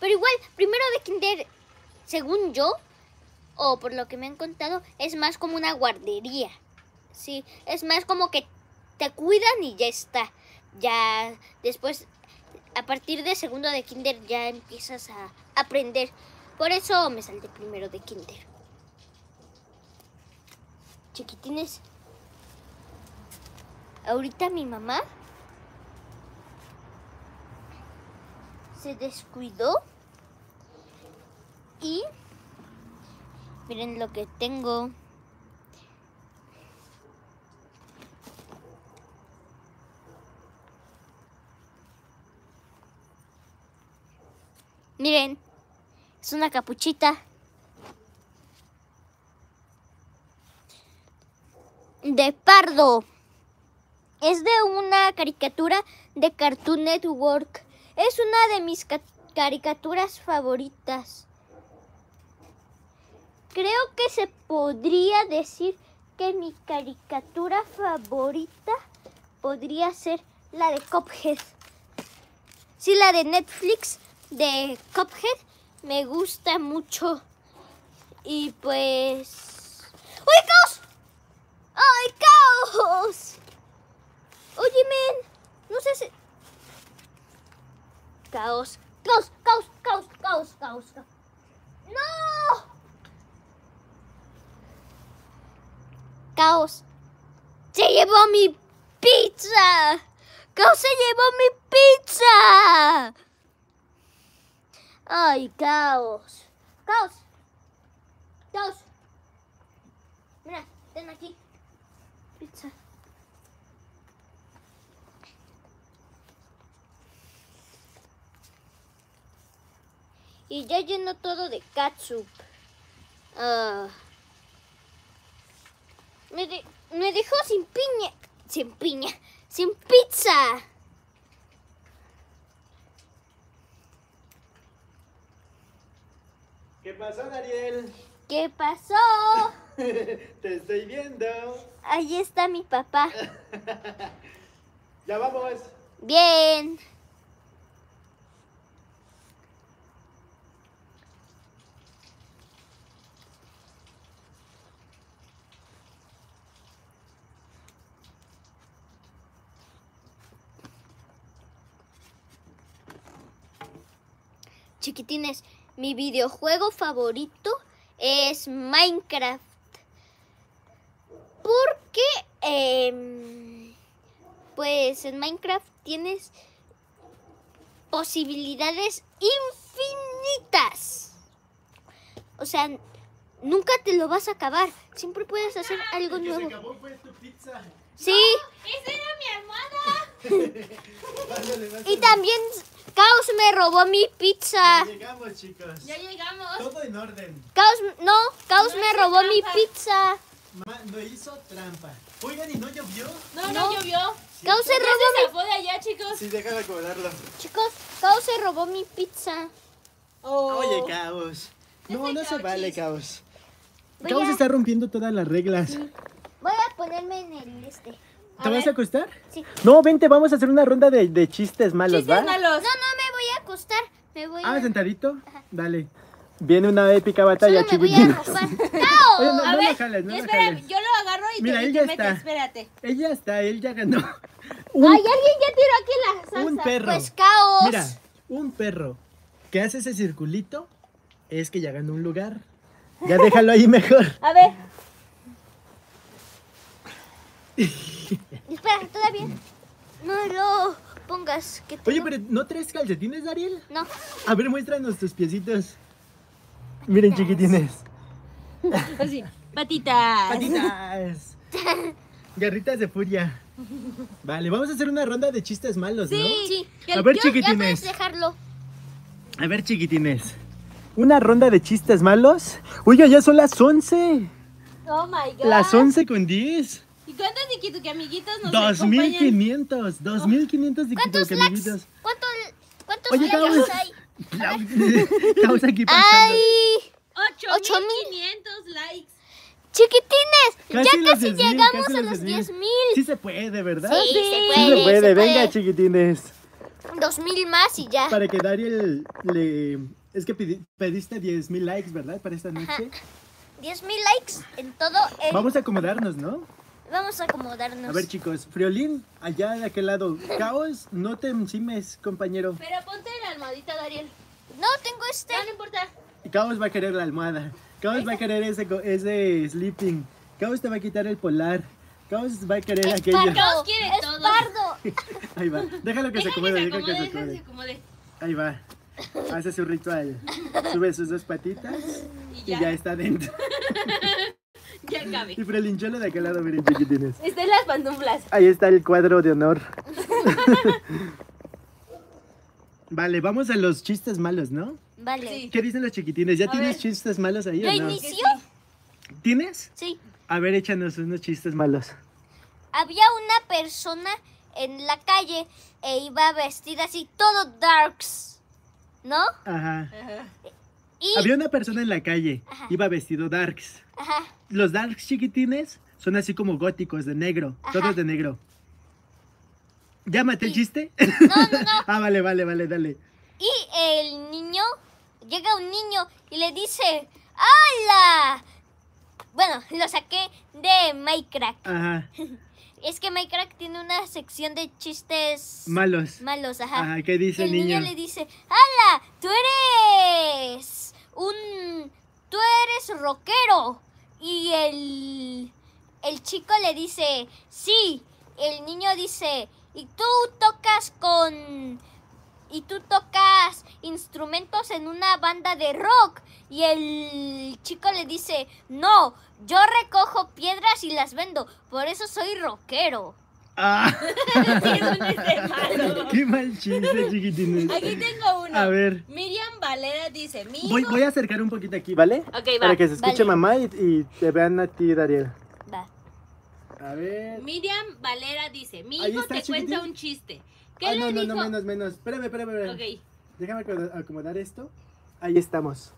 Pero igual, primero de kinder, según yo, o por lo que me han contado, es más como una guardería. Sí, es más como que te cuidan y ya está. Ya después a partir de segundo de kinder ya empiezas a aprender. Por eso me salté primero de kinder. Chiquitines, ahorita mi mamá se descuidó y miren lo que tengo. Miren, es una capuchita. De pardo. Es de una caricatura de Cartoon Network. Es una de mis ca- caricaturas favoritas. Creo que se podría decir que mi caricatura favorita podría ser la de Cuphead. Sí, la de Netflix de Cuphead me gusta mucho. Y pues... ¡Uy, caos! ¡Ay, caos! Oye, men, no sé si... Caos, caos, caos, caos, caos, caos. caos. ¡No! Caos. Se llevó mi pizza. Caos se llevó mi pizza. Ay, caos. Caos. Caos. Mira, ten aquí. Pizza. Y ya llenó todo de catsup. Ah. me, de- me dejó sin piña. Sin piña. Sin pizza. ¿Qué pasó, Dariel? ¿Qué pasó? Te estoy viendo. Ahí está mi papá. Ya vamos. Bien. Chiquitines, mi videojuego favorito es Minecraft. Porque, em, pues en Minecraft tienes posibilidades infinitas. O sea, nunca te lo vas a acabar. Siempre puedes hacer algo El que se nuevo. acabó fue tu pizza. Sí, ¡Esa era mi almohada! Y también Caos me robó mi pizza. Ya llegamos, chicos. Ya llegamos. Todo en orden. Caos, no, Caos No me robó mi pizza. Ma- no hizo trampa. Oigan, ¿y no llovió? No, no, No. llovió. Caos se robó mi... de allá, chicos. Sí, déjame acomodarlo. Chicos, Caos se robó mi pizza. Oh. Oye, Caos. No, no se vale, chis. Caos. Voy Caos a- está rompiendo todas las reglas. Voy a ponerme en el este. ¿Te vas ver. a acostar? Sí. No, vente, vamos a hacer una ronda de, de chistes malos, Chistes ¿va? No, malos. no me voy a acostar. Me voy Ah, a... sentadito. Dale. Viene una épica batalla, Solo me voy a no, A no ver, lo jales, no lo espera, jales. yo lo agarro y Mira, te, y él te ya metes, está. espérate. Ella está, él ya ganó. Un, Ay, alguien ya tiró aquí la salsa. un perro. Pues Caos. Mira, un perro que hace ese circulito es que ya ganó un lugar. Ya déjalo ahí mejor. A ver, Espera, todavía. No lo pongas. Que Oye, pero ¿no traes calcetines, Dariel? No. A ver, muéstranos tus piecitos. Miren, chiquitines. así. Patitas. Patitas. Garritas de furia. Vale, vamos a hacer una ronda de chistes malos, Sí. ¿no? Sí. Que A ver, yo- Ya chiquitines. puedes dejarlo. A ver, chiquitines. Una ronda de chistes malos. Oiga, ya son las 11. Oh my god. Las 11 con 10. ¿Y cuántos Nikituki amiguitos nos acompañan? 2500. 2500 ¿Cuántos de? ¿Cuánto, ¿Cuántos Oye, likes hay? Estamos aquí pasando. ¡Ay! 8500 likes. Chiquitines, Casi ya casi 10,000, llegamos casi a los los 10,000. 10 mil. Sí se puede, ¿verdad? Sí, se Sí puede. se puede. se Venga, puede. chiquitines. Dos mil más y ya. Para que Dariel le... Es que pediste 10.000 likes, ¿verdad? Para esta noche. 10 mil likes en todo el... Vamos a acomodarnos, ¿no? Vamos a acomodarnos. A ver, chicos, Friolín, allá de aquel lado. Caos, no te encimes, compañero. Pero ponte la almohadita, Dariel. No, tengo este. No, no importa. Caos va a querer la almohada. Caos va a querer ese, ese sleeping. Caos te va a quitar el polar. Caos va a querer Es aquello. pardo. Caos quiere es todo. pardo. Ahí va. Déjalo que se Deja acomode, que se deja que acomode, se que acomode. se acomode. Ahí va. Hace su ritual. Sube sus dos patitas Y y ya, ya ya, está dentro. cabe. Y Frelincholo de aquel lado, miren, chiquitines. Están las pantuflas. Ahí está el cuadro de honor. Vale, vamos a los chistes malos, ¿no? Vale. Sí. ¿Qué dicen los chiquitines? ¿Ya A tienes ver. chistes malos ahí ¿Yo o no? inicio? ¿Tienes? Sí. A ver, échanos unos chistes malos. Había una persona en la calle e iba vestida así, todo darks. ¿No? Ajá. Ajá. Y. Había una persona en la calle, Ajá. iba vestido darks. Ajá. Los darks chiquitines son así como góticos, de negro, Ajá. todos de negro. ¿Ya maté el chiste? No, no, no. ah, vale, vale, vale, dale. Y el niño, llega un niño y le dice, ¡Hala! Bueno, lo saqué de Minecraft. Ajá. Es que Minecraft tiene una sección de chistes Malos. malos, ajá. Ajá, ¿qué Y dice el el niño niño? le dice, ¡Hala! Tú eres un... Tú eres rockero. Y el... El chico le dice, sí. El niño dice, y tú tocas con... Y tú tocas instrumentos en una banda de rock. Y el chico le dice, no, yo recojo piedras y las vendo. Por eso soy rockero. Ah, Sí, qué mal chiste, chiquitines. Aquí tengo uno. A ver. Miriam Valera dice, mi Voy, hijo- voy a acercar un poquito aquí, ¿vale? Ok, va. Para que se escuche Vale. mamá y, y te vean a ti, Dariel. Va. A ver. Miriam Valera dice, mi Ahí hijo está, te cuenta chiquitín. un chiste. ¿Qué Ah, le no, no, dijo? no, menos, menos. Espérame, espérame, espérame. Ok. Déjame acomoda- acomodar esto. Ahí estamos.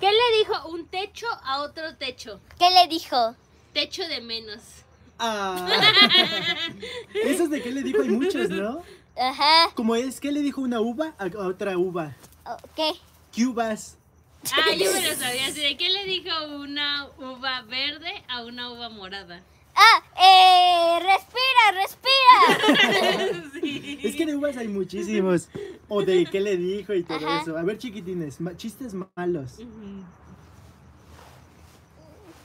¿Qué le dijo un techo a otro techo? ¿Qué le dijo? Techo de menos. Ah. Esos de qué le dijo hay muchos, ¿no? Ajá. Como es, ¿qué le dijo una uva a otra uva? Oh, ¿Qué? ¿Qué uvas? Ah, yo me lo sabía. así ¿De qué le dijo una uva verde a una uva morada? Ah, eh, respira, respira. Sí. Es que de uvas hay muchísimos. O de qué le dijo y todo Ajá. eso. A ver, chiquitines, chistes malos.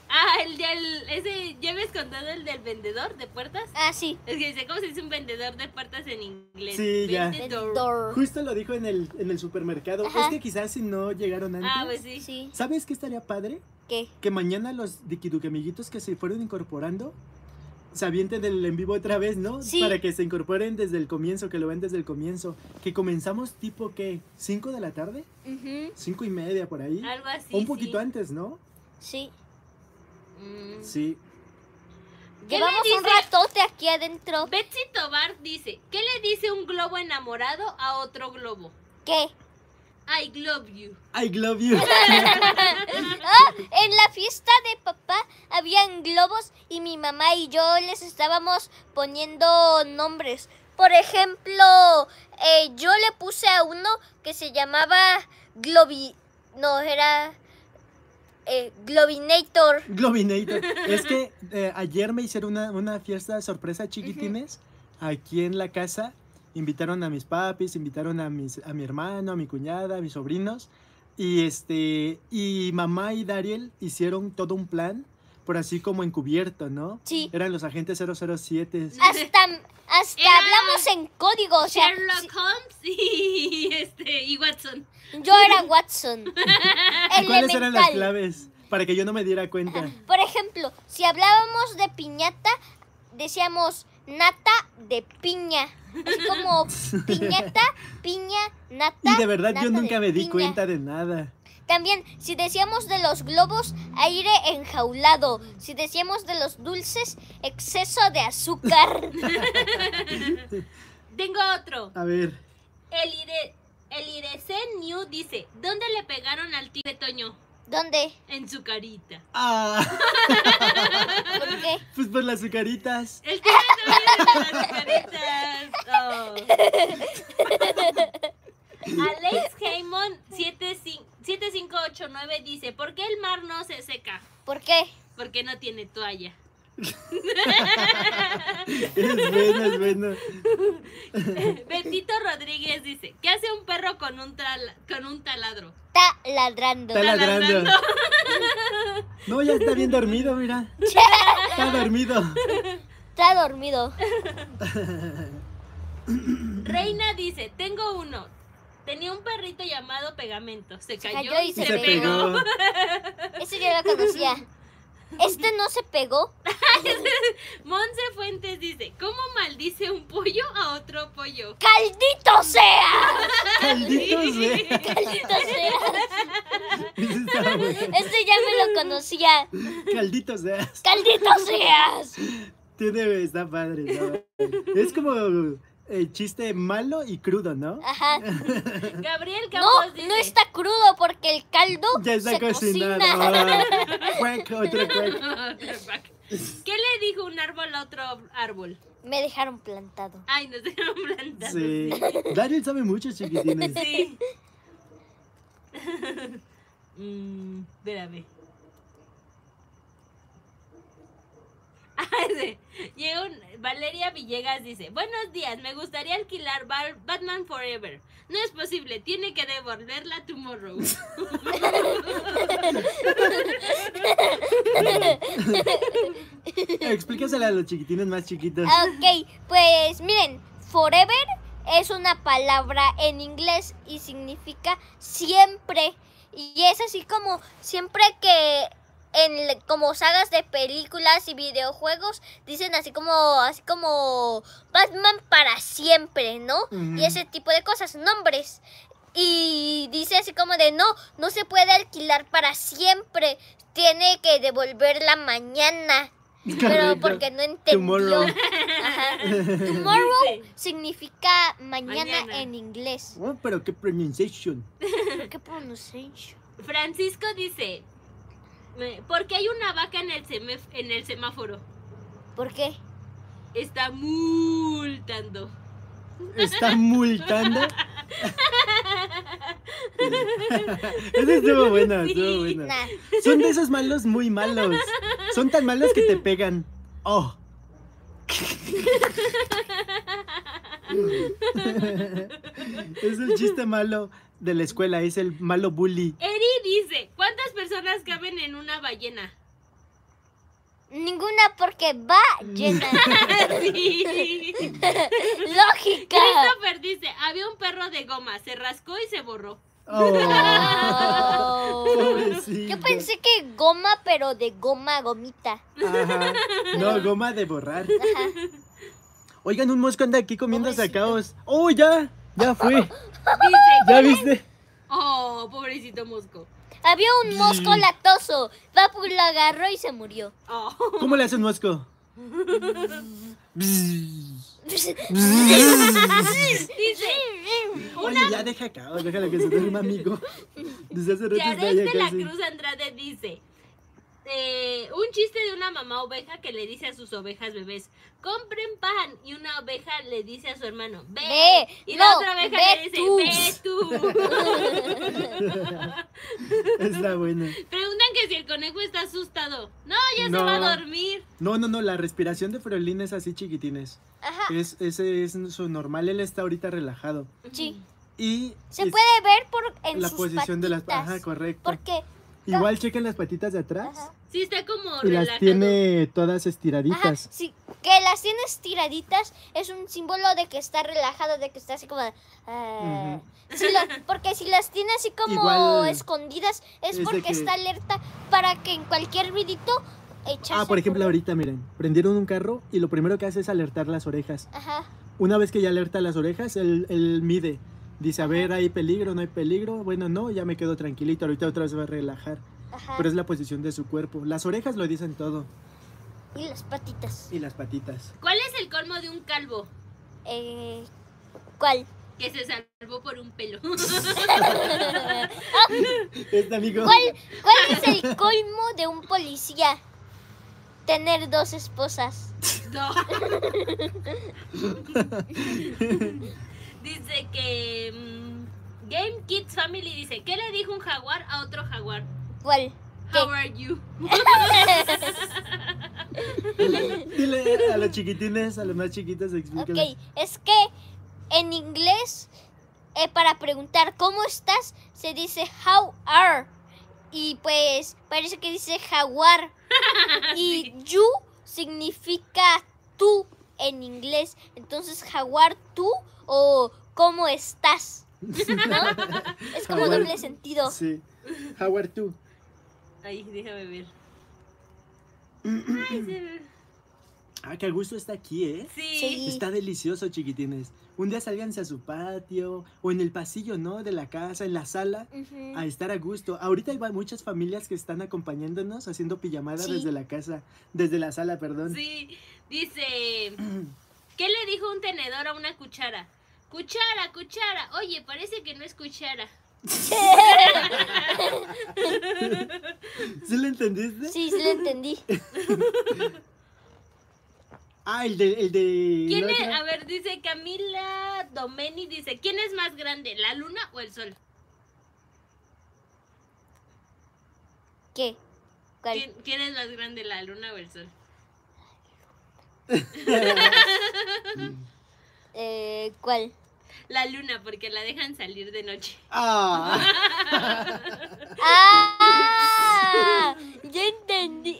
Ah, el del, ese, ¿ya habías contado el del vendedor de puertas? Ah, sí. Es que dice, ¿cómo se dice un vendedor de puertas en inglés? Sí, ya. Vendedor. Justo lo dijo en el, en el supermercado. Ajá. Es que quizás si no llegaron antes. Ah, pues sí. Sí. ¿Sabes qué estaría padre? ¿Qué? Que mañana los Dikiduke amiguitos que se fueron incorporando se avienten del en vivo otra vez, ¿no? Sí. Para que se incorporen desde el comienzo, que lo ven desde el comienzo. Que comenzamos tipo, ¿qué? ¿Cinco de la tarde? Ujú, ¿Cinco y media por ahí? Algo así. o un poquito sí. antes, ¿no? Sí. Mm. Sí. ¿Qué le Llevamos un dice? ratote aquí adentro. Betsy Tobar dice, ¿qué le dice un globo enamorado a otro globo? ¿Qué? I love you. I love you. Ah, en la fiesta de papá habían globos y mi mamá y yo les estábamos poniendo nombres. Por ejemplo, eh, yo le puse a uno que se llamaba Globi... No, era... eh, Globinator. Globinator. Es que eh, ayer me hicieron una, una fiesta sorpresa chiquitines aquí en la casa. Invitaron a mis papis, invitaron a, mis, a mi hermano, a mi cuñada, a mis sobrinos. Y este y mamá y Dariel hicieron todo un plan, por así como encubierto, ¿no? Sí. Eran los agentes 007. Hasta, hasta Era- hablamos en código. O sea, Sherlock Holmes y, este, y Watson. yo era Watson. ¿Y cuáles eran las claves? Para que yo no me diera cuenta. Por ejemplo, si hablábamos de piñata, decíamos nata de piña. Así como piñata, piña, nata. Y de verdad nata yo nunca me di piña. cuenta de nada. También, si decíamos de los globos, aire enjaulado. Si decíamos de los dulces, exceso de azúcar. Tengo otro. A ver. El, ire, el Irecen New dice, ¿dónde le pegaron al tigre Toño? ¿Dónde? En su carita. Ah, ¿Por qué? pues por las azucaritas. El tigre Toño de las caritas. Oh. Alex Haymon 75 7589 dice, ¿por qué el mar no se seca? ¿Por qué? Porque no tiene toalla. Es bueno, es bueno. Betito Rodríguez dice, ¿qué hace un perro con un, con un taladro? Está ladrando. Está ladrando. No, ya está bien dormido, mira. Está dormido. Está dormido. Reina dice, tengo uno. Tenía un perrito llamado Pegamento. Se cayó, cayó y y se se, Se pegó. pegó. Ese yo lo conocía. Este no se pegó. Monse Fuentes dice, ¿cómo maldice un pollo a otro pollo? ¡Caldito sea! Caldito sea. ¡Caldito sea! Este ya me lo conocía. Caldito sea. ¡Caldito seas! Tiene, está padre, ¿no? Es como el chiste malo y crudo, ¿no? Ajá. Gabriel No, Campos dice, no está crudo porque el caldo Ya está se cocinado. cocina. Cuac, otro cuac. ¿Qué le dijo un árbol a otro árbol? Me dejaron plantado. Ay, nos dejaron plantados. Sí. Daniel sabe mucho, chiquitines. Sí. Mm, espérame. Ah, sí. Llega un- Valeria Villegas dice, buenos días, me gustaría alquilar Bar- Batman Forever. No es posible, tiene que devolverla tomorrow. Explícasela a los chiquitines más chiquitos. Ok, pues miren, forever es una palabra en inglés y significa siempre. Y es así como siempre que en como sagas de películas y videojuegos dicen así como así como Batman para siempre, ¿no? Y ese tipo de cosas, nombres. Y dice así como de no, no se puede alquilar para siempre, tiene que devolverla mañana. Pero porque no entendió. Tomorrow. Ajá. Tomorrow significa mañana, Mañana. en inglés. Oh, pero qué pronunciation. ¿Qué pronunciation? Francisco dice, ¿por qué hay una vaca en el, semef- en el semáforo? ¿Por qué? Está multando. Está multando. Ese estuvo bueno, estuvo Sí. bueno. Nah. Son de esos malos muy malos. Son tan malos que te pegan. Oh. es el chiste malo de la escuela, es el malo bully. Eri dice, ¿cuántas personas caben en una ballena? Ninguna porque va llena. Sí. Lógica. Christopher dice, había un perro de goma, se rascó y se borró. Oh. Oh. Yo pensé que goma, pero de goma, gomita. Ajá. No, goma de borrar. Ajá. Oigan, un mosco anda aquí comiendo sacaos. ¡Oh, ya! Ya fue. ¿Ya viste? oh, pobrecito mosco. Había un mosco latoso. Papu lo agarró y se murió. Oh. ¿Cómo le hace un mosco? Dice, Oye, ya deja caos, déjala que se duerma, amigo. Desde hace rato está la. Cruz Andrade dice, eh, un chiste de una mamá oveja que le dice a sus ovejas bebés, compren pan. Y una oveja le dice a su hermano, ve. Ve, y no, la otra oveja ve le dice, tú. ve tú. Está bueno. Preguntan que si el conejo está asustado. No, ya se No. va a dormir. No, no, no, la respiración de Frolín es así chiquitines. Ajá. Es, ese es su normal, él está ahorita relajado. Sí. Y Se es puede ver por en la sus posición de las patitas. Ajá, correcto. Porque Igual chequen las patitas de atrás Ajá. Sí, está como y las relajado. tiene todas Ajá, estiraditas. sí, que las tienes tiraditas es un símbolo de que está relajado, de que está así como... ah, sí, lo- porque si las tiene así como Igual escondidas es, es porque que- está alerta para que en cualquier ruidito echarse Ah, por ejemplo, correr. ahorita miren, prendieron un carro y lo primero que hace es alertar las orejas. Ajá, Una vez que ya alerta las orejas, él, él mide. Dice, a ver, ¿hay peligro? ¿No hay peligro? Bueno, no, ya me quedo tranquilito. Ahorita otra vez va a relajar. Ajá. Pero es la posición de su cuerpo. Las orejas lo dicen todo. Y las patitas. Y las patitas. ¿Cuál es el colmo de un calvo? Eh, ¿Cuál? Que se salvó por un pelo. Este amigo. ¿Cuál, ¿Cuál es el colmo de un policía? Tener dos esposas. No. dice que mm, Game Kids Family dice, ¿qué le dijo un jaguar a otro jaguar? ¿Cuál? ¿Qué? How are you? Dile a los chiquitines, a los más chiquitos, explícale. Ok, es que en inglés, eh, para preguntar cómo estás, se dice how are. Y pues parece que dice jaguar. Y you significa tú en inglés. Entonces, jaguar tú o cómo estás. ¿No? Es como Jaguar. doble sentido. Sí. How are Ay, se ve- Ah, qué a gusto está aquí, ¿eh? Sí. Está delicioso, chiquitines. Un día salganse a su patio o en el pasillo, ¿no? De la casa, en la sala, a estar a gusto. Ahorita hay muchas familias que están acompañándonos haciendo pijamada Sí. desde la casa, desde la sala, perdón. Sí, dice, ¿qué le dijo un tenedor a una cuchara? Cuchara, cuchara. Oye, parece que no es cuchara. ¿Sí lo entendiste? Sí, sí lo entendí. Ah, el de... El de ¿Quién es? A ver, dice Camila Domeni, dice, ¿quién es más grande, la luna o el sol? ¿Qué? ¿Cuál? ¿Quién, quién es más grande, la luna o el sol? Eh, ¿Cuál? La luna, porque la dejan salir de noche. Ah, ¡Ah! Ya entendí.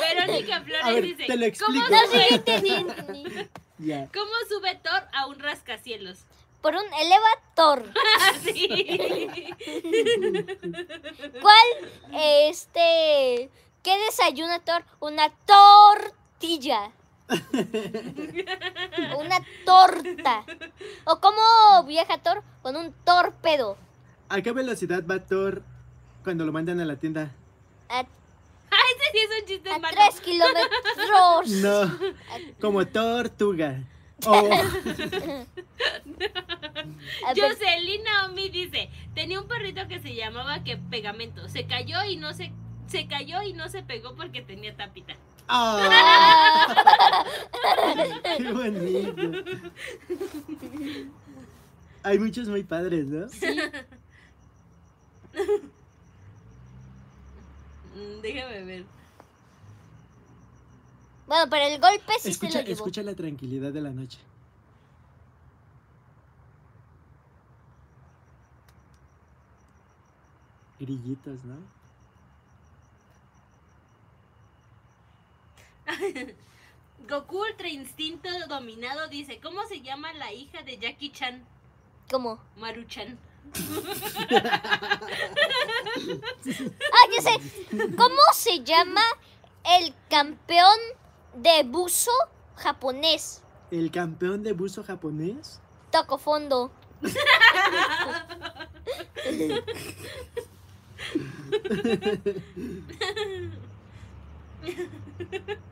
Verónica Flores ver, dice, te lo ¿cómo explico. Sube, entendí, entendí. ya. ¿cómo sube Thor a un rascacielos? Por un elevator. Así. ¿Cuál? Este. ¿Qué desayuna Thor? Una tortilla. Una torta. ¿O cómo viaja Thor? Con un torpedo. ¿A qué velocidad va Thor cuando lo mandan a la tienda? A, Ay, ese sí es un chiste a malo. tres kilómetros. No, como tortuga. Oh, A ver, Jocelyn Omi dice, tenía un perrito que se llamaba que pegamento. Se cayó y no se se cayó y no se pegó porque tenía tapita. Ah, qué bonito. Hay muchos muy padres, ¿no? Mm, déjame ver. Bueno, pero el golpe sí Escucha, se lo llevó. escucha la tranquilidad de la noche. Grillitos, ¿no? Goku Ultra Instinto Dominado dice, ¿cómo se llama la hija de Jackie Chan? ¿Cómo? Maruchan. Ah, ya sé. ¿Cómo se llama el campeón de buzo japonés? El campeón de buzo japonés. Toco fondo.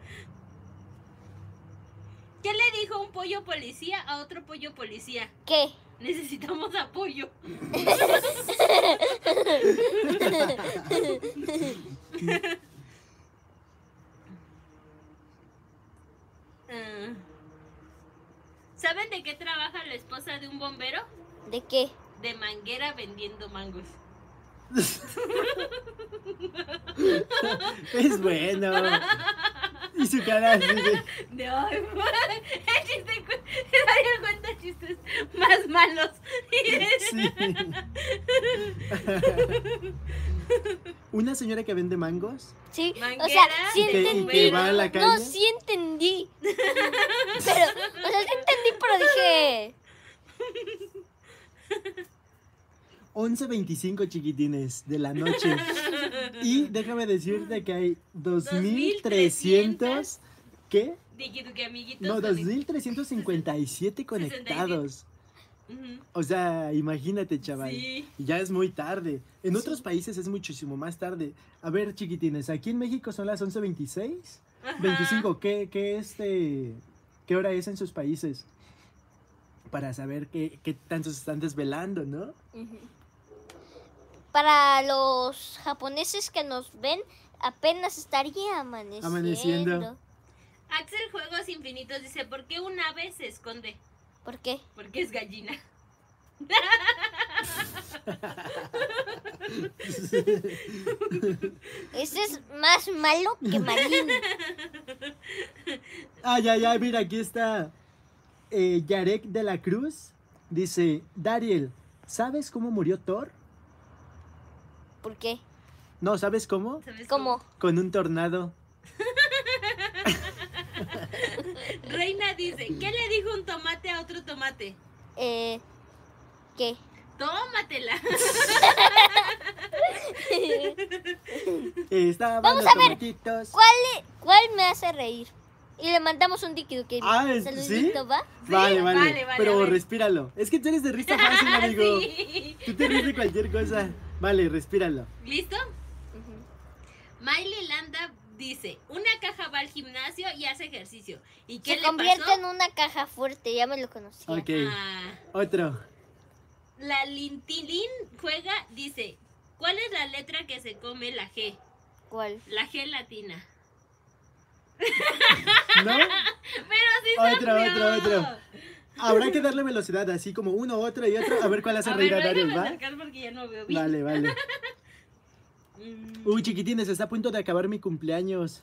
¿Qué le dijo un pollo policía a otro pollo policía? ¿Qué? Necesitamos apoyo. Ah. ¿Saben de qué trabaja la esposa de un bombero? ¿De qué? De manguera vendiendo mangos. Es bueno. Y su cara así de... De ay, el chiste cu- Darío cuenta chistes más malos. Sí. Una señora que vende mangos. Sí, o sea, sí que, entendí. que va a la No, sí entendí. Pero, o sea, sí entendí, pero dije... 11.25 chiquitines de la noche. Y déjame decirte que hay 2.300... ¿Qué? Dije tú que amiguitos. No, con- 2.357 conectados. O sea, imagínate, chaval. Sí. Ya es muy tarde. En otros países es muchísimo más tarde. A ver, chiquitines, aquí en México son las 11.26. Ajá. 25, ¿qué, qué, este, ¿qué hora es en sus países? Para saber qué, qué tanto se están desvelando, ¿no? Ujú. Para los japoneses que nos ven, apenas estaría amaneciendo. Amaneciendo. Axel Juegos Infinitos dice, ¿por qué un ave se esconde? ¿Por qué? Porque es gallina. Ese es más malo que Marín. Ay, ay, ay, mira, aquí está. Eh, Yarek de la Cruz dice, Dariel, ¿sabes cómo murió Thor? ¿Por qué? No, ¿sabes cómo? ¿Sabes ¿Cómo? Con un tornado. Reina dice, ¿qué le dijo un tomate a otro tomate? Eh, ¿Qué? Tómatela. Estaban Vamos los a ver. tomatitos. ¿Cuál, ¿Cuál me hace reír? Y le mandamos un Dikiduki. Ah, ¿es- Saludito, ¿va? Vale, vale, vale, vale, Pero respíralo. Es que tú eres de risa fácil, amigo. Sí. Tú te ríes de cualquier cosa. Vale, respíralo. ¿Listo? Miley Landa dice, una caja va al gimnasio y hace ejercicio. ¿Y qué Se le convierte pasó? en una caja fuerte, ya me lo conocía. Ok, Ah, otro. la Lintilín juega, dice, ¿cuál es la letra que se come la G? ¿Cuál? La G latina. ¿No? Pero sí Otro, sonrió. otro, otro. Habrá que darle velocidad, así como uno, otro y otro. A ver cuál hace A reír ver, a Dariel, déjame ¿va? acercar porque ya no veo bien. Vale, vale. Mm. Uy, chiquitines, está a punto de acabar mi cumpleaños.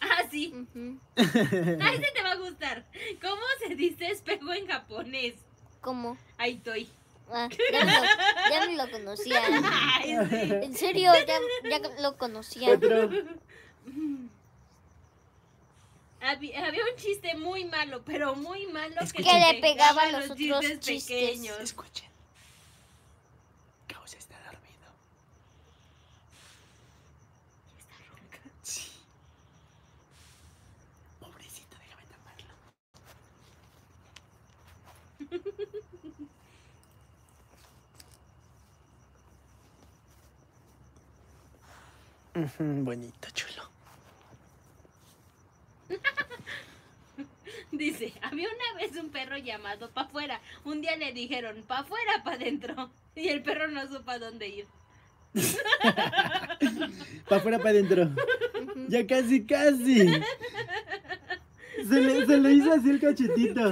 Ah, sí. Ujú. Ah, este te va a gustar. ¿Cómo se dice espejo en japonés? ¿Cómo? Aitoi. Ah, ya, me lo, ya me lo conocía. Ay, sí. En serio, ya, ya lo conocía. Otro. Había, había un chiste muy malo, pero muy malo que, Escuchen. Que le pegaba a los otros chistes chistes. pequeños. Escuchen. Caos está dormido. Está ronca. Sí. Pobrecito, déjame taparlo. Bonito, chulo. Dice, había una vez un perro llamado pa' afuera. Un día le dijeron, pa' afuera, pa' adentro. Y el perro no supo a dónde ir. Pa' afuera, para adentro. Ya casi, casi. Se le, se le hizo así el cachetito.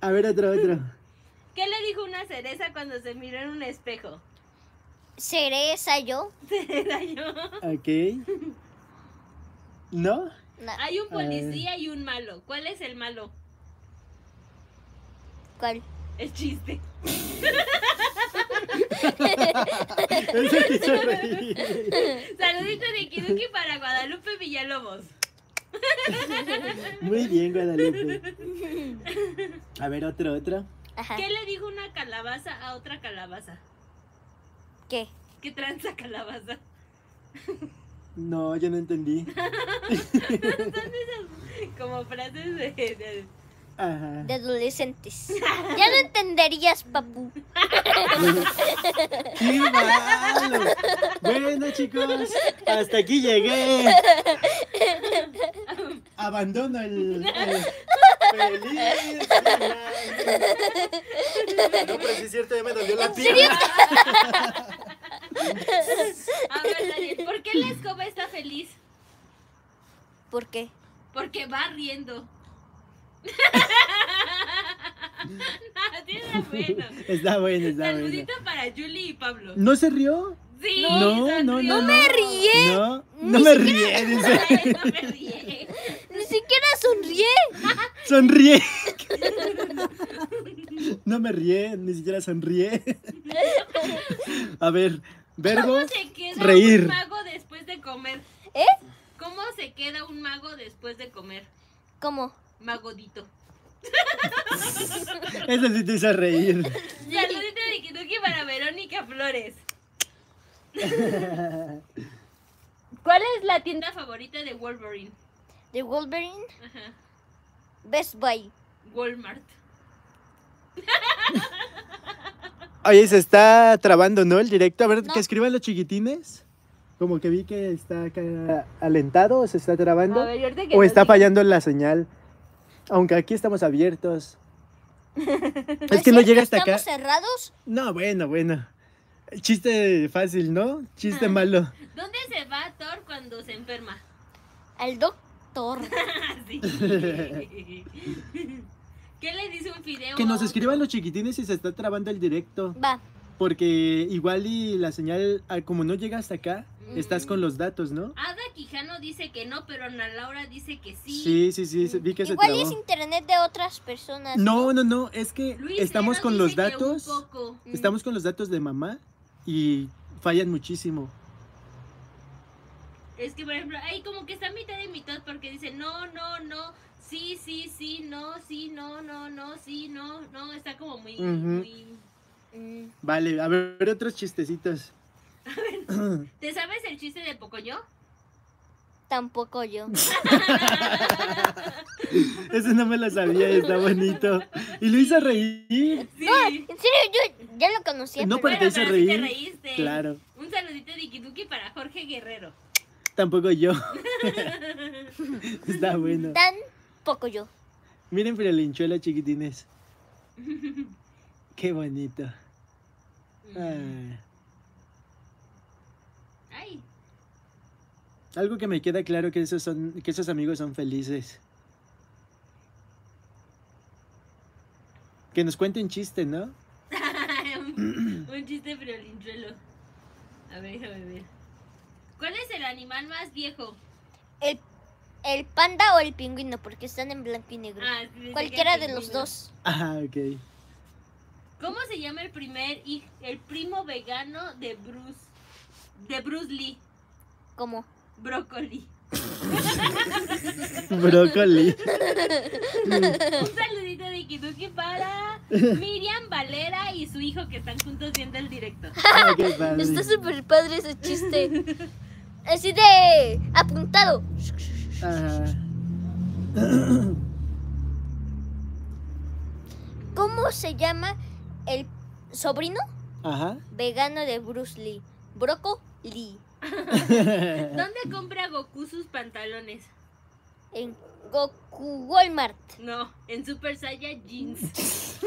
A ver, otro, otro. ¿Qué le dijo una cereza cuando se miró en un espejo? ¿Seré esa yo? Se dañó. Ok. ¿No? No, Hay un policía y un malo. ¿Cuál es el malo? ¿Cuál? El chiste. Saludito de Kiduki para Guadalupe Villalobos. Muy bien, Guadalupe. A ver, otro, otro. Ajá. ¿Qué le dijo una calabaza a otra calabaza? ¿Qué? ¿Qué tranza calabaza? No, yo no entendí. Como frases de... de- Ajá. De adolescentes. Ya no entenderías, papu. ¡Qué malo! Bueno, chicos, hasta aquí llegué. Abandono el. el feliz. final. No, pero sí es cierto, ya me dolió la pierna. A ver, Daniel, ¿por qué la escoba está feliz? ¿Por qué? Porque va riendo. no, bueno. Está bueno, está bueno. Saludito para Julie y Pablo. ¿No se rió? Sí, No, no, no. No me rié. No, no me ríe, dice. Ay, no me ríe. Ni siquiera sonríe. Sonríe. No me ríe, ni siquiera sonríe. A ver, verbo. ¿Cómo se queda reír. un mago después de comer? ¿Eh? ¿Cómo se queda un mago después de comer? ¿Cómo? Magodito. Eso sí te hizo reír. Saludito de Kiduki para Verónica Flores. ¿Cuál es la tienda favorita de Wolverine? ¿De Wolverine? Ajá. Best Buy. Walmart. Oye, se está trabando, ¿no? El directo. A ver, No. que escriban los chiquitines. Como que vi que está acá alentado, o se está trabando. A ver, y ahorita que o está diga. fallando la señal. Aunque aquí estamos abiertos. ¿No es que no llega hasta acá. ¿Estamos cerrados? No, bueno, bueno. Chiste fácil, ¿no? Chiste malo. ¿Dónde se va Thor cuando se enferma? Al doctor. Sí. ¿Qué le dice un fideo? Que nos escriban los chiquitines si se está trabando el directo. Va. Porque igual y la señal, ah, como no llega hasta acá, estás con los datos, ¿no? Ada Quijano dice que no, pero Ana Laura dice que sí. Sí, sí, sí, se- vi que se Igual y es trabó. internet de otras personas. No, no, no, es que Luis estamos con los dice que un datos, poco. Mm. estamos con los datos de mamá y fallan muchísimo. Es que, por ejemplo, ahí como que está mitad y mitad porque dice no, no, no, sí, sí, sí, no, sí, no, no, no, sí, no, no, está como muy, muy... Mm, Vale, a ver otros chistecitos. ¿Te sabes el chiste de Pocoyo? tampoco yo. Ese no me lo sabía, está bonito. Y lo hizo reír. Sí. En serio, yo ya lo conocía. No, pero- pero te hizo pero sí te reír. reíste. Claro, Un saludito de Ikiduki para Jorge Guerrero. tampoco yo. Está bueno. Tan poco yo. Miren Friolinchuelo, chiquitines. Qué bonito. Ah. Ay, Algo que me queda claro que esos son, que esos amigos son felices. Que nos cuenten chiste, ¿no? un, un chiste friolinchuelo. A ver, déjame ver. ¿Cuál es el animal más viejo? El, el panda o el pingüino, porque están en blanco y negro. Ah, Cualquiera de los dos. Ah, ok. ¿Cómo se llama el primer el primo vegano de Bruce de Bruce Lee? ¿Cómo? Brócoli. Brócoli. Un saludito de Ikiduki para Miriam Valera y su hijo que están juntos viendo el directo. Ah, qué padre. Está súper padre ese chiste. Así de apuntado. ¿Cómo se llama el sobrino Ajá. vegano de Bruce Lee? Brócoli. ¿Dónde compra Goku sus pantalones? En Goku Walmart. No, en Super Saiyan Jeans.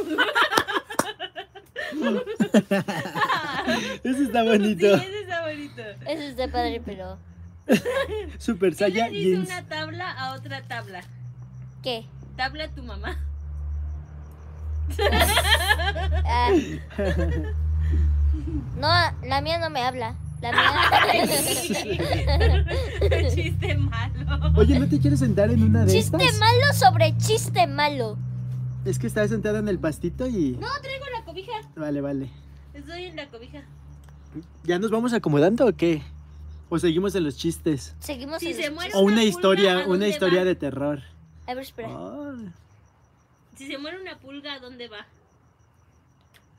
Eso está Sí, bonito. ese está bonito. Eso está padre, pero Super ¿Qué le Saiyan dice Jeans. una tabla a otra tabla? ¿qué? Tabla tu mamá. Ah. No, la mía no me habla. La mía. Chiste malo. Oye, ¿no te quieres sentar en una de chiste estas? malo sobre chiste malo. Es que estás sentada en el pastito y... No, traigo la cobija. Vale, vale. Estoy en la cobija. ¿Ya nos vamos acomodando o qué? ¿O seguimos en los chistes? Seguimos Si en se los muere O una pulga, ¿a historia, una historia va? de terror. A ver, espera. Si se muere una pulga, ¿a dónde va?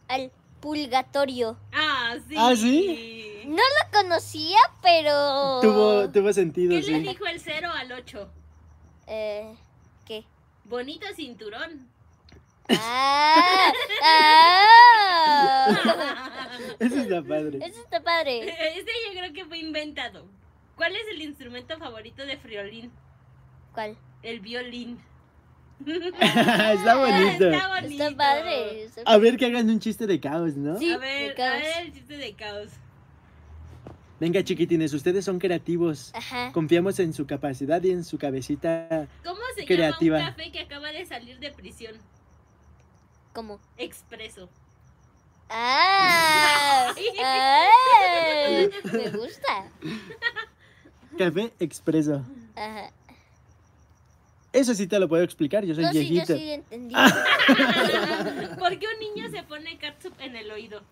Al purgatorio. Ah, sí. ¿Ah, sí? No lo conocía, pero. tuvo, tuvo sentido, ¿Qué le sí. dijo el 0 al 8? Eh, ¿Qué? Bonito cinturón. Ah, ah. Eso está padre. Eso está padre. Este yo creo que fue inventado. ¿Cuál es el instrumento favorito de Friolín? ¿Cuál? El violín. está bonito. Está bonito. Está padre. está- A ver que hagan un chiste de caos, ¿no? Sí. A ver, de caos. a ver el chiste de caos. Venga, chiquitines, ustedes son creativos. Ajá. Confiamos en su capacidad y en su cabecita. ¿Cómo se Creativa. llama un café que acaba de salir de prisión? ¿Cómo? Expreso. Ah, ah, me gusta. Café expreso. Ajá. Eso sí te lo puedo explicar, yo soy No, sí, yo viejito. sí entendí. ¿Por qué un niño se pone catsup en el oído?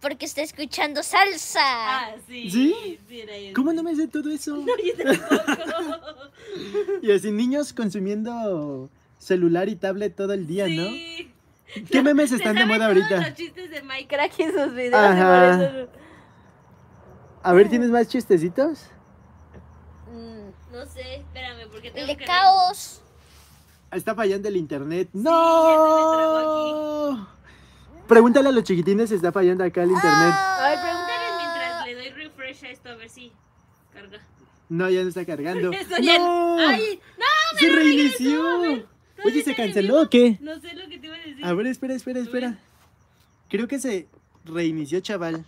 Porque está escuchando salsa. Ah, sí. ¿Sí? era eso. ¿Cómo no me sé todo eso? No, yo tampoco. Y así niños consumiendo celular y tablet todo el día, ¿no? Sí. ¿Qué memes Se están de moda todos ahorita? los chistes de Mike Crack en sus videos. Ajá. y por eso A ver, ¿tienes más chistecitos? Mm, no, no sé, espérame, porque tengo El de caos. Está fallando el internet. ya se me trabó ¡No! Pregúntale a los chiquitines si está fallando acá el internet. A ver, pregúntales mientras le doy refresh a esto a ver si carga. No, ya no está cargando. Estoy en- ¡No! ¡Ay! ¡No! ¡Se lo reinició! regresó! Ver, ¿todavía Oye, ¿se canceló o qué? No sé lo que te iba a decir. A ver, espera, espera, espera. ver. Creo que se reinició, chaval.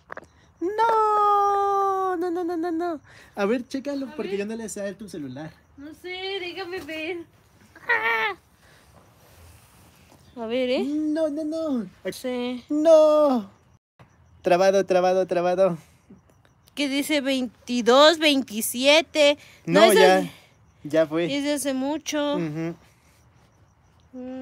No, no, no, no, no, no. A ver, chécalo, A porque ver. yo no le sé a tu celular. No sé, déjame ver. A ver, ¿eh? No, no, no. Sí. No. Trabado, trabado, trabado. que dice 22, 27. No, ya, ya fue. es de hace mucho. Ujú.